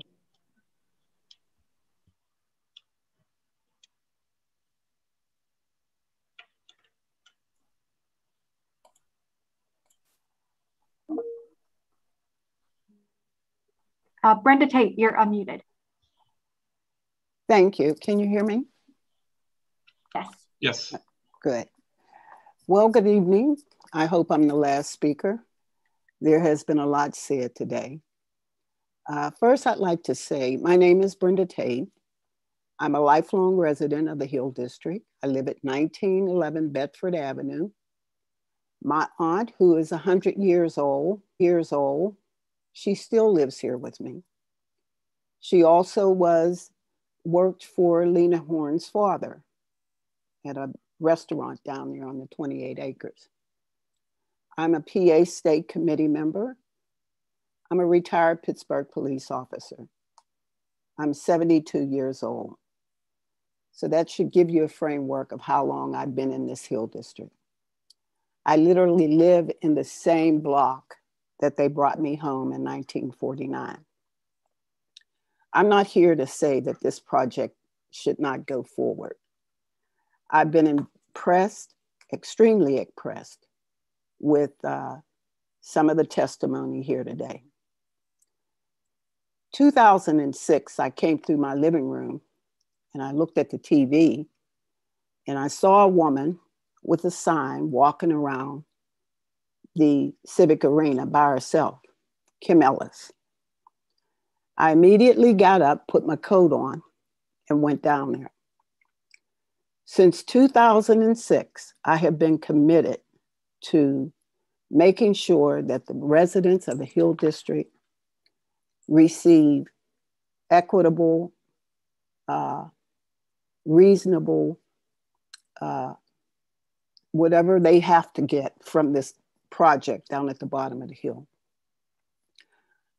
Uh, Brenda Tate, you're unmuted. Thank you. Can you hear me? Yes. Yes. Good. Well, good evening. I hope I'm the last speaker. There has been a lot said today. Uh, first, I'd like to say my name is Brenda Tate. I'm a lifelong resident of the Hill District. I live at 1911 Bedford Avenue. My aunt, who is 100 years old, years old, she still lives here with me. She also was worked for Lena Horne's father at a restaurant down there on the 28 acres. I'm a PA state committee member. I'm a retired Pittsburgh police officer. I'm 72 years old. So that should give you a framework of how long I've been in this Hill District. I literally live in the same block that they brought me home in 1949. I'm not here to say that this project should not go forward. I've been impressed, extremely impressed, with uh, some of the testimony here today. 2006, I came through my living room and I looked at the TV and I saw a woman with a sign walking around the civic arena by herself, Kim Ellis. I immediately got up, put my coat on, and went down there. Since 2006, I have been committed to making sure that the residents of the Hill District receive equitable, uh, reasonable, uh, whatever they have to get from this project down at the bottom of the hill.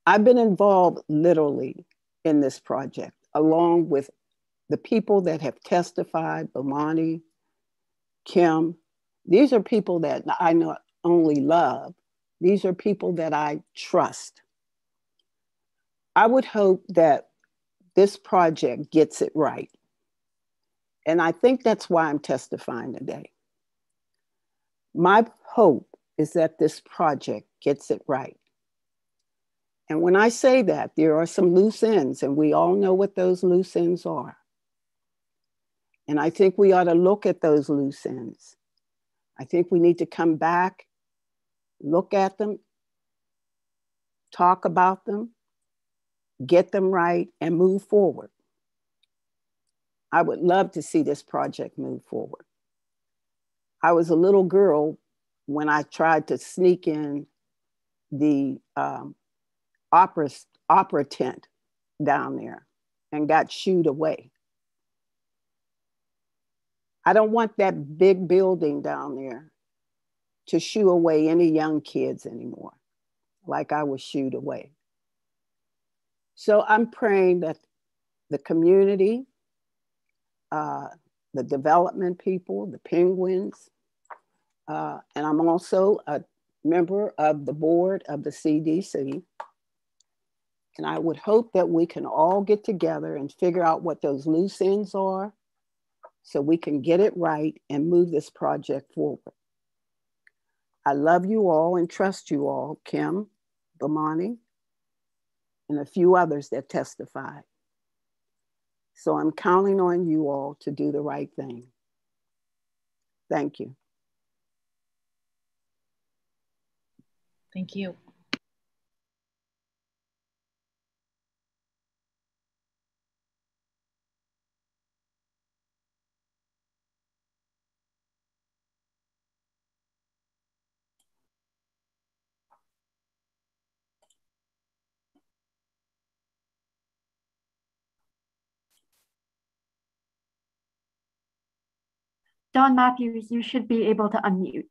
I've been involved literally in this project, along with the people that have testified, Bomani, Kim. These are people that I not only love, these are people that I trust. I would hope that this project gets it right. And I think that's why I'm testifying today. My hope is that this project gets it right. And when I say that, there are some loose ends, and we all know what those loose ends are. And I think we ought to look at those loose ends. I think we need to come back, look at them, talk about them, get them right, and move forward. I would love to see this project move forward. I was a little girl when I tried to sneak in the um, opera, opera tent down there and got shooed away. I don't want that big building down there to shoo away any young kids anymore, like I was shooed away. So I'm praying that the community, uh, the development people, the penguins, uh, and I'm also a member of the board of the CDC, And I would hope that we can all get together and figure out what those loose ends are so we can get it right and move this project forward. I love you all and trust you all, Kim, Bomani, and a few others that testified. So I'm counting on you all to do the right thing. Thank you. Thank you. Dawn Matthews, you should be able to unmute.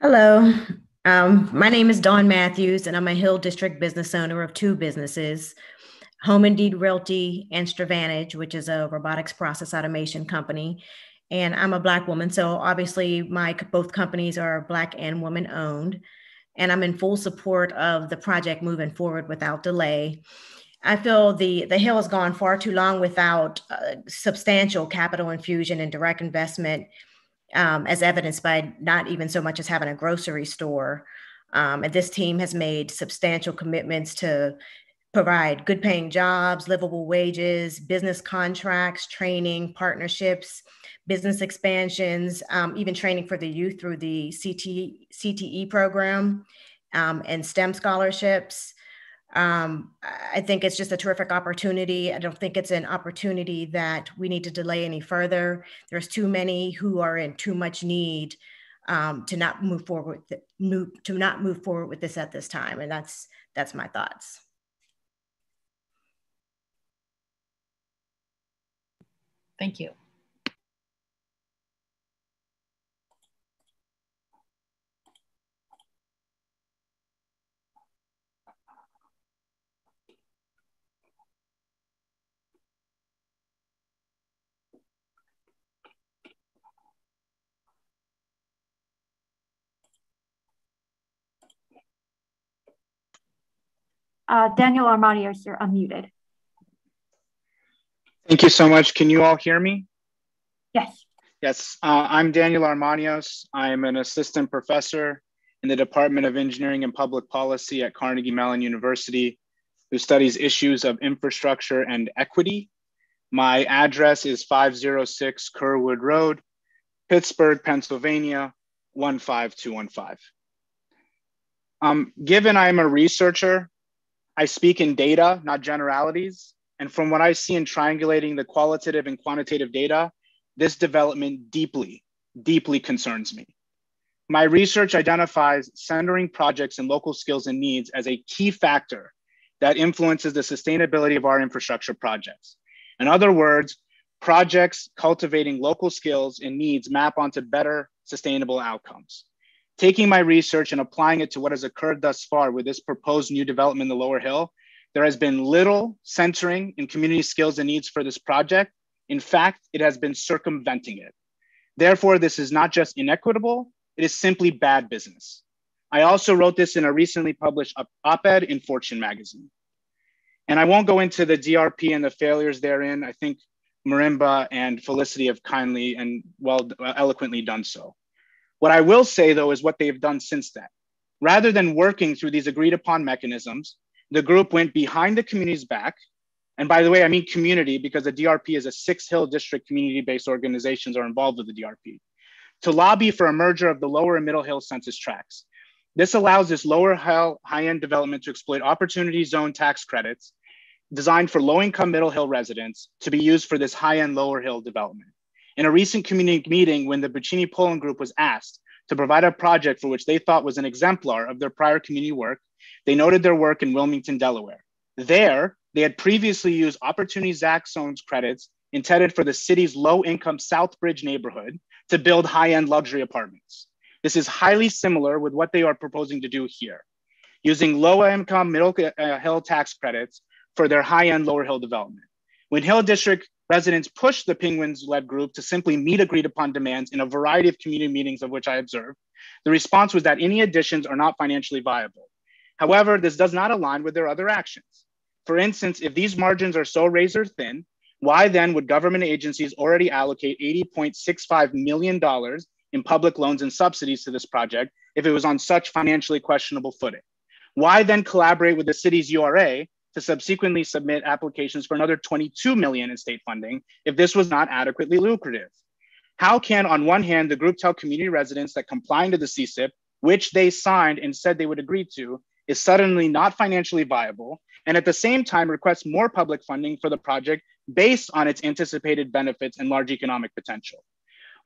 Hello, um, my name is Dawn Matthews, and I'm a Hill District business owner of two businesses, Home Indeed Realty and Stravantage, which is a robotics process automation company. And I'm a Black woman, so obviously my both companies are Black and woman owned and I'm in full support of the project moving forward without delay. I feel the the Hill has gone far too long without uh, substantial capital infusion and direct investment, um, as evidenced by not even so much as having a grocery store. Um, and this team has made substantial commitments to provide good paying jobs, livable wages, business contracts, training, partnerships, business expansions, um, even training for the youth through the CT, CTE program um, and STEM scholarships. Um, I think it's just a terrific opportunity. I don't think it's an opportunity that we need to delay any further. There's too many who are in too much need um, to not move forward with move, to not move forward with this at this time, and that's that's my thoughts. Thank you. Uh, Daniel Armanios, you're unmuted. Thank you so much. Can you all hear me? Yes. Yes, uh, I'm Daniel Armanios. I'm an assistant professor in the Department of Engineering and Public Policy at Carnegie Mellon University, who studies issues of infrastructure and equity. My address is 506 Kerwood Road, Pittsburgh, Pennsylvania, 15215. Um, given I'm a researcher I speak in data, not generalities. And from what I see in triangulating the qualitative and quantitative data, this development deeply, deeply concerns me. My research identifies centering projects and local skills and needs as a key factor that influences the sustainability of our infrastructure projects. In other words, projects cultivating local skills and needs map onto better sustainable outcomes taking my research and applying it to what has occurred thus far with this proposed new development in the lower hill, there has been little centering in community skills and needs for this project. In fact, it has been circumventing it. Therefore, this is not just inequitable, it is simply bad business. I also wrote this in a recently published op-ed in Fortune magazine. And I won't go into the DRP and the failures therein. I think Marimba and Felicity have kindly and well eloquently done so. What I will say, though, is what they've done since then. Rather than working through these agreed upon mechanisms, the group went behind the community's back. And by the way, I mean community because the DRP is a six hill district community based organizations are involved with the DRP to lobby for a merger of the lower and middle hill census tracts. This allows this lower hill high end development to exploit opportunity zone tax credits designed for low income middle hill residents to be used for this high end lower hill development. In a recent community meeting, when the Buccini Pollin Group was asked to provide a project for which they thought was an exemplar of their prior community work, they noted their work in Wilmington, Delaware. There, they had previously used Opportunity ZAC zones credits intended for the city's low income Southbridge neighborhood to build high end luxury apartments. This is highly similar with what they are proposing to do here, using low income middle hill tax credits for their high end lower hill development. When Hill District residents pushed the Penguins led group to simply meet agreed upon demands in a variety of community meetings of which I observed. The response was that any additions are not financially viable. However, this does not align with their other actions. For instance, if these margins are so razor thin, why then would government agencies already allocate $80.65 million in public loans and subsidies to this project if it was on such financially questionable footing? Why then collaborate with the city's URA to subsequently submit applications for another 22 million in state funding if this was not adequately lucrative? How can, on one hand, the group tell community residents that complying to the CCIP, which they signed and said they would agree to, is suddenly not financially viable, and at the same time request more public funding for the project based on its anticipated benefits and large economic potential?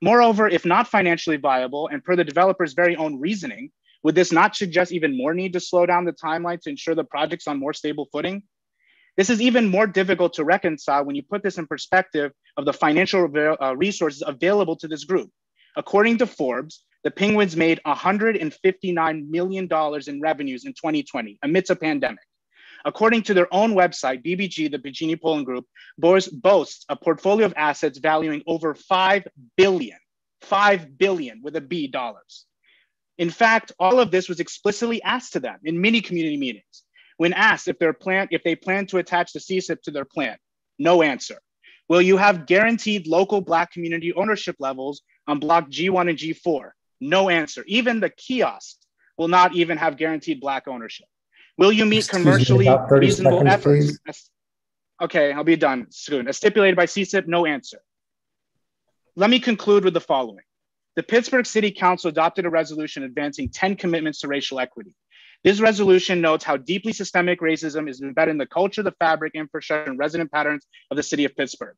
Moreover, if not financially viable, and per the developer's very own reasoning, would this not suggest even more need to slow down the timeline to ensure the project's on more stable footing? This is even more difficult to reconcile when you put this in perspective of the financial uh, resources available to this group. According to Forbes, the Penguins made $159 million in revenues in 2020 amidst a pandemic. According to their own website, BPG, the Buccini Pollin Group, boasts a portfolio of assets valuing over 5 billion, 5 billion with a B dollars. In fact, all of this was explicitly asked to them in many community meetings. When asked if, plan, if they plan to attach the CCIP to their plan, no answer. Will you have guaranteed local Black community ownership levels on block G1 and G4? No answer. Even the kiosk will not even have guaranteed Black ownership. Will you meet Excuse commercially reasonable seconds, efforts? Please. Okay, I'll be done soon. As stipulated by CCIP, no answer. Let me conclude with the following. The Pittsburgh City Council adopted a resolution advancing 10 commitments to racial equity. This resolution notes how deeply systemic racism is embedded in the culture, the fabric, infrastructure, and resident patterns of the city of Pittsburgh.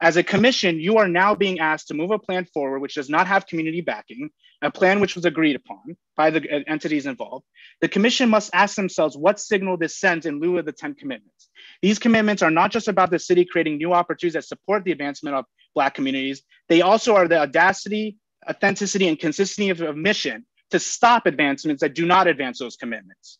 As a commission, you are now being asked to move a plan forward which does not have community backing, a plan which was agreed upon by the entities involved. The commission must ask themselves what signal this sends in lieu of the 10 commitments. These commitments are not just about the city creating new opportunities that support the advancement of Black communities, they also are the audacity, authenticity, and consistency of, of mission to stop advancements that do not advance those commitments.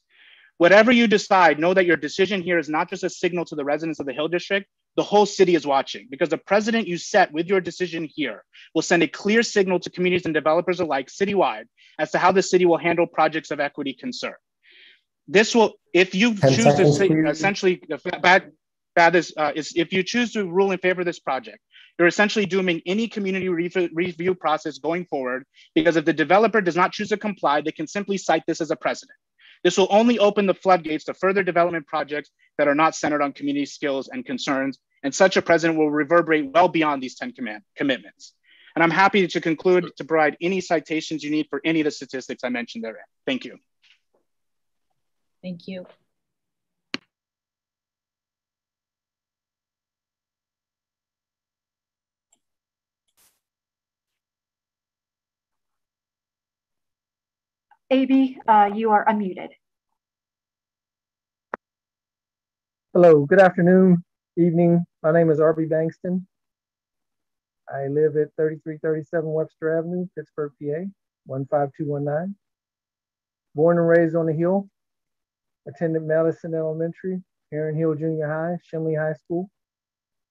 Whatever you decide, know that your decision here is not just a signal to the residents of the Hill District, the whole city is watching because the president you set with your decision here will send a clear signal to communities and developers alike citywide as to how the city will handle projects of equity concern. This will, if you choose to say, essentially, bad, bad is, uh, is if you choose to rule in favor of this project, you're essentially dooming any community re- review process going forward because if the developer does not choose to comply, they can simply cite this as a precedent. This will only open the floodgates to further development projects that are not centered on community skills and concerns, and such a precedent will reverberate well beyond these 10 command- commitments. And I'm happy to conclude to provide any citations you need for any of the statistics I mentioned therein. Thank you. Thank you. AB, uh, you are unmuted. Hello, good afternoon, evening. My name is Arby Bankston. I live at 3337 Webster Avenue, Pittsburgh, PA, 15219. Born and raised on the Hill, attended Madison Elementary, Herron Hill Junior High, Schenley High School.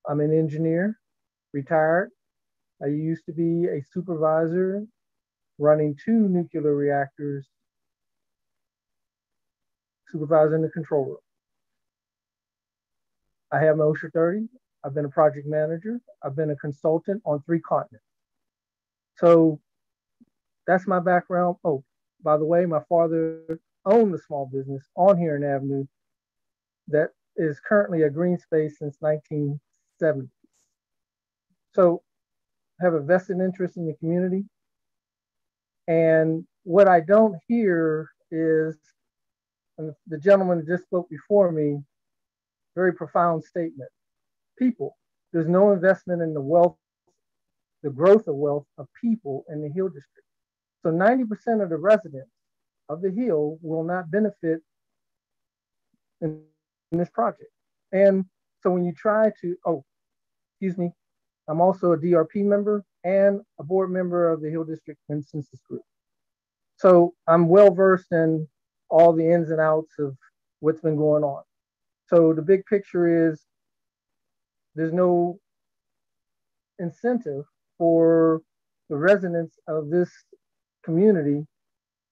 I'm an engineer, retired. I used to be a supervisor running two nuclear reactors, supervising the control room. I have my OSHA 30. I've been a project manager. I've been a consultant on three continents. So that's my background. Oh, by the way, my father owned a small business on Herron Avenue that is currently a green space since 1970. So I have a vested interest in the community. And what I don't hear is, and the gentleman that just spoke before me, very profound statement. People, there's no investment in the wealth, the growth of wealth of people in the Hill District. So 90% of the residents of the Hill will not benefit in, in this project. And so when you try to, oh, excuse me, I'm also a DRP member and a board member of the Hill District Consensus Group. So I'm well versed in all the ins and outs of what's been going on. So the big picture is there's no incentive for the residents of this community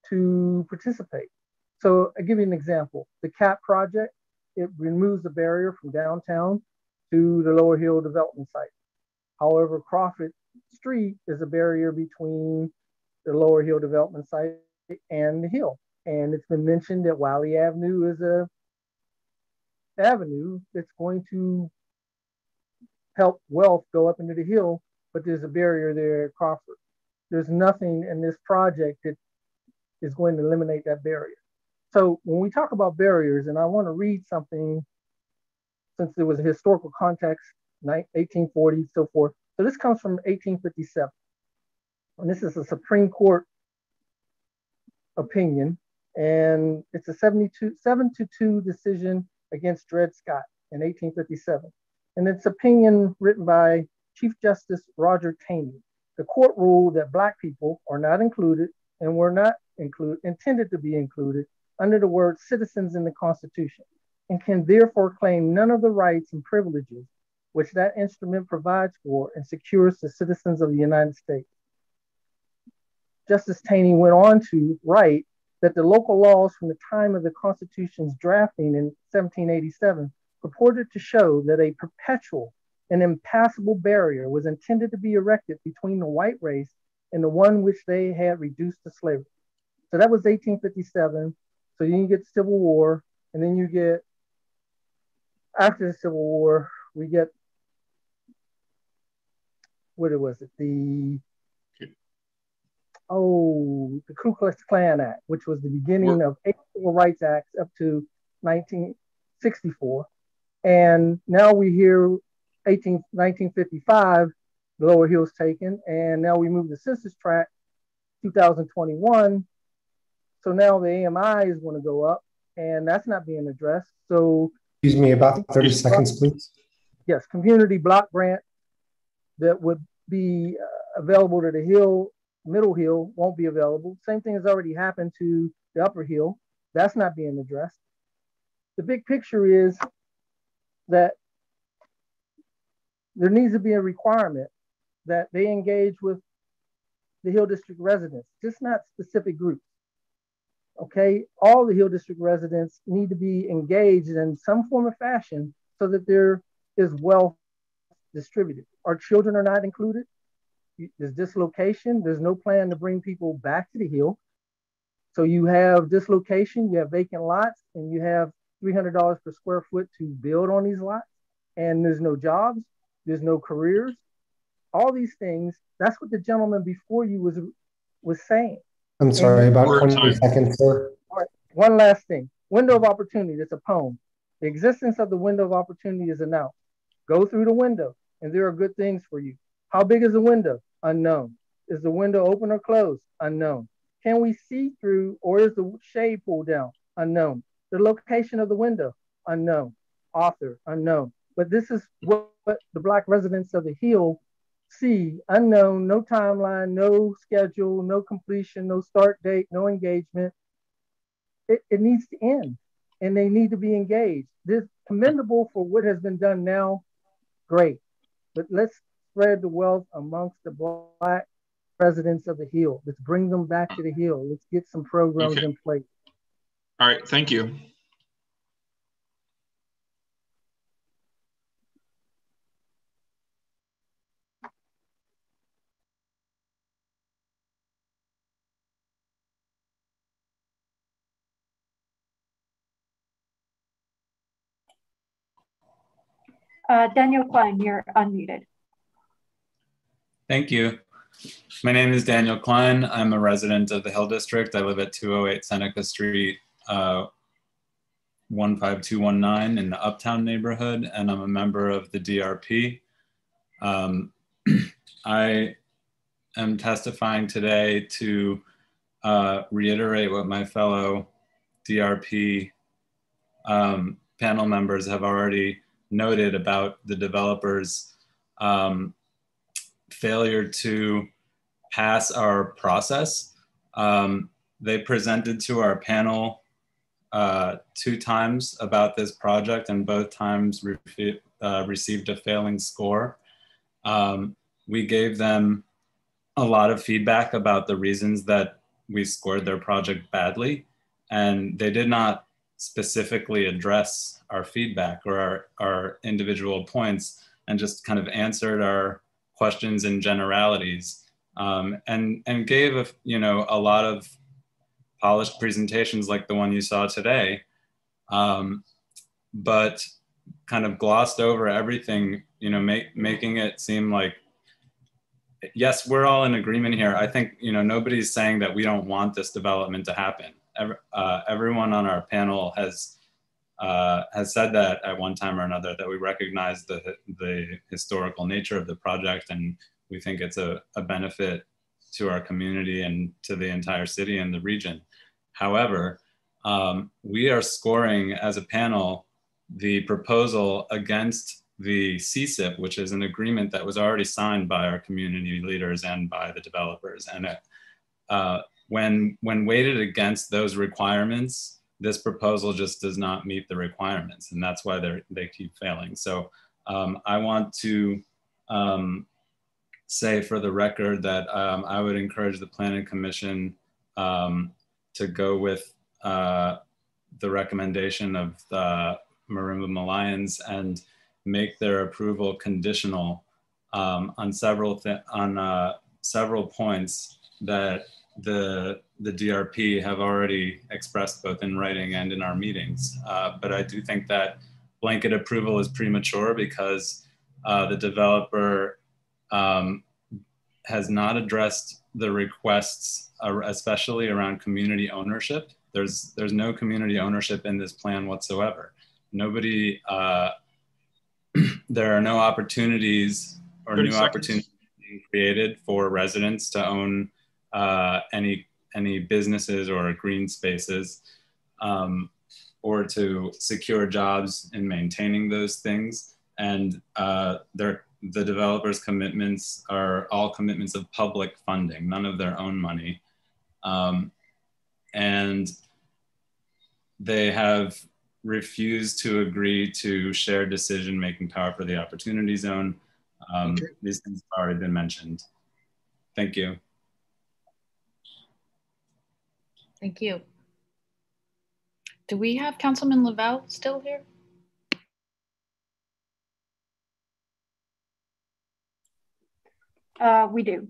to participate. So I'll give you an example. The CAP project, it removes the barrier from downtown to the Lower Hill development site. However, Crawford Street is a barrier between the Lower Hill development site and the hill. And it's been mentioned that Wylie Avenue is a avenue that's going to help wealth go up into the hill, but there's a barrier there at Crawford. There's nothing in this project that is going to eliminate that barrier. So when we talk about barriers, and I want to read something since there was a historical context, 1840, so forth. So this comes from 1857. And this is a Supreme Court opinion. And it's a 72, 7 to 2 decision against Dred Scott in 1857. And it's opinion written by Chief Justice Roger Taney. The court ruled that Black people are not included and were not included, intended to be included under the word citizens in the Constitution and can therefore claim none of the rights and privileges which that instrument provides for and secures the citizens of the United States. Justice Taney went on to write that the local laws from the time of the Constitution's drafting in 1787 purported to show that a perpetual and impassable barrier was intended to be erected between the white race and the one which they had reduced to slavery. So that was 1857. So you get the Civil War, and then you get after the Civil War, we get what it was it? The oh, the Ku Klux Klan Act, which was the beginning of eight Civil Rights Acts up to 1964. And now we hear 18, 1955, the Lower Hills taken, and now we move the Census Tract 2021. So now the AMI is going to go up, and that's not being addressed. So, excuse me, about 30 seconds, please. Yes, community block grant that would be uh, available to the Hill, Middle Hill won't be available. Same thing has already happened to the Upper Hill. That's not being addressed. The big picture is that there needs to be a requirement that they engage with the Hill District residents, just not specific groups. Okay, all the Hill District residents need to be engaged in some form of fashion so that there is wealth distributed. Our children are not included. There's dislocation. There's no plan to bring people back to the Hill. So you have dislocation, you have vacant lots, and you have $300 per square foot to build on these lots. And there's no jobs, there's no careers. All these things, that's what the gentleman before you was was saying. I'm sorry, and about 20 seconds, sir. All right, one last thing. Window of opportunity, that's a poem. The existence of the window of opportunity is announced. Go through the window, and there are good things for you. How big is the window? Unknown. Is the window open or closed? Unknown. Can we see through, or is the shade pulled down? Unknown. The location of the window? Unknown. Author? Unknown. But this is what, the Black residents of the Hill see unknown, no timeline, no schedule, no completion, no start date, no engagement. It, it needs to end and they need to be engaged. This commendable for what has been done now, great. But let's spread the wealth amongst the black residents of the Hill. Let's bring them back to the Hill. Let's get some programs okay. in place. All right, thank you. Uh, Daniel Klein, you're unmuted. Thank you. My name is Daniel Klein. I'm a resident of the Hill District. I live at 208 Seneca Street, uh, 15219 in the Uptown neighborhood, and I'm a member of the DRP. Um, I am testifying today to uh, reiterate what my fellow DRP um, panel members have already noted about the developers' um, failure to pass our process. Um, they presented to our panel uh, two times about this project and both times re uh, received a failing score. Um, we gave them a lot of feedback about the reasons that we scored their project badly, and they did not specifically address our feedback or our, our individual points and just kind of answered our questions and generalities. Um, and and gave a, you know a lot of polished presentations like the one you saw today. Um, but kind of glossed over everything you know make, making it seem like yes we're all in agreement here. I think you know nobody's saying that we don't want this development to happen. Every, uh, everyone on our panel has uh, has said that at one time or another that we recognize the the historical nature of the project and we think it's a, a benefit to our community and to the entire city and the region. However, um, we are scoring as a panel the proposal against the CSIP, which is an agreement that was already signed by our community leaders and by the developers. And uh, when, when weighted against those requirements, this proposal just does not meet the requirements. And that's why they they keep failing. So um, I want to um, say for the record that um, I would encourage the Planning Commission um, to go with uh, the recommendation of the Marimba Milliones and make their approval conditional um, on several on uh, several points that the the DRP have already expressed both in writing and in our meetings. Uh, but I do think that blanket approval is premature because uh, the developer um, has not addressed the requests, uh, especially around community ownership. There's there's no community ownership in this plan whatsoever. Nobody, uh, there are no opportunities or new seconds. opportunities being created for residents to own uh, any any businesses or green spaces, um, or to secure jobs in maintaining those things. And uh, the developers' commitments are all commitments of public funding, none of their own money. Um, and they have refused to agree to share decision making power for the opportunity zone. Um, okay. These things have already been mentioned. Thank you. Thank you. Do we have Councilman Lavelle still here? Uh, we do.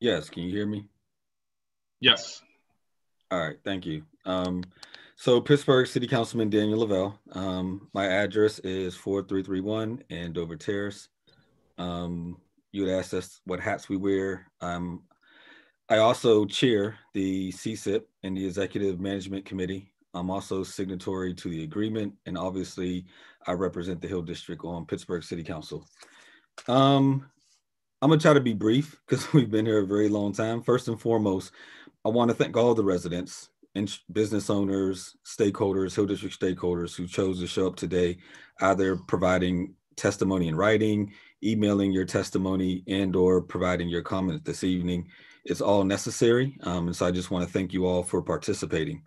Yes, can you hear me? Yes. All right, thank you. Um, so Pittsburgh City Councilman Daniel Lavelle. Um, my address is 4331 and Dover Terrace. Um, you had asked us what hats we wear. I'm I also chair the CSIP and the Executive Management Committee. I'm also signatory to the agreement, and obviously, I represent the Hill District on Pittsburgh City Council. Um, I'm gonna try to be brief because we've been here a very long time. First and foremost, I want to thank all the residents business owners, stakeholders, Hill District stakeholders who chose to show up today, either providing testimony in writing, emailing your testimony, and or providing your comments this evening it's all necessary. Um, and so I just want to thank you all for participating.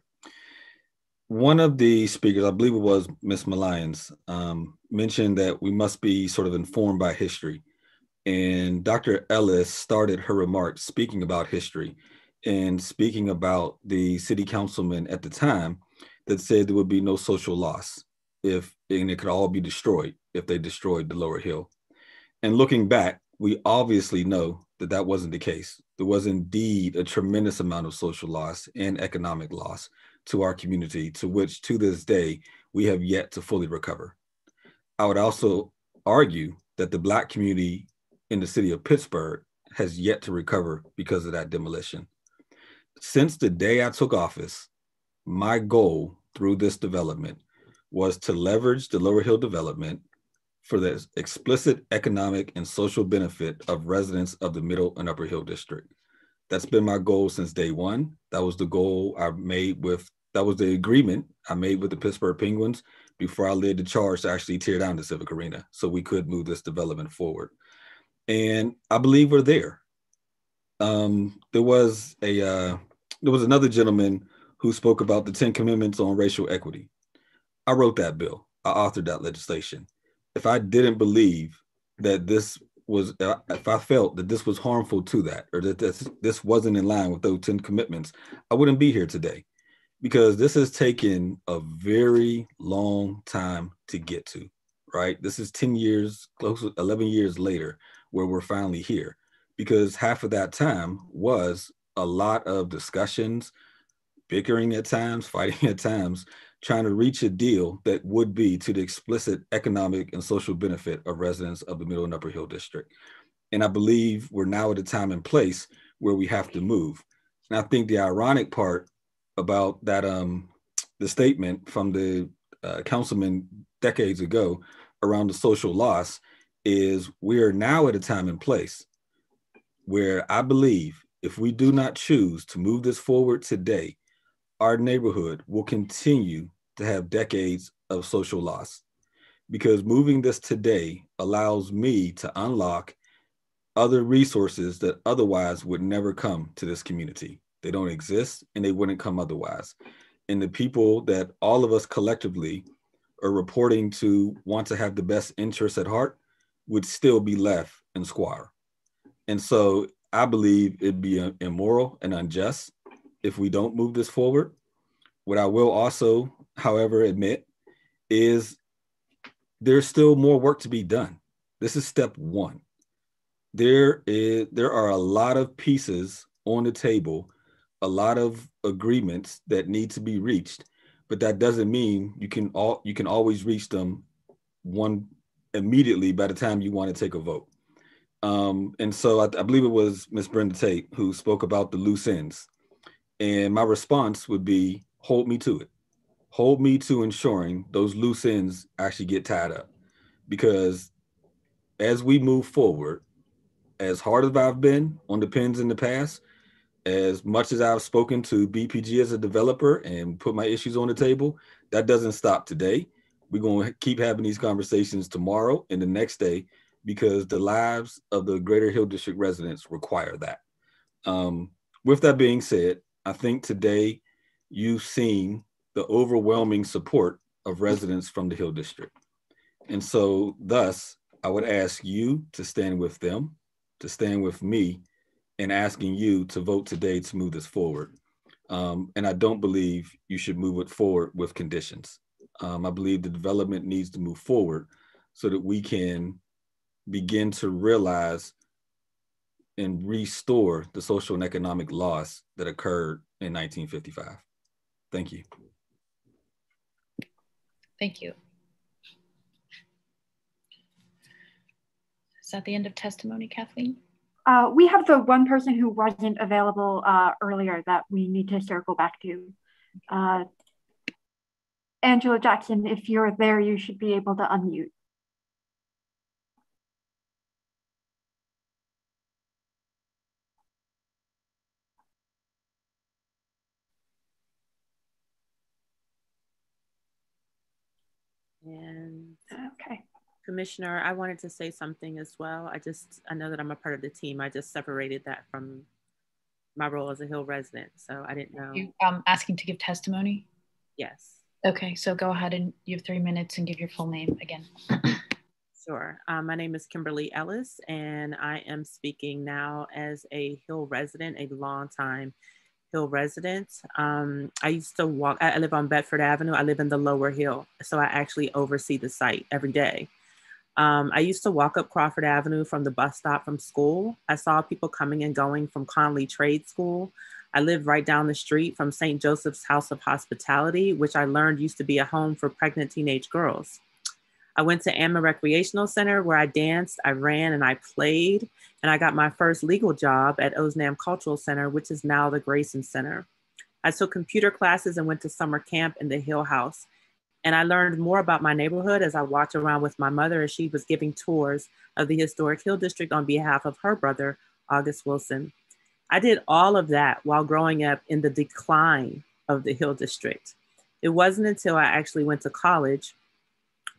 One of the speakers, I believe it was Ms. Milliones, um, mentioned that we must be sort of informed by history. And Dr. Ellis started her remarks speaking about history and speaking about the city councilman at the time that said there would be no social loss if, and it could all be destroyed if they destroyed the lower hill. And looking back, we obviously know that that wasn't the case. There was indeed a tremendous amount of social loss and economic loss to our community, to which to this day we have yet to fully recover. I would also argue that the Black community in the city of Pittsburgh has yet to recover because of that demolition. Since the day I took office, my goal through this development was to leverage the Lower Hill development for the explicit economic and social benefit of residents of the Middle and Upper Hill District. That's been my goal since day one. That was the goal I made with, that was the agreement I made with the Pittsburgh Penguins before I led the charge to actually tear down the Civic Arena so we could move this development forward. And I believe we're there. Um, there was a, uh, there was another gentleman who spoke about the 10 commandments on racial equity. I wrote that bill. I authored that legislation. If I didn't believe that this was, uh, if I felt that this was harmful to that, or that this, this wasn't in line with those 10 commitments, I wouldn't be here today because this has taken a very long time to get to, right? This is 10 years, close to 11 years later, where we're finally here. Because half of that time was a lot of discussions, bickering at times, fighting at times, trying to reach a deal that would be to the explicit economic and social benefit of residents of the Middle and Upper Hill District. And I believe we're now at a time and place where we have to move. And I think the ironic part about that um the statement from the uh, councilman decades ago around the social loss is we are now at a time and place where I believe if we do not choose to move this forward today, our neighborhood will continue to have decades of social loss. Because moving this today allows me to unlock other resources that otherwise would never come to this community. They don't exist and they wouldn't come otherwise. And the people that all of us collectively are reporting to want to have the best interests at heart would still be left in squalor. And so I believe it'd be uh, immoral and unjust if we don't move this forward. What I will also, however, admit is there's still more work to be done. This is step one. There is there are a lot of pieces on the table a lot of agreements that need to be reached, but that doesn't mean you can all you can always reach them one immediately by the time you want to take a vote. Um, and so I, I believe it was Miss Brenda Tate who spoke about the loose ends. And my response would be hold me to it. Hold me to ensuring those loose ends actually get tied up. Because as we move forward, as hard as I've been on the Pens in the past, as much as I've spoken to BPG as a developer and put my issues on the table, that doesn't stop today. We're going to keep having these conversations tomorrow and the next day because the lives of the Greater Hill District residents require that. Um, with that being said, I think today you've seen the overwhelming support of residents from the Hill District. And so, thus, I would ask you to stand with them, to stand with me and asking you to vote today to move this forward. Um, and I don't believe you should move it forward with conditions. Um, I believe the development needs to move forward so that we can begin to realize and restore the social and economic loss that occurred in 1955. Thank you. Thank you. Is that the end of testimony, Kathleen? Uh, we have the one person who wasn't available uh, earlier that we need to circle back to. Uh, Angela Jackson, if you're there, you should be able to unmute. And okay. Commissioner, I wanted to say something as well. I just, I know that I'm a part of the team. I just separated that from my role as a Hill resident. So I didn't know. You um, asking to give testimony? Yes. Okay, so go ahead and you have three minutes and give your full name again. Sure. Um, my name is Kimberly Ellis, and I am speaking now as a Hill resident, a long time Hill resident. Um, I used to walk, I live on Bedford Avenue. I live in the lower hill. So I actually oversee the site every day. Um, I used to walk up Crawford Avenue from the bus stop from school. I saw people coming and going from Connelley Trade School. I lived right down the street from St. Joseph's House of Hospitality, which I learned used to be a home for pregnant teenage girls. I went to Ammon Recreational Center where I danced, I ran, and I played. And I got my first legal job at Ozanam Cultural Center, which is now the Grayson Center. I took computer classes and went to summer camp in the Hill House. And I learned more about my neighborhood as I walked around with my mother as she was giving tours of the historic Hill District on behalf of her brother, August Wilson. I did all of that while growing up in the decline of the Hill District. It wasn't until I actually went to college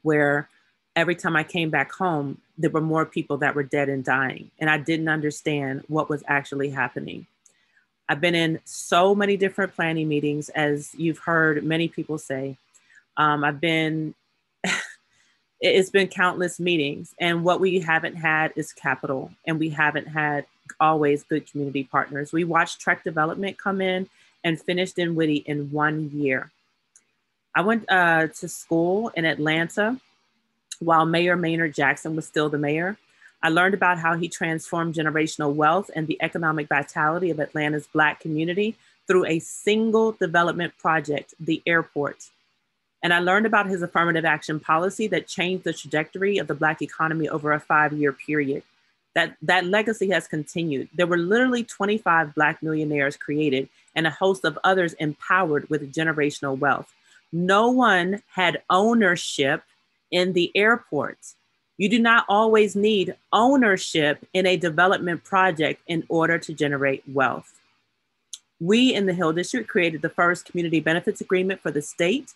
where every time I came back home, there were more people that were dead and dying, and I didn't understand what was actually happening. I've been in so many different planning meetings, as you've heard many people say. Um, I've been, it's been countless meetings, and what we haven't had is capital, and we haven't had always good community partners. We watched Trek Development come in and finished Dinwiddie in one year. I went uh, to school in Atlanta while Mayor Maynard Jackson was still the mayor. I learned about how he transformed generational wealth and the economic vitality of Atlanta's Black community through a single development project, the airport. And I learned about his affirmative action policy that changed the trajectory of the Black economy over a five year period. That, that legacy has continued. There were literally 25 Black millionaires created and a host of others empowered with generational wealth. No one had ownership in the airport. You do not always need ownership in a development project in order to generate wealth. We in the Hill District created the first community benefits agreement for the state.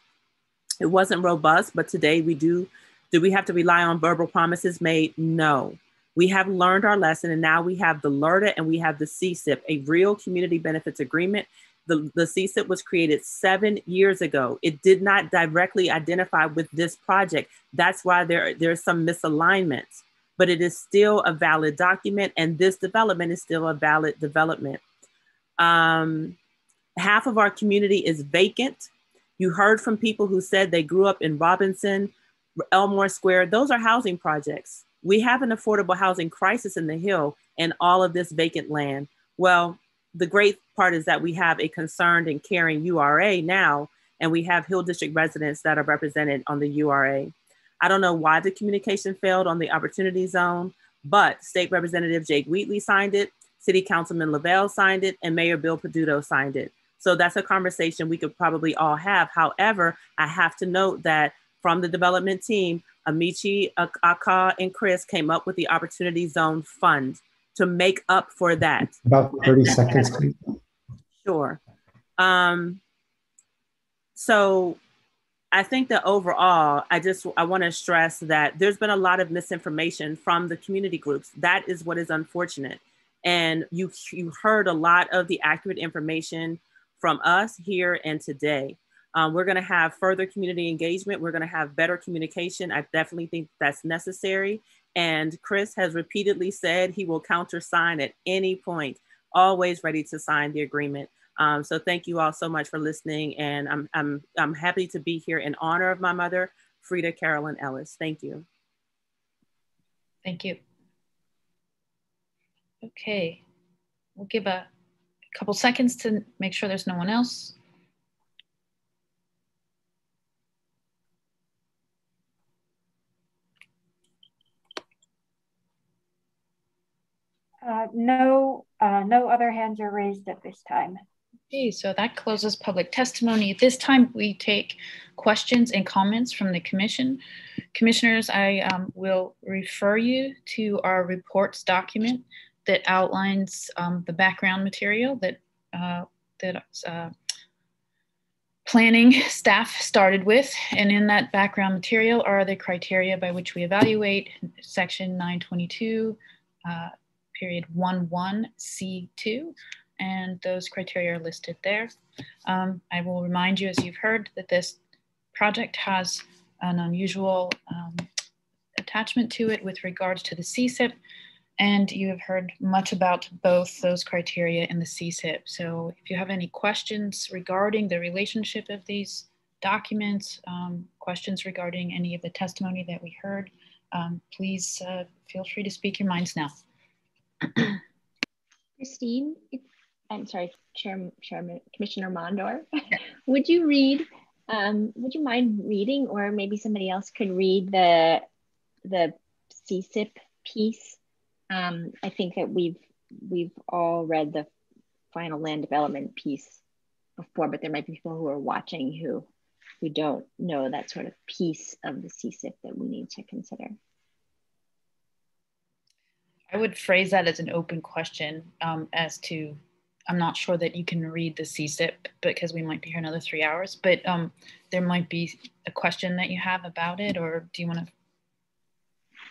It wasn't robust, but today we do. Do we have to rely on verbal promises made? No. We have learned our lesson and now we have the LRTA and we have the CSIP, a real community benefits agreement the, the CSIP was created seven years ago. It did not directly identify with this project. That's why there, there's some misalignments, but it is still a valid document and this development is still a valid development. Um, half of our community is vacant. You heard from people who said they grew up in Robinson, Elmore Square. Those are housing projects. We have an affordable housing crisis in the Hill and all of this vacant land. Well, the great part is that we have a concerned and caring URA now, and we have Hill District residents that are represented on the URA. I don't know why the communication failed on the opportunity zone, but State Representative Jake Wheatley signed it, City Councilman Lavelle signed it, and Mayor Bill Peduto signed it. So that's a conversation we could probably all have. However, I have to note that from the development team, Amici, Aka, and Chris came up with the Opportunity Zone Fund to make up for that. About 30 seconds, please. Sure. Um, so I think that overall, I just I want to stress that there's been a lot of misinformation from the community groups. That is what is unfortunate. And you you heard a lot of the accurate information from us here and today. Um, we're going to have further community engagement. We're going to have better communication. I definitely think that's necessary. And Chris has repeatedly said he will countersign at any point, always ready to sign the agreement. Um, so thank you all so much for listening. And I'm, I'm, I'm happy to be here in honor of my mother, Freda Carolyn Ellis. Thank you. Thank you. Okay, we'll give a couple seconds to make sure there's no one else. Uh, no, uh, no other hands are raised at this time. Okay, so that closes public testimony. At this time, we take questions and comments from the commission. Commissioners, I um, will refer you to our reports document that outlines um, the background material that, uh, that uh, planning staff started with. And in that background material are the criteria by which we evaluate section 922, uh, period 11C2, and those criteria are listed there. Um, I will remind you, as you've heard, that this project has an unusual um, attachment to it with regards to the CSIP, and you have heard much about both those criteria in the CSIP. So if you have any questions regarding the relationship of these documents, um, questions regarding any of the testimony that we heard, um, please uh, feel free to speak your minds now. Christine, I'm sorry, Chair, Chairman, Commissioner Mondor, would you read, um, would you mind reading or maybe somebody else could read the, the CSIP piece? Um, I think that we've, we've all read the final land development piece before, but there might be people who are watching who, who don't know that sort of piece of the CSIP that we need to consider. I would phrase that as an open question um, as to, I'm not sure that you can read the CSIP because we might be here another three hours, but um, there might be a question that you have about it, or do you want to?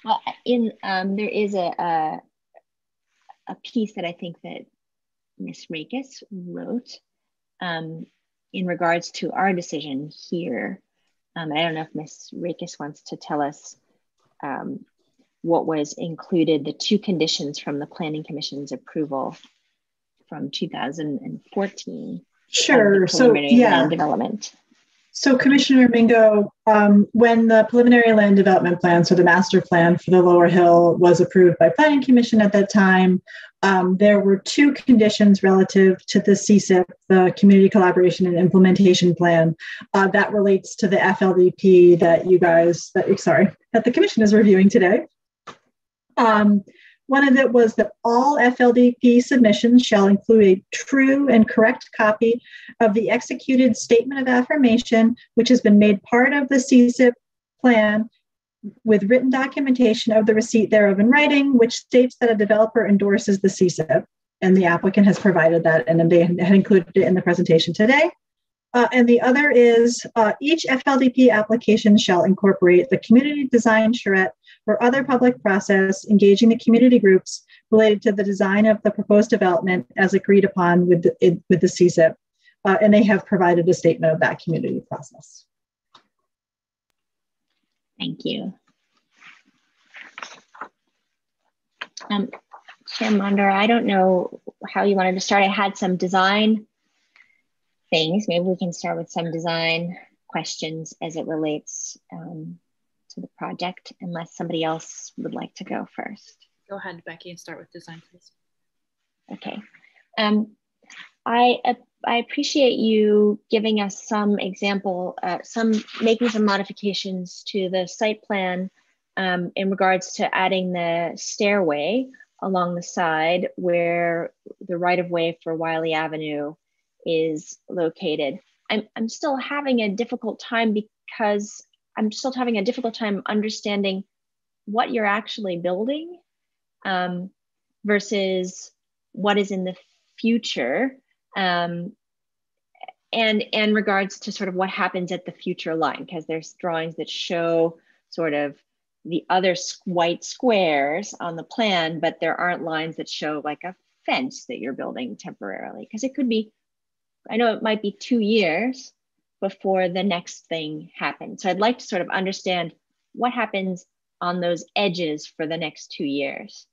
Well, in um, there is a, a, a piece that I think that Ms. Rakus wrote um, in regards to our decision here. Um, I don't know if Ms. Rakus wants to tell us um, what was included, the two conditions from the Planning Commission's approval from 2014. Sure. So, yeah. Development. So Commissioner Mingo, um, when the preliminary land development plan, so the master plan for the lower hill was approved by planning commission at that time, um, there were two conditions relative to the CCIP, the community collaboration and implementation plan uh, that relates to the FLDP that you guys, that sorry, that the commission is reviewing today. Um, one of it was that all FLDP submissions shall include a true and correct copy of the executed statement of affirmation, which has been made part of the CCIP plan with written documentation of the receipt thereof in writing, which states that a developer endorses the CCIP. And the applicant has provided that, and they had included it in the presentation today. Uh, and the other is uh, each FLDP application shall incorporate the community design charrette or other public process engaging the community groups related to the design of the proposed development as agreed upon with the, with the CCIP. Uh, and they have provided a statement of that community process. Thank you. Um, Chair Mondor, I don't know how you wanted to start. I had some design things. Maybe we can start with some design questions as it relates um, to the project, unless somebody else would like to go first. Go ahead, Becky, and start with design, please. Okay. Um, I, uh, I appreciate you giving us some example, uh, some making some modifications to the site plan um, in regards to adding the stairway along the side where the right of way for Wylie Avenue is located. I'm, I'm still having a difficult time because I'm still having a difficult time understanding what you're actually building um, versus what is in the future um, and in regards to sort of what happens at the future line because there's drawings that show sort of the other white squares on the plan but there aren't lines that show like a fence that you're building temporarily. Because it could be i know it might be two years before the next thing happens. So I'd like to sort of understand what happens on those edges for the next two years.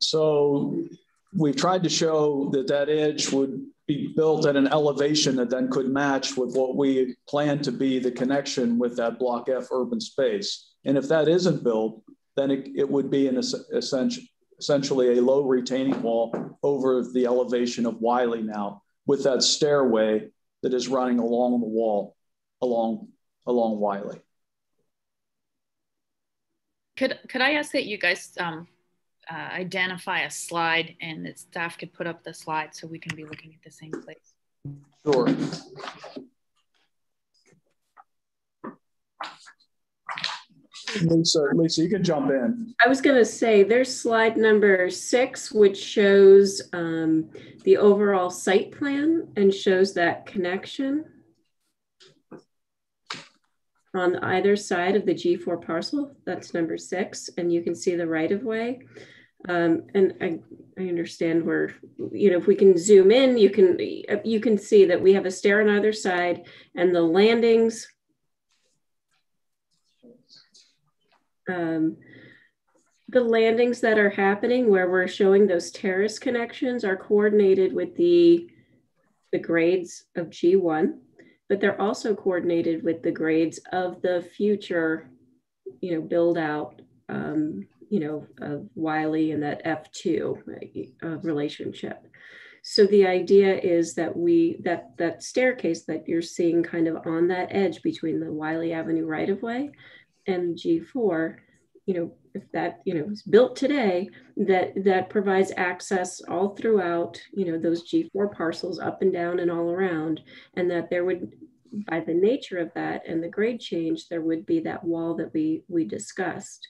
So we've tried to show that that edge would be built at an elevation that then could match with what we plan to be the connection with that block F urban space. And if that isn't built, then it, it would be an essential, essentially a low retaining wall over the elevation of Wylie now with that stairway that is running along the wall along along Wylie. Could could I ask that you guys um, uh, identify a slide and that staff could put up the slide so we can be looking at the same place? Sure. Lisa, Lisa, you can jump in. I was going to say there's slide number six, which shows um, the overall site plan and shows that connection on either side of the G4 parcel. That's number six, and you can see the right of way. Um, and I, I understand where, you know, if we can zoom in, you can you can see that we have a stair on either side, and the landings um, the landings that are happening where we're showing those terrace connections are coordinated with the, the grades of G1, but they're also coordinated with the grades of the future, you know, build out, um, you know, of Wylie and that F2 uh, relationship. So the idea is that we, that, that staircase that you're seeing kind of on that edge between the Wylie Avenue right of way and G4, you know, if that, you know, is built today, that that provides access all throughout, you know, those G4 parcels up and down and all around, and that there would, by the nature of that and the grade change, there would be that wall that we we discussed.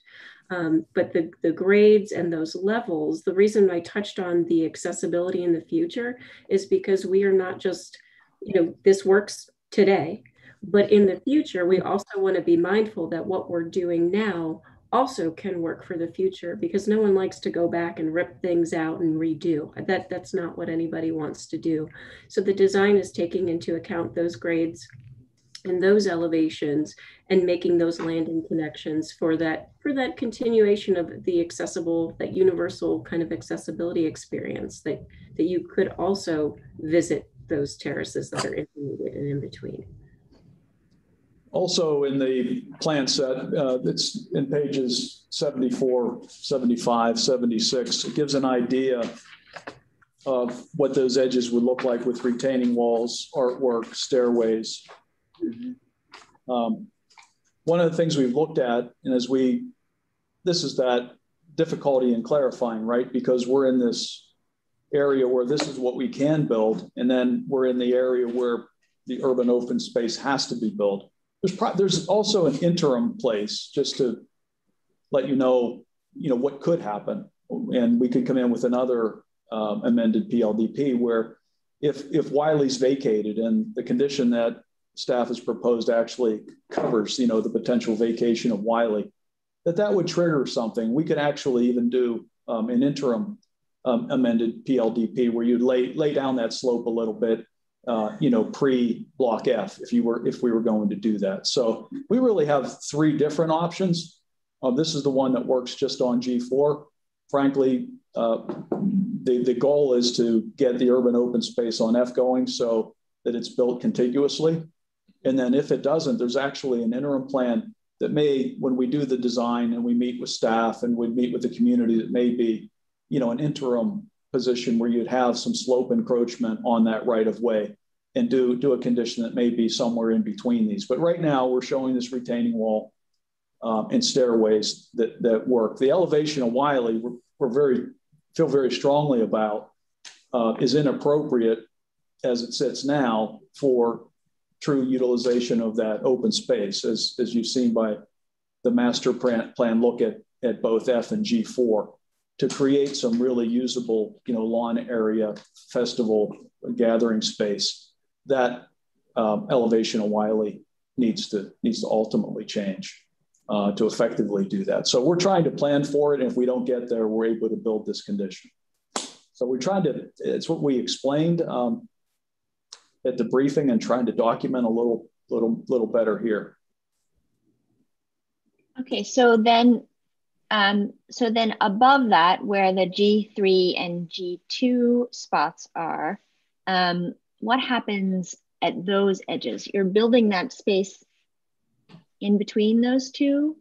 Um, but the, the grades and those levels, the reason I touched on the accessibility in the future is because we are not just, you know, this works today, but in the future, we also want to be mindful that what we're doing now also can work for the future because no one likes to go back and rip things out and redo. That that's not what anybody wants to do. So the design is taking into account those grades and those elevations and making those landing connections for that for that continuation of the accessible that universal kind of accessibility experience that that you could also visit those terraces that are intermediate and in between also in the plan set uh, it's in pages 74 75 76 it gives an idea of what those edges would look like with retaining walls artwork stairways um, one of the things we've looked at, and as we, this is that difficulty in clarifying, right? Because we're in this area where this is what we can build, and then we're in the area where the urban open space has to be built. There's pro- there's also an interim place just to let you know, you know what could happen, and we could come in with another um, amended PLDP where if if Wylie's vacated and the condition that staff has proposed actually covers, you know, the potential vacation of Wylie, that that would trigger something. We could actually even do um, an interim um, amended PLDP where you'd lay lay down that slope a little bit, uh, you know, pre block F if you were if we were going to do that. So we really have three different options. Uh, this is the one that works just on G4. Frankly, uh, the, the goal is to get the urban open space on F going so that it's built contiguously. And then if it doesn't, there's actually an interim plan that may, when we do the design and we meet with staff and we meet with the community, that may be, you know, an interim position where you'd have some slope encroachment on that right of way and do, do a condition that may be somewhere in between these. But right now we're showing this retaining wall um, and stairways that, that work. The elevation of Wylie, we're, we're very, feel very strongly about uh, is inappropriate as it sits now for true utilization of that open space, as, as you've seen by the master plan, plan look at, at both F and G4 to create some really usable, you know, lawn area, festival, gathering space. That um, elevation of Wylie needs to needs to ultimately change uh, to effectively do that. So we're trying to plan for it, and if we don't get there, we're able to build this condition. So we're trying to. It's what we explained. Um, at the briefing and trying to document a little little little better here. Okay, so then um, so then above that, where the G3 and G2 spots are, um, what happens at those edges? You're building that space in between those two,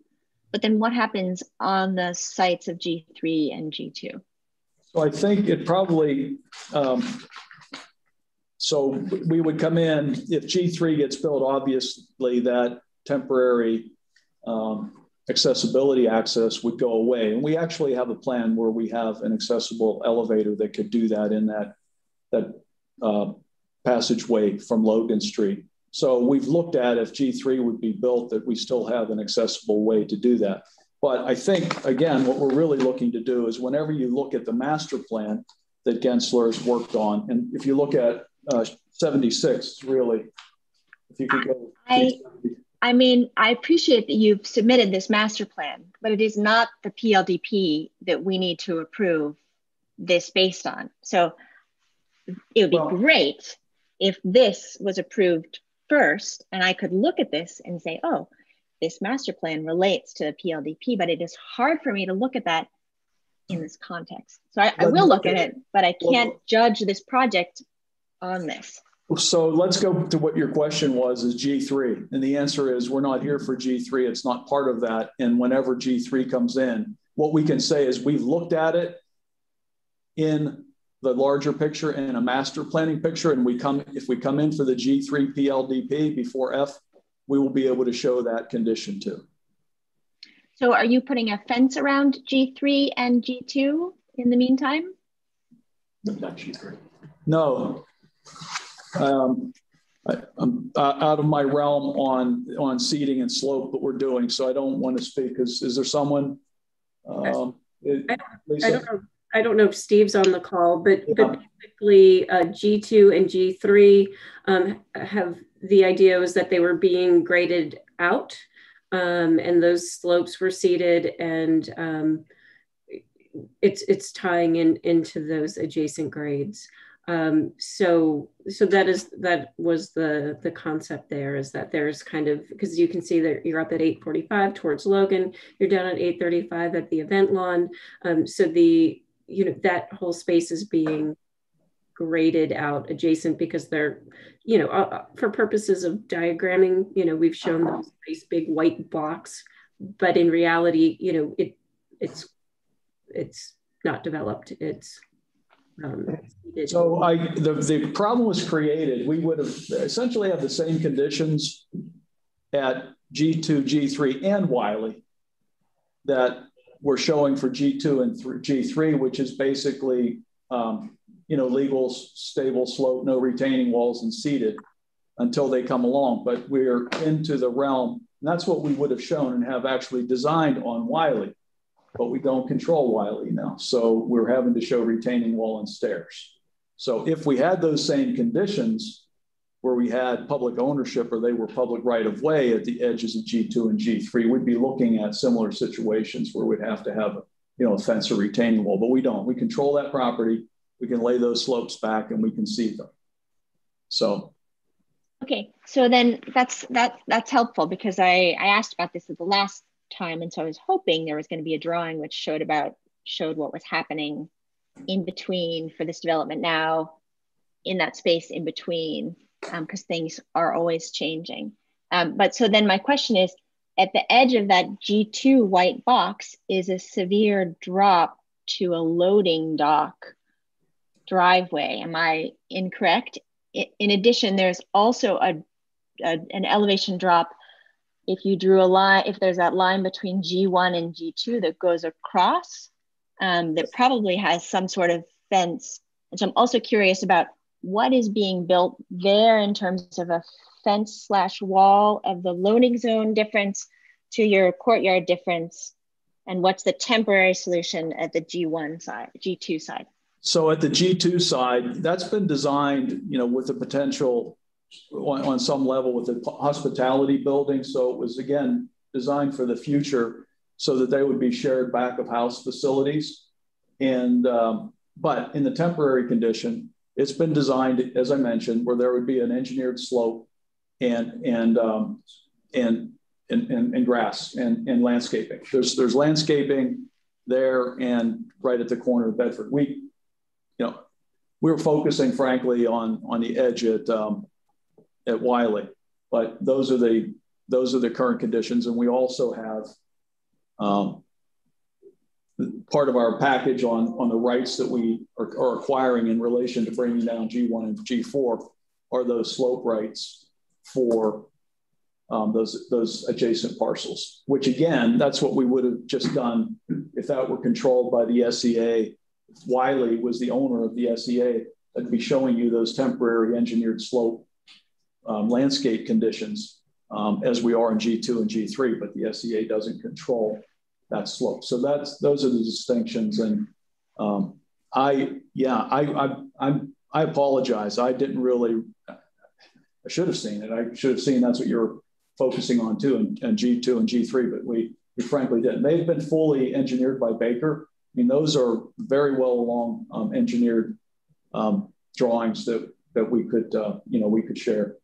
but then what happens on the sites of G3 and G2? So I think it probably, um, so we would come in, if G3 gets built, obviously that temporary um, accessibility access would go away. And we actually have a plan where we have an accessible elevator that could do that in that, that uh, passageway from Logan Street. So we've looked at if G3 would be built, that we still have an accessible way to do that. But I think, again, what we're really looking to do is whenever you look at the master plan that Gensler has worked on, and if you look at uh, 76, really. If you could go. I, I mean, I appreciate that you've submitted this master plan, but it is not the PLDP that we need to approve this based on. So it would be well, great if this was approved first and I could look at this and say, oh, this master plan relates to the PLDP, but it is hard for me to look at that in this context. So I, I will look at it, but I can't judge this project on this? So let's go to what your question was is G3. And the answer is we're not here for G3. It's not part of that. And whenever G3 comes in, what we can say is we've looked at it in the larger picture and a master planning picture. And we come, if we come in for the G3 PLDP before F, we will be able to show that condition too. So are you putting a fence around G3 and G2 in the meantime? Not G3. No, um, I, am out of my realm on on seating and slope, but we're doing so. I don't want to speak. Is is there someone? Um, I, I, don't know. I don't know if Steve's on the call, but, yeah. but basically uh, G2 and G3 um, have the idea was that they were being graded out um, and those slopes were seeded and um, it's it's tying in into those adjacent grades. Um, so so that is that was the the concept there is that there's kind of because you can see that you're up at 845 towards Logan, you're down at 835 at the event lawn. Um, so the you know that whole space is being graded out adjacent because they're you know uh, uh for purposes of diagramming you know we've shown this nice big white box but in reality you know it it's it's not developed. It's so I the the problem was created. We would have essentially had the same conditions at G2, G3, and Wylie that we're showing for G2 and G3, which is basically um, you know legal, stable slope, no retaining walls, and seated until they come along. But we're into the realm, and that's what we would have shown and have actually designed on Wylie but we don't control Wylie now. So we're having to show retaining wall and stairs. So if we had those same conditions where we had public ownership or they were public right of way at the edges of G2 and G3, we'd be looking at similar situations where we'd have to have a, you know, a fence or retaining wall, but we don't. We control that property. We can lay those slopes back and we can see them. So Okay, so then that's that that's helpful because I I asked about this at the last time. And so I was hoping there was going to be a drawing which showed about showed what was happening in between for this development now in that space in between because um, things are always changing. Um, but so then my question is at the edge of that G2 white box is a severe drop to a loading dock driveway. Am I incorrect? In addition, there's also a, a an elevation drop if you drew a line, if there's that line between G1 and G2 that goes across, um, that probably has some sort of fence. And so I'm also curious about what is being built there in terms of a fence slash wall of the loading zone difference to your courtyard difference and what's the temporary solution at the G1 side, G2 side? So at the G2 side, that's been designed, you know, with the potential on, on some level with the hospitality building. So it was again designed for the future so that they would be shared back of house facilities. And um, but in the temporary condition, it's been designed, as I mentioned, where there would be an engineered slope and and um, and, and, and, and grass and, and landscaping. There's there's landscaping there and right at the corner of Bedford. We, you know, we were focusing frankly on on the edge at um, at Wylie. But those are the those are the current conditions, and we also have um, part of our package on on the rights that we are, are acquiring in relation to bringing down G1 and G4 are those slope rights for um, those those adjacent parcels. Which again, that's what we would have just done if that were controlled by the SEA. Wiley was the owner of the SEA. I'd be showing you those temporary engineered slope um, landscape conditions um, as we are in G2 and G3, but the SEA doesn't control that slope. So that's those are the distinctions. And um, I, yeah, I, I, I'm, I apologize. I didn't really, I should have seen it. I should have seen that's what you're focusing on too, and, and G2 and G3, but we, we frankly didn't. They've been fully engineered by Baker. I mean, those are very well along um, engineered um, drawings that that we could, uh, you know, we could share.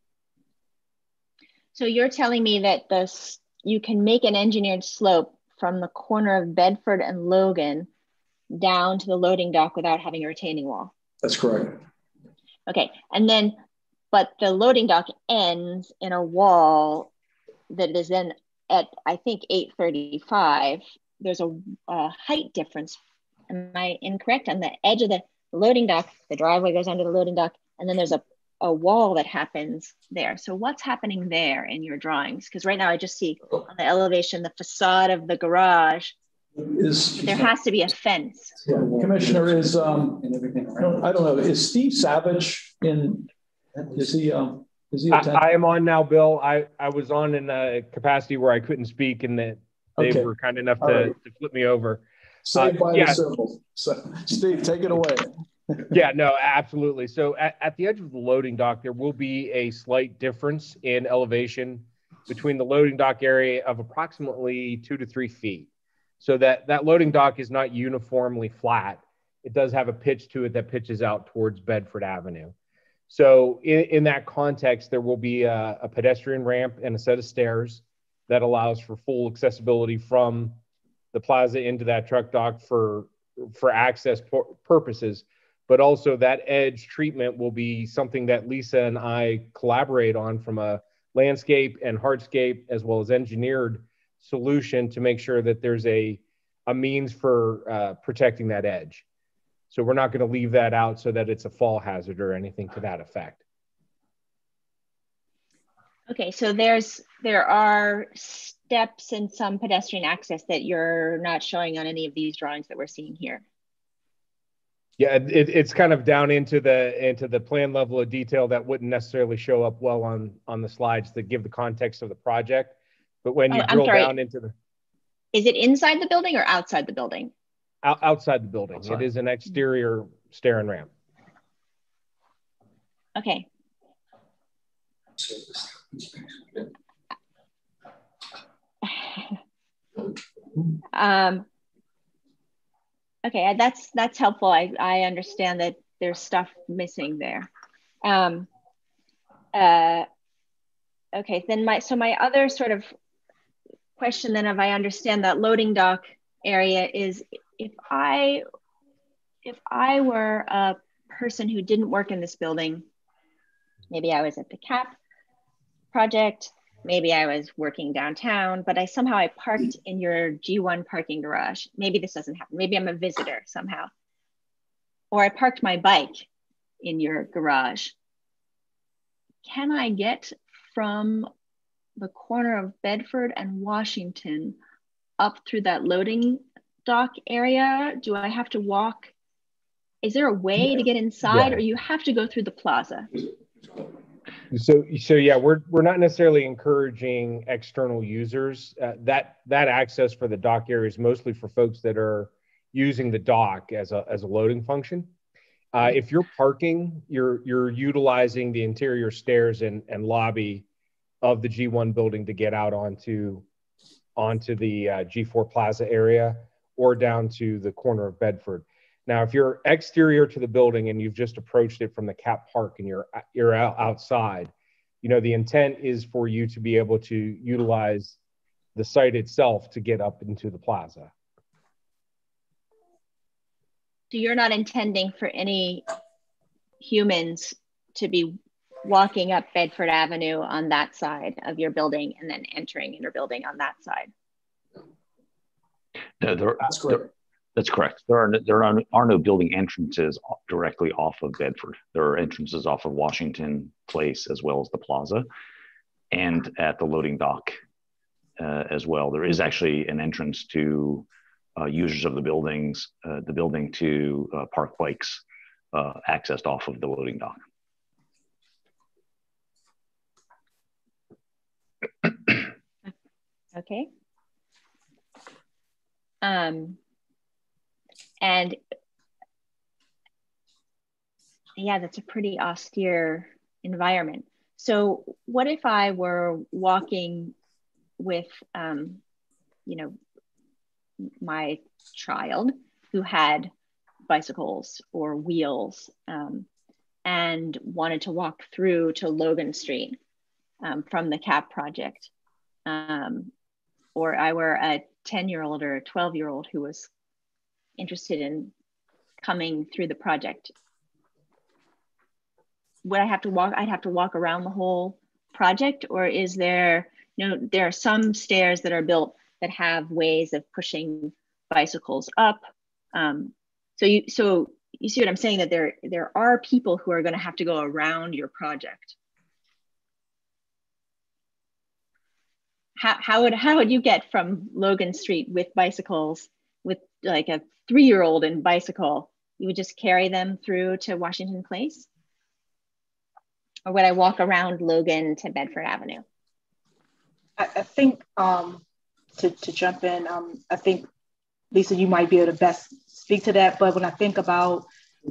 So you're telling me that this you can make an engineered slope from the corner of Bedford and Logan down to the loading dock without having a retaining wall. That's correct. Okay, and then, but the loading dock ends in a wall that is then at I think 835. There's a, a height difference. Am I incorrect? On the edge of the loading dock, the driveway goes under the loading dock, and then there's a a wall that happens there. So what's happening there in your drawings? Because right now I just see on the elevation the facade of the garage. Is, there has to be a fence. Yeah, Commissioner is um, I don't know. Is Steve Savage in? Is he? Um, is he? I, I, am on now, Bill. I I was on in a capacity where I couldn't speak, and that they okay. were kind enough to, right. to flip me over. Saved uh, by yeah. the circle. So, Steve, take it away yeah, no, absolutely. So at, at, the edge of the loading dock, there will be a slight difference in elevation between the loading dock area of approximately two to three feet. So that, that loading dock is not uniformly flat. It does have a pitch to it that pitches out towards Bedford Avenue. So in, in that context, there will be a, a pedestrian ramp and a set of stairs that allows for full accessibility from the plaza into that truck dock for for access purposes but also that edge treatment will be something that lisa and i collaborate on from a landscape and hardscape as well as engineered solution to make sure that there's a a means for uh, protecting that edge so we're not going to leave that out so that it's a fall hazard or anything to that effect okay so there's there are steps and some pedestrian access that you're not showing on any of these drawings that we're seeing here? Yeah, it, it's kind of down into the into the plan level of detail that wouldn't necessarily show up well on on the slides that give the context of the project. But when you oh, drill down into the, is it inside the building or outside the building? Out, outside the building. Outside. It is an exterior stair and ramp. Okay um, okay, that's that's helpful. I, I understand that there's stuff missing there. Um, uh, okay, then my so my other sort of question then if I understand that loading dock area is if I if I were a person who didn't work in this building, maybe I was at the CAP project, maybe I was working downtown, but I somehow I parked in your G1 parking garage. Maybe this doesn't happen. Maybe I'm a visitor somehow. Or I parked my bike in your garage. Can I get from the corner of Bedford and Washington up through that loading dock area? Do I have to walk? Is there a way to get inside yeah. or you have to go through the plaza? So, so yeah, we're we're not necessarily encouraging external users. Uh, that that access for the dock area is mostly for folks that are using the dock as a as a loading function. Uh, if you're parking, you're you're utilizing the interior stairs and, and lobby of the G1 building to get out onto onto the uh, G4 Plaza area or down to the corner of Bedford. Now, if you're exterior to the building and you've just approached it from the Cap Park and you're you're out outside, you know the intent is for you to be able to utilize the site itself to get up into the plaza. So you're not intending for any humans to be walking up Bedford Avenue on that side of your building and then entering your building on that side. No, there, That's correct. That's correct. There are there are, are no building entrances directly off of Bedford. There are entrances off of Washington Place as well as the plaza, and at the loading dock uh, as well. There is actually an entrance to uh, users of the buildings, uh, the building to uh, park bikes uh, accessed off of the loading dock. okay. Um, and yeah, that's a pretty austere environment. So, what if I were walking with, um, you know, my child who had bicycles or wheels um, and wanted to walk through to Logan Street um, from the CAP project? Um, or I were a 10 year old or a 12 year old who was interested in coming through the project. Would i have to walk i'd have to walk around the whole project or is there you know there are some stairs that are built that have ways of pushing bicycles up um, so you so you see what i'm saying that there there are people who are going to have to go around your project. How, how would how would you get from logan street with bicycles with like a three year old and bicycle, you would just carry them through to Washington Place? Or would I walk around Logan to Bedford Avenue? I, I think um, to, to jump in, um, I think Lisa, you might be able to best speak to that. But when I think about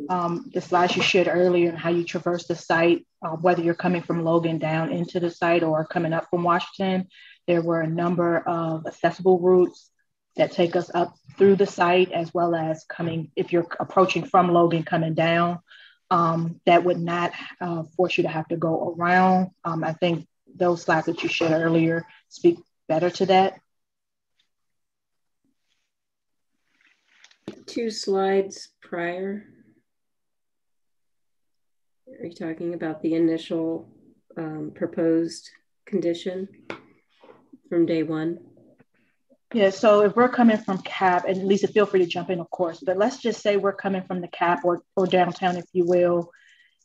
um, the slides you shared earlier and how you traverse the site, uh, whether you're coming from Logan down into the site or coming up from Washington. There were a number of accessible routes that take us up through the site, as well as coming, if you're approaching from Logan coming down, um, that would not uh, force you to have to go around. Um, I think those slides that you shared earlier speak better to that. Two slides prior. Are you talking about the initial um, proposed condition from day one? Yeah, so if we're coming from CAP, and Lisa, feel free to jump in, of course, but let's just say we're coming from the CAP or, or downtown, if you will.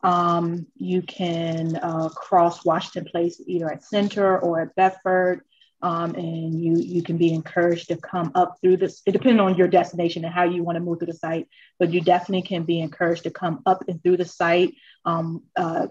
Um, you can uh, cross Washington Place either at Center or at Bedford, um, and you you can be encouraged to come up through this. It depends on your destination and how you want to move through the site, but you definitely can be encouraged to come up and through the site. Um, uh,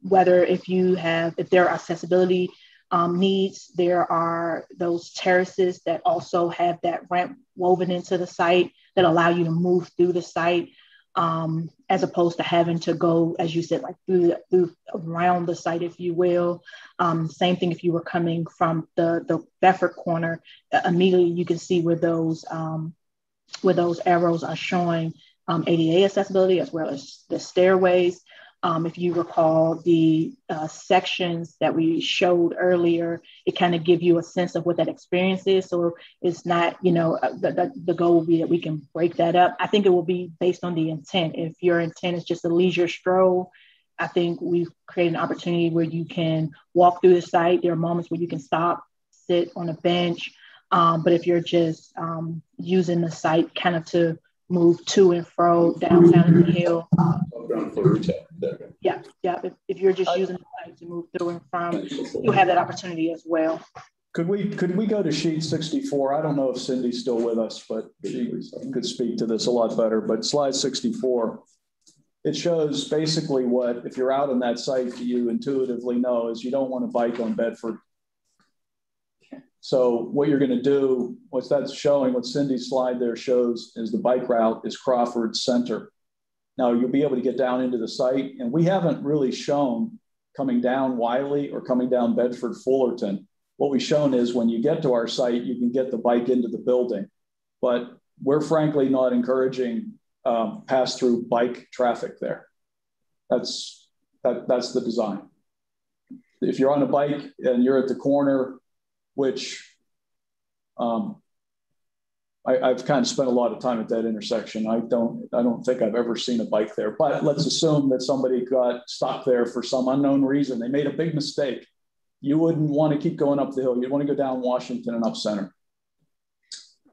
whether if you have if there are accessibility um, needs. There are those terraces that also have that ramp woven into the site that allow you to move through the site, um, as opposed to having to go, as you said, like through, through around the site, if you will. Um, same thing if you were coming from the the Bedford corner, uh, immediately you can see where those um, where those arrows are showing um, ADA accessibility as well as the stairways. Um, if you recall the uh, sections that we showed earlier, it kind of give you a sense of what that experience is. So it's not, you know, uh, the, the, the, goal will be that we can break that up. I think it will be based on the intent. If your intent is just a leisure stroll, I think we've created an opportunity where you can walk through the site. There are moments where you can stop, sit on a bench. Um, but if you're just um, using the site kind of to move to and fro downtown in the hill. Yeah, yeah. If, if you're just using the site to move through and from, you have that opportunity as well. Could we could we go to sheet 64? I don't know if Cindy's still with us, but she could speak to this a lot better. But slide 64, it shows basically what if you're out on that site, you intuitively know is you don't want to bike on Bedford so what you're going to do, what's that's showing, what Cindy's slide there shows is the bike route is Crawford Center. Now you'll be able to get down into the site, and we haven't really shown coming down Wylie or coming down Bedford Fullerton. What we've shown is when you get to our site, you can get the bike into the building, but we're frankly not encouraging um, pass through bike traffic there. That's that, that's the design. If you're on a bike and you're at the corner which um, I, have kind of spent a lot of time at that intersection. I don't, I don't think I've ever seen a bike there. But let's assume that somebody got stuck there for some unknown reason. They made a big mistake. You wouldn't want to keep going up the hill. You'd want to go down Washington and up Center.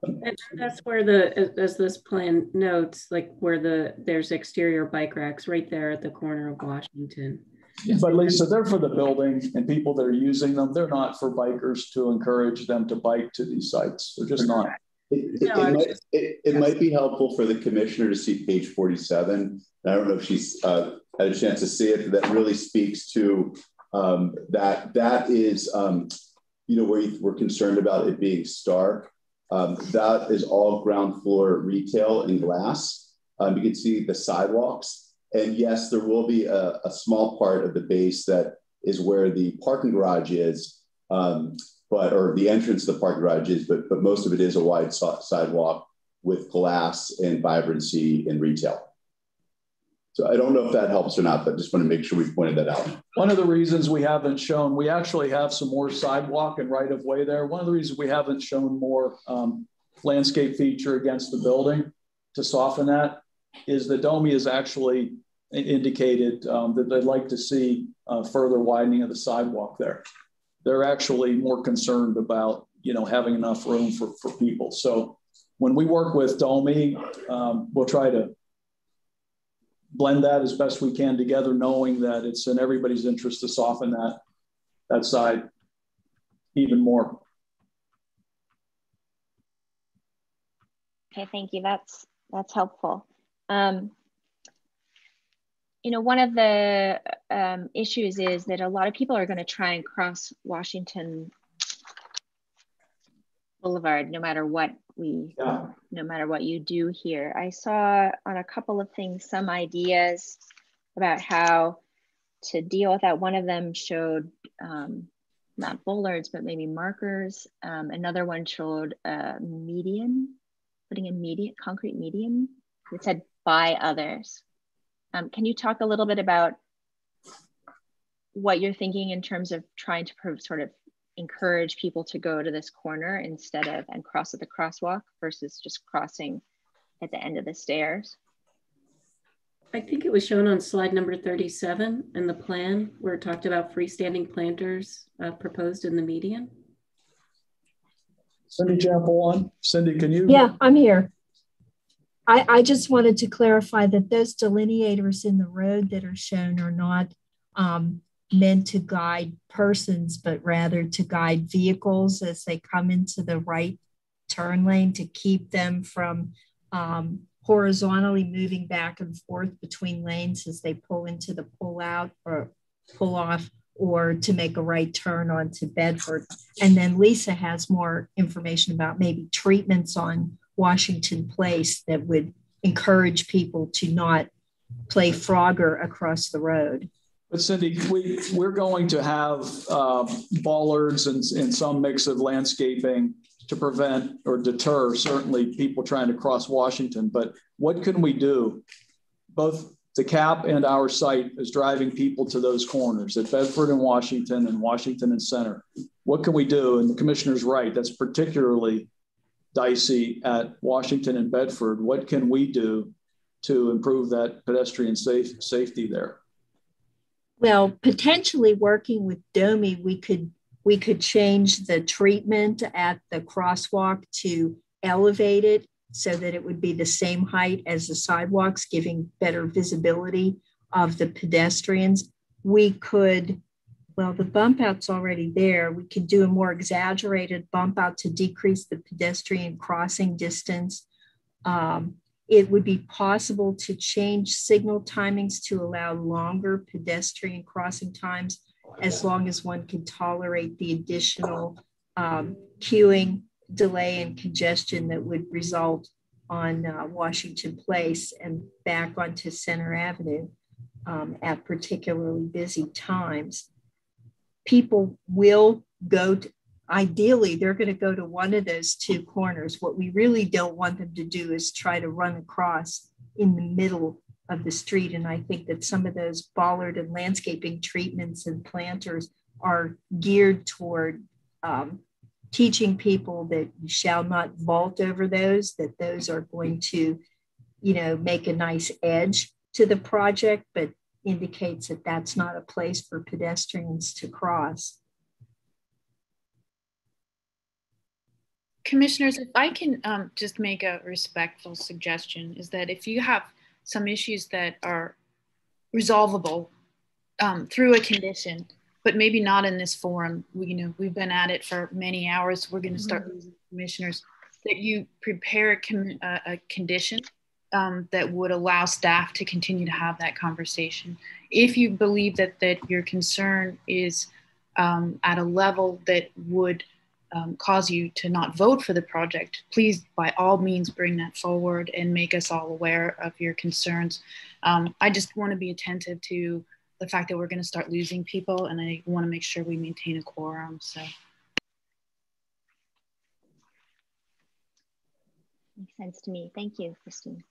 And that's where the, as this plan notes, like where the there's exterior bike racks right there at the corner of Washington. But Lisa, they're for the building and people that are using them. They're not for bikers to encourage them to bike to these sites. They're just not. It, it, it, might, it, it might be helpful for the commissioner to see page 47. I don't know if she's uh, had a chance to see it. That really speaks to um, that. That is, um, you know, where we're concerned about it being stark. Um, that is all ground floor retail and glass. Um, you can see the sidewalks and yes, there will be a, a, small part of the base that is where the parking garage is, um, but or the entrance to the parking garage is, but but most of it is a wide so sidewalk with glass and vibrancy in retail. So I don't know if that helps or not, but just want to make sure we pointed that out. One of the reasons we haven't shown, we actually have some more sidewalk and right of way there. One of the reasons we haven't shown more um, landscape feature against the building to soften that is that DOMI has actually indicated um, that they'd like to see uh, further widening of the sidewalk there. They're actually more concerned about you know having enough room for, for people. So when we work with DOMI, um, we'll try to blend that as best we can together, knowing that it's in everybody's interest to soften that that side even more. Okay, thank you. That's that's helpful. Um, you know, one of the um, issues is that a lot of people are going to try and cross Washington Boulevard, no matter what we, Yeah. no matter what you do here. I saw on a couple of things some ideas about how to deal with that. One of them showed um, not bollards, but maybe markers. Um, another one showed a median, putting a median, concrete median. It said by others. Um, can you talk a little bit about what you're thinking in terms of trying to sort of encourage people to go to this corner instead of and cross at the crosswalk versus just crossing at the end of the stairs? I think it was shown on slide number 37 in the plan where it talked about freestanding planters uh, proposed in the median. Cindy jump on. Cindy, can you? Yeah, I'm here. I, I just wanted to clarify that those delineators in the road that are shown are not um, meant to guide persons, but rather to guide vehicles as they come into the right turn lane to keep them from um, horizontally moving back and forth between lanes as they pull into the pull out or pull off or to make a right turn onto Bedford. And then Lisa has more information about maybe treatments on Washington Place that would encourage people to not play Frogger across the road. But Cindy, we, we're going to have uh, bollards and, and some mix of landscaping to prevent or deter certainly people trying to cross Washington. But what can we do? Both the CAP and our site is driving people to those corners at Bedford and Washington and Washington and Center. What can we do? And the commissioner's right. That's particularly dicey at Washington and Bedford. What can we do to improve that pedestrian safe, safety there? Well, potentially working with DOMI, we could we could change the treatment at the crosswalk to elevate it so that it would be the same height as the sidewalks, giving better visibility of the pedestrians. We could, well, the bump out's already there. We could do a more exaggerated bump out to decrease the pedestrian crossing distance. Um, it would be possible to change signal timings to allow longer pedestrian crossing times as long as one can tolerate the additional um, queuing, delay, and congestion that would result on uh, Washington Place and back onto Center Avenue um, at particularly busy times. People will go to, ideally, they're going to go to one of those two corners. What we really don't want them to do is try to run across in the middle of the street. And I think that some of those bollard and landscaping treatments and planters are geared toward um, teaching people that you shall not vault over those, that those are going to, you know, make a nice edge to the project, but indicates that that's not a place for pedestrians to cross. Commissioners, if I can um, just make a respectful suggestion, is that if you have some issues that are resolvable um, through a condition, but maybe not in this forum. We, you know, we've been at it for many hours. We're going to start losing commissioners. That you prepare a, com- a, a condition um, that would allow staff to continue to have that conversation. If you believe that that your concern is um, at a level that would um, cause you to not vote for the project, please by all means bring that forward and make us all aware of your concerns. Um, I just want to be attentive to the fact that we're going to start losing people and I want to make sure we maintain a quorum. So. Makes sense to me. Thank you, Christine.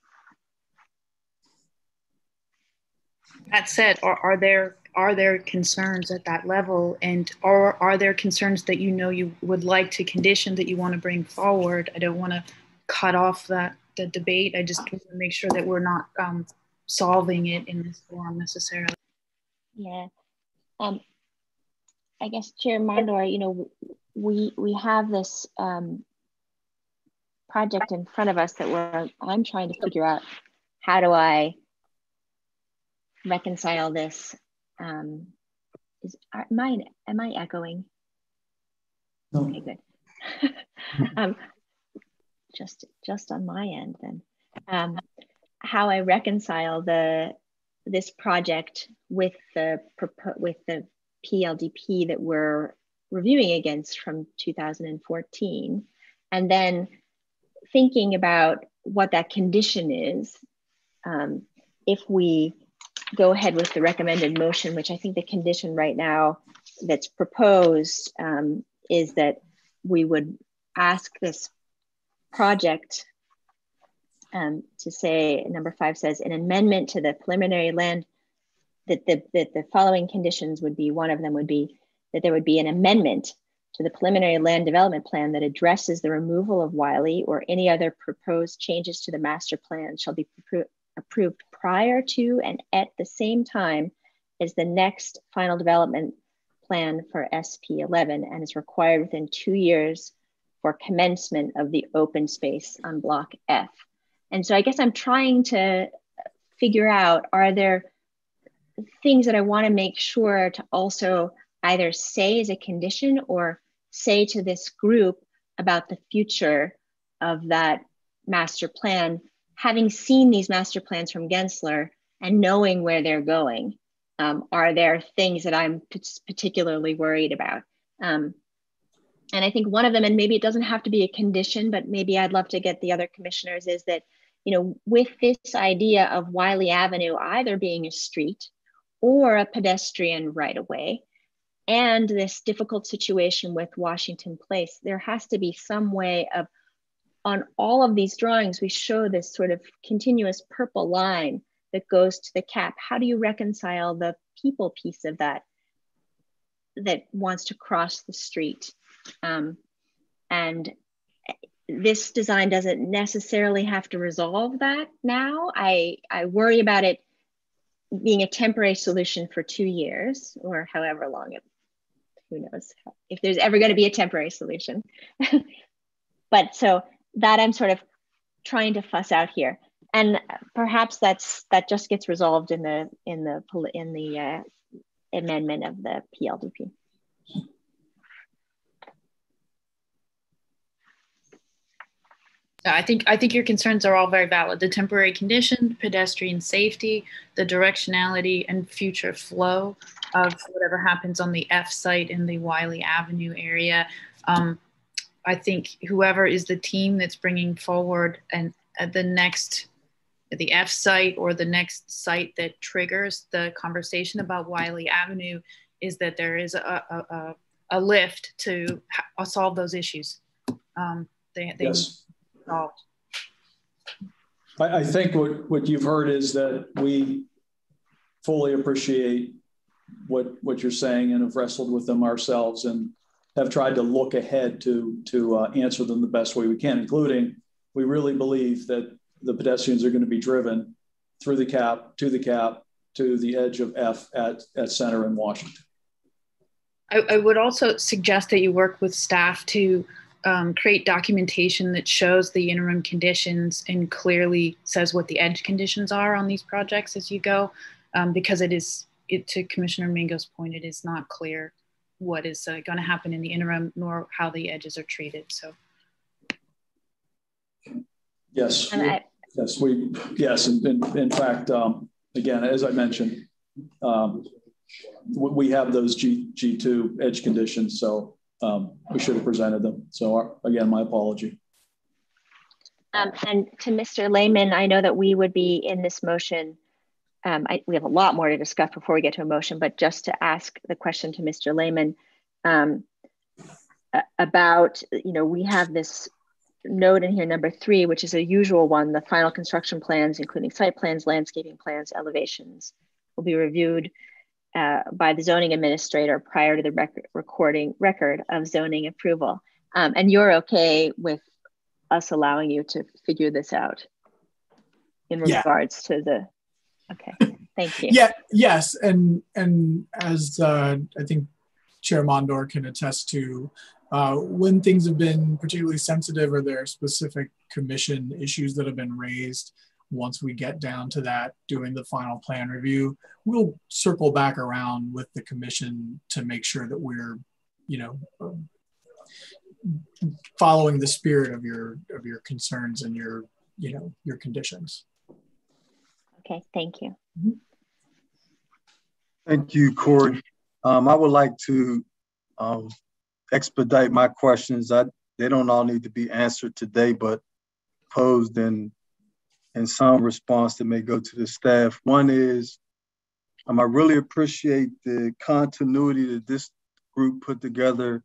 That said, are, are there are there concerns at that level? And are, are there concerns that you know you would like to condition that you want to bring forward? I don't want to cut off that the debate. I just want to make sure that we're not um, solving it in this forum necessarily. Yeah. Um, i guess chair mondor you know we we have this um, project in front of us that we're i'm trying to figure out how do i reconcile this um, is are, mine? Am I echoing? No. Okay, good. um, just just on my end then. Um, how I reconcile the this project with the with the PLDP that we're reviewing against from 2014 and then thinking about what that condition is. Um, if we go ahead with the recommended motion, which I think the condition right now that's proposed um, is that we would ask this project um, to say, number five says, an amendment to the preliminary land, that the, that the following conditions would be, one of them would be that there would be an amendment to the preliminary land development plan that addresses the removal of Wylie or any other proposed changes to the master plan shall be approved prior to and at the same time as the next final development plan for SP11 and is required within two years for commencement of the open space on block F. And so I guess I'm trying to figure out, are there things that I wanna make sure to also either say as a condition or say to this group about the future of that master plan, having seen these master plans from Gensler and knowing where they're going, um, are there things that I'm particularly worried about? Um, and I think one of them, and maybe it doesn't have to be a condition, but maybe I'd love to get the other commissioners, is that, you know, with this idea of Wylie Avenue either being a street or a pedestrian right of way, and this difficult situation with Washington Place, there has to be some way of, on all of these drawings, we show this sort of continuous purple line that goes to the cap. How do you reconcile the people piece of that that wants to cross the street? Um, and this design doesn't necessarily have to resolve that now. I, I worry about it being a temporary solution for two years or however long it who knows if there's ever going to be a temporary solution. but so that I'm sort of trying to fuss out here, and perhaps that's that just gets resolved in the in the in the uh, amendment of the PLDP. I think I think your concerns are all very valid. The temporary condition, pedestrian safety, the directionality and future flow of whatever happens on the F site in the Wylie Avenue area. Um, I think whoever is the team that's bringing forward and uh, the next the F site or the next site that triggers the conversation about Wylie Avenue is that there is a, a, a, a lift to solve those issues. Um, they, they yes solved? I, I think what, what you've heard is that we fully appreciate what what you're saying and have wrestled with them ourselves and have tried to look ahead to to uh, answer them the best way we can, including we really believe that the pedestrians are going to be driven through the cap to the cap to the edge of F at, at center in Washington. I, I would also suggest that you work with staff to um, create documentation that shows the interim conditions and clearly says what the edge conditions are on these projects as you go, um, because it is, it, to Commissioner Mingo's point, it is not clear what is uh, going to happen in the interim nor how the edges are treated. So. Yes. I, yes, we, yes. In, in, in fact, um, again, as I mentioned, um, we have those G, G2 edge conditions. So um, we should have presented them. So our, again, my apology. Um, and to Mr. Layman, I know that we would be in this motion. Um, I, we have a lot more to discuss before we get to a motion, but just to ask the question to Mr. Layman um, about, you know, we have this note in here, number three, which is a usual one, the final construction plans, including site plans, landscaping plans, elevations, will be reviewed uh, by the zoning administrator prior to the rec recording record of zoning approval. Um, and you're okay with us allowing you to figure this out in yeah. regards to the, okay, thank you. Yeah, yes, and and as uh, I think Chair Mondor can attest to, uh, when things have been particularly sensitive or there are specific commission issues that have been raised, once we get down to that doing the final plan review we'll circle back around with the commission to make sure that we're you know um, following the spirit of your of your concerns and your you know your conditions okay thank you. Thank you corey. Um, i would like to um, expedite my questions. I they don't all need to be answered today, but posed in in some response that may go to the staff. One is, um, I really appreciate the continuity that this group put together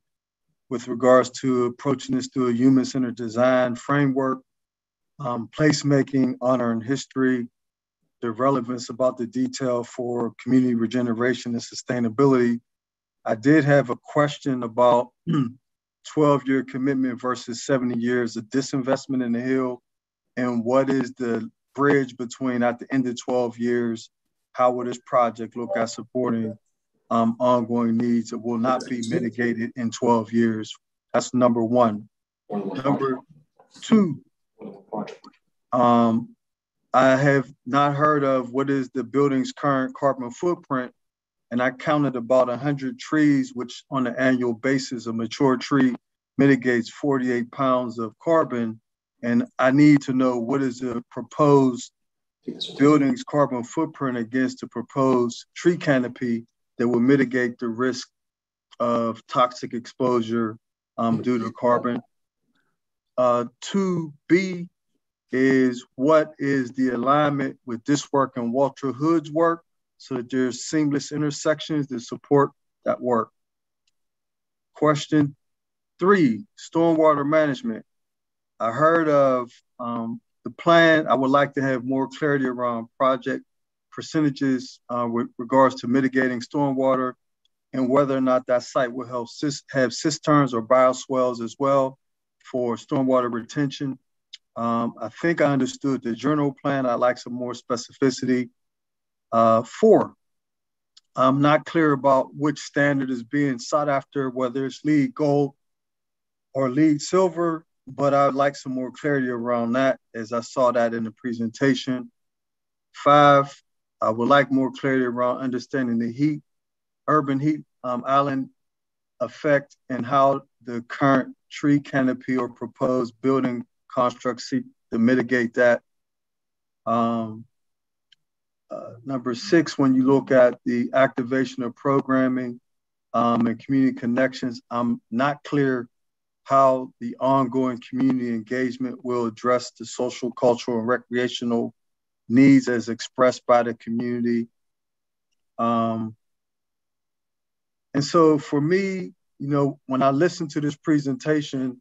with regards to approaching this through a human-centered design framework, um, placemaking, honor, and history, the relevance about the detail for community regeneration and sustainability. I did have a question about 12 year commitment versus 70 years of disinvestment in the Hill? And what is the bridge between at the end of 12 years? How will this project look at supporting um, ongoing needs that will not be mitigated in 12 years? That's number one. Number two, um, I have not heard of what is the building's current carbon footprint and I counted about 100 trees, which on an annual basis, a mature tree mitigates 48 pounds of carbon. And I need to know what is the proposed building's carbon footprint against the proposed tree canopy that will mitigate the risk of toxic exposure um, due to carbon. Uh, 2B is what is the alignment with this work and Walter Hood's work? so that there's seamless intersections that support that work. Question three, stormwater management. I heard of um, the plan. I would like to have more clarity around project percentages uh, with regards to mitigating stormwater and whether or not that site will help have cisterns or bioswales as well for stormwater retention. Um, I think I understood the general plan. I'd like some more specificity uh, four, I'm not clear about which standard is being sought after, whether it's LEED gold or LEED silver, but I'd like some more clarity around that as I saw that in the presentation. Five, I would like more clarity around understanding the heat, urban heat um, island effect and how the current tree canopy or proposed building constructs seek to mitigate that. Um, uh, number six, when you look at the activation of programming um, and community connections, I'm not clear how the ongoing community engagement will address the social, cultural, and recreational needs as expressed by the community. Um, and so for me, you know, when I listen to this presentation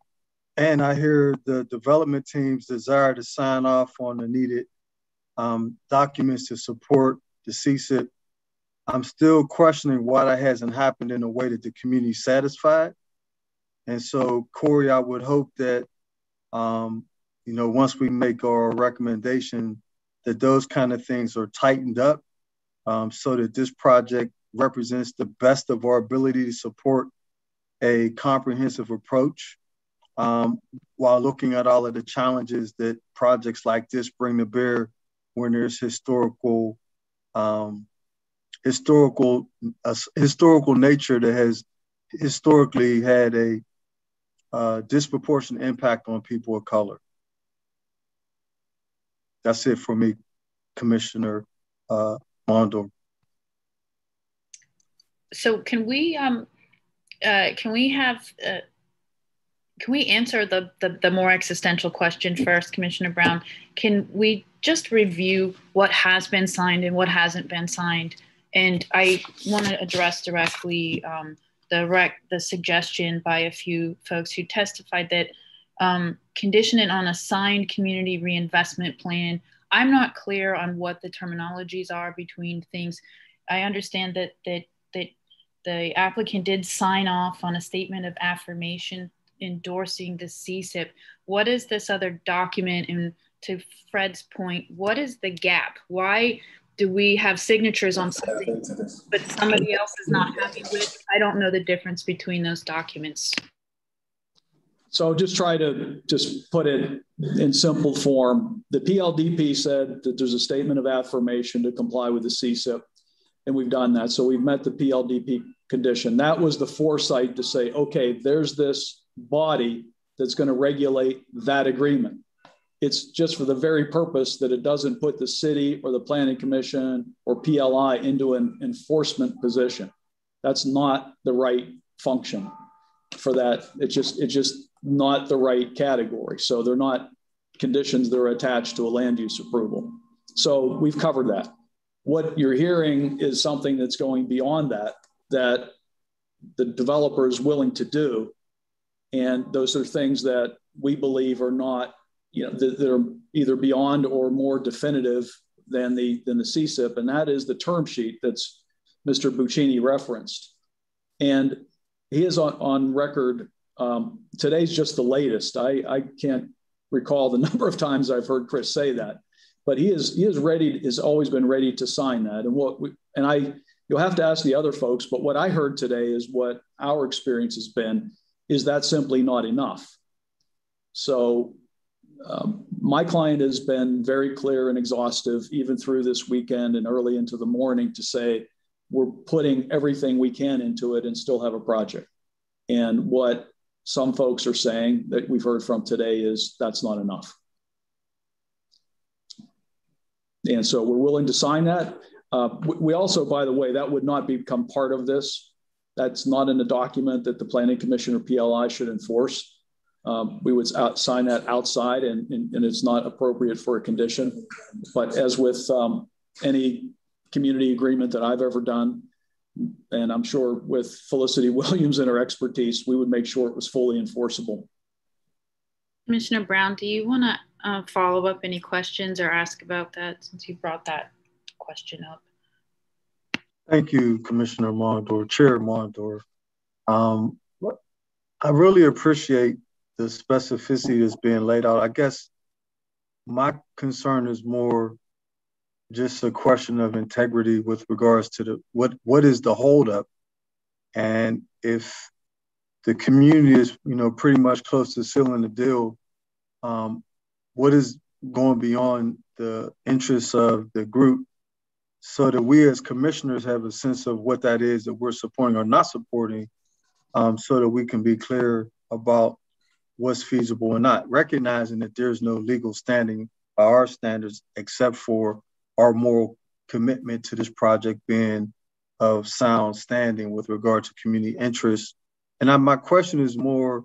and I hear the development team's desire to sign off on the needed um, documents to support the CCIP, I'm still questioning why that hasn't happened in a way that the community satisfied. And so, Corey, I would hope that, um, you know, once we make our recommendation, that those kind of things are tightened up um, so that this project represents the best of our ability to support a comprehensive approach um, while looking at all of the challenges that projects like this bring to bear when there's historical um, historical uh, historical nature that has historically had a uh, disproportionate impact on people of color. That's it for me, Commissioner uh. So can we um, uh, can we have uh, can we answer the, the, the more existential question first, Commissioner Brown? Can we just review what has been signed and what hasn't been signed? And I want to address directly um, the rec- the suggestion by a few folks who testified that um, it on a signed community reinvestment plan. I'm not clear on what the terminologies are between things. I understand that that that the applicant did sign off on a statement of affirmation endorsing the CCIP. What is this other document? And to Fred's point, what is the gap? Why do we have signatures on something but somebody else is not happy with? I don't know the difference between those documents. So just try to just put it in simple form. The PLDP said that there's a statement of affirmation to comply with the CCIP, and we've done that. So we've met the PLDP condition. That was the foresight to say, okay, there's this body that's going to regulate that agreement. It's just for the very purpose that it doesn't put the city or the planning commission or PLI into an enforcement position. That's not the right function for that. It's just it's just not the right category. So they're not conditions that are attached to a land use approval. So we've covered that. What you're hearing is something that's going beyond that, that the developer is willing to do. And those are things that we believe are not, you know, that, that are either beyond or more definitive than the than the CCIP, and that is the term sheet that's Mr. Buccini referenced. And he is on, on record. Um, today's just the latest. I, I can't recall the number of times I've heard Chris say that, but he is he is ready. Has always been ready to sign that. And what we, and I you'll have to ask the other folks. But what I heard today is what our experience has been. Is that simply not enough? So um, my client has been very clear and exhaustive, even through this weekend and early into the morning, to say we're putting everything we can into it and still have a project. And what some folks are saying that we've heard from today is that's not enough. And so we're willing to sign that. Uh, we also, by the way, that would not become part of this. That's not in the document that the Planning Commission or PLI should enforce. Um, we would out, sign that outside and, and, and, it's not appropriate for a condition. But as with um, any community agreement that I've ever done, and I'm sure with Felicity Williams and her expertise, we would make sure it was fully enforceable. Commissioner Brown, do you want to uh, follow up any questions or ask about that since you brought that question up? Thank you, Commissioner Mondor, Chair Mondor. Um, I really appreciate the specificity that's being laid out. I guess my concern is more just a question of integrity with regards to the what what is the holdup, and if the community is you know pretty much close to sealing the deal, um, what is going beyond the interests of the group, so that we as commissioners have a sense of what that is that we're supporting or not supporting, um, so that we can be clear about what's feasible or not, recognizing that there's no legal standing by our standards except for our moral commitment to this project being of sound standing with regard to community interests. And I, my question is more,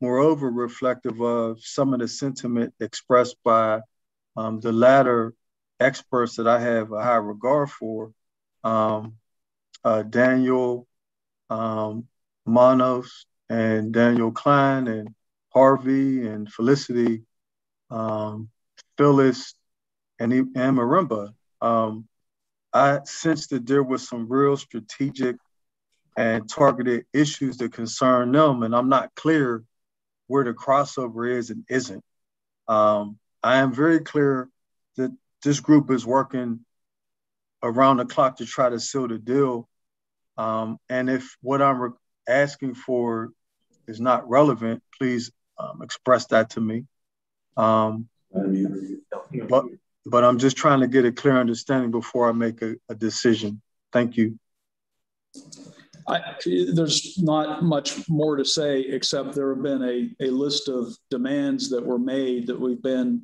moreover, reflective of some of the sentiment expressed by um, the latter experts that I have a high regard for, um, uh, Daniel um, Manos and Daniel Klein and Harvey and Felicity, um, Phyllis, and, and Marimba, um, I sensed that there was some real strategic and targeted issues that concern them, and I'm not clear where the crossover is and isn't. Um, I am very clear that this group is working around the clock to try to seal the deal. Um, and if what I'm re- asking for is not relevant, please um, express that to me. Um, but, but I'm just trying to get a clear understanding before I make a, a decision. Thank you. I, there's not much more to say except there have been a, a list of demands that were made that we've been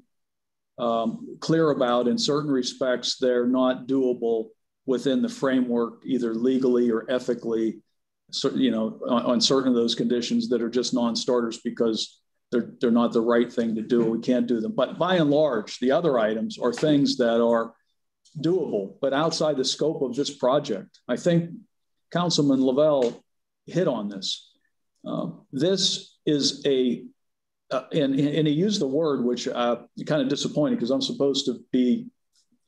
um, clear about. In certain respects, they're not doable within the framework, either legally or ethically, so, you know, on, on certain of those conditions that are just non-starters because they're, they're not the right thing to do. We can't do them. But by and large, the other items are things that are doable, but outside the scope of this project. I think Councilman Lavelle hit on this. Uh, this is a, uh, and, and he used the word, which uh, kind of disappointed because I'm supposed to be,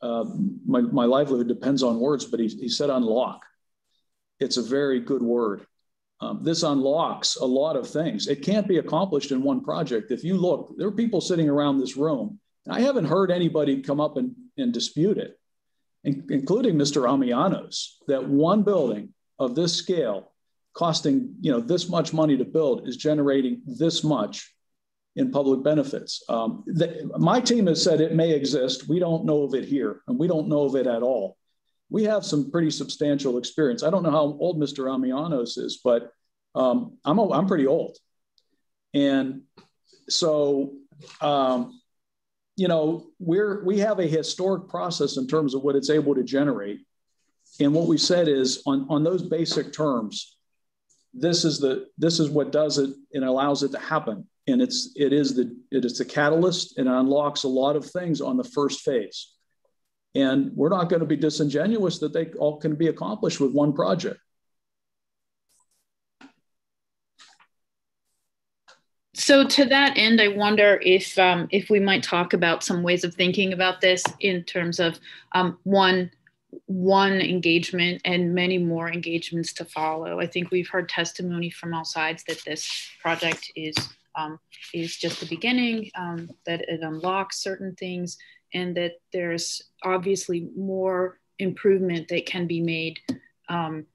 uh, my, my livelihood depends on words, but he, he said unlock. It's a very good word. Um, this unlocks a lot of things. It can't be accomplished in one project. If you look, there are people sitting around this room, I haven't heard anybody come up and, and dispute it, including Mr. Amianos, that one building of this scale costing you know this much money to build is generating this much in public benefits. Um, the, my team has said it may exist. We don't know of it here, and we don't know of it at all we have some pretty substantial experience. I don't know how old Mr. Amianos is, but um, I'm, a, I'm pretty old. And so, um, you know, we're, we have a historic process in terms of what it's able to generate. And what we said is on, on those basic terms, this is the this is what does it and allows it to happen. And it's it is the it is the catalyst and unlocks a lot of things on the first phase. And we're not going to be disingenuous that they all can be accomplished with one project. So to that end, I wonder if um, if we might talk about some ways of thinking about this in terms of um, one one engagement and many more engagements to follow. I think we've heard testimony from all sides that this project is um, is just the beginning, um, that it unlocks certain things, and that there's obviously more improvement that can be made um,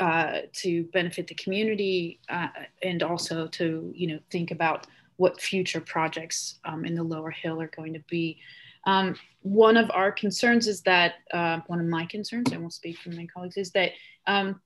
uh, to benefit the community uh, and also to you know think about what future projects um, in the lower hill are going to be. Um, one of our concerns is that uh, one of my concerns, I won't speak for my colleagues, is that um,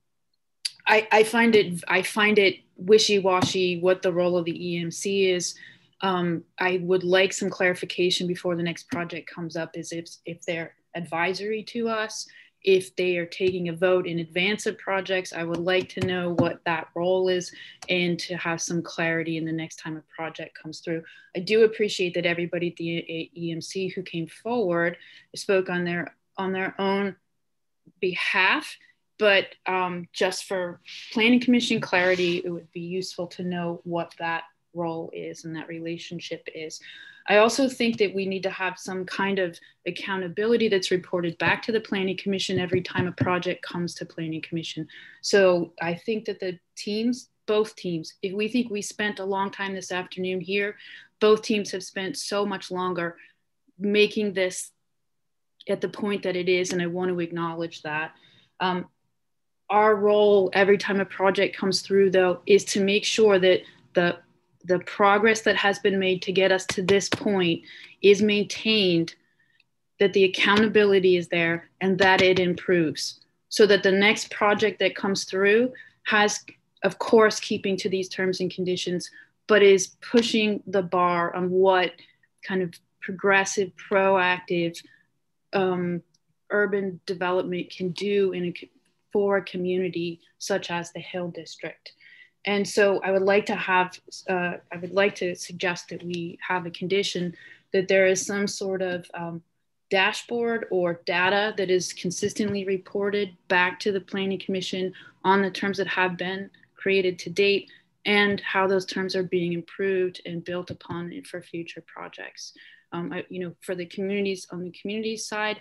I, I, find it I find it wishy-washy what the role of the EMC is. Um, I would like some clarification before the next project comes up. Is if if they're advisory to us, if they are taking a vote in advance of projects, I would like to know what that role is and to have some clarity in the next time a project comes through. I do appreciate that everybody at the EMC who came forward spoke on their on their own behalf, but um, just for planning commission clarity, it would be useful to know what that role is and that relationship is. I also think that we need to have some kind of accountability that's reported back to the Planning Commission every time a project comes to Planning Commission. So I think that the teams, both teams, if we think we spent a long time this afternoon here, both teams have spent so much longer making this at the point that it is, and I want to acknowledge that. Um, our role every time a project comes through, though, is to make sure that the the progress that has been made to get us to this point is maintained, that the accountability is there, and that it improves. So that the next project that comes through has, of course, keeping to these terms and conditions, but is pushing the bar on what kind of progressive, proactive um, urban development can do in a, for a community such as the Hill District. And so I would like to have, uh, I would like to suggest that we have a condition that there is some sort of um, dashboard or data that is consistently reported back to the Planning Commission on the terms that have been created to date and how those terms are being improved and built upon for future projects. Um, I, you know, for the communities on the community side,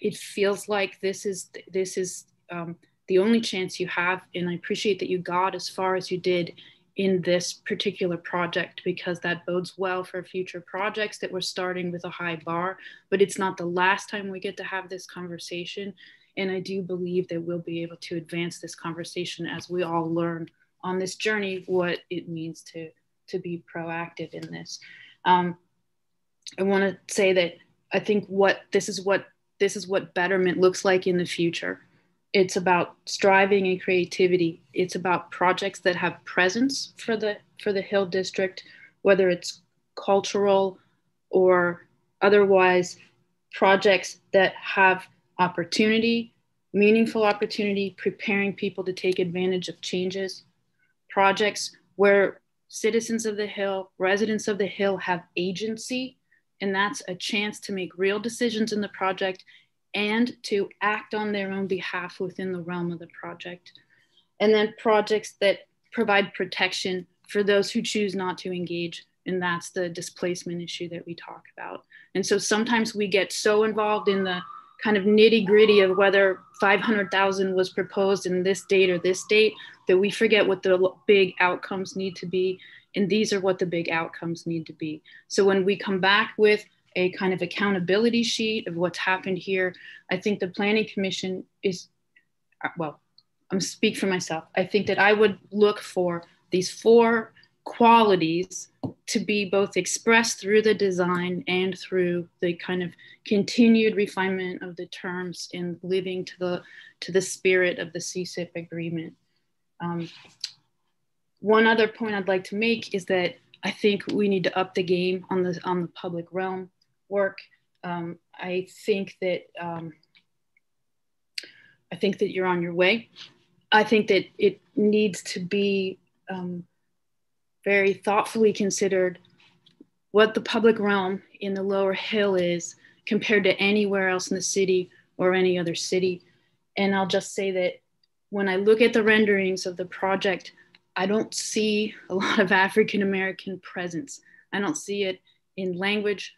it feels like this is this is um, the only chance you have. And I appreciate that you got as far as you did in this particular project because that bodes well for future projects that we're starting with a high bar. But it's not the last time we get to have this conversation. And I do believe that we'll be able to advance this conversation as we all learn on this journey what it means to, to be proactive in this. Um, I want to say that I think what this is what this is what betterment looks like in the future it's about striving and creativity. It's about projects that have presence for the for the hill district whether it's cultural or otherwise projects that have opportunity meaningful opportunity preparing people to take advantage of changes. Projects where citizens of the hill residents of the hill have agency and that's a chance to make real decisions in the project and to act on their own behalf within the realm of the project. And then projects that provide protection for those who choose not to engage. And that's the displacement issue that we talk about. And so sometimes we get so involved in the kind of nitty gritty of whether 500,000 was proposed in this date or this date that we forget what the big outcomes need to be. And these are what the big outcomes need to be. So when we come back with a kind of accountability sheet of what's happened here. I think the Planning Commission is, well, I'm speak for myself. I think that I would look for these four qualities to be both expressed through the design and through the kind of continued refinement of the terms in living to the to the spirit of the CCIP agreement. Um, one other point I'd like to make is that I think we need to up the game on the on the public realm work. Um, I think that um, I think that you're on your way. I think that it needs to be um, very thoughtfully considered what the public realm in the lower hill is compared to anywhere else in the city or any other city. And I'll just say that when I look at the renderings of the project, I don't see a lot of African American presence. I don't see it in language.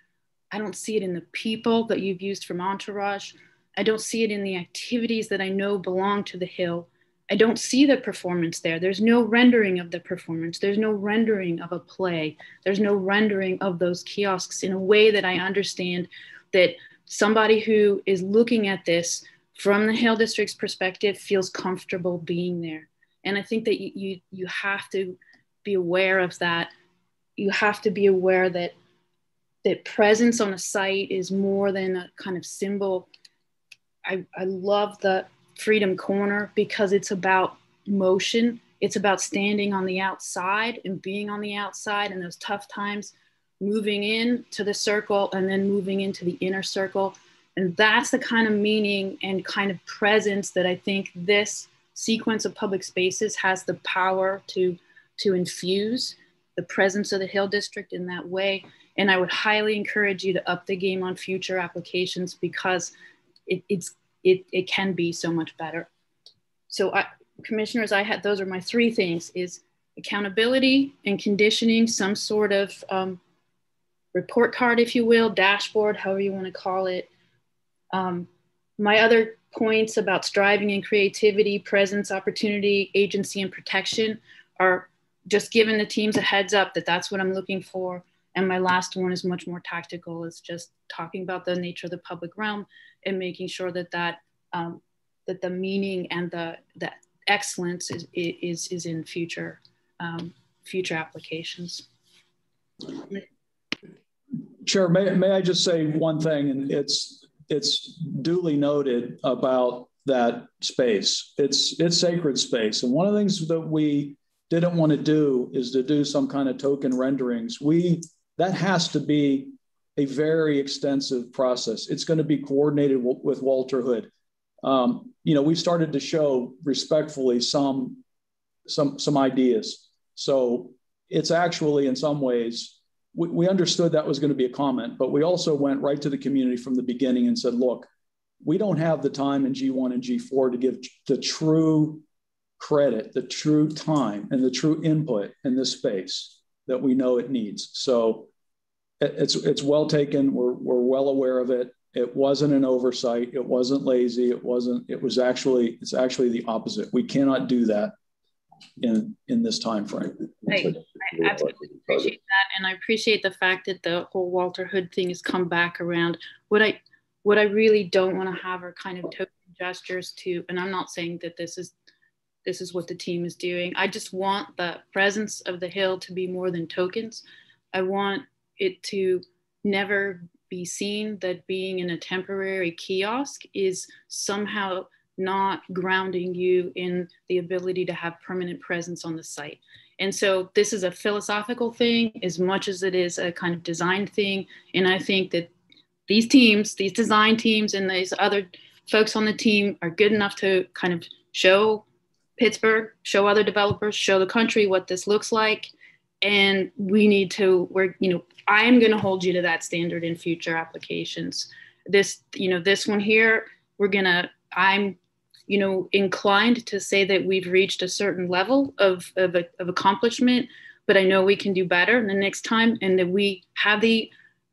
I don't see it in the people that you've used from Entourage. I don't see it in the activities that I know belong to the Hill. I don't see the performance there. There's no rendering of the performance. There's no rendering of a play. There's no rendering of those kiosks in a way that I understand that somebody who is looking at this from the Hill District's perspective feels comfortable being there. And I think that you, you, you have to be aware of that. You have to be aware that that presence on a site is more than a kind of symbol. I, I love the Freedom Corner because it's about motion. It's about standing on the outside and being on the outside in those tough times, moving in to the circle and then moving into the inner circle. And that's the kind of meaning and kind of presence that I think this sequence of public spaces has the power to, to infuse the presence of the Hill District in that way. And I would highly encourage you to up the game on future applications because it, it's it, it can be so much better. So I, commissioners, I had, those are my three things is accountability and conditioning, some sort of um, report card, if you will, dashboard, however you want to call it. Um, my other points about striving and creativity, presence, opportunity, agency, and protection are just giving the teams a heads up that that's what I'm looking for. And my last one is much more tactical. It's just talking about the nature of the public realm and making sure that that um, that the meaning and the the excellence is is is in future um, future applications. Chair, may, may I just say one thing, and it's it's duly noted about that space. It's it's sacred space, and one of the things that we didn't want to do is to do some kind of token renderings. We that has to be a very extensive process. It's going to be coordinated w- with Walter Hood. Um, you know, we've started to show respectfully some some some ideas. So it's actually in some ways we, we understood that was going to be a comment, but we also went right to the community from the beginning and said, look, we don't have the time in G1 and G4 to give the true credit, the true time, and the true input in this space that we know it needs. So it's it's well taken. We're we're well aware of it. It wasn't an oversight. It wasn't lazy. It wasn't. It was actually. It's actually the opposite. We cannot do that in in this time frame. I, absolutely appreciate that, and I appreciate the fact that the whole Walter Hood thing has come back around. What I what I really don't want to have are kind of token gestures to, and I'm not saying that this is this is what the team is doing. I just want the presence of the hill to be more than tokens. I want it to never be seen that being in a temporary kiosk is somehow not grounding you in the ability to have permanent presence on the site. And so this is a philosophical thing as much as it is a kind of design thing. And I think that these teams, these design teams, and these other folks on the team are good enough to kind of show Pittsburgh, show other developers, show the country what this looks like. And we need to, we're, you know, I'm going to hold you to that standard in future applications. This, you know, this one here, we're going to, I'm, you know, inclined to say that we've reached a certain level of, of, of accomplishment, but I know we can do better the next time and that we have the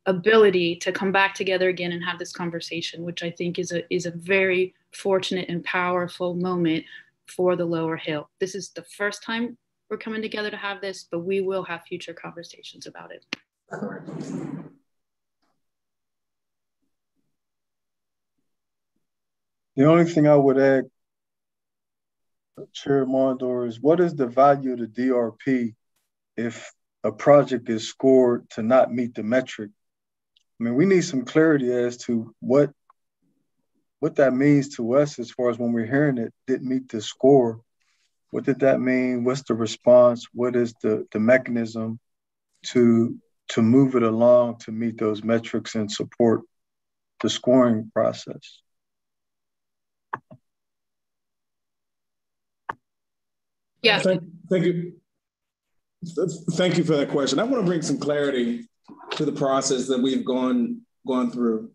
ability to come back together again and have this conversation, which I think is a, is a very fortunate and powerful moment for the lower hill. This is the first time we're coming together to have this, but we will have future conversations about it. The only thing I would add, Chair Mondor, is what is the value of the DRP if a project is scored to not meet the metric? I mean, we need some clarity as to what what that means to us as far as when we're hearing it didn't meet the score. What did that mean? What's the response? What is the, the mechanism to to move it along to meet those metrics and support the scoring process. Yeah. Thank, thank you. Thank you for that question. I want to bring some clarity to the process that we've gone gone through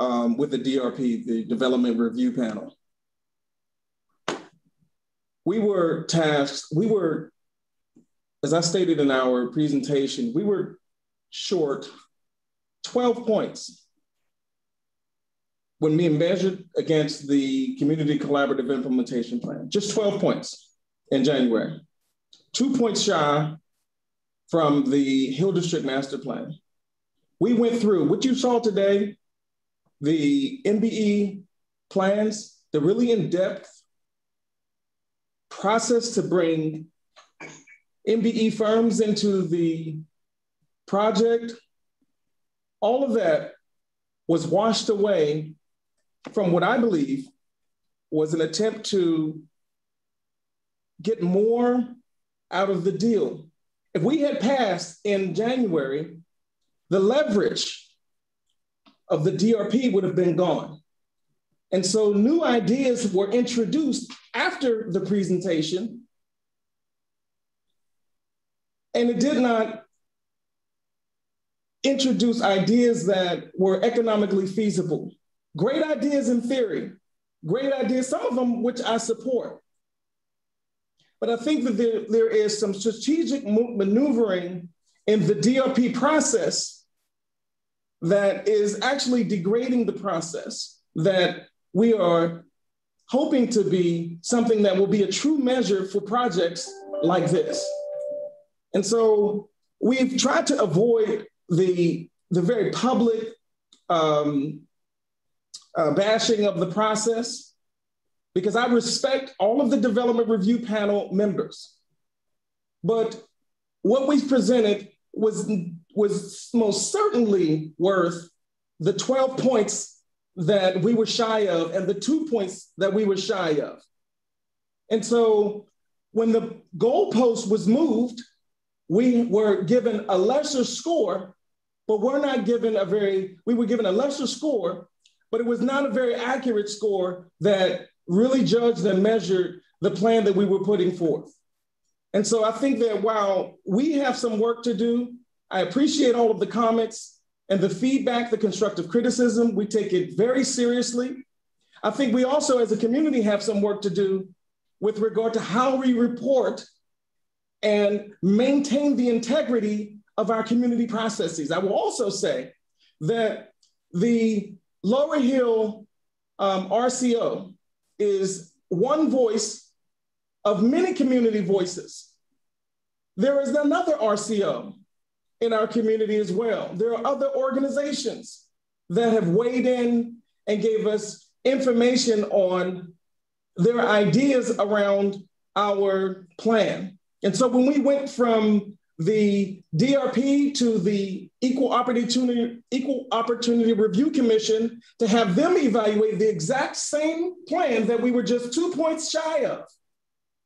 um, with the DRP, the Development Review Panel. We were tasked, we were, as I stated in our presentation, we were short 12 points when being measured against the Community Collaborative Implementation Plan, just 12 points in January two points shy from the Hill District Master Plan. We went through what you saw today, the MBE plans, the really in-depth process to bring MBE firms into the project. All of that was washed away from what I believe was an attempt to get more out of the deal. If we had passed in January, the leverage of the DRP would have been gone. And so new ideas were introduced after the presentation. And it did not introduce ideas that were economically feasible. Great ideas in theory, great ideas, some of them which I support. But I think that there, there is some strategic maneuvering in the DRP process that is actually degrading the process that we are hoping to be something that will be a true measure for projects like this. And so we've tried to avoid the, the very public um, uh, bashing of the process because I respect all of the development review panel members. But what we presented was, was most certainly worth the 12 points that we were shy of and the two points that we were shy of. And so when the goalpost was moved, we were given a lesser score, but we're not given a very, we were given a lesser score, but it was not a very accurate score that really judged and measured the plan that we were putting forth. And so I think that while we have some work to do, I appreciate all of the comments and the feedback, the constructive criticism. We take it very seriously. I think we also, as a community, have some work to do with regard to how we report and maintain the integrity of our community processes. I will also say that the Lower Hill um, RCO is one voice of many community voices. There is another RCO in our community as well. There are other organizations that have weighed in and gave us information on their ideas around our plan. And so when we went from the DRP to the Equal Opportunity, Equal Opportunity Review Commission to have them evaluate the exact same plan that we were just two points shy of,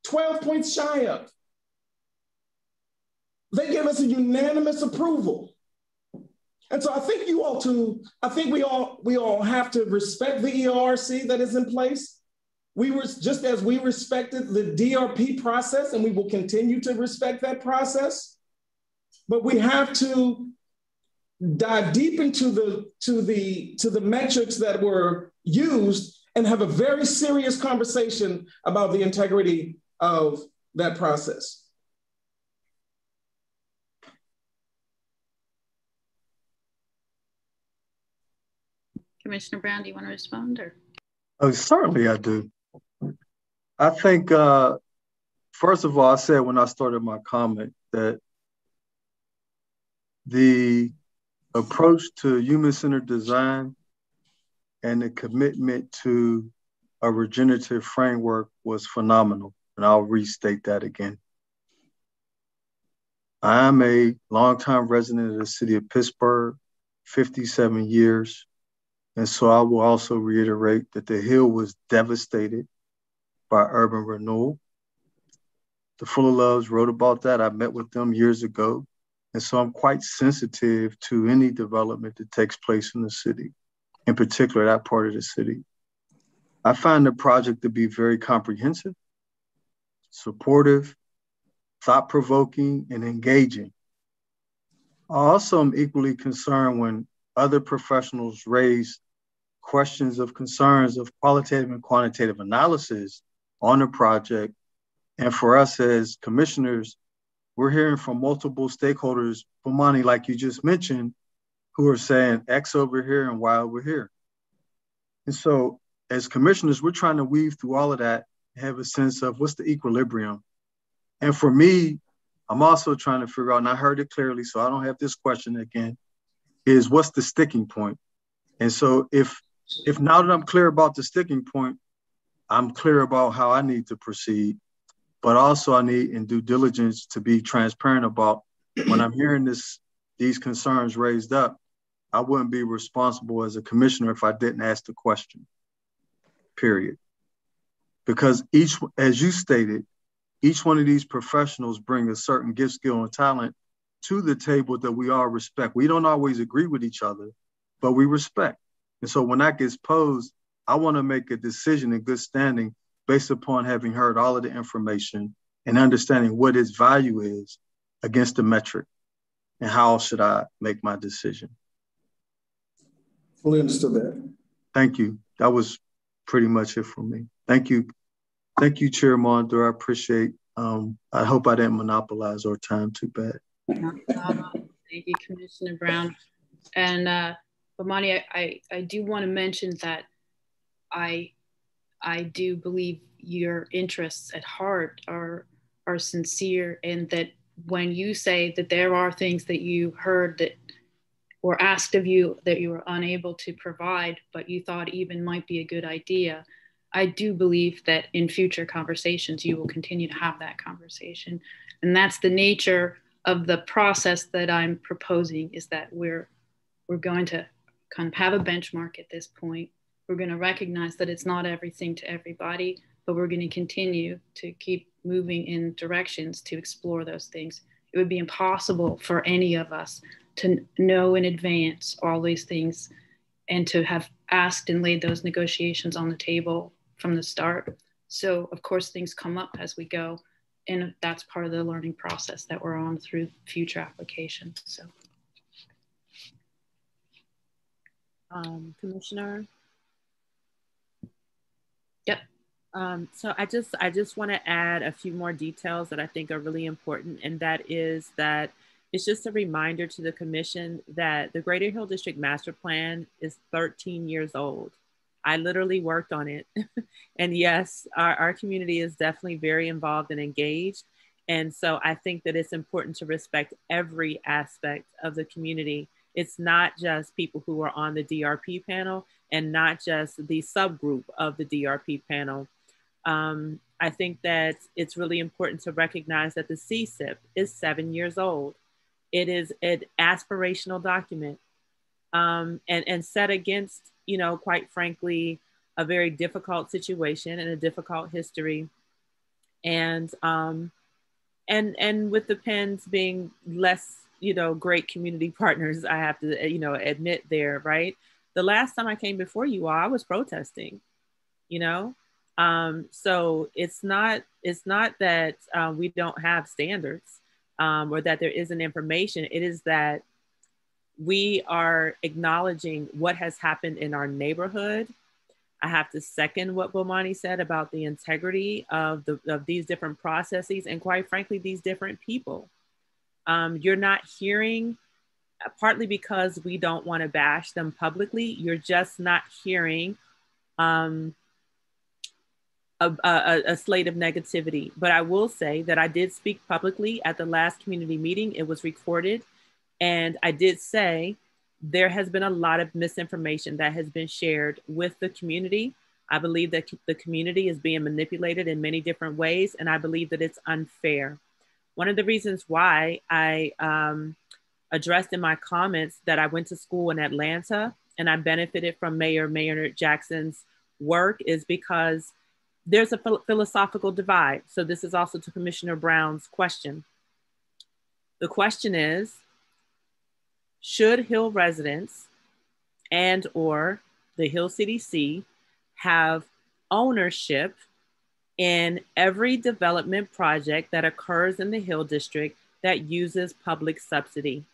12 points shy of. They gave us a unanimous approval. And so I think you all too, I think we all we all have to respect the ERC that is in place. We were just as we respected the DRP process, and we will continue to respect that process but we have to dive deep into the to the to the metrics that were used and have a very serious conversation about the integrity of that process. Commissioner Brown, do you want to respond or? Oh, certainly I do. I think, uh, first of all, I said when I started my comment that the approach to human-centered design and the commitment to a regenerative framework was phenomenal. And I'll restate that again. I am a longtime resident of the city of Pittsburgh, 57 years. And so I will also reiterate that the Hill was devastated by urban renewal. The Fulliloves wrote about that. I met with them years ago. And so I'm quite sensitive to any development that takes place in the city, in particular that part of the city. I find the project to be very comprehensive, supportive, thought provoking, and engaging. I also am equally concerned when other professionals raise questions of concerns of qualitative and quantitative analysis on the project. And for us as commissioners, we're hearing from multiple stakeholders, Bomani, like you just mentioned, who are saying X over here and Y over here. And so as commissioners, we're trying to weave through all of that, have a sense of what's the equilibrium. And for me, I'm also trying to figure out, and I heard it clearly, so I don't have this question again, is what's the sticking point? And so if if now that I'm clear about the sticking point, I'm clear about how I need to proceed, but also I need in due diligence to be transparent about when I'm hearing this these concerns raised up, I wouldn't be responsible as a commissioner if I didn't ask the question. Period. Because each, as you stated, each one of these professionals bring a certain gift, skill, and talent to the table that we all respect. We don't always agree with each other, but we respect. And so when that gets posed, I want to make a decision in good standing based upon having heard all of the information and understanding what its value is against the metric and how should I make my decision. Fully understood that. Thank you. That was pretty much it for me. Thank you. Thank you, Chair Mondor. I appreciate um, I hope I didn't monopolize our time too bad. Thank you, Commissioner Brown. And uh, Bomani, I, I, I do want to mention that I I do believe your interests at heart are are sincere and that when you say that there are things that you heard that were asked of you that you were unable to provide, but you thought even might be a good idea, I do believe that in future conversations you will continue to have that conversation. And that's the nature of the process that I'm proposing is that we're we're going to kind of have a benchmark at this point. We're going to recognize that it's not everything to everybody, but we're going to continue to keep moving in directions to explore those things. It would be impossible for any of us to know in advance all these things and to have asked and laid those negotiations on the table from the start. So, of course, things come up as we go. And that's part of the learning process that we're on through future applications. So, um, Commissioner. Yep. Um, so I just I just want to add a few more details that I think are really important, and that is that it's just a reminder to the commission that the Greater Hill District Master Plan is 13 years old. I literally worked on it, and yes, our, our community is definitely very involved and engaged. And so I think that it's important to respect every aspect of the community it's not just people who are on the DRP panel and not just the subgroup of the DRP panel. Um, I think that it's really important to recognize that the CCIP is seven years old. It is an aspirational document um, and, and set against, you know, quite frankly, a very difficult situation and a difficult history. And, um, and, and with the pens being less you know, great community partners, I have to, you know, admit there, right? The last time I came before you all, I was protesting, you know? Um, so it's not, it's not that uh, we don't have standards um, or that there isn't information. It is that we are acknowledging what has happened in our neighborhood. I have to second what Bomani said about the integrity of the of these different processes and quite frankly, these different people um, you're not hearing uh, partly because we don't want to bash them publicly. You're just not hearing um, a, a, a, slate of negativity. But i will say that i did speak publicly at the last community meeting. It was recorded. And i did say there has been a lot of misinformation that has been shared with the community. I believe that the community is being manipulated in many different ways. And i believe that it's unfair one of the reasons why I um, addressed in my comments that I went to school in Atlanta and I benefited from Mayor Maynard Jackson's work is because there's a philosophical divide. So this is also to Commissioner Brown's question. The question is, should Hill residents and or the Hill CDC have ownership in every development project that occurs in the Hill District that uses public subsidy?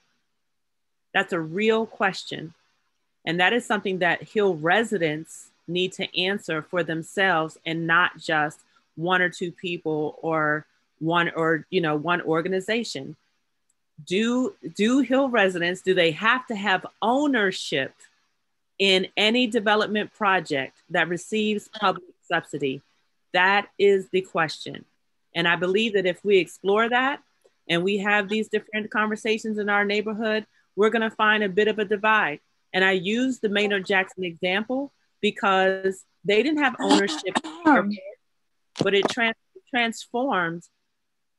That's a real question. And that is something that Hill residents need to answer for themselves and not just one or two people or one or you know one organization do do hill residents do they have to have ownership in any development project that receives public subsidy that is the question and i believe that if we explore that and we have these different conversations in our neighborhood we're going to find a bit of a divide and i use the maynard jackson example because they didn't have ownership but it trans- transformed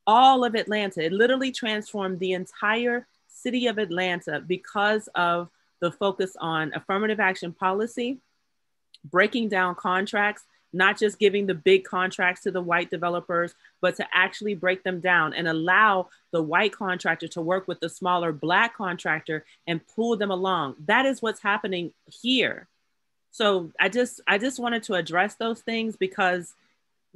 all of Atlanta. It literally transformed the entire city of Atlanta because of the focus on affirmative action policy, breaking down contracts, not just giving the big contracts to the white developers, but to actually break them down and allow the white contractor to work with the smaller black contractor and pull them along. That is what's happening here. So I just I just wanted to address those things because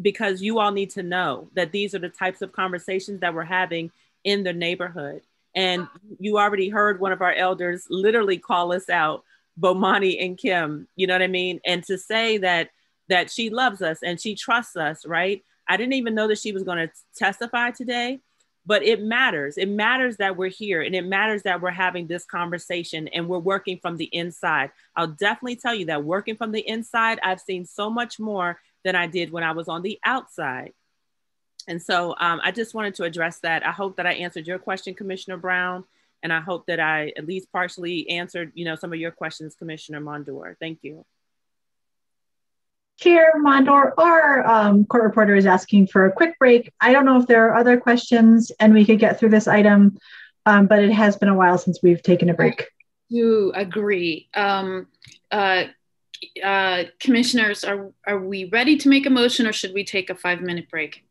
because you all need to know that these are the types of conversations that we're having in the neighborhood. And you already heard one of our elders literally call us out, Bomani and Kim, you know what I mean? And to say that that she loves us and she trusts us, right? I didn't even know that she was going to testify today, but it matters. It matters that we're here and it matters that we're having this conversation and we're working from the inside. I'll definitely tell you that working from the inside, I've seen so much more than I did when I was on the outside. And so um, I just wanted to address that. I hope that I answered your question, Commissioner Brown, and I hope that I at least partially answered, you know, some of your questions, Commissioner Mondor. Thank you. Chair Mondor, our um, court reporter is asking for a quick break. I don't know if there are other questions and we could get through this item, um, but it has been a while since we've taken a break. You agree. Um, uh, uh, commissioners, are, are we ready to make a motion or should we take a five minute break?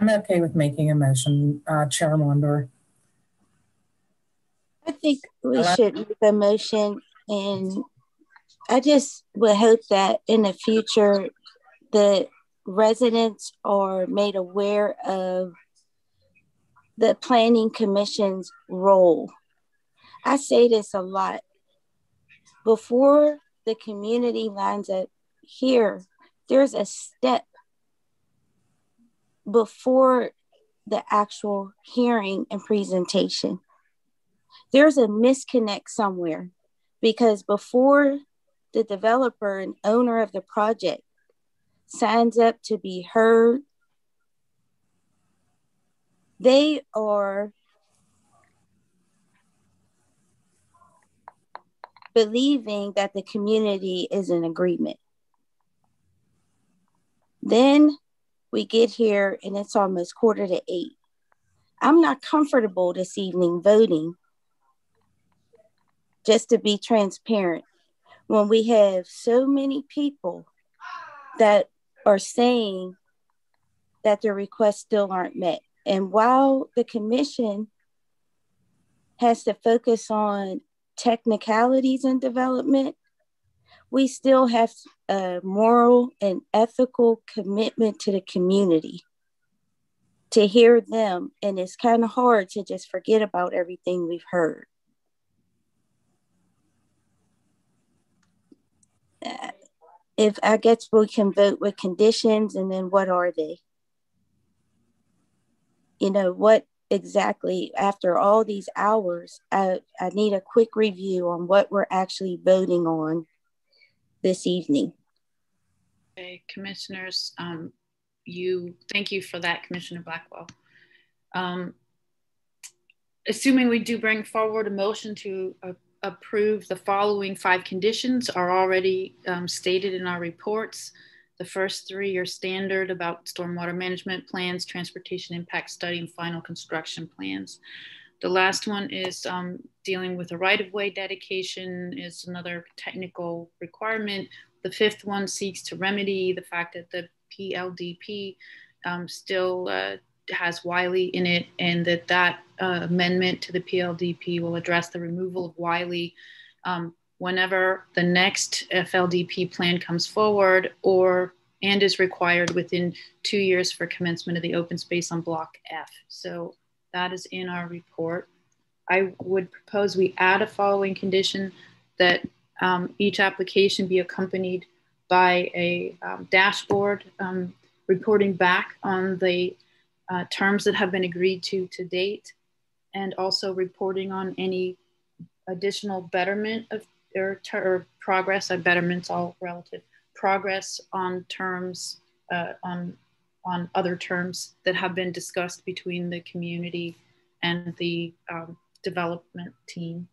I'm okay with making a motion, uh, Chair Mondor. I think we should make a motion and I just would hope that in the future the residents are made aware of the planning commission's role. I say this a lot before the community lines up here, there's a step before the actual hearing and presentation. There's a misconnect somewhere because before the developer and owner of the project signs up to be heard, they are believing that the community is in agreement. Then we get here and it's almost quarter to eight. I'm not comfortable this evening voting, just to be transparent, when we have so many people that are saying that their requests still aren't met. And while the commission has to focus on technicalities in development, we still have a moral and ethical commitment to the community to hear them. And it's kind of hard to just forget about everything we've heard. If I guess we can vote with conditions, and then what are they? You know, what exactly after all these hours, I, I need a quick review on what we're actually voting on this evening. Okay, commissioners, um, you thank you for that, Commissioner Blackwell. Um, assuming we do bring forward a motion to uh, approve the following five conditions are already um, stated in our reports. The first three are standard about stormwater management plans, transportation impact study, and final construction plans. The last one is um, dealing with a right-of-way dedication is another technical requirement. The fifth one seeks to remedy the fact that the PLDP um, still uh, has Wylie in it and that that uh, amendment to the PLDP will address the removal of Wylie um, whenever the next FLDP plan comes forward or and is required within two years for commencement of the open space on block F. So that is in our report. I would propose we add a following condition that um, each application be accompanied by a um, dashboard um, reporting back on the uh, terms that have been agreed to to date and also reporting on any additional betterment of or, or progress of betterments all relative progress on terms uh, on on other terms that have been discussed between the community and the um, development team.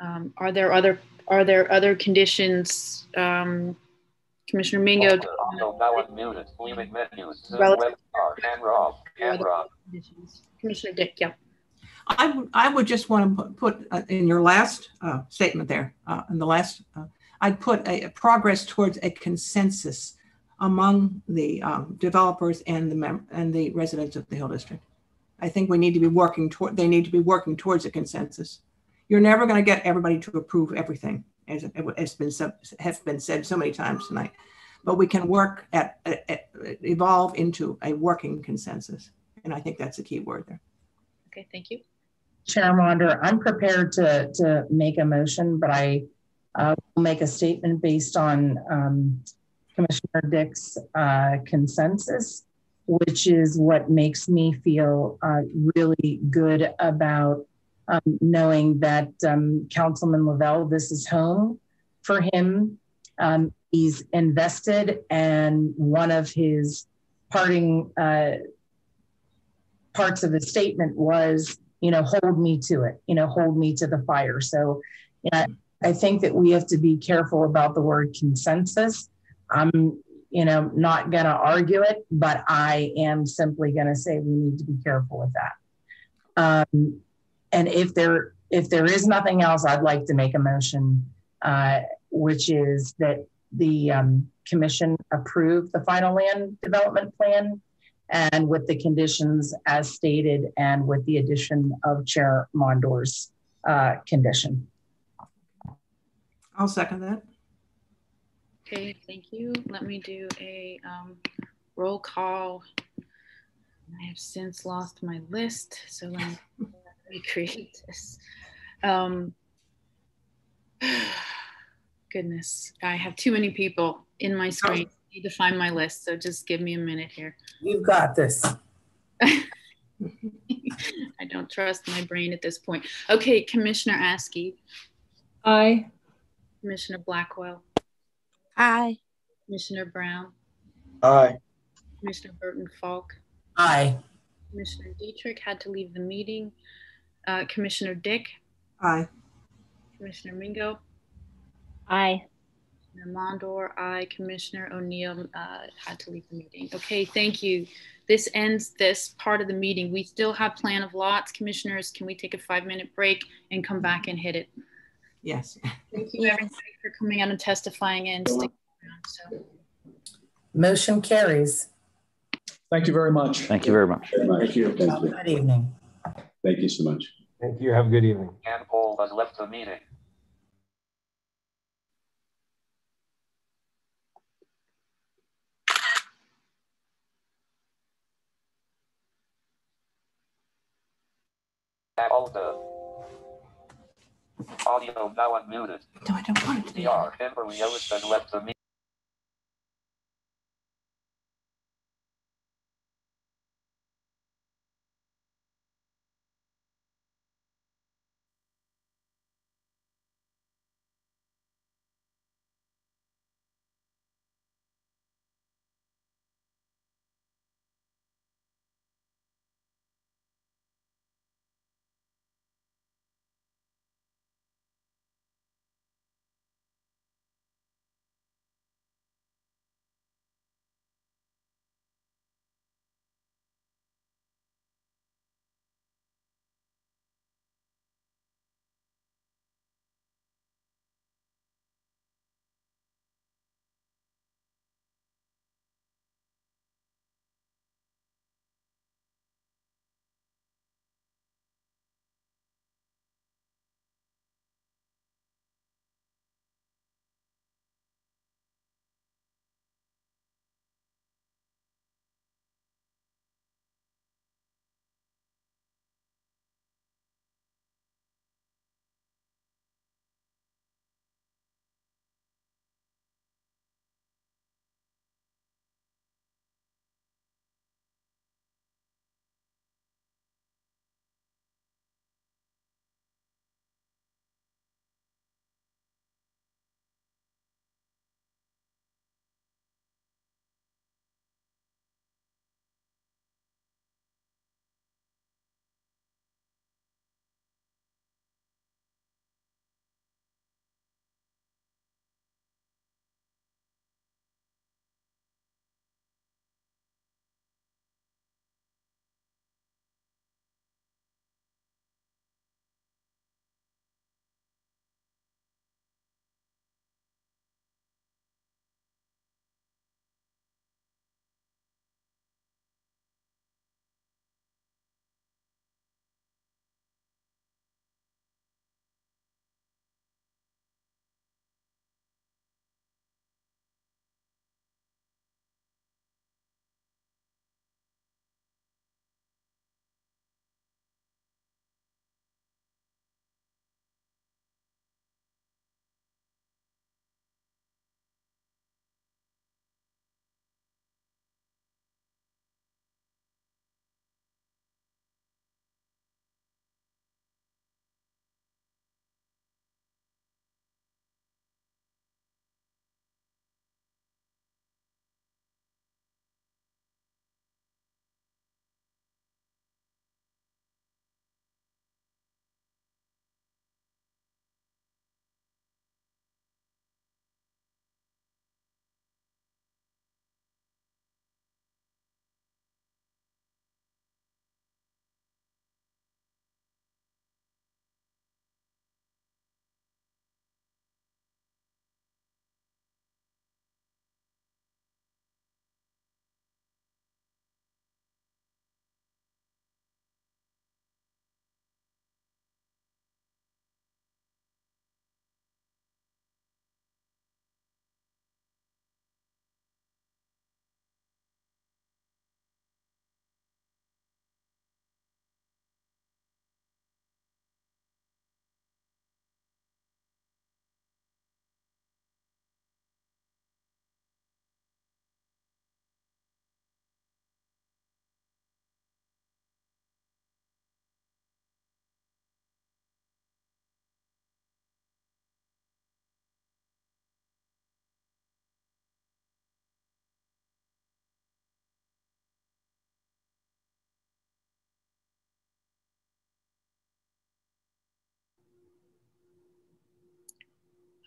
Um, are there other are there other conditions, um, Commissioner Mingo? Commissioner Dick, yeah. I, I would just want to put uh, in your last uh, statement there, uh, in the last, uh, I'd put a, a, progress towards a consensus among the um, developers and the mem- and the residents of the Hill District. I think we need to be working toward. They need to be working towards a consensus. You're never going to get everybody to approve everything, as has been has been said so many times tonight. But we can work at, at, at evolve into a working consensus, and I think that's a key word there. Okay, thank you. Chair Mondor, I'm prepared to, to make a motion, but I uh, will make a statement based on um, Commissioner Dick's uh, consensus, which is what makes me feel uh, really good about um, knowing that um, Councilman Lavelle, this is home for him. Um, he's invested, and one of his parting uh, parts of his statement was you know, hold me to it, you know, hold me to the fire. So you know, I think that we have to be careful about the word consensus. I'm, you know, not going to argue it, but I am simply going to say we need to be careful with that. Um, and if there if there is nothing else, I'd like to make a motion, uh, which is that the um, commission approve the final land development plan and with the conditions as stated and with the addition of Chair Mondor's uh, condition. I'll second that. Okay, thank you. Let me do a um, roll call. I have since lost my list, so let me recreate this. Um, goodness, I have too many people in my screen need to find my list, so just give me a minute here. You've got this. I don't trust my brain at this point. Okay, Commissioner Askey. Aye. Commissioner Blackwell. Aye. Commissioner Brown. Aye. Commissioner Burton Faulk. Aye. Commissioner Deitrick had to leave the meeting. Uh, Commissioner Dick. Aye. Commissioner Mingo. Aye. Commissioner Mondor, I, Commissioner O'Neill uh, had to leave the meeting. Okay, thank you. This ends this part of the meeting. We still have plan of lots. Commissioners, can we take a five minute break and come back and hit it? Yes. Thank you everybody for coming out and testifying and sticking around. So. Motion carries. Thank you very much. Thank you very much. Thank you. Thank you. Good evening. Thank you so much. Thank you. Have a good evening. And Paul has left the meeting. Alta. Audio now unmuted. No, I don't want it to be. PR Kimberly Ellison left the meeting.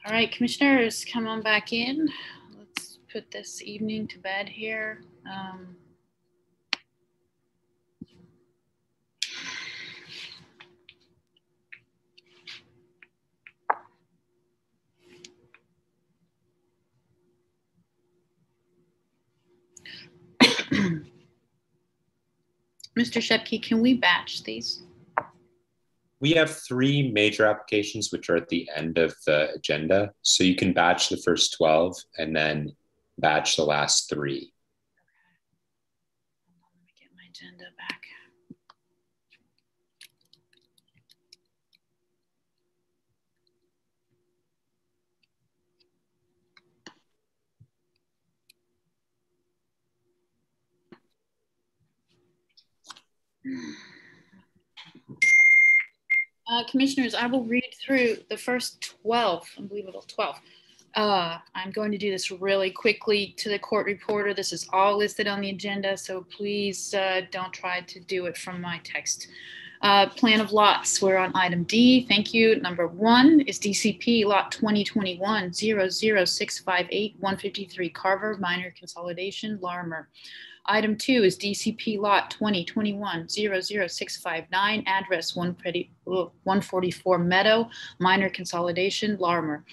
All right, commissioners, come on back in. Let's put this evening to bed here. Um, Mr. Shepke, can we batch these? We have three major applications which are at the end of the agenda. So you can batch the first 12 and then batch the last three. Get my agenda back. Hmm. Uh, commissioners, I will read through the first 12, unbelievable 12. Uh, I'm going to do this really quickly to the court reporter. This is all listed on the agenda, so please uh, don't try to do it from my text. Uh, plan of lots, we're on item D. Thank you. Number one is DCP lot 2021 00658 153 Carver, minor consolidation, Larimer. Item two is DCP lot 2021 00659, address 144 Meadow, minor consolidation, Larimer.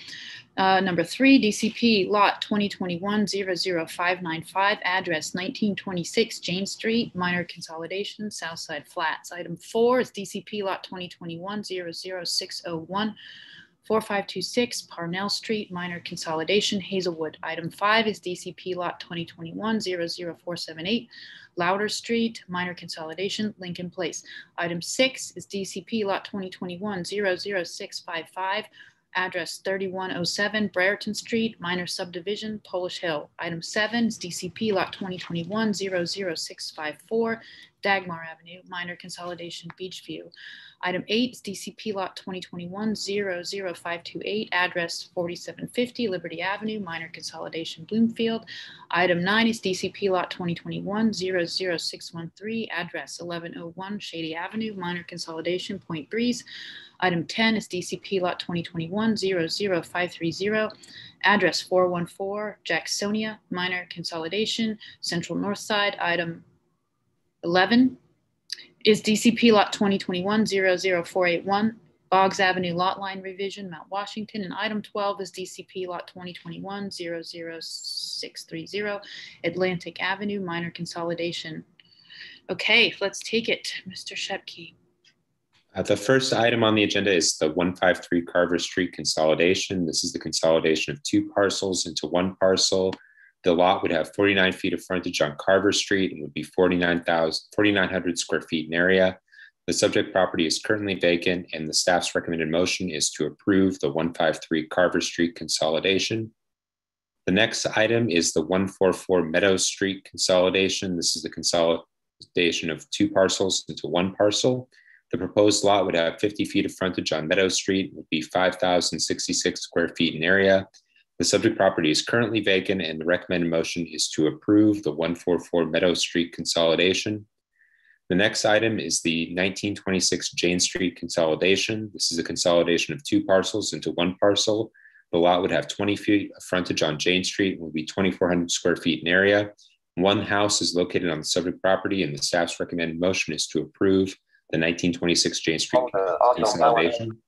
Uh, number three, DCP lot 2021 00595, address 1926 Jane Street, minor consolidation, Southside Flats. Item four is DCP lot 2021 00601. 4526 Parnell Street, minor consolidation, Hazelwood. Item five is DCP lot 2021 00478, Louder Street, minor consolidation, Lincoln Place. Item six is DCP lot 2021 00655, address 3107 Brereton Street, minor subdivision, Polish Hill. Item seven is DCP lot 2021 00654, Dagmar Avenue, minor consolidation, Beechview. Item eight is DCP lot 2021 00528, address 4750 Liberty Avenue, minor consolidation, Bloomfield. Item nine is DCP lot 2021 00613, address 1101 Shady Avenue, minor consolidation, Point Breeze. Item 10 is DCP lot 2021 00530, address 414 Jacksonia, minor consolidation, Central North Side. Item 11 is DCP lot 2021 00481, Boggs Avenue lot line revision, Mount Washington. And item 12 is DCP lot 2021 00630, Atlantic Avenue, minor consolidation. Okay, let's take it, Mr. Shepke. Uh, the first item on the agenda is the 153 Carver Street consolidation. This is the consolidation of two parcels into one parcel. The lot would have 49 feet of frontage on Carver Street and would be 4,900 square feet in area. The subject property is currently vacant, and the staff's recommended motion is to approve the 153 Carver Street consolidation. The next item is the 144 Meadow Street consolidation. This is the consolidation of two parcels into one parcel. The proposed lot would have 50 feet of frontage on Meadow Street, would be 5,066 square feet in area. The subject property is currently vacant, and the recommended motion is to approve the 144 Meadow Street consolidation. The next item is the 1926 Jane Street consolidation. This is a consolidation of two parcels into one parcel. The lot would have 20 feet of frontage on Jane Street would be 2,400 square feet in area. One house is located on the subject property, and the staff's recommended motion is to approve the 1926 Jane Street consolidation.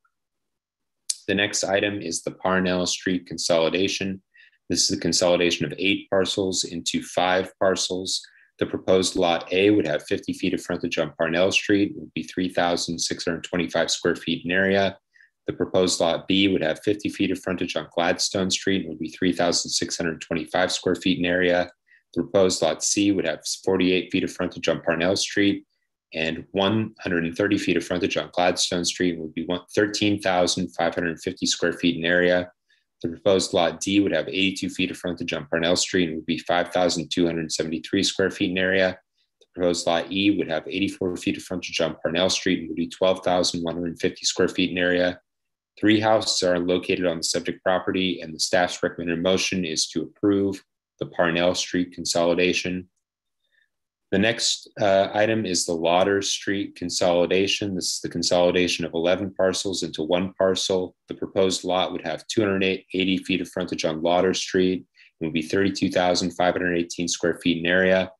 The next item is the Parnell Street consolidation. This is the consolidation of eight parcels into five parcels. The proposed lot A would have 50 feet of frontage on Parnell Street, it would be 3,625 square feet in area. The proposed lot B would have 50 feet of frontage on Gladstone Street, it would be 3,625 square feet in area. The proposed lot C would have 48 feet of frontage on Parnell Street, and 130 feet of frontage on Gladstone Street would be 13,550 square feet in area. The proposed lot D would have 82 feet of frontage on Parnell Street and would be 5,273 square feet in area. The proposed lot E would have 84 feet of frontage on Parnell Street and would be 12,150 square feet in area. Three houses are located on the subject property, and the staff's recommended motion is to approve the Parnell Street consolidation. The next uh, item is the Lauder Street consolidation. This is the consolidation of 11 parcels into one parcel. The proposed lot would have 280 feet of frontage on Lauder Street. It would be 32,518 square feet in area.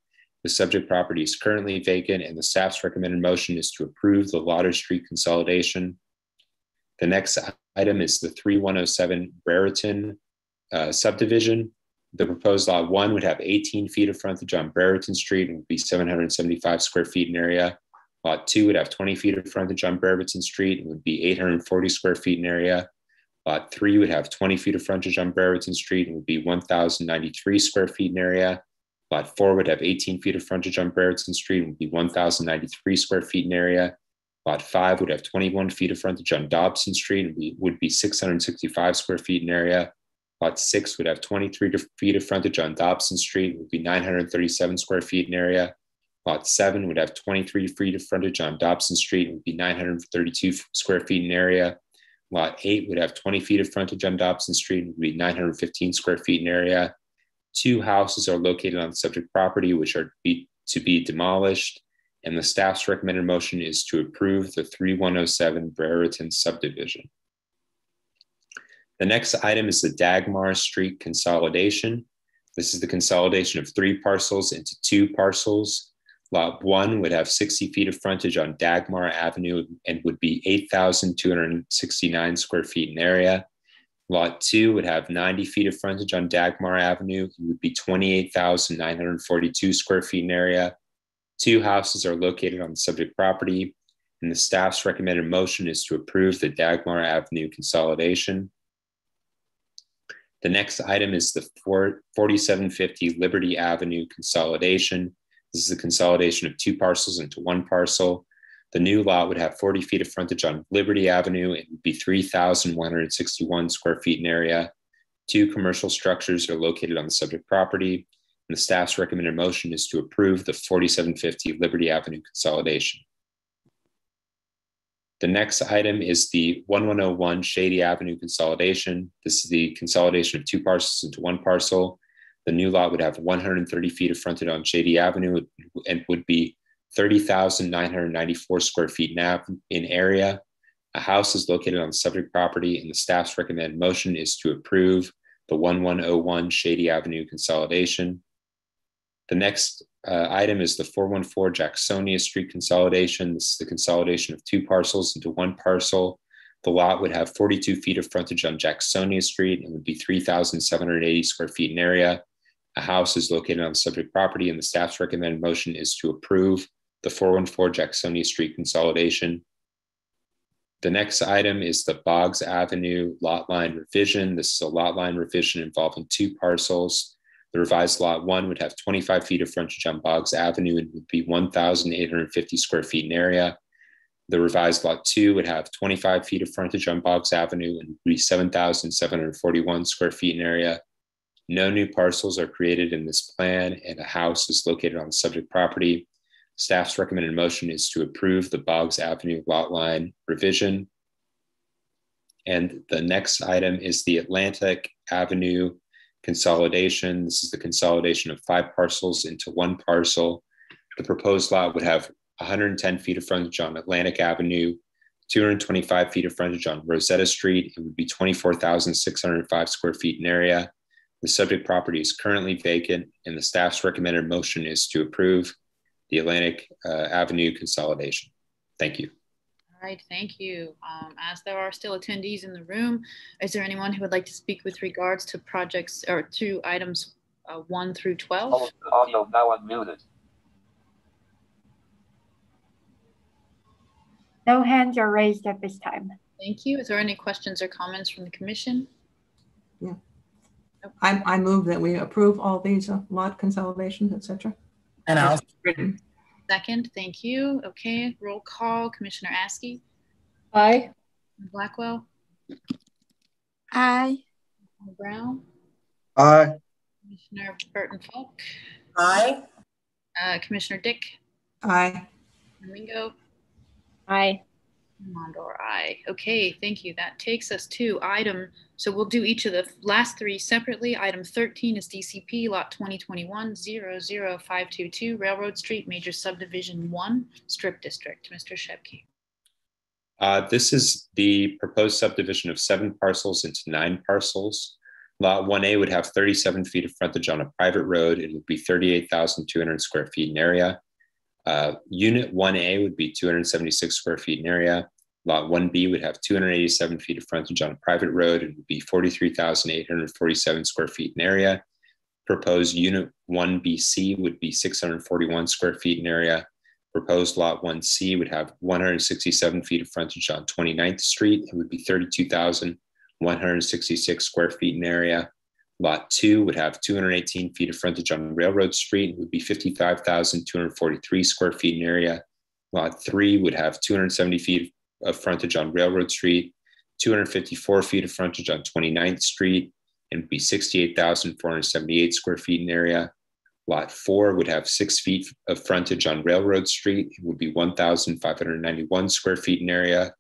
The subject property is currently vacant and the staff's recommended motion is to approve the Lauder Street consolidation. The next item is the 3107 Brereton uh, subdivision. The proposed lot one would have 18 feet of frontage on Brereton Street and would be 775 square feet in area. Lot two would have 20 feet of frontage on Brereton Street and would be 840 square feet in area. Lot three would have 20 feet of frontage on Brereton Street and would be 1,093 square feet in area. Lot four would have 18 feet of frontage on Brereton Street and would be 1,093 square feet in area. Lot five would have 21 feet of frontage on Dobson Street and would be 665 square feet in area. Lot six would have 23 feet of frontage on Dobson Street, would be 937 square feet in area. Lot seven would have 23 feet of frontage on Dobson Street, would be 932 square feet in area. Lot eight would have 20 feet of frontage on Dobson Street, would be 915 square feet in area. Two houses are located on the subject property, which are be, to be demolished. And the staff's recommended motion is to approve the 3107 Brereton subdivision. The next item is the Dagmar Street consolidation. This is the consolidation of three parcels into two parcels. Lot one would have 60 feet of frontage on Dagmar Avenue and would be 8,269 square feet in area. Lot two would have 90 feet of frontage on Dagmar Avenue and would be 28,942 square feet in area. Two houses are located on the subject property, and the staff's recommended motion is to approve the Dagmar Avenue consolidation. The next item is the 4750 Liberty Avenue consolidation. This is a consolidation of two parcels into one parcel. The new lot would have 40 feet of frontage on Liberty Avenue and would be 3,161 square feet in area. Two commercial structures are located on the subject property, and the staff's recommended motion is to approve the 4750 Liberty Avenue consolidation. The next item is the 1101 Shady Avenue consolidation. This is the consolidation of two parcels into one parcel. The new lot would have 130 feet of frontage on Shady Avenue and would be 30,994 square feet in area. A house is located on the subject property, and the staff's recommended motion is to approve the 1101 Shady Avenue consolidation. The next uh, item is the 414 Jacksonia Street consolidation. This is the consolidation of two parcels into one parcel. The lot would have 42 feet of frontage on Jacksonia Street and would be 3,780 square feet in area. A house is located on the subject property, and the staff's recommended motion is to approve the 414 Jacksonia Street consolidation. The next item is the Boggs Avenue lot line revision. This is a lot line revision involving two parcels. The revised lot one would have 25 feet of frontage on Boggs Avenue and would be 1,850 square feet in area. The revised lot two would have 25 feet of frontage on Boggs Avenue and be 7,741 square feet in area. No new parcels are created in this plan, and a house is located on the subject property. Staff's recommended motion is to approve the Boggs Avenue lot line revision. And the next item is the Atlantic Avenue consolidation. This is the consolidation of five parcels into one parcel. The proposed lot would have 110 feet of frontage on Atlantic Avenue, 225 feet of frontage on Rosetta Street. It would be 24,605 square feet in area. The subject property is currently vacant, and the staff's recommended motion is to approve the Atlantic uh, Avenue consolidation. Thank you right, thank you. Um, as there are still attendees in the room, is there anyone who would like to speak with regards to projects or to items uh, 1 through 12? Audio now unmuted. No hands are raised at this time. Thank you. Is there any questions or comments from the commission? Yeah. I, I move that we approve all these uh, lot consolidations, etc. And I'll Second, thank you. Okay, roll call. Commissioner Askey. Aye. Blackwell. Aye. Brown. Aye. Commissioner Burton Faulk. Aye. Uh, Commissioner Dick. Aye. Domingo. Aye. Mondor, aye. Okay, thank you. That takes us to item, so we'll do each of the last three separately. Item 13 is DCP Lot 2021 00522 Railroad Street, Major Subdivision 1, Strip District. Mr. Shepke. Uh, this is the proposed subdivision of seven parcels into nine parcels. Lot 1A would have 37 feet of frontage on a private road. It would be 38,200 square feet in area. Uh, unit 1A would be 276 square feet in area. Lot 1B would have 287 feet of frontage on a private road. It would be 43,847 square feet in area. Proposed unit 1BC would be 641 square feet in area. Proposed lot 1C would have 167 feet of frontage on 29th Street. It would be 32,166 square feet in area. Lot 2 would have 218 feet of frontage on Railroad Street. It would be 55,243 square feet in area. Lot 3 would have 270 feet of frontage on Railroad Street, 254 feet of frontage on 29th Street, and be 68,478 square feet in area. Lot 4 would have 6 feet of frontage on Railroad Street. It would be 1,591 square feet in area.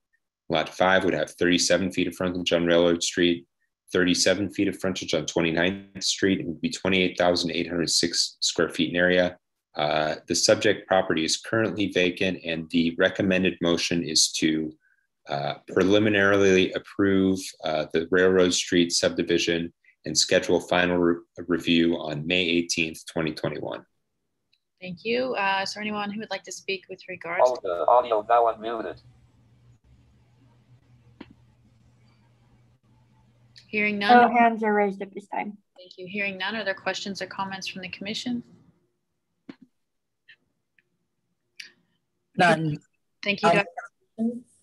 Lot 5 would have 37 feet of frontage on Railroad Street, 37 feet of frontage on 29th Street. It would be 28,806 square feet in area. Uh, the subject property is currently vacant, and the recommended motion is to uh, preliminarily approve uh, the Railroad Street subdivision and schedule final re review on May 18th, 2021. Thank you. Uh, is there anyone who would like to speak with regards? Oh, the audio now unmuted. Hearing none. No hands are raised at this time. Thank you. Hearing none. Are there questions or comments from the commission? None. Thank you. Dr.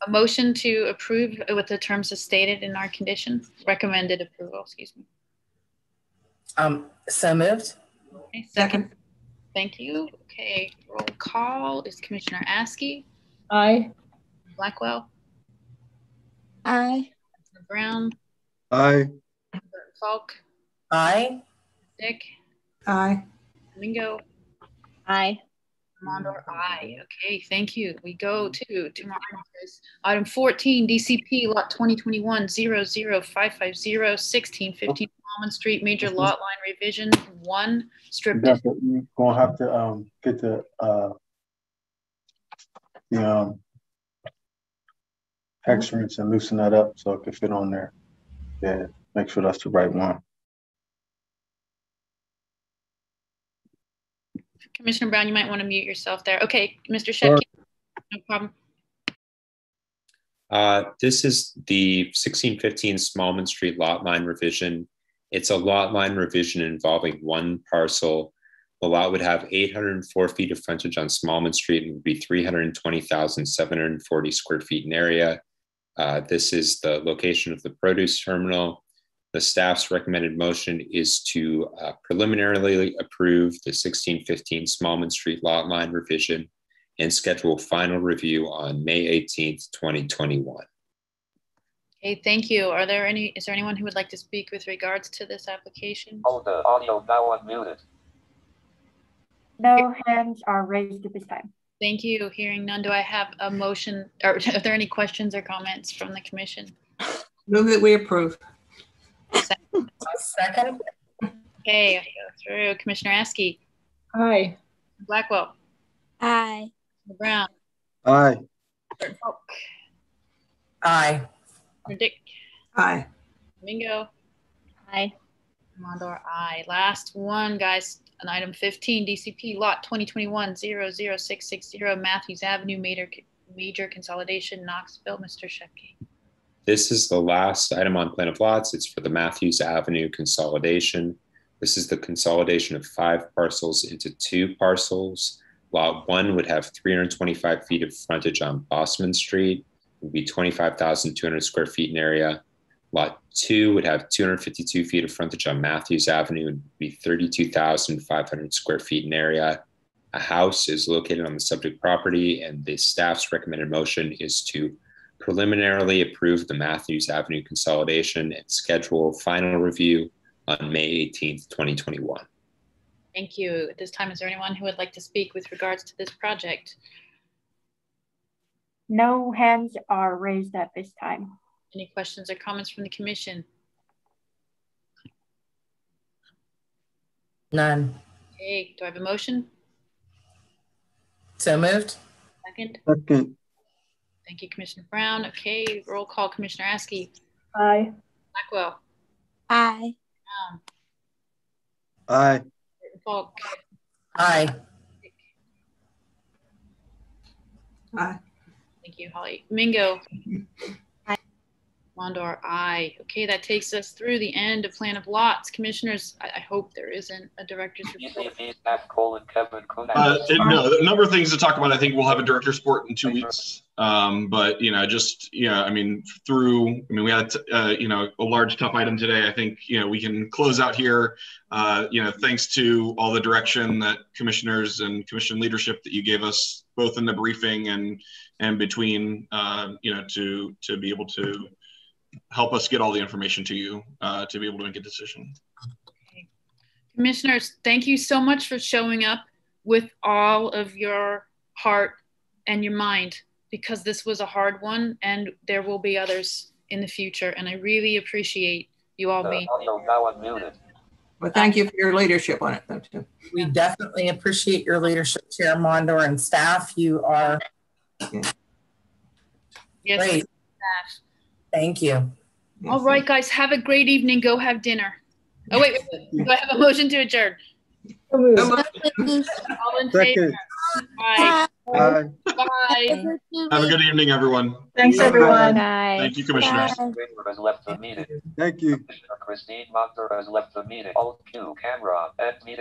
A motion to approve with the terms as stated in our condition, recommended approval, excuse me. Um, so moved. Okay, second. Thank you. Okay, roll call is Commissioner Askey, Aye. Blackwell, Aye. Brown, Aye. Faulk, Aye. Dick, Aye. Domingo, Aye. Mondor, aye. Okay, thank you. We go to two more items. Item 14, DCP Lot 2021 00550 1615 Smallman Street, Major Lot Line Revision 1, Strip You're gonna have to um get the uh the um hex wrench and loosen that up so it can fit on there. Yeah, make sure that's the right one. Commissioner Brown, you might want to mute yourself there. Okay, Mr. Sure. No problem. Uh, this is the 1615 Smallman Street lot line revision. It's a lot line revision involving one parcel. The lot would have 804 feet of frontage on Smallman Street and would be 320,740 square feet in area. Uh, this is the location of the produce terminal. The staff's recommended motion is to uh, preliminarily approve the 1615 Smallman Street lot line revision and schedule final review on May 18th, 2021. Okay, thank you. Are there any, is there anyone who would like to speak with regards to this application? Oh, the audio now unmuted. No hands are raised at this time. Thank you. Hearing none, do I have a motion, or are there any questions or comments from the commission? Move that we approve. Second. Okay, through. Commissioner Askey, Aye. Blackwell, Aye. Brown, Aye. Faulk, Aye. Dick, Aye. Domingo, Aye. Mondor, aye. Last one, guys, on item 15, DCP Lot 2021 00660 Matthews Avenue, major, major consolidation, Knoxville. Mr. Shepke. This is the last item on plan of lots. It's for the Matthews Avenue consolidation. This is the consolidation of five parcels into two parcels. Lot one would have 325 feet of frontage on Bausman Street, It would be 25,200 square feet in area. Lot two would have 252 feet of frontage on Matthews Avenue Would be 32,500 square feet in area. A house is located on the subject property, and the staff's recommended motion is to preliminarily approve the Matthews Avenue consolidation and schedule final review on May 18th, 2021. Thank you. At this time, is there anyone who would like to speak with regards to this project? no hands are raised at this time. Any questions or comments from the commission? None. Okay, do I have a motion? So moved. Second. Second. Thank you, Commissioner Brown. Okay, roll call, Commissioner Askey. Aye. Blackwell. Aye. Brown. Aye. Faulk. Aye. Aye. Thank you, Holly. Mingo. Mondor, aye. Okay, that takes us through the end of Plan of Lots. Commissioners, I, I hope there isn't a director's report. Feedback, colon, Kevin, Kuhn. Uh, no, a number of things to talk about. I think we'll have a director's report in two weeks. Um, but you know, just you know, I mean, through, I mean, we had uh, you know a large tough item today. I think you know we can close out here. Uh, you know, thanks to all the direction that commissioners and commission leadership that you gave us, both in the briefing and and between, uh, you know, to to be able to help us get all the information to you uh, to be able to make a decision. Commissioners, thank you so much for showing up with all of your heart and your mind because this was a hard one and there will be others in the future. And I really appreciate you all being. Audio now. Well, thank you for your leadership on it, though, too. We definitely appreciate your leadership, Chair Mondor and staff. You are Yes, great. staff. Thank you. All right, guys, have a great evening. Go have dinner. Oh, wait, wait, wait. do I have a motion to adjourn? All in favor? Aye. Aye. Bye. Have a good evening, everyone. Thanks, everyone. Thank you, commissioners. Winger has left the meeting. Thank you. Commissioner Christine Mondor has left the meeting. Alt Q camera and meeting.